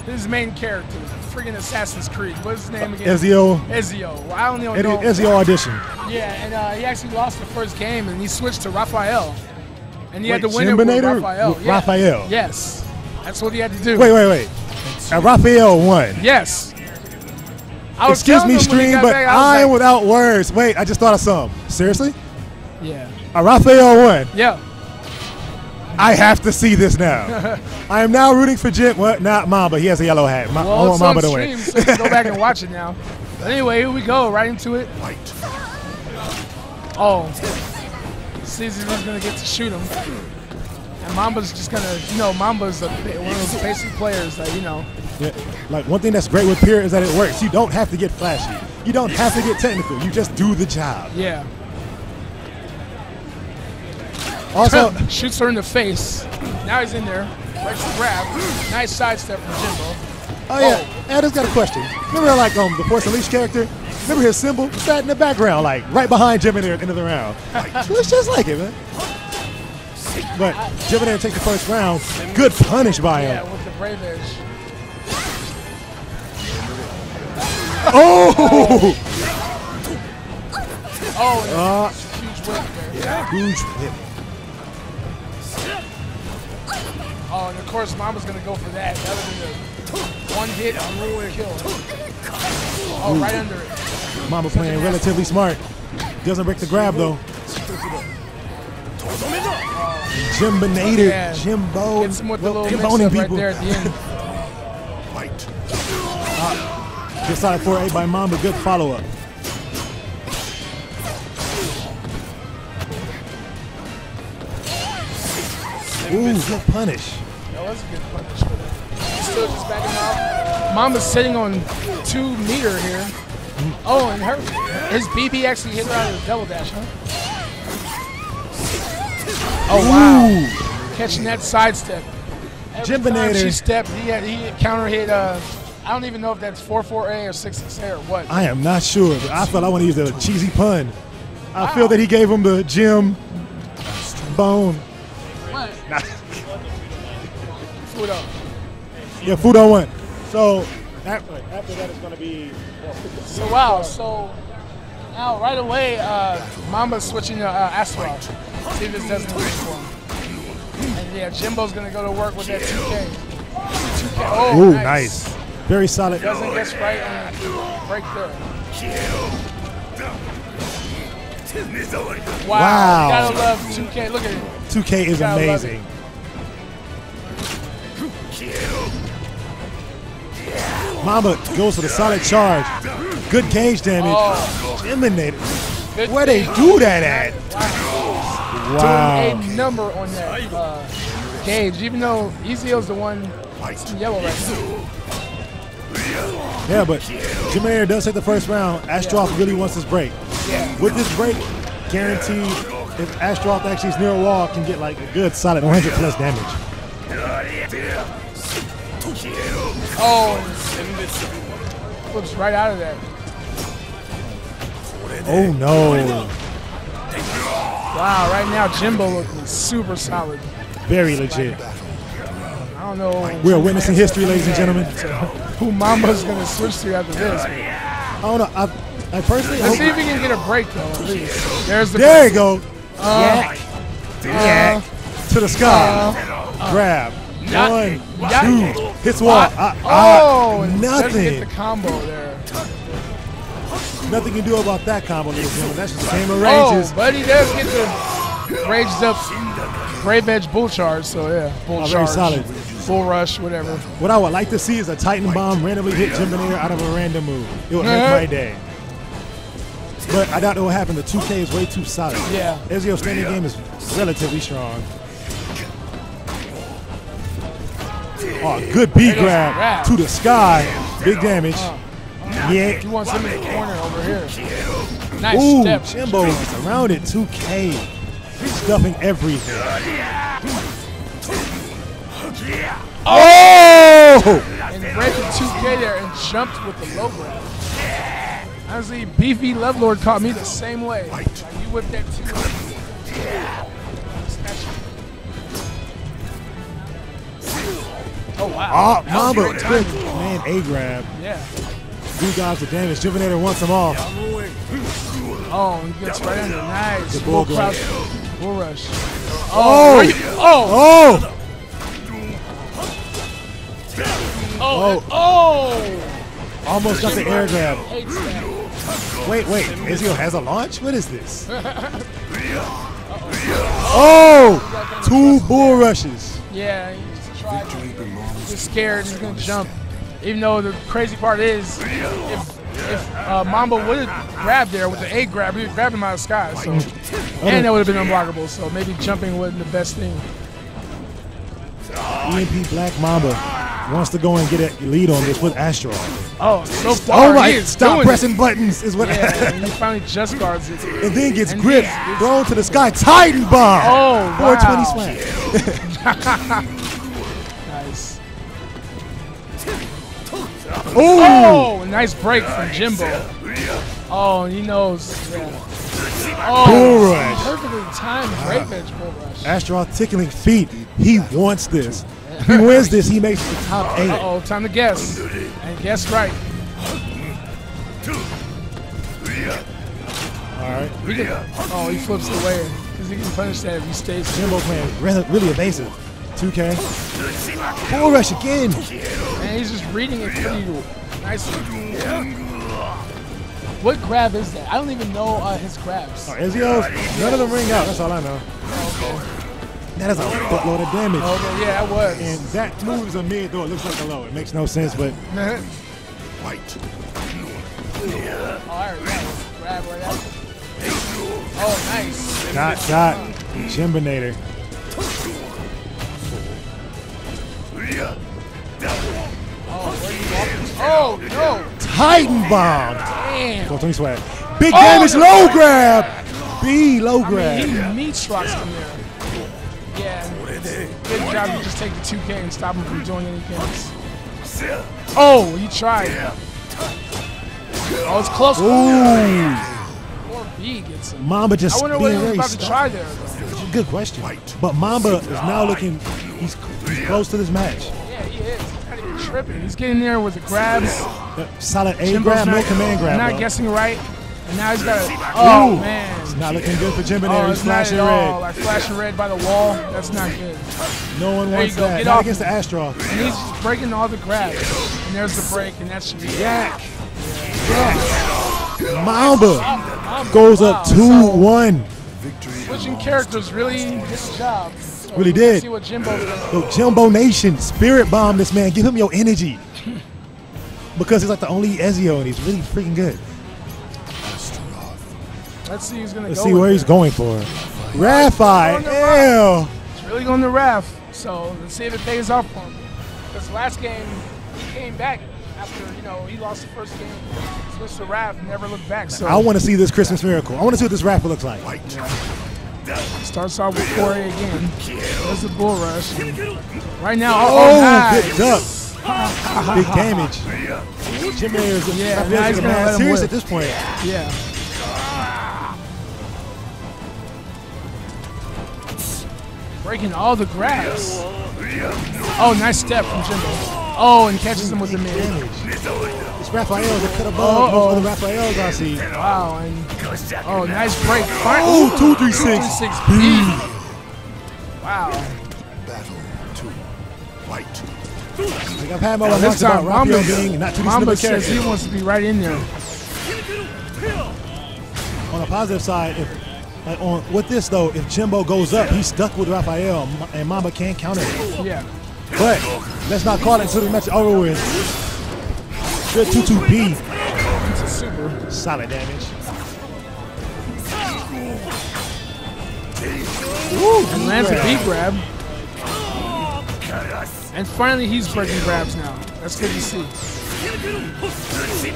his main character, freaking Assassin's Creed. What's his name again? Ezio. Ezio. Well, I don't even know. Ezio Auditore. Yeah, and uh, he actually lost the first game, and he switched to Raphael, and he Wait, had to win it with Raphael. with Yeah. Raphael? Yes, that's what he had to do. Wait, wait, wait. Uh, Raphael won. Yes. Was Excuse me, him when he stream, but back, I was I am like- without words. Wait, I just thought of something. Seriously? Yeah. Uh, Raphael won. Yeah. I have to see this now. I am now rooting for Jim. What? Not Mamba. He has a yellow hat. Ma- I want Mamba to win. so you can go back and watch it now. But anyway, here we go, right into it. Right. Oh, Caesar's gonna get to shoot him, and Mamba's just gonna, you know, Mamba's a, one of those basic players that you know. Yeah, like one thing that's great with Pier is that it works. You don't have to get flashy. You don't have to get technical. You just do the job. Yeah. Also, shoots her in the face. Now he's in there. Breaks the grab. Nice sidestep from Jimbo. Oh yeah, Adam's got a question. Remember like um the Force Unleashed character? Remember his symbol? Sat in the background, like right behind Jim in there at the end of the round. Looks just like it, man. But Gemini takes the first round. Good punish by him. Yeah, with the Brave Edge. Oh! Oh, Uh, huge whip there. yeah, huge whip. Oh, and of course, Mamba's gonna go for that. That would be the one hit kill. Oh, right under it. Mamba playing relatively smart. Doesn't break the grab though. Jimbinator, Yeah. Jimbo, Gets him with the little mix-up right there at the end. Good side 4A by Mamba, good follow up. Ooh, good punish. That was a good punish for. He's still just backing off. Mamba's sitting on two meter here. Oh, and her his BB actually hit her out of the double dash, huh? Oh wow! Catching that sidestep. Every time Jimbinator. she stepped, he had, he counter hit. Uh, I don't even know if that's 4-4A or 6-6A or what. I am not sure, but I felt I want to use a cheesy pun. I feel that he gave him the Jim bone. What? Food. Yeah, food on one. So after, after that, it's going to be. So wow, so now right away, uh, Mamba's switching to uh, Astaroth. See if this does anything for him. And yeah, Jimbo's gonna go to work with that 2K. 2K. Oh, Ooh, nice. nice. Very solid. Doesn't get right and break there. Wow. Wow. Gotta love 2K. Look at it. 2K is amazing. Mamba goes for the solid charge. Good gauge damage. Oh. Eliminated. Where they do that at? Wow. Doing a number on that uh, gauge, even though Ezio's the one yellow right now. Yeah, but Jameer does take the first round. Astaroth really wants this break. With this break, guaranteed, if Astaroth actually is near a wall, can get like a good solid 100 plus damage. Oh, flips right out of there. Oh no. Wow, right now Jimbo looking super solid. Very legit. I don't know. We are witnessing history, ladies and gentlemen. Who Mamba's gonna switch to after this? I don't know. I, I personally Let's see if we can get a break though. At least. There's the. There you go. Uh, Yeah. to the sky. Grab. Not- One, not- two. Hits wall. What? Oh, get nothing. the combo there. Nothing you can do about that combo, ladies and gentlemen. That's just game of Oh, ranges. but he does get the raged up Brave Edge Bull Charge. So yeah, Bull Oh, very solid. Bull Rush, whatever. What I would like to see is a Titan Bomb randomly hit Jimbinator out of a random move. It would make Uh-huh. my day. But I doubt it will happen. The 2K is way too solid. Yeah. Ezio's standing game is relatively strong. Oh, good B grab to the sky. Big damage. Yeah. He wants him in the corner over here. Nice Ooh, step. Jimbo is around it. 2K. He's Stuffing everything. Oh! And breaking 2K there and jumped with the low grab. Honestly, Beefy Lovelord caught me the same way. Like, you whipped that 2 Oh, wow. Ah, oh, Mamba. great timing. Good man, A grab. Yeah. Two guys the damage. Jimbinator wants them off. Oh, he gets right under. Nice. The bull Bull Bull rush. Oh! right- Oh! Oh! Oh! Oh! Almost got the air grab. Wait, wait. Ezio has a launch? What is this? Oh! Two bull rushes. Yeah, he's scared. He's gonna jump. Even though the crazy part is, if if uh, Mamba would have grabbed there with the A grab, he would grab him out of the sky. So, and that would have been unblockable. So maybe jumping wasn't the best thing. EMP E Black Mamba wants to go and get a lead on this with Astro. Oh, so oh far Oh my! Stop pressing it. buttons is what. Yeah, and he finally just guards it. and then gets And gripped, gets- thrown to the sky. Titan bomb. Oh, 420 wow. slam. nice. Oh, nice break from Jimbo. Oh, he knows. Yeah. Oh, Bull rush. perfectly timed great bench bull rush. Astro tickling feet. He wants this. If he wins this, he makes the top eight. Uh-oh, time to guess. And guess right. All right. He can, oh, he flips the way because he can punish that if he stays. Jimbo playing really, really evasive. 2K. Bull rush again. And he's just reading it pretty nicely. What grab is that? I don't even know uh, his grabs. Oh, Ezio's, none of them ring out. That's all I know. That is a buttload of damage. Okay, yeah, that was. And that move is a mid, though it looks like a low. It makes no sense, but White. Oh, I already got. Grab right after. Oh, nice. dot, dot, Jimbinator. Oh, where you walking? Oh, no. Titan bomb. Damn. Go Tony Swag. Big Oh, damage, low grab. B, low I grab. mean, he meat trucks from there. Yeah. Good job. You just take the 2K and stop him from doing anything. Oh, he tried. Oh, it's close. Ooh. Poor B gets him. Mamba just I wonder what he was about to try there. though. Good question. But Mamba is now looking, he's, he's close to this match. Yeah, he is. He's tripping. He's getting there with the grabs. Solid A Jimbo's grab, no not- command grab. Not though. guessing right. And now he's got a. Oh, Ooh. man. It's not looking good for Jimbinator. Oh, he's flashing red. Like flashing red by the wall. That's not good. No one There wants that. Get Not off against the. Astro. And he's just breaking all the grabs. And there's the break, and that should be Yak. Yeah. Mamba goes up 2-1. Victory. Switching characters really did the job. Really let's did. See what Jimbo Jimbo Nation, spirit bomb this man. Give him your energy. Because he's like the only Ezio and he's really freaking good. Let's see who's gonna Let's go. see where he's going for. Raphael. It's really going to Raph. So let's see if it pays off for him. Because last game, he came back after, you know, he lost the first game. Switched to Raph, never looked back. So I want to see this Christmas miracle. I want to see what this rapper looks like. Starts off with 4 again. There's the bull rush. Right now, Oh, oh, nice. good duck. Big damage. Jimmy is Yeah, now he's gonna let him serious whip. at this point. Yeah. Breaking all the grass. Oh, nice step from Jimbo. Oh, and catches him with the mid. It's Raphael that could have Uh-oh. ball. Most other Raphaels I see. Wow, and oh, nice break. Oh, Fine. Oh, two, three, six. 236 B. Wow. Battle two. White. Like I've had my Now, this time, Raphael Mamba, being not too decent says he wants to be right in there. On the positive side, if like on with this though, if Jimbo goes up, he's stuck with Raphael, and Mamba can't counter it. Yeah. But let's not call it until the match is over with. Good 2-2-B. It's a super. Solid damage. And lands a B grab. And finally, he's breaking grabs now. That's good to see.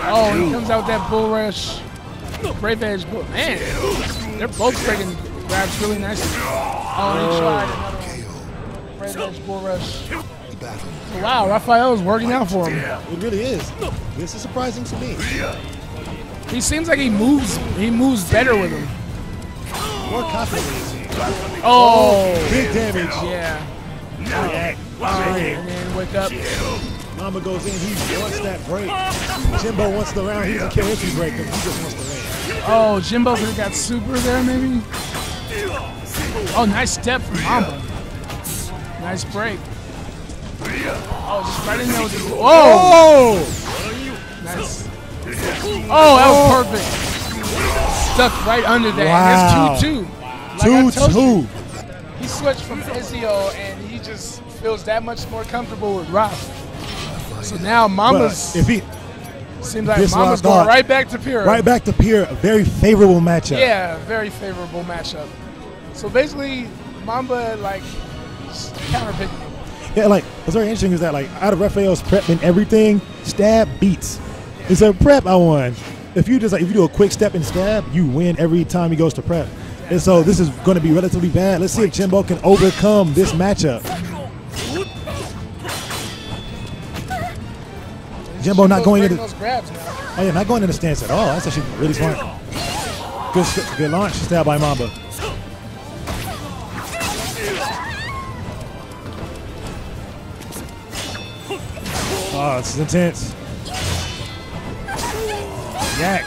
Oh, he comes out with that bull rush. Brave Edge bull. Man, they're both breaking grabs really nicely. Oh, he tried Brave Edge bull rush. Wow, Raphael is working out for him. It really is. This is surprising to me. He seems like he moves. He moves better with him. More confidently. Oh, big damage. Yeah. Yeah. And then wake up. Mamba goes in, he wants that break. Jimbo wants the round, he doesn't care if he break, but he just wants the win. Oh, Jimbo could have got super there, maybe. Oh, nice step from Mamba. Nice break. Oh, just right in there with the. Oh! Nice. Oh, that was perfect. Stuck right under that. Wow. And there's 2 2. Like I told 2-2. you, He switched from Ezio and he just feels that much more comfortable with Roth. So now Mamba's. But if he seems like this Mamba's last going thought, right back to Pyrrha. Right back to Pier, a very favorable matchup. Yeah, very favorable matchup. So basically, Mamba like just counterpicking. Yeah, like what's very interesting is that like out of Raphael's prep and everything, stab beats. It's a prep I won. If you just like if you do a quick step and stab, you win every time he goes to prep. And so this is going to be relatively bad. Let's see if Jimbo can overcome this matchup. Jimbo not going into. those grabs now. Oh yeah, not going into stance at all. That's actually really smart. Good, good launch stab by Mamba. Oh, this is intense. Yak.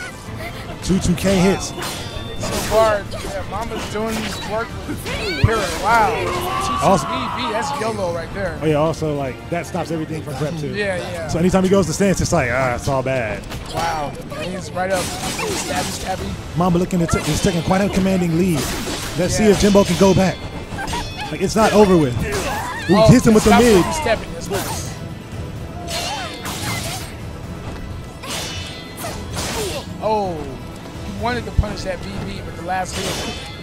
Two 2K hits. So far, yeah, Mamba's doing work with Pirate. Wow. Also- that's YOLO right there. Oh yeah, also like that stops everything from prep too. Yeah, yeah. So anytime he goes to stance, it's like ah, it's all bad. Wow. And he's right up. Stabby, stabby. Mamba looking at is taking quite a commanding lead. Let's see if Jimbo can go back. Like it's not over with. Ooh, Oh, hits him with the mid. Stepping. That's nice. Oh, he wanted to punish that BB, but the last hit.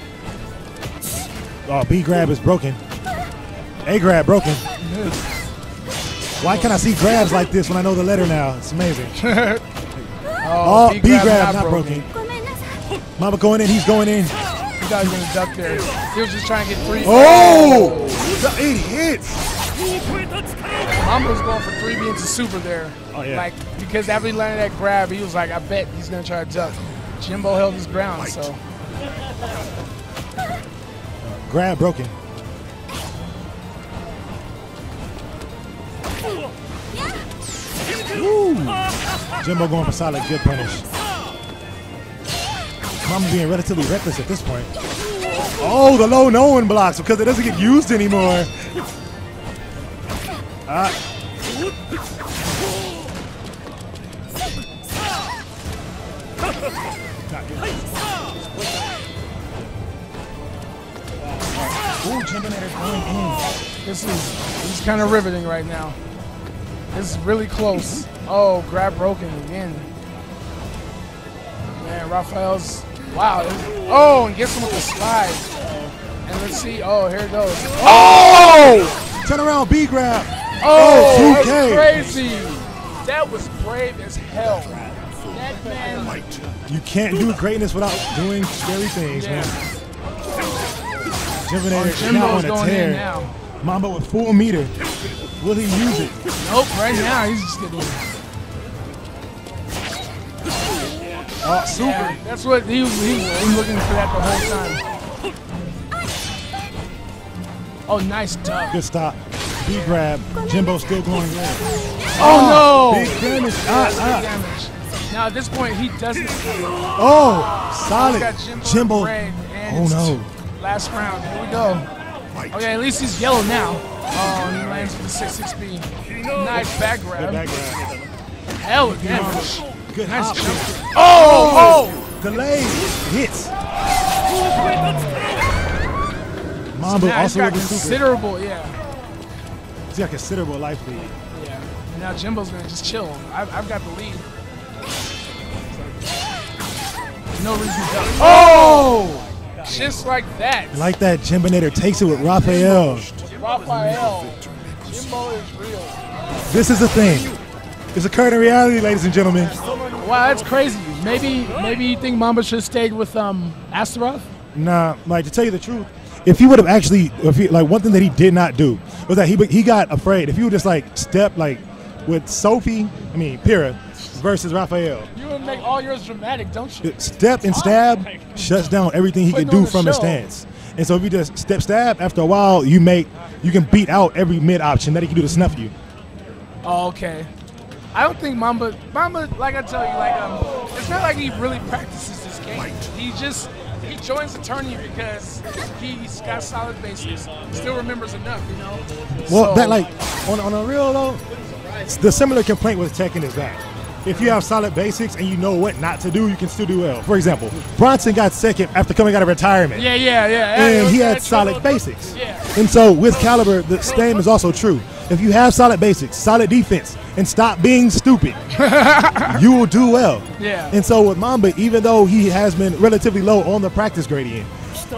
Oh, B grab is broken. A grab broken. Why can't I see grabs like this when I know the letter now? It's amazing. Oh, Oh, B B grab grab not not broken. Mamba going in, he's going in. He thought he was gonna duck there. He was just trying to get three. Oh! Eight hits. Mamba was going for three B into super there. Oh, yeah. Like because after he landed that grab, he was like, I bet he's gonna try to duck. Jimbo held his ground, so Grab broken. Jimbo going for solid, good punish. Mamba being relatively reckless at this point. Oh, the low no one blocks because it doesn't get used anymore. Ah. Ooh, Jimbinator going in. this is this is kind of riveting right now. This is really close. Oh, grab broken again. Man, Raphael's wow. Oh, and gets him with the slide. And let's see. Oh, here it goes. Oh! oh! Turn around, B grab. Oh, Oh, that's crazy. That was brave as hell. You can't do greatness without doing scary things, man. Jimbinator Oh, is Jimbo's on a tear. now. Mamba with full meter. Will he use it? Nope, right now he's just getting. Oh, super. Yeah, that's what he was, he was looking for that the whole time. Oh, nice duck. Good stop. B grab. Jimbo still going in. Oh, no! Big damage. That's Ah, big ah. damage. Now at this point he doesn't. Oh, solid. Got Jimbo, Jimbo. red, Oh, no. Last round. Here we go. Okay, at least he's yellow now. Oh, and he lands with the 6-6 B. Nice back grab. Good back grab. Hell of damage. Good nice hop. jump. Oh, oh! oh! Delay hits. Mamba now he's also got with the super. considerable, yeah. He's got considerable life lead. Yeah. And now Jimbo's gonna just chill. I've, I've got the lead. No reason to. Oh! Just like that. Like that, Jimbinator takes it with Raphael. Raphael. Jimbo is real. This is the thing. It's occurred in reality, ladies and gentlemen. Wow, that's crazy. Maybe maybe you think Mamba should have stayed with um Astaroth? Nah, like to tell you the truth, if he would have actually, if he, like one thing that he did not do was that he he got afraid. If he would just like step like with Sophie, I mean Pyrrha versus Raphael, You would make all yours dramatic, don't you? step and stab shuts down everything he can Putting on do the from his show. stance. And so if you just step stab, after a while you make you can beat out every mid option that he can do to snuff you. Oh, okay. I don't think Mamba Mamba, like I tell you, like um it's not like he really practices this game. He just he joins the tourney because he's got solid basics. Still remembers enough, you know. Well, So- that like on, on a real though, the similar complaint with Tekken is that if you have solid basics and you know what not to do, you can still do well. For example, Bronson got second after coming out of retirement. Yeah, yeah, yeah. and he had solid basics. Yeah. And so with Calibur, the same is also true. If you have solid basics, solid defense, and stop being stupid, you will do well. Yeah. And so with Mamba, even though he has been relatively low on the practice gradient,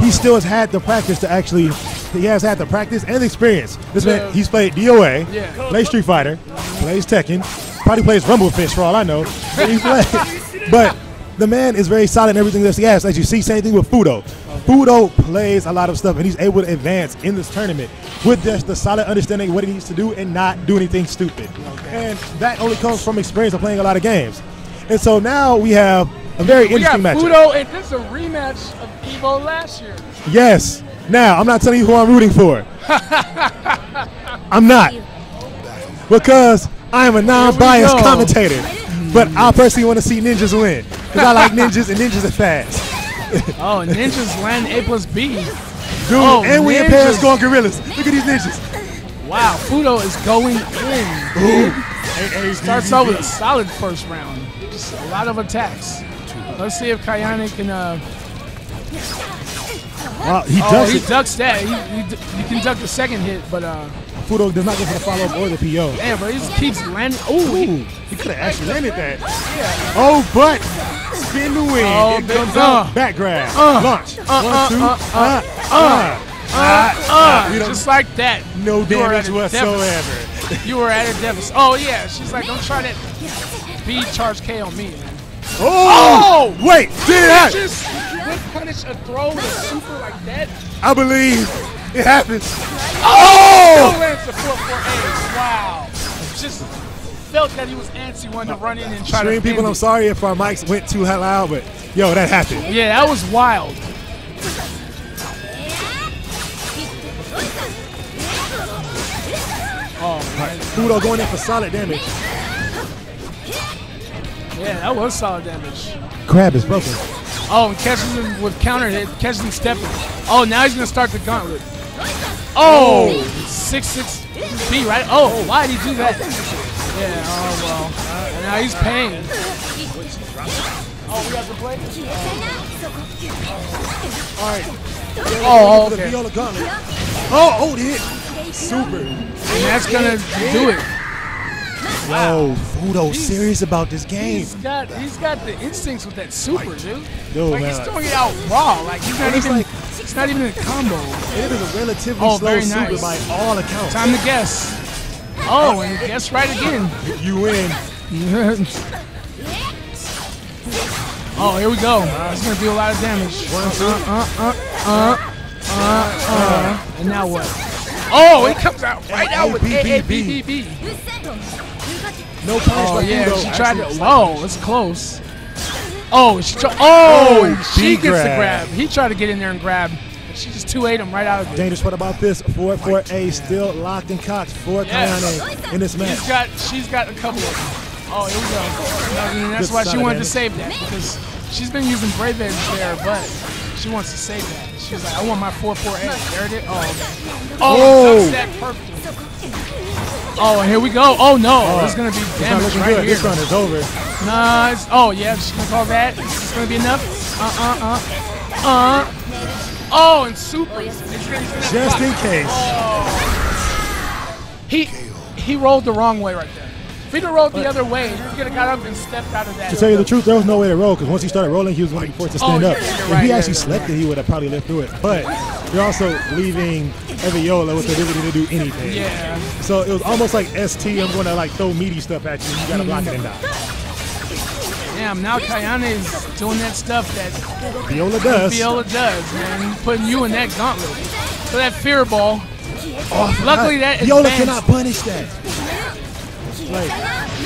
he still has had the practice to actually. He has had the practice and the experience. This Yeah. man, he's played DOA, Yeah. plays Street Fighter, plays Tekken, probably plays Rumblefish for all I know. But, he play- but the man is very solid in everything that he has. As you see, same thing with Fudo. Fudo plays a lot of stuff, and he's able to advance in this tournament with just the solid understanding of what he needs to do and not do anything stupid. And that only comes from experience of playing a lot of games. And so now we have a very We interesting matchup. Fudo, and this is a rematch of Evo last year. Yes. Now, I'm not telling you who I'm rooting for. I'm not. Because I am a non-biased commentator. But I personally want to see ninjas win. Because I like ninjas and ninjas are fast. Oh, Ninjas land A plus B. Dude, Oh, and we in ninjas. Paris going gorillas. Look at these ninjas. Wow, Fudo is going in. and he Starts out with a solid first round. Just a lot of attacks. Let's see if Kayane can. Uh, Wow, he oh, he ducks that. He, he, he can duck the second hit, but uh, Fudo does not go for the follow-up or the PO. damn, but he just keeps landing. Ooh, he, He could have actually landed that. Oh, but spin the wing. Oh, it comes uh. Back grab. uh, Launch. uh, One, two. uh, uh, uh, uh, uh, uh, uh, just like that. No damage whatsoever. You were at a deficit. Oh yeah, she's like, don't try that B charge K on me, man. Oh! Wait, did happen? Just punish a throw with a super like that. I believe it happens. Oh! Still lands the 4 4 A's. Wow. Just felt that he was antsy, wanted to run in and try Stream to people, I'm me. sorry if our mics went too loud, but yo, that happened. Yeah, that was wild. Oh, man. Fudo going in for solid damage. Yeah, that was solid damage. Crab is broken. Oh, and catches him with counter hit, catches him stepping. Oh, now he's gonna start the gauntlet. Oh, six six B, right? Oh, why did he do that? Yeah. Oh well. And now he's paying. Oh, we got to play. All right. Oh, The oh, okay. Viola gauntlet. Oh, oh, the hit. Super. And that's gonna do it. Yo, Fudo serious about this game. He's got he's got the instincts with that super, dude. Dude, like man. he's throwing it out raw. Like he's not It's even like- it's not even a combo. It is a relatively Oh, slow very super by all accounts. Time to guess. Oh, and guess right again. You win. oh, here we go. It's gonna do a lot of damage. Uh, uh, uh, uh, uh, uh. And now what? Oh, it comes out right out with A A B B B. No punish Oh yeah, she tried to. Whoa, it's close. Oh, she tried. Oh, Oh, she gets the grab. grab. He tried to get in there and grab. She just two ate him right out of it. Dangerous part about this, 4-4-A still locked and cocked for Yes. Kayane in this match. She's got, she's got a couple of them. Oh, here we go. And that's Good why she wanted to save that because she's been using Brave Edge there, but she wants to save that. She's like, I want my 4-4-A. There it is. Oh, okay. Oh, Oh. perfectly. Oh, here we go. Oh no, Oh, there's gonna be it's damage right good. here. This run is over. Nice. Oh yeah, she's gonna call that. Is this gonna be enough? Uh uh uh. Uh. Oh, and super. He's gonna- he's gonna Just in case. He he rolled the wrong way right there. If he'd have rolled the other way, he could have got up and stepped out of that. To tell you the truth, there was no way to roll because once he started rolling, he was going to be forced to stand Oh, up. yeah, if right, he actually you're slept it, he would have probably lived through it. But you're also leaving Eviola with the ability to do anything. Yeah. So it was almost like ST. I'm going to like throw meaty stuff at you. You got to block it and die. Damn, now Kayane is doing that stuff that Viola does. Viola does, man. Putting you in that gauntlet. So that fear ball. Oh, Luckily that Viola advanced- cannot punish that. Like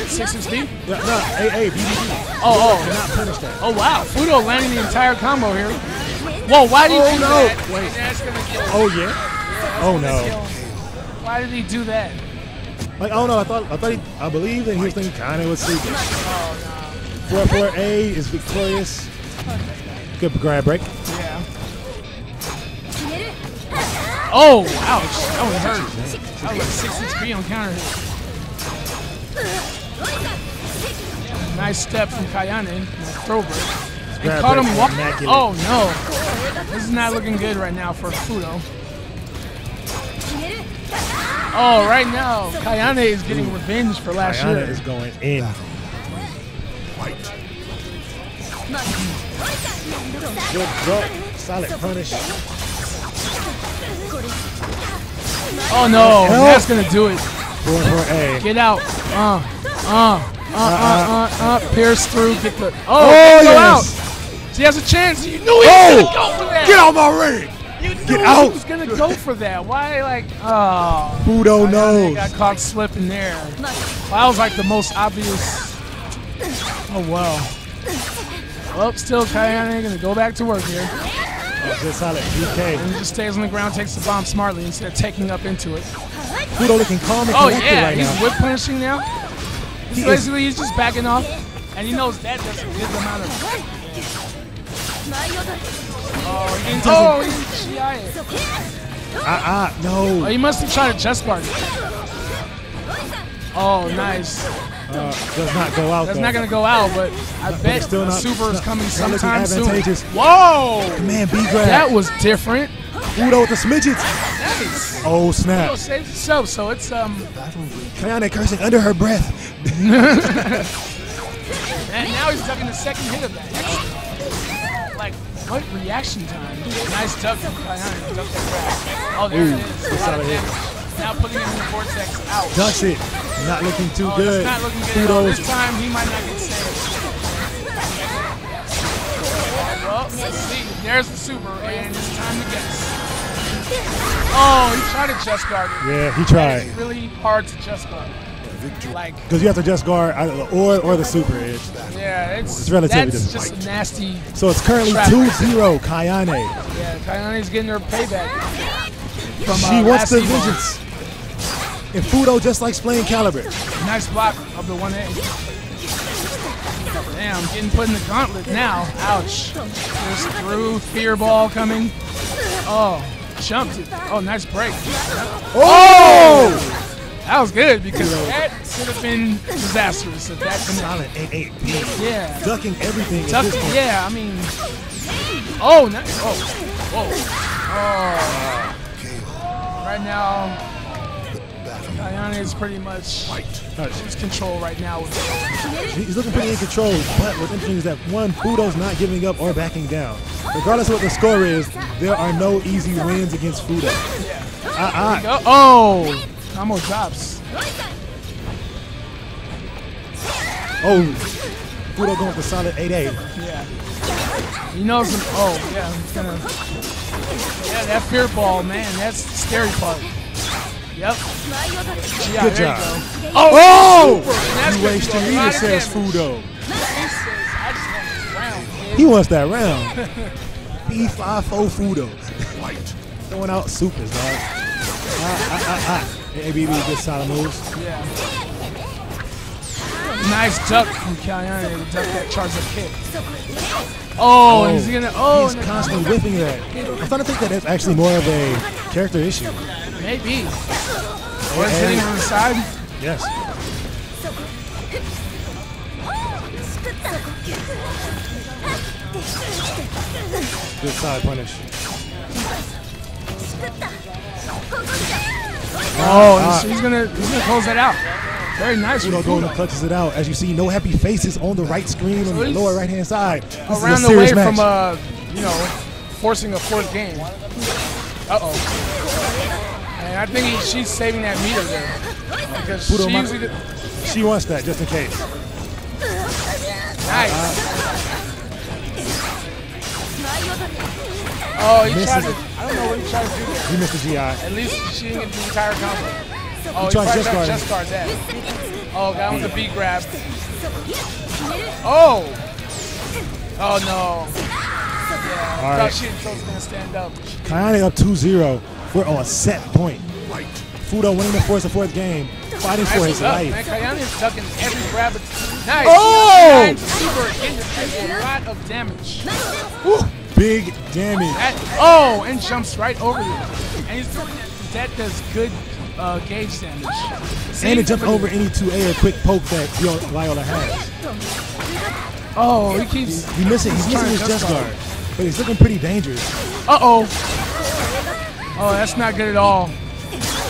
Six and speed? Yeah, no, A A B B B. Oh oh. oh, oh. Cannot punish that. Oh wow, Fudo landing the entire combo here. Whoa, why did he Oh, do no. that? Wait. That's gonna kill. Oh yeah. Oh no. Why did he do that? Like I don't know. I thought I thought he, I believe that he was thinking kind of was sleeping. Oh, four four A is victorious. Good grab break. Yeah. Oh, ouch. That was hurt. That was like 6 6 on counter. Nice step from Kayane. Nice throw break. And caught him Oh no. This is not looking good right now for Fudo. Oh, right now, Kayane is getting revenge for last Kayane year. is going in. Good throw. Solid punish. Oh no, that's gonna do it. Four four A. Get out. Uh, uh, uh, uh, uh, uh, pierce through, get the. Oh, Oh, yes. out. She has a chance. You knew he Oh! gonna go for that. Get out my ring! You knew Get he out! was gonna go for that. Why, like, oh. Kayane knows. Got caught slipping there. That was like the most obvious. Oh well. Well, still Kayane gonna go back to work here. Oh, good solid DK. And he just stays on the ground, takes the bomb smartly instead of taking up into it. Fudo looking calm and Oh collected yeah, right he's now. whip punishing now. He's He is- basically he's just backing off, and he knows that does a good amount of. Oh, he didn't. Oh, he didn't GI it. Ah, ah, no. Oh, he must have tried a just guard. Oh, nice. Uh, does not go out That's though. not gonna go out, but I But bet still not- super is coming not looking sometime soon. advantageous. Whoa! Man, B grab. That was different. Fudo with the smidgets. Nice. Oh snap. saves himself, so it's um. Kayane cursing under her breath. And now he's ducking the second hit of that. Like, what reaction time? Nice duck from Kayane. Duck that grab. Oh, there Ooh, it is. Good A lot solid of hit. damage. Now putting him in the vortex. Ouch. Ducks it. Not looking too oh, good. Not looking good. at all. This time he might not get saved. Well, let's see. There's the super, and it's time to guess. Oh, he tried to just guard it. Yeah, he tried. It's really hard to just guard. Like, Because you have to just guard either the or or the super edge. yeah, it's, It's relatively that's different. just a nasty. So it's currently trap. 2-0 Kayane. Yeah, Kayane's getting her payback. From, she uh, wants the Evo. vengeance. And Fudo just likes playing Calibur. Nice block of the one A. Damn, getting put in the gauntlet now. Ouch. There's through, fear ball coming. Oh, jumped it. Oh, nice break. Oh! oh! That was good because that could have been disastrous if that Solid 8-8 Yeah. Ducking everything at this point. yeah, I mean. Oh, nice. Oh, whoa. Oh. Right now, Kayane is pretty much she's control right now. He's looking pretty in control, but what's interesting is that one, Fudo's not giving up or backing down. Regardless of what the score is, there are no easy wins against Fudo. Ah, ah. Oh, combo drops. Oh, Fudo going for solid 8-8. Yeah. He knows him. Oh, yeah. Gonna. Yeah, that fear ball, man. That's the scary part. Yep. Yeah, Good job. Go. Oh! super. And that's You gonna waste do a your lot meter, of says. Fudo. He says, I just want this round. He wants that round. P54 Fudo. Throwing out supers, dog. Ah, ah, ah, ah. ABB good solid moves. Yeah. Nice duck from Kayane to duck that charge up kick. Oh, and he's gonna. Oh, he's constantly whipping that. I'm starting to think that that's actually more of a character issue. Maybe. Or it's hitting from the side. Yes. Good side punish. Oh, Ah. he's, he's gonna he's gonna close that out. Very nice. From going and clutches it out. As you see, no happy faces on the right screen on the lower right hand side. This Around the way match. from uh, you know, forcing a fourth game. Uh oh. And I think he, she's saving that meter there because Fudo she usually. she wants that just in case. Nice. Oh, he Misses tried to. I don't know what he tried to do there. He missed the GI. At least she didn't get the entire combo. Oh, he, tried tried just to guard just guard oh, that. Oh, got him with the grab. Oh! Oh no. Yeah, All I thought she was going to stand up. Kayane up 2-0. We're on a set point. Fudo winning the fourth and fourth game, fighting for his up, life. Man, Kayane is ducking every grab. Nice. Oh! Nice. Super getting a lot of damage. Big damage. That, oh, and jumps right over you. And he's doing that. That does good uh. See? And it jumped over any 2A or quick poke that Vio- Viola has. Oh, he keeps. He's missing, he's missing his just just guard. But he's looking pretty dangerous. Uh oh. Oh, that's not good at all.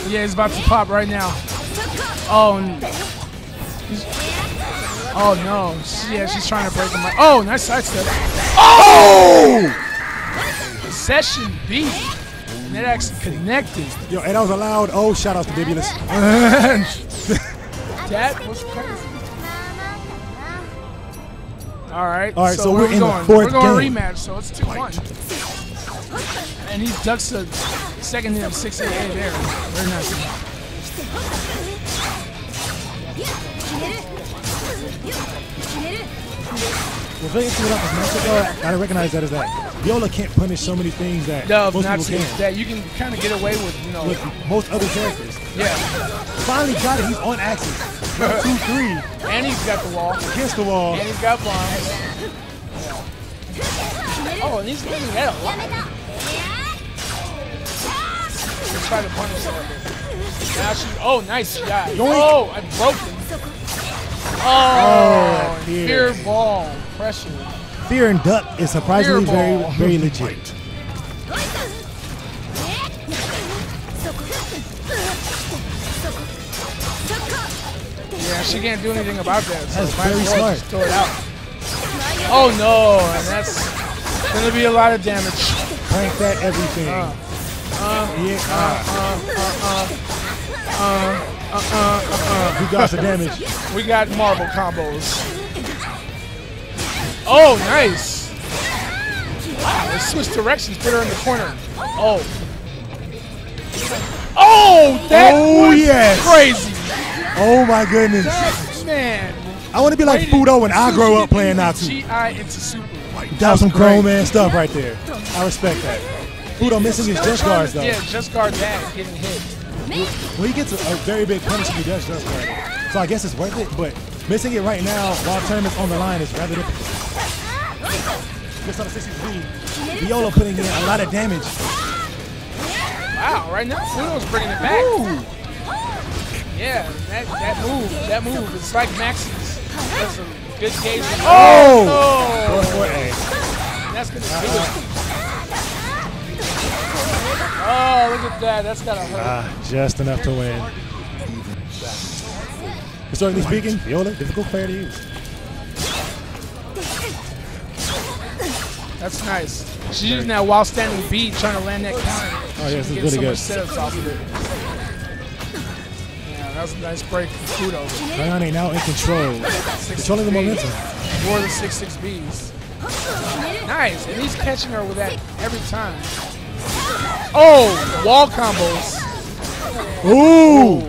Yeah, he's about to pop right now. Oh. Oh no. She- Yeah, she's trying to break him. Oh, nice sidestep. Oh! Session B. And that actually connected. Yo, and that was a loud oh shout out to Bibulus. that was crazy. All right. All right, so where we're we in the going? fourth We're going game. rematch, so it's two one. And he ducks the second hit of six eight eight there. Very nice. What's very interesting about this matchup, though, I gotta recognize that is that Viola can't punish so many things that No, most not people can. that you can kind of get away with, you know. With most other characters. Yeah. Finally got it. He's on axis. One, two, three. And he's got the wall. Against the wall. And he's got bombs. Oh, and he's getting that a lot. Let's try to punish her. Now she. Oh, nice shot. Yoink. Oh, I broke him. Oh, Oh, fear. fear. ball pressure. Fear and Duck is surprisingly very, very legit. Yeah, she can't do anything about that. So That's very smart. just throw it out. Oh no, and that's gonna be a lot of damage. Crank that everything. Uh, uh, Yeah, uh, uh, uh, uh, uh, Who got the damage? We got marble combos. Oh, nice. Wow, they switched directions, put her in the corner. Oh. Oh, that Oh, was yes. crazy. Oh my goodness. That, man. I want to be like Fudo when I grow up playing Natsu. GI into super. Got some great. chrome man stuff right there. I respect that. Fudo missing his just guards though. Yeah, just guard that, getting hit. Well, he gets a, a very big punish if he does just it. So I guess it's worth it, but missing it right now while tournament's on the line is rather difficult. Just on the 63, Viola putting in a lot of damage. Wow, right now Fudo's bringing it back. Yeah, that, that move, that move, it's like Max's. That's a good gauge. Oh! no! Four, four, eight. That's gonna do it. Uh-huh. Oh, look at that. That's gotta hurt. Ah, just enough to win. Historically speaking, Viola, difficult player to use. That's nice. She's using that while standing beat, trying to land that counter. Oh, yeah, this She is gets so really much good. setups off of it. Yeah, that was a nice break from Fudo. Kayane now in control, controlling the momentum. More than six six Bs. Nice, and he's catching her with that every time. Oh, wall combos. Ooh!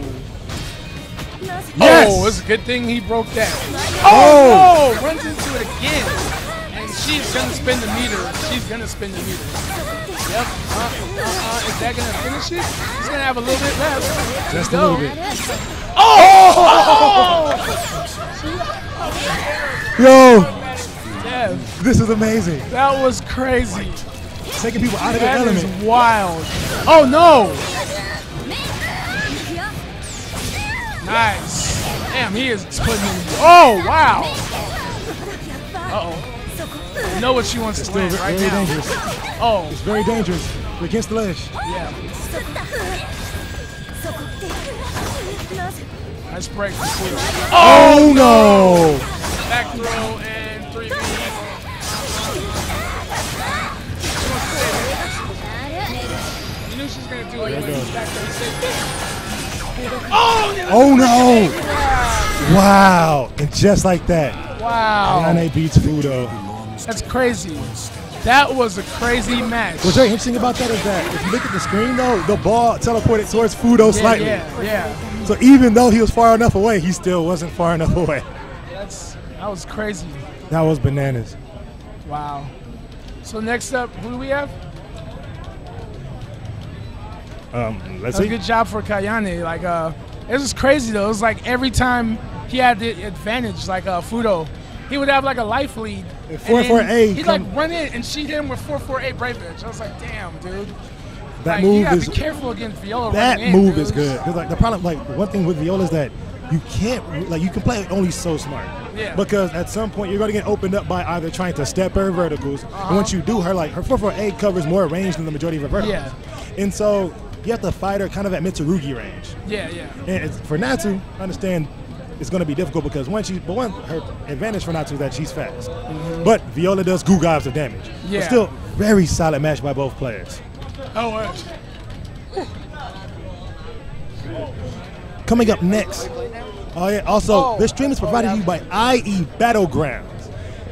Yes! Oh, it's a good thing he broke that. Oh! Oh, no! Runs into it again. And she's gonna spin the meter. She's gonna spin the meter. Yep. Uh, uh, uh, is that gonna finish it? He's gonna have a little bit left. Just a little bit. Oh! Yo! Yeah, This is amazing. that was crazy. Taking people out of their That is element. wild. Oh no! Nice. Damn, he is putting in. Oh wow. Uh oh. You know what she wants to Still win right very now. dangerous. Oh It's very dangerous. We're against the ledge. yeah. Nice break. Fudo. Oh, no! Back throw Oh! Oh no! Wow! And just like that, Wow. Kayane beats Fudo. That's crazy. That was a crazy match. What's very interesting about that is that if you look at the screen though, the ball teleported towards Fudo yeah, slightly. Yeah, yeah. So even though he was far enough away, he still wasn't far enough away. That's that was crazy. That was bananas. Wow. So next up, who do we have? Um, let's see. good job for Kayane. Like, uh, it was crazy though. It was like every time he had the advantage, like uh, Fudo, he would have like a life lead. And and then 448 He'd like run in and shoot him with 448 Brave Edge. I was like, damn, dude. That like, you move gotta is be careful against Viola. that in, move is good. 'Cause, like the problem, like one thing with Viola is that you can't like you can play only so smart. Yeah. Because at some point you're going to get opened up by either trying to step her verticals, Uh-huh. and once you do, her like her 448 covers more range than the majority of her verticals. And so you have to fight her kind of at Mitsurugi range. Yeah, yeah. And for Natsu, I understand it's going to be difficult because one, she, but one, her advantage for Natsu is that she's fast. But Viola does goo gobs of damage. Mm-hmm. Yeah. But still, very solid match by both players. Oh, uh, Coming up next. Oh yeah. Also, Oh. this stream is provided to you by IE Battlegrounds.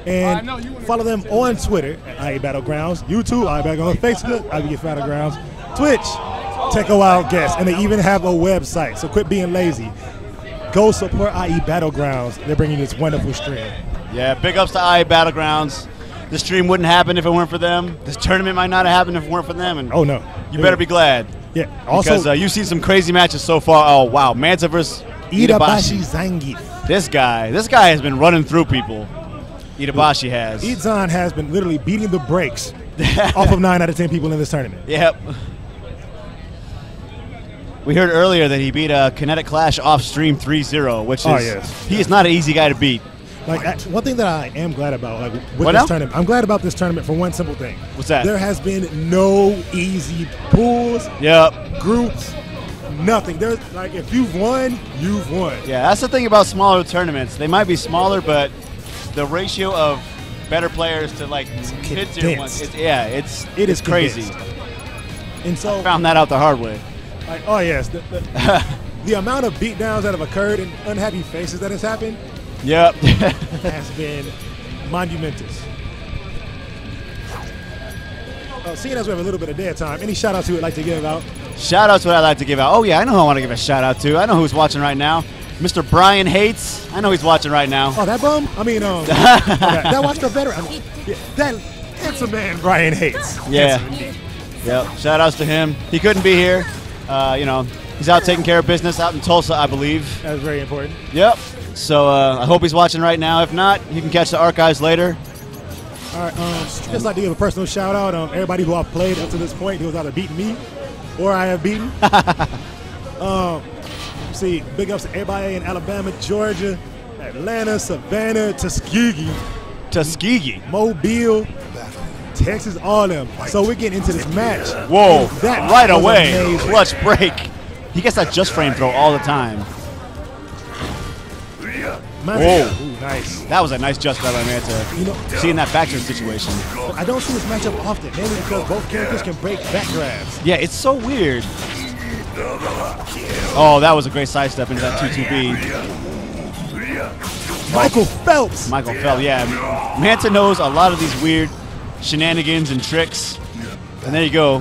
And follow them on Twitter at IE Battlegrounds, YouTube, IE Battlegrounds, Facebook, IE Battlegrounds, Twitch, Take a Wild Guess, and they even have a website. So quit being lazy. Go support IE Battlegrounds. They're bringing this wonderful stream. Yeah, big ups to IE Battlegrounds. This stream wouldn't happen if it weren't for them. This tournament might not have happened if it weren't for them. And Oh no, you better be glad. Yeah. Also, because uh, you've seen some crazy matches so far. Oh wow, Manta versus Itabashi Itabashi. Zangief. This guy, this guy has been running through people. Itabashi has. Itazan has been literally beating the brakes off of nine out of ten people in this tournament. Yep. We heard earlier that he beat uh, Kinetic Clash off stream 3-0, which is Oh, yes. he is not an easy guy to beat. Like uh, one thing that I am glad about, like with What this now? tournament, I'm glad about this tournament for one simple thing. What's that? There has been no easy pools, Yep. groups, nothing. There's like if you've won, you've won. Yeah, that's the thing about smaller tournaments. They might be smaller, but the ratio of better players to like mid tier ones, it's, yeah, it's It is crazy. condensed. And so Found that out the hard way. Like, oh yes, the, the, the amount of beatdowns that have occurred and unhappy faces that has happened Yep. has been monumentous. Uh, seeing as we have a little bit of dead time, any shout outs you would like to give out? Shout outs what I like to give out. Oh yeah, I know who I want to give a shout out to. I know who's watching right now. Mr. Brian Hates. I know he's watching right now. Oh, that bum? I mean, um, that, that watched the veteran. I mean, yeah, that handsome man, Brian Hates. Yeah. Yep. Shout outs to him. He couldn't be here. Uh, you know, he's out taking care of business out in Tulsa, I believe. That was very important. Yep. So uh, I hope he's watching right now. If not, you can catch the archives later. All right, um, just like to give a personal shout out on everybody who I've played up to this point who has either beaten me or I have beaten. um, see, big ups to everybody in Alabama, Georgia, Atlanta, Savannah, Tuskegee, Tuskegee, Mobile, Texas, them. So we're getting into this match. Whoa! That right away, amazing. clutch break. He gets that just frame throw all the time. Manta- Whoa! Ooh, nice. That was a nice just by Manta. You know- seeing that back situation. I don't see this matchup often, mainly because both characters can break back grabs. Yeah, it's so weird. Oh, that was a great sidestep into that 2-2-B. Michael Phelps. Michael Phelps, yeah. Manta knows a lot of these weird shenanigans and tricks. And there you go.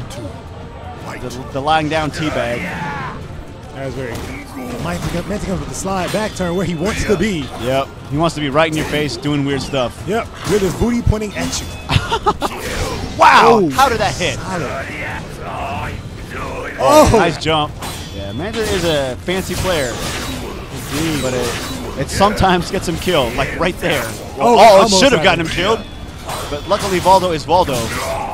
The, the lying down teabag. That was very Manta Manta comes with the slide back turn where he wants to be. Yep. He wants to be right in your face doing weird stuff. Yep, with his booty pointing at you. Wow! Oh, How did that hit? Oh, oh. Nice jump. Yeah, Manta is a fancy player. But it, it sometimes gets him killed, like right there. Oh, Oh, it should have gotten him. him killed. But luckily, Voldo is Voldo.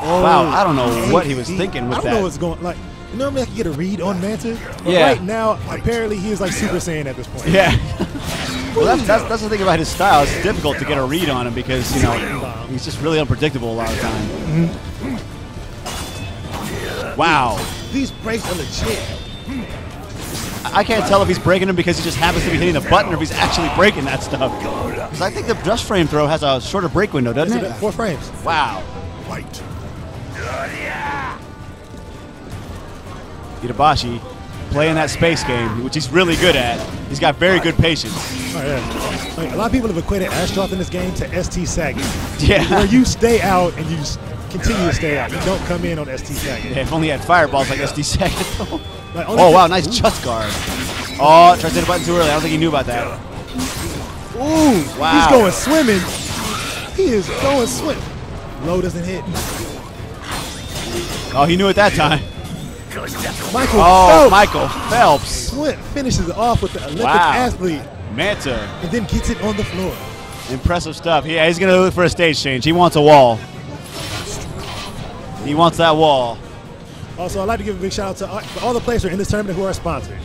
Wow, I don't know what he was thinking with that. I don't that. know what's going like. You Normally I can get a read on Manta. But Yeah. Right now, apparently he is like Super Saiyan at this point. Yeah. well, that's, that's, that's the thing about his style. It's difficult to get a read on him because, you know, he's just really unpredictable a lot of the time. Mm-hmm. Wow. These breaks are legit. I can't tell if he's breaking them because he just happens to be hitting the button or if he's actually breaking that stuff. Because I think the just frame throw has a shorter break window, doesn't it? Four frames. Wow. Fight. Itabashi playing that space game, which he's really good at. He's got very good patience. Oh, yeah. Like, a lot of people have equated Astaroth in this game to ST Sagat. Yeah. Where you stay out and you continue to stay out. You don't come in on ST Sagat. Yeah, if only he had fireballs like ST Sagat. Like, oh, wow, nice just guard. Oh, tried to hit the button too early. I don't think he knew about that. Ooh, Wow. he's going swimming. He is going swim. Low doesn't hit. Oh, he knew it that time. Michael Oh, Phelps Michael Phelps. swim, finishes off with the Olympic Wow. athlete Manta. and then gets it on the floor. Impressive stuff. Yeah, he's going to look for a stage change. He wants a wall. He wants that wall. Also, I'd like to give a big shout out to all, to all the players who are in this tournament who are sponsored.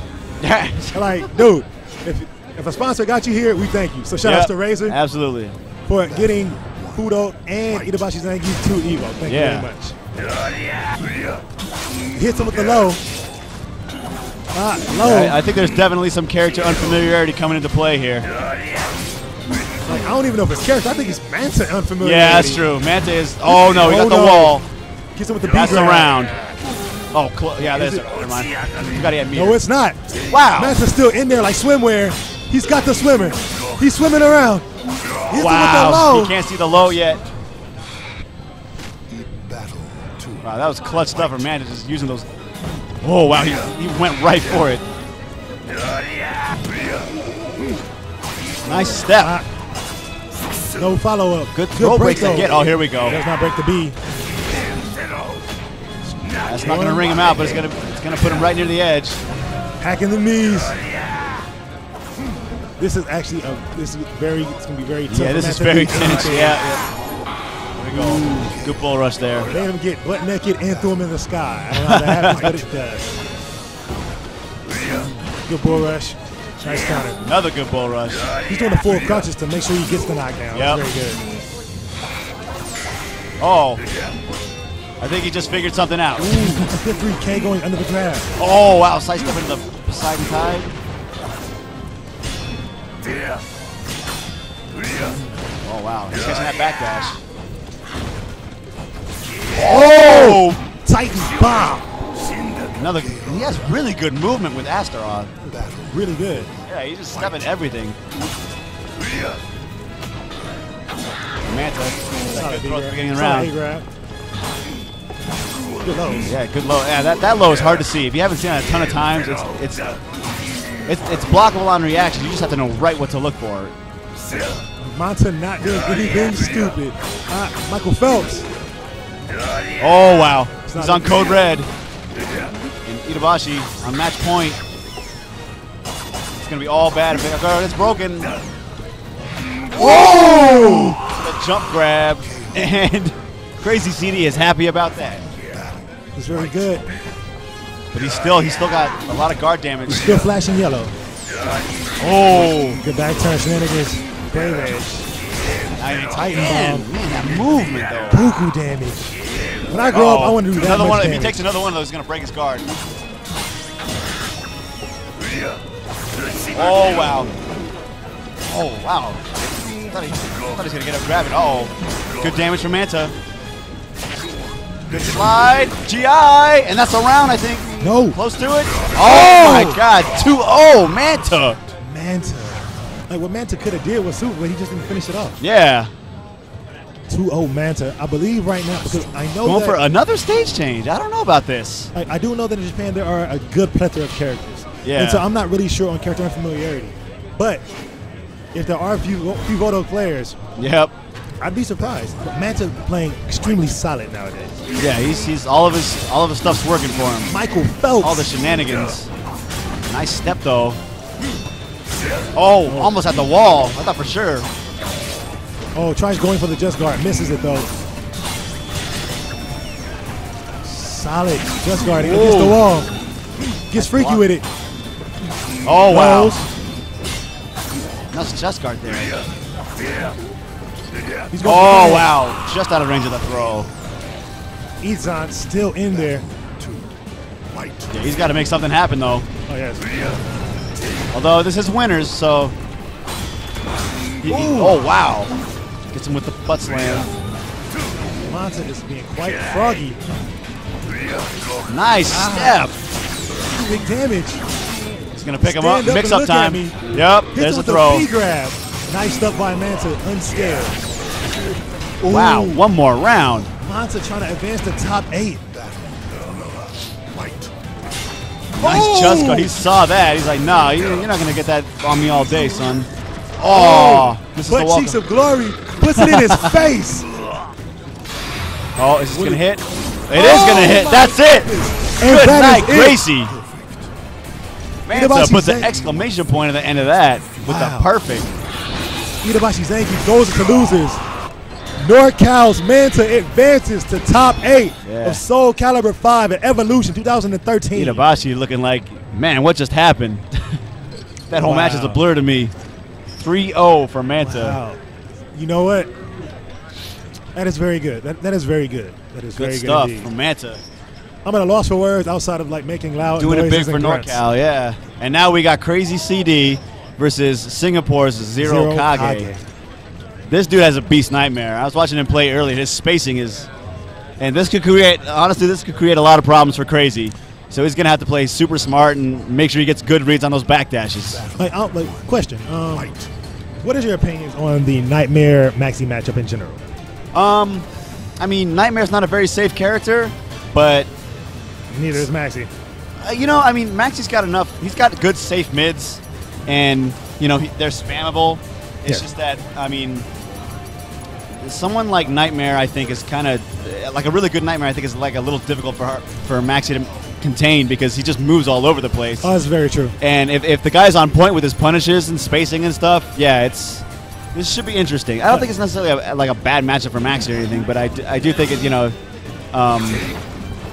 like, dude, if, if a sponsor got you here, we thank you. So shout Yep, to Razer Absolutely. for getting Fudo and Itabashi Zangi to Evo. Thank Yeah. you very much. Hits him with the low. Low. I, I think there's definitely some character unfamiliarity coming into play here. Like, I don't even know if it's character. I think it's Manta unfamiliar. Yeah, that's true. Manta is. Oh no, he got Oh, the no. wall. Gets him with the B That's the grab. round. Oh, yeah, Is there's. it- Never mind. You gotta get me. No, it's not. Wow. Manta's still in there like swimwear. He's got the swimmer. He's swimming around. Hits him with Wow, the low. he can't see the low yet. Wow, that was clutch stuff for Manta just using those. Oh wow, he, he went right for it. Nice step. No follow up. Good throw breaks though. again. Oh, here we go. Does not break the B. That's not gonna ring him out, but it's gonna it's gonna put him right near the edge. Hacking the knees. This is actually a this is very it's gonna be very tough. Yeah, this is very tense. Yeah, yeah. There we go. Good bull rush there. They him get butt naked and threw him in the sky. I don't know how that happens, but it does. Good bull rush. Nice counter. Another good bull rush. He's doing the full crunches to make sure he gets the knockdown. Yep. That's very good. Oh. I think he just figured something out. Ooh, good 3K going under the grab. Oh wow, side step into the Poseidon Tide. Oh wow, he's catching that backdash. Oh! oh! Titan bomb. Another. He has really good movement with Astaroth. Really good. Yeah, he's just stepping everything. Manta. That good throw at the beginning of the round. Good lows. Yeah, good low. Yeah, that, that low is hard to see. If you haven't seen it a ton of times, it's it's it's, it's blockable on reaction. You just have to know right what to look for. Manta not doing anything stupid. Uh, Michael Phelps. Oh wow, he's on code red. And Itabashi on match point. It's gonna be all bad. It's broken. Whoa! The jump grab, and Crazy CD is happy about that. It's very good. But he's still he's still got a lot of guard damage. He's still flashing yellow. Oh, Good back turn shenanigans. Brave edge. I mean, Titan man, bomb. man, that movement though. Buku damage. When I grow up, I oh. want to do that another one. If he takes another one of those, he's gonna break his guard. Oh wow. Oh wow. I thought he, I thought he was gonna get up grab it. Oh, good damage from Manta. Good slide, GI, and that's a round, I think. No. Close to it. Oh, oh. my God, 2-0, Manta. Manta. Like what Manta could have did was super, but he just didn't finish it off. Yeah, 2-0 Manta. I believe right now because I know going that, for another stage change. I don't know about this. I, I do know that in Japan there are a good plethora of characters. Yeah. And so I'm not really sure on character unfamiliarity. But if there are a few few Voldo players, Yep. I'd be surprised. But Manta playing extremely solid nowadays. Yeah, he's, he's all of his all of his stuff's working for him. Michael Phelps. All the shenanigans. Nice step though. Oh, almost at the wall. I thought for sure. Oh, tries going for the just guard, misses it though. Solid just guard against the wall. Gets freaky with it. Oh wow. Rolls. Nice just guard there. He's going Oh for wow, just out of range of the throw. Itazan still in there. Yeah, he's got to make something happen though. Oh yes. Although this is winners, so. He- he- oh wow, gets him with the butt slam. Manta is being quite froggy. Nice Ah. step. Big damage. He's gonna pick him up. Up Mix up time. Yep, Hits there's a throw. The grab. Nice stuff by Manta, unscared. Wow, one more round. Manta trying to advance to top eight. Nice Oh! just guard. He saw that. He's like, nah, you- you're not gonna get that on me all day, son. Oh, this is the Butt walk. cheeks of glory. Puts it in his face. Oh, is this gonna hit? It is gonna oh hit. That's it. And Good that night, is. Gracie. Manta Itabashi puts an exclamation point at the end of that with Wow. the perfect. Itabashi Zanki goes into losers. NorCal's Manta advances to top eight Yeah. of Soul Calibur 5 at Evolution 2013. Itabashi looking like, man, what just happened? that whole match is a blur to me. 3-0 for Manta. Wow. You know what? That is very good. That, that is very good. That is Good very stuff good from Manta. I'm at a loss for words outside of like making loud Doing it big for grunts. NorCal, yeah. And now we got Crazy CD versus Singapore's Zero, Zero Kage. Kage. This dude has a beast nightmare. I was watching him play earlier. His spacing is, and this could create. Honestly, this could create a lot of problems for Crazy. So he's gonna have to play super smart and make sure he gets good reads on those backdashes. Like, I'll- like question. Um, What is your opinions on the Nightmare Maxi matchup in general? Um, I mean, Nightmare's not a very safe character, but Neither is Maxi. uh, you know, I mean, Maxi's got enough. He's got good safe mids, and you know he, they're spammable. It's Yeah. just that I mean, someone like Nightmare, I think, is kind of like a really good Nightmare. I think is like a little difficult for her, for Maxi to contain because he just moves all over the place. Oh, that's very true. And if, if the guy's on point with his punishes and spacing and stuff, yeah, it's this should be interesting. I don't think it's necessarily a, like a bad matchup for Max or anything, but I, d- I do think it, you know, um,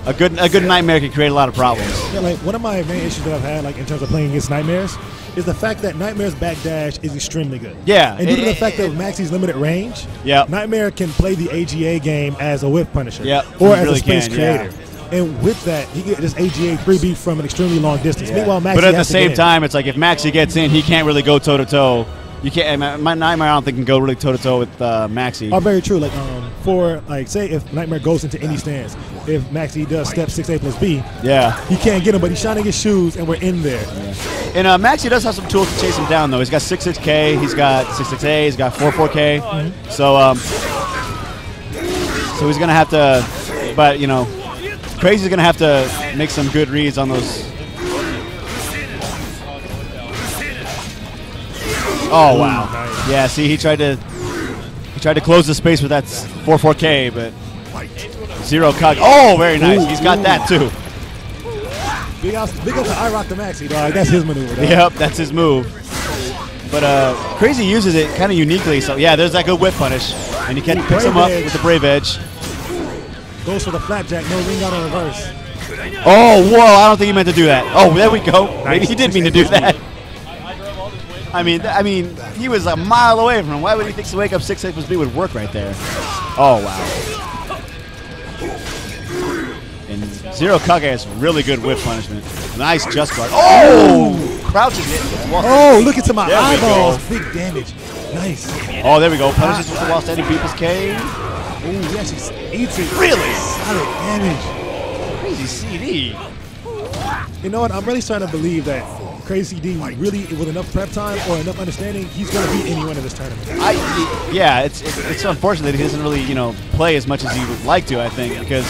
a good a good nightmare can create a lot of problems. Yeah, like one of my main issues that I've had, like in terms of playing against Nightmares, is the fact that Nightmare's backdash is extremely good. Yeah, and due to the it- fact that eh, eh. Maxi's limited range, Yep. Nightmare can play the AGA game as a whip punisher, Yep, or as really a space can, yeah. creator. And with that, he get this AGA free beat from an extremely long distance. Meanwhile, Maxi but at the same time, it's like if Maxi gets in, he can't really go toe to toe. You can't. My, my Nightmare, I don't think can go really toe to toe with uh, Maxi. Oh, very true. Like um, for like say if Nightmare goes into any stance, if Maxi does step six A plus B, Yeah. he can't get him, but he's shining his shoes, and we're in there. And uh, Maxi does have some tools to chase him down, though. He's got six six K, he's got six six A, he's got 44K. Mm-hmm. So, um, so he's gonna have to, but you know, Crazy's gonna have to make some good reads on those. Oh wow! Yeah, see, he tried to he tried to close the space with that 4-4K, but Zero Kage. Oh, very nice. He's got that too. Big up, big up to I Rock the Maxi, dog. That's his maneuver. Dog. Yep, that's his move. But uh, Crazy uses it kind of uniquely. So yeah, there's that good whip punish, and he can Ooh, picks him up Edge. with the brave edge. Goes for the flapjack, no ring out on reverse. Oh, whoa! I don't think he meant to do that. Oh, there we go. Maybe he did mean to do that. I mean, I mean, he was a mile away from him. Why would he think the wake up six A plus B would work right there? Oh wow! And Zero Kage has really good whip punishment. Nice just guard. Oh, crouches it. Oh, look into my There eyeballs. Big damage. Nice. Oh, there we go. Punishes with the while standing people's K. Ooh, he actually eats it. Really? Solid damage. Crazy CD. You know what? I'm really starting to believe that Crazy D like really, with enough prep time or enough understanding, he's going to beat anyone in this tournament. I, yeah, it's, it's it's unfortunate that he doesn't really you know play as much as he would like to. I think because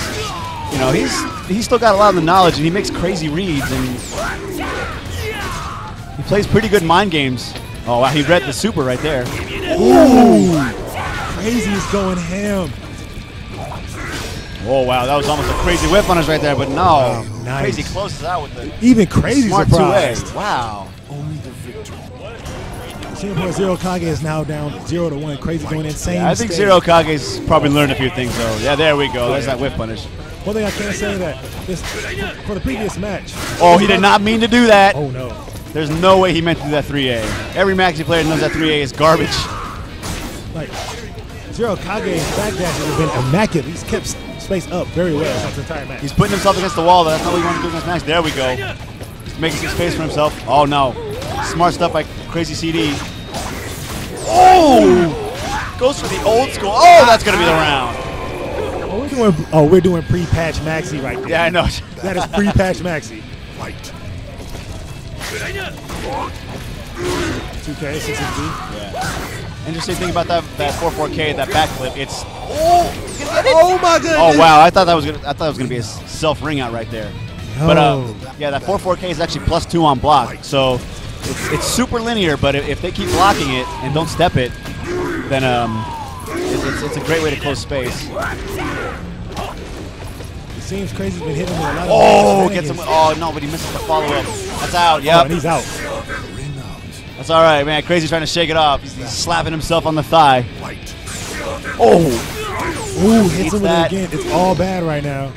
you know he's he's still got a lot of the knowledge and he makes crazy reads and he plays pretty good mind games. Oh wow, he read the super right there. Ooh, Crazy is going ham. Oh wow, that was almost a crazy whip on us right there, but no, nice. crazy closes out with the Even crazy smart surprised. 2A. Wow. Only the victor. Singapore Zero Kage is now down zero to one. Crazy going insane. Yeah, I think state. Zero Kage's probably learned a few things though. Yeah, there we go. There's that whip punish. One thing I can't say that this for the previous match. Oh, he did not mean to do that. Oh no. There's no way he meant to do that 3A. Every Maxi player knows that 3A is garbage. Like Zero Kage's backdash has been immaculate. He's kept space up very well this entire match. He's putting himself against the wall. That's not what he wanted to do against Max. There we go. He's making some space for himself. Oh no. Smart stuff by Crazy CD. Oh! Goes for the old school. Oh, that's going to be the round. Oh, we're doing, oh, we're doing pre-patch Maxi right there. Yeah, I know. that is pre-patch Maxi. Fight. 2K, 6 Yeah. Interesting thing about that that 44K, that backflip, it's oh, oh my goodness. Oh wow, I thought that was gonna I thought it was gonna be a self ring out right there. But uh, No. yeah, that 44K is actually plus two on block, so it's, it's super linear. But if, if they keep blocking it and don't step it, then um, it, it's, it's a great way to close space. It seems Crazy's been hitting with a lot of Oh, gets him. Oh no, but he misses the follow up. That's out. Oh, Yep. and he's out. That's all right, man. Crazy trying to shake it off. He's, he's slapping himself on the thigh. Oh. Ooh, hits Eats him with that. again. It's all bad right now.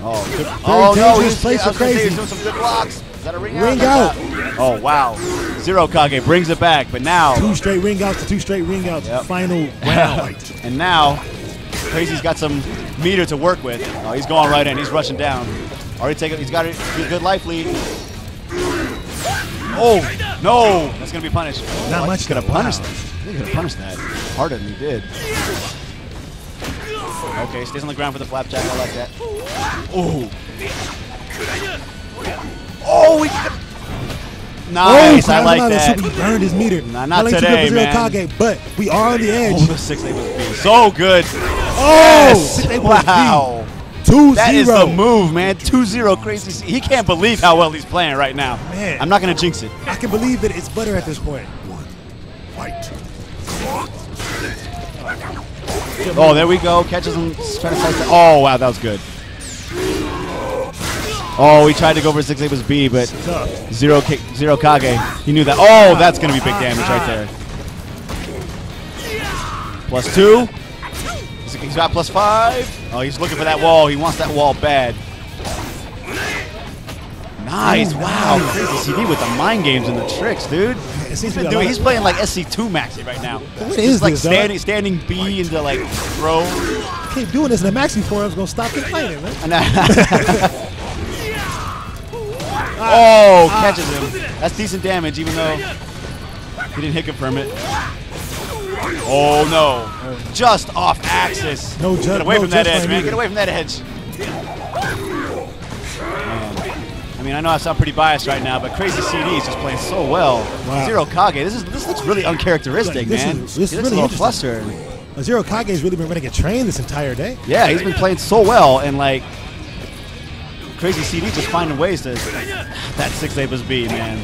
Oh, good. Very oh no, dangerous he's, place I for was say Crazy. He's doing some good blocks. Is that a ring, Ring out? out. Oh wow. Zero Kage brings it back, but now Two straight ring outs to two straight ring outs. Yep. Final round. and now Crazy's got some meter to work with. Oh, he's going right in. He's rushing down. Already taken. He's got a a good life lead. Oh no, that's gonna be punished. Not oh, much, gonna punish Wow. that. He's gonna punish that harder than he did. Okay, stays on the ground for the flapjack. I like that. Oh. Oh, he. Oh, nice, oh, I like that. He burned his meter. Nah, not LA today, man. Kage, but we are on the oh, edge. Oh, the six labels B. So good. Oh, Yes. six labels B. wow. Two That is zero. the move, man. 2-0 crazy. He can't believe how well he's playing right now. Man. I'm not gonna jinx it. I can believe that it's butter at this point. One. Fight. Oh, there we go. Catches him. Trying to slice. Oh, wow, that was good. Oh, he tried to go for six labels B, but Tough. zero K- zero Kage. He knew that. Oh, that's gonna be big damage right there. Plus two. He's- He's got plus five. Oh, he's looking for that wall. He wants that wall bad. Nice. Ooh, Wow. Crazy CD with the mind games and the tricks, dude. He's, been doing, he's playing like SC2 Maxi right now. What is like this, dog? standing, standing B into like throw. Keep doing this, and the Maxi forum's gonna stop complaining, man. Oh, ah. catches him. That's decent damage, even though he didn't hit confirm it. Oh no! Just off axis. No Get away no from that edge, man. Get away from that edge. Man. I mean, I know I sound pretty biased right now, but Crazy CD is just playing so well. Wow. Zero Kage, this is this looks really uncharacteristic, This man. is- this he is looks really a little flustered. Uh, Zero Kage's really been running a train this entire day. Yeah, he's been playing so well, and like Crazy CD just finding ways to. That six Labels B, man.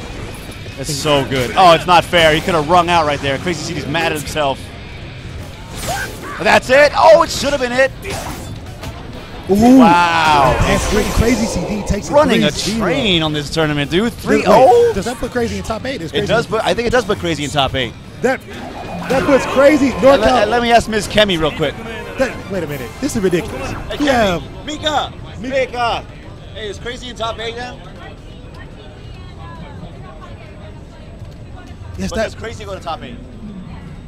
That's so good. Oh, it's not fair. He could have rung out right there. Crazy CD's mad at himself. That's it. Oh, it should have been it. Ooh. Wow. That's. Crazy CD takes it Running a 3-0. train on this tournament, dude. Three Wait, oh. Does that put Crazy in top eight? Is It does, but I think it does put Crazy in top eight. That that puts Crazy Let, NorCal. let me ask Ms. Kemi real quick. that- wait a minute. This is ridiculous. Hey, We have Mika. Mika. Hey, is Crazy in top eight now? Yes, But that does Crazy go to top eight?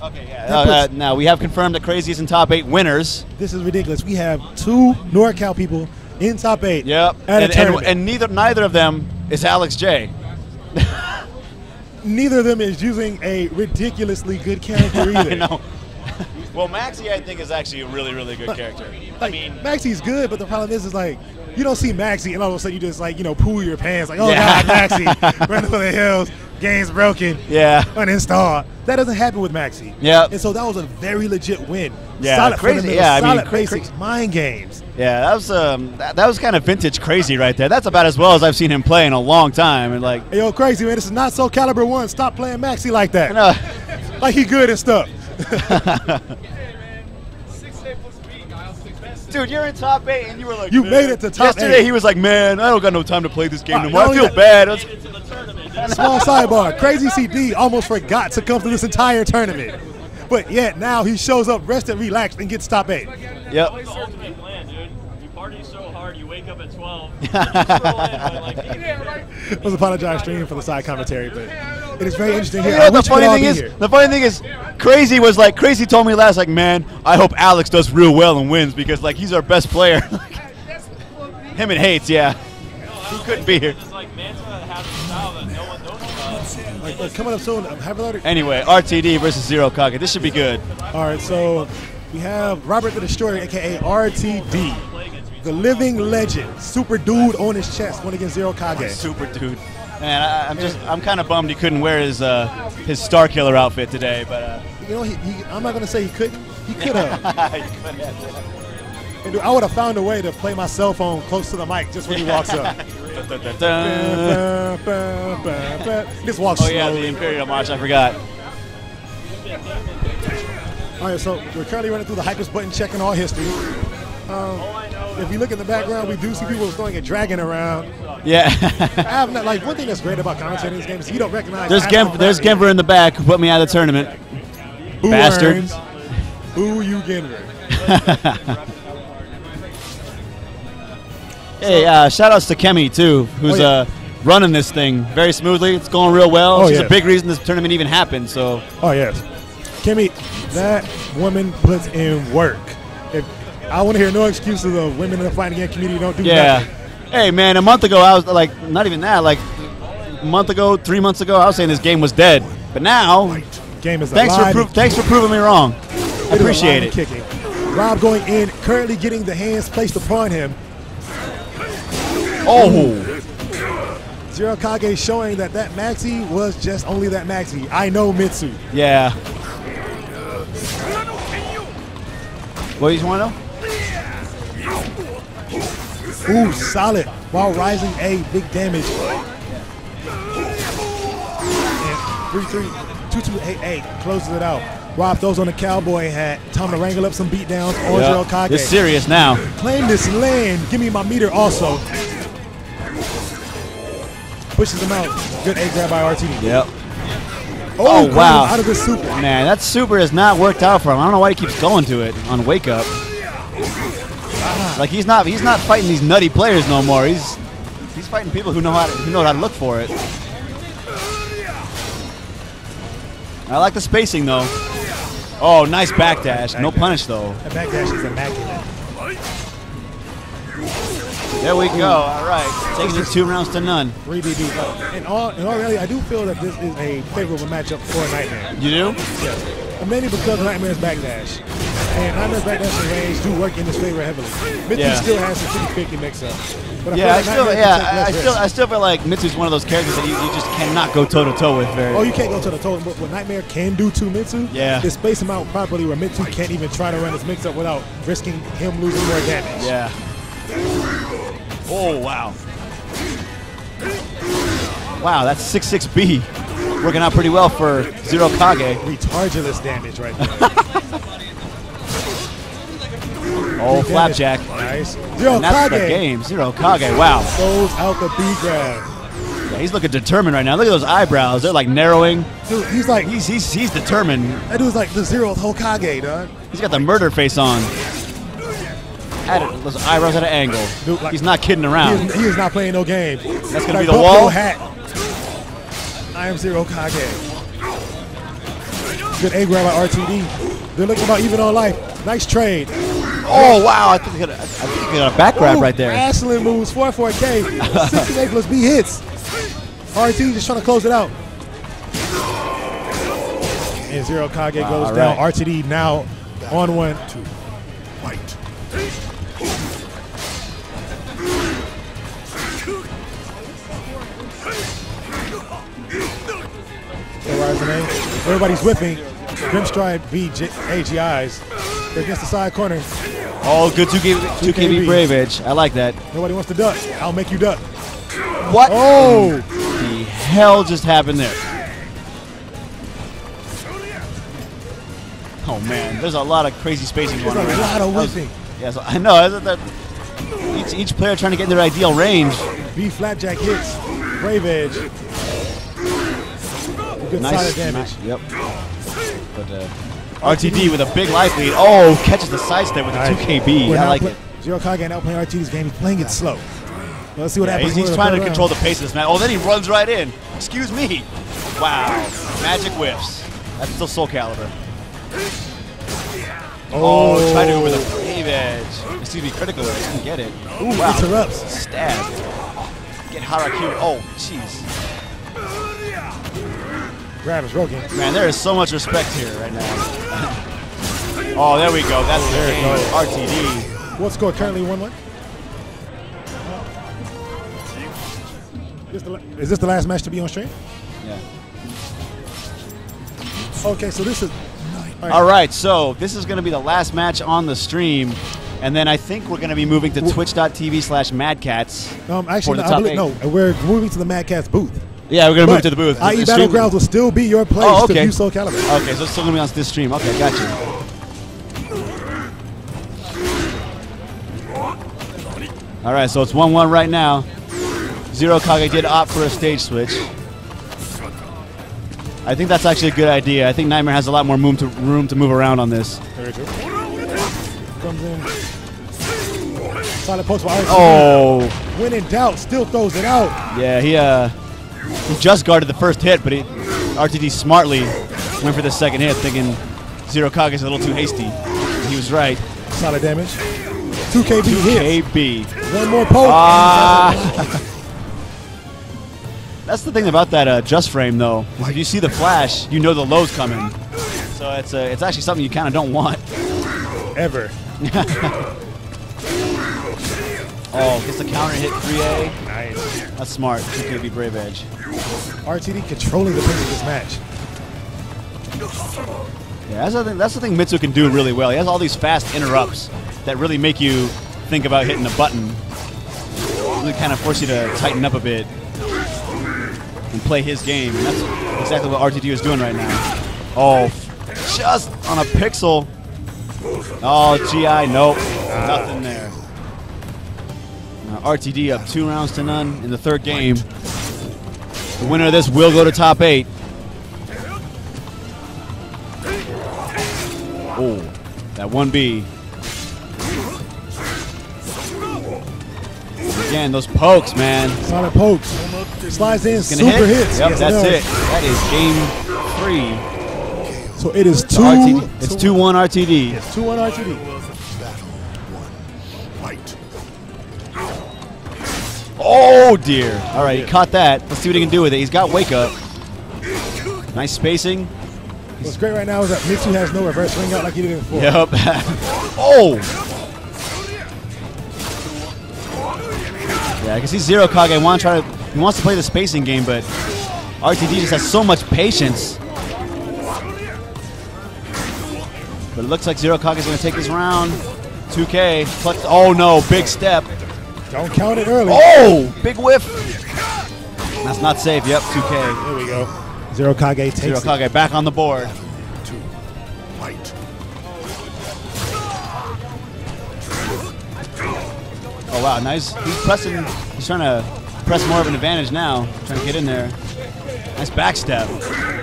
Okay, yeah. That Uh, uh, now we have confirmed that Crazy is in top eight winners. this is ridiculous. We have two NorCal people in top eight. Yep. At a and, and, and neither neither of them is Alex J. Neither of them is using a ridiculously good character either. I know. Well, Maxi, I think, is actually a really, really good character. I mean, Maxi's good, but the problem is, is like you don't see Maxi, and all of a sudden you just like you know poo your pants, like oh Yeah. god, Maxi, running for the hills, game's broken, Yeah. uninstalled. That doesn't happen with Maxi. Yeah. And so that was a very legit win. Yeah, solid crazy- yeah, I mean, solid cra- mind games. yeah, that was um, that, that was kind of vintage Crazy right there. That's about as well as I've seen him play in a long time. And like, Hey, yo, crazy man, this is not so caliber one. Stop playing Maxi like that. No. like he good and stuff. dude, you're in top eight, and you were like, You "Man." made it to top Yesterday, eight. he was like, man, I don't got no time to play this game Wow, no more. I not feel only bad. I was- Small sidebar. Crazy CD almost forgot to come to this entire tournament. But yet now he shows up rested, relaxed, and gets top eight. Yep. Ultimate plan, dude. You party so hard, you wake up at 12. you scroll in, but I was apologize stream for the side commentary, but it is very interesting here. You I know, the wish you could funny thing is, here. the funny thing is, Crazy was like, Crazy told me last, like, man, I hope Alex does real well and wins because like he's our best player. Him and Hates, yeah. He couldn't be here. it's like Manta has a style that no one knows about. Like, like, coming up soon, uh, have a loaded. Anyway, RTD versus Zero Kage. This should be good. All right, so we have Robert the Destroyer, aka RTD, the living legend, super dude on his chest, going against Zero Kage. Super dude. Man, I, I'm just, I'm kind of bummed he couldn't wear his uh, his Starkiller outfit today, but uh, You know, he, he, I'm not gonna say he couldn't. He could have. have. And dude, I would have found a way to play my cell phone close to the mic just when he walks up. Just walks Oh yeah, slowly. the Imperial March. I forgot. All right, so we're currently running through the Hypers button, checking all history. Um, if you look in the background, we do see people throwing a dragon around. Yeah. I have not, like one thing that's great about commentating these games is you don't recognize. there's actual Genver, there's gravity. Genver in the back who put me out of the tournament. Boo Bastard. Earns. Boo you, Genver. Hey, uh, shout outs to Kemi too, who's Oh, yeah. uh, running this thing very smoothly. It's going real well. Oh, She's yeah. a big reason this tournament even happened. So Oh yes, Kemi, that woman puts in work. I want to hear no excuses of women in the fighting game community don't do that. yeah. nothing. Hey man, a month ago I was like, not even that. Like a month ago, three months ago, I was saying this game was dead. But now, Game is thanks for thanks for proving me wrong. I It appreciate it. Kicking. Rob going in, currently getting the hands placed upon him. Oh, Zero Kage showing that that Maxi was just only that Maxi. I know Mitsu. Yeah. What do you want to know? Ooh, solid. While rising A, big damage. And 3 3 2 2 8 8 closes it out. Rob throws on the cowboy hat. Time to wrangle up some beatdowns Yeah. Zero Kage. It's serious now. Claim this land. Give me my meter also. Pushes him out. Good A grab by RTD. Yep. Oh, oh wow. Out of the super. Man, that super has not worked out for him. I don't know why he keeps going to it on wake up. Like he's not he's not fighting these nutty players no more. He's he's fighting people who know how to, who know how to look for it. I like the spacing though. Oh, nice backdash. No punish though. That backdash is immaculate. There we go. All right, taking it two rounds to none. 3DD. Uh, in all, in all reality, I do feel that this is a favorable matchup for Nightmare. You do? Yes. And mainly because of Nightmare's backdash. And Nightmare's backdash and range do work in his favor heavily. Mitsu Yeah. still has some pretty picky mix-up. But I Yeah, I feel still, like Nightmare can yeah, I, I still. I still feel like Mitsu's one of those characters that you, you just cannot go toe to toe with. Very. Oh, you can't go to the total. But what Nightmare can do to Mitsu Yeah. is space him out properly where Mitsu can't even try to run his mix-up without risking him losing more damage. Yeah. Oh wow. Wow, that's 6-6B. Working out pretty well for Zero Kage. Retardulous damage right there. Oh, flapjack. Nice. Zero and that's the game. Zero Kage. Wow. Throws out the B grab. Yeah, he's looking determined right now. Look at those eyebrows. They're like narrowing. Dude, he's like he's he's he's determined. That dude's like the zeroth Hokage, dog. He's got the murder face on. At it, those eyebrows at an angle. Dude, like- he's not kidding He around. is, he is not playing no game. That's gonna Like be the wall. Hat. I am Zero Kage. Good A grab by RTD. They're looking about even on life. Nice trade. Oh wow! I think he got a, I think he got a back grab Ooh, right there. Wrestling moves, 4 4K. 68 plus B hits. RT just trying to close it out. And Zero Kage goes All down. right. RTD now on one. They're Everybody's whipping. Grim Stride v J- AGIs. They're against the side corner. Oh, good 2KB, 2KB Brave Edge. I like that. Nobody wants to duck. I'll make you duck. What? Oh! The hell just happened there? Oh man, there's a lot of crazy spacing going on. There's a right lot now. of whipping. Yeah, so I know. that- Each, each player trying to get in their ideal range. B flapjack hits. Brave edge. Good Nice. damage. Yep. But uh, RTD with a big life lead. Oh, catches the sidestep with a 2KB. We're I like it. Zero Kage now playing RTD's game. He's playing it slow. Let's see what Yeah, happens. he's, he's trying to control the pace of this match. Oh, then he runs right in. Excuse me. Wow. Magic whiffs. That's still Soul Calibur. Oh, Oh. try to go with a brave edge. Excuse me, critical edge. Didn't get it. Ooh, wow. interrupts. Stab. Get Harakiri. Oh, jeez. Grab is broken. Man, there is so much respect here right now. oh, there we go. That's the There it goes. RTD. What score currently 1 1? Is, this the last match to be on stream? Yeah. Okay, so this is. All right, so this is going to be the last match on the stream, and then I think we're going to be moving to twitch.tv slash madcatz Um, for actually, top believe, eight. no, we're moving to the Mad Catz booth. Yeah, we're going to move But to the booth. IE Battlegrounds will still be your place Oh, to okay. view Soul Calibur. Okay, so it's still going to be on this stream. Okay, got you. All right, so it's 1 1 right now. Zero Kage did opt for a stage switch. I think that's actually a good idea. I think Nightmare has a lot more room to, room to move around on this. Very true. Comes in. Solid post for RTD. Oh. When in doubt, still throws it out. Yeah, he uh he just guarded the first hit, but he RTD smartly went for the second hit, thinking Zero Kage is a little too hasty. He was right. Solid damage. 2 KB hits. KB. One more poke. Ah. That's the thing about that uh, just frame, though. If you see the flash, you know the low's coming. So it's uh, it's actually something you kind of don't want. Ever. Oh, gets the counter hit 3A. Nice. That's smart. 2KB Brave Edge. RTD controlling the pace of this match. Yeah, that's the thing. That's the thing Mitsu can do really well. He has all these fast interrupts that really make you think about hitting a button. Really kind of force you to tighten up a bit and play his game. And that's exactly what RTD is doing right now. Oh, just on a pixel. Oh, GI, nope, nothing RTD up two rounds to none in the third game. The winner of this will go to top eight. Oh, that 1B. Again, those pokes, man. Solid pokes. Slides in, Gonna super hit? hits. Yep, Yes, that's it. That is game three. So it is two. RTD. It's 2 1 RTD. It's 2 1 RTD. Oh, dear. All right, he caught that. Let's see what he can do with it. He's got wake up. Nice spacing. What's great right now is that Mitsu has no reverse swing out like he did before. Yep. oh! Yeah, I can see Zero Kage want to try to he wants to play the spacing game, but RTD just has so much patience. But it looks like Zero Kage is going to take this round. 2K. Clutch. Oh no, big step. Don't count it early. Oh, big whiff. That's not safe. Yep, 2K. There we go. Zero Kage takes Zero it. Kage back on the board. Oh wow, nice. He's pressing. He's trying to press more of an advantage now. Trying to get in there. Nice back step.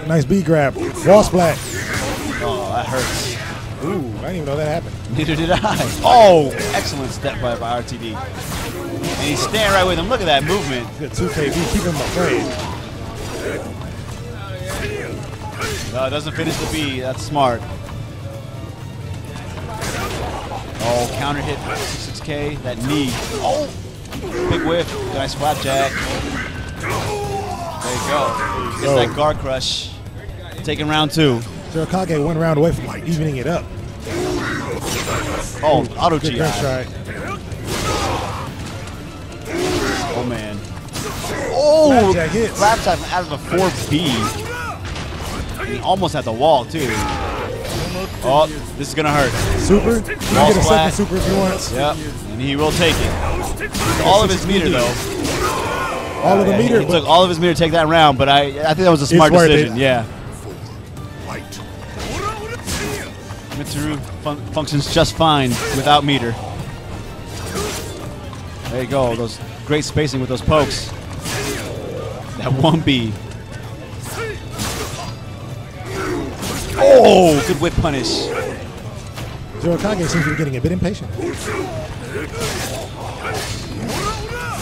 Nice B grab. Wall splat. Oh, that hurts. Ooh, I didn't even know that happened. Neither did I. Oh, excellent step by, by RTD. And he's staying right with him. Look at that movement. Good 2KB, keep him afraid. No, it doesn't finish the B. That's smart. Oh, counter hit 66K. That knee. Oh, big whiff. Nice flapjack. There you go. Gets that guard crush. Taking round two. Zero Kage one round away from like evening it up. Oh, auto Good GI. gun Oh, man. Oh, Flapjack hits. flapjack out of a 4B. He almost at the wall, too. Oh, this is going to hurt. Super. You can Wall get a second super if you want. Yep, and he will take it. All of his meter, though. All of the meter, He took all of his meter to take that round, but I, I think that was a smart It's worth decision. it. Yeah. Mitsuru fun- functions just fine without meter. There you go. Those great spacing with those pokes. That 1B. Oh, good whip punish. Zero Kage seems to be getting a bit impatient.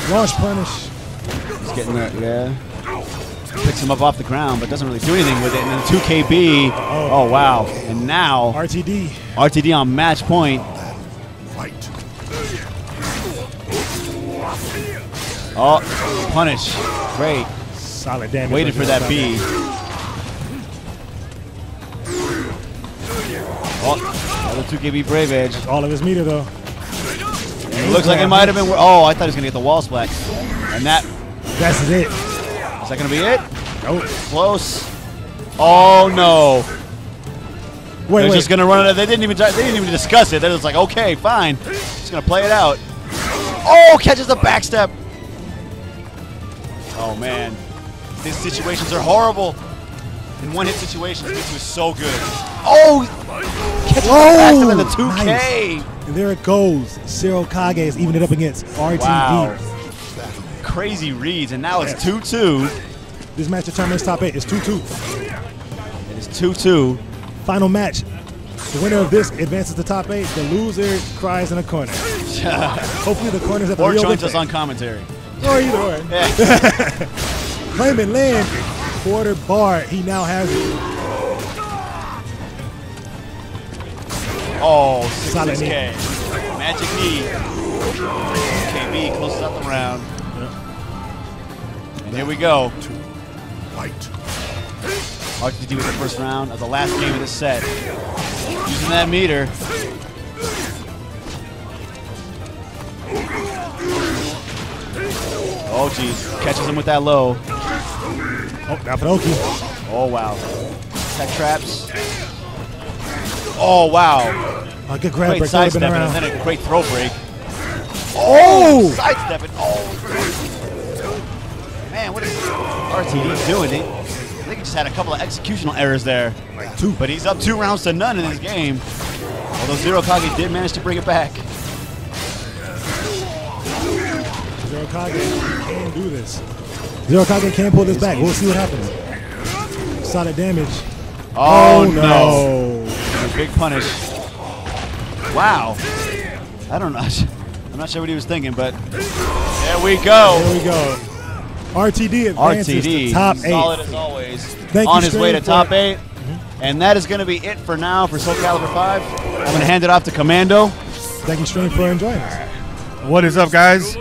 Launch punish. He's getting that, yeah. Picks him up off the ground, but doesn't really do anything with it. And then 2KB. Oh, wow. And now RTD. RTD on match point. Oh, punish. Great. Solid damage. Waited for that B. Oh, another 2KB Brave Edge. All of his meter though. It looks like it might have been. Oh, I thought he was going to get the wall splat. And that. That's it. Is that going to be it? Nope. Close. Oh, no. Wait, They're wait. just gonna run it. They didn't even. They didn't even discuss it. They're just like, okay, fine. Just gonna play it out. Oh, catches the backstep. Oh man, these situations are horrible. In one hit situations, this was so good. Oh, catches the in the 2K. nice. And there it goes. Zero Kage is even it up against RTD. Wow. Crazy reads, and now it's 2-2. This match determines top eight. It's 2-2. It is 2-2. Final match. The winner of this advances to top eight. The loser cries in a corner. Hopefully the corner's at the Or real joins us on commentary. Or either way. Claiming land. Quarter bar. He now has it. Oh, Solid 6K. Magic knee. KB closes out the round. Yeah. And here we go. Fight. RTD with the first round of the last game of the set. Using that meter. Oh, geez. Catches him with that low. Oh, now Pinoki. Oh, wow. Tech traps. Oh, wow. A good grab Great sidestep and then a great throw break. Oh! Sidestep it. Oh. Man, what is RTD doing? They, I think he just had a couple of executional errors there. Like two. But he's up two rounds to none in this game. Although Zero Kage did manage to bring it back. Zero Kage can do this. Zero Kage can pull this back. We'll see what happens. Solid damage. Oh, oh no. no. Big punish. Wow. I don't know. I'm not sure what he was thinking, but there we go. There we go. RTD advances RTD, to top eight. solid as always. Thank on you, his way to for- top eight. Mm-hmm. And that is going to be it for now for Soul Calibur 5. I'm going to hand it off to Commando. Thank you, Stream, for enjoying us. What is up, guys?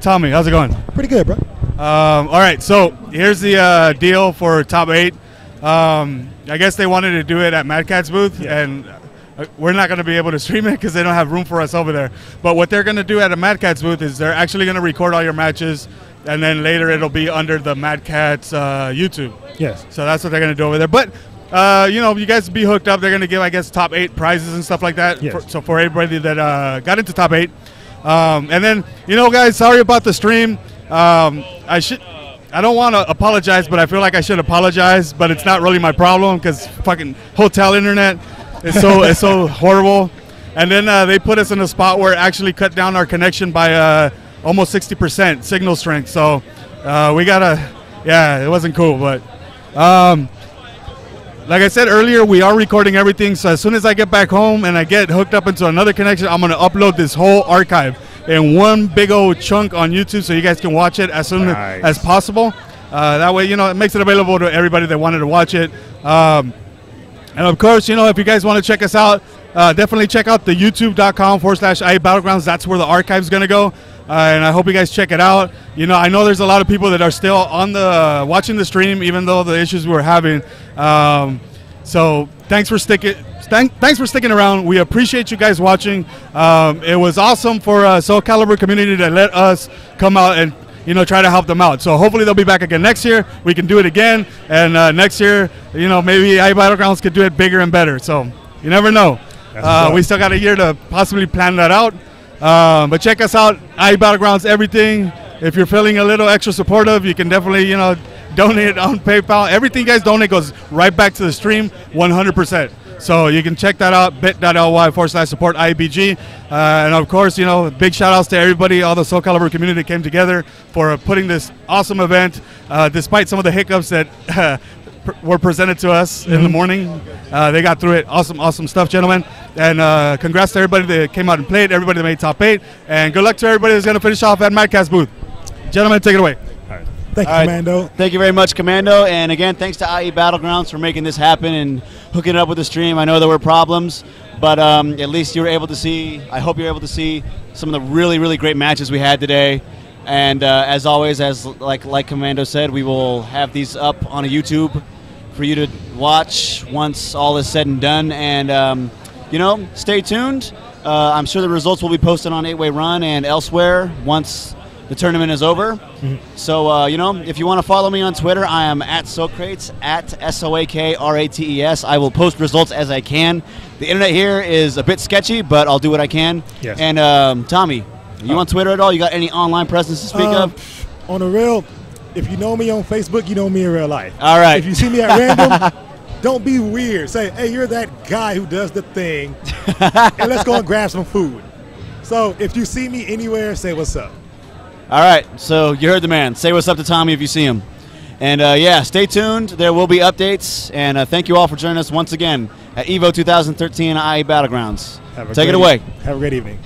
Tommy, how's it going? Pretty good, bro. Um, all right, so here's the uh, deal for top eight. Um, I guess they wanted to do it at Mad Catz booth, and uh, we're not going to be able to stream it because they don't have room for us over there. But what they're going to do at a Mad Catz booth is they're actually going to record all your matches, and then later it'll be under the Mad Catz uh, YouTube. Yes. So that's what they're going to do over there. But uh, you know, you guys be hooked up. They're going to give, I guess, top eight prizes and stuff like that. Yes. For, so for everybody that uh, got into top eight, um, and then you know, guys, sorry about the stream. Um, I should. I don't want to apologize, but I feel like I should apologize. But it's not really my problem because fucking hotel internet is so it's so horrible. And then uh, they put us in a spot where it actually cut down our connection by uh, almost 60% signal strength. So uh, we gotta, yeah, it wasn't cool. But um, like I said earlier, we are recording everything. So as soon as I get back home and I get hooked up into another connection, I'm gonna upload this whole archive in one big old chunk on YouTube, so you guys can watch it as soon Nice. as possible. Uh, that way, you know, it makes it available to everybody that wanted to watch it. Um, and of course, you know, if you guys want to check us out, uh, definitely check out the youtube.com forward slash IE Battlegrounds. That's where the archive's going to go. Uh, and I hope you guys check it out. You know, I know there's a lot of people that are still on the watching the stream, even though the issues we were having. Um, so thanks for sticking. Thank, thanks for sticking around. We appreciate you guys watching. Um, it was awesome for uh, Soul Calibur community to let us come out and you know try to help them out. So hopefully they'll be back again next year. We can do it again, and uh, next year, you know, maybe IE Battlegrounds could do it bigger and better. So you never know. Uh, we still got a year to possibly plan that out. Um, but check us out, IE Battlegrounds everything. If you're feeling a little extra supportive, you can definitely you know donate on PayPal. Everything you guys donate goes right back to the stream, 100%. So you can check that out, bit.ly forward slash support IBG. Uh, and of course, you know, big shout outs to everybody, all the Soul Calibur community came together for putting this awesome event, uh, despite some of the hiccups that were presented to us in the Mhm. morning. Uh, they got through it. Awesome, awesome stuff, gentlemen. And uh, congrats to everybody that came out and played, everybody that made top eight. And good luck to everybody that's going to finish off at Mad Catz booth. Gentlemen, take it away. Thank you, All right. Commando. Thank you very much, Commando. And again, thanks to IE Battlegrounds for making this happen and hooking it up with the stream. I know there were problems, but um, at least you were able to see. I hope you're able to see some of the really, really great matches we had today. And uh, as always, as like like Commando said, we will have these up on a YouTube for you to watch once all is said and done. And um, you know, stay tuned. Uh, I'm sure the results will be posted on Eight Way Run and elsewhere once the tournament is over. So, uh, you know, if you want to follow me on Twitter, I am at Socrates, at S O A K R A T E S. I will post results as I can. The internet here is a bit sketchy, but I'll do what I can. Yes. And, um, Tommy, you on Twitter at all? You got any online presence to speak Um, of? On the real, if you know me on Facebook, you know me in real life. All right. If you see me at random, don't be weird. Say, hey, you're that guy who does the thing, and let's go and grab some food. So if you see me anywhere, say what's up. All right, so you heard the man. Say what's up to Tommy if you see him. And uh, yeah, stay tuned. There will be updates. And uh, thank you all for joining us once again at EVO 2013 IE Battlegrounds. Have a Take it away. Have a great evening.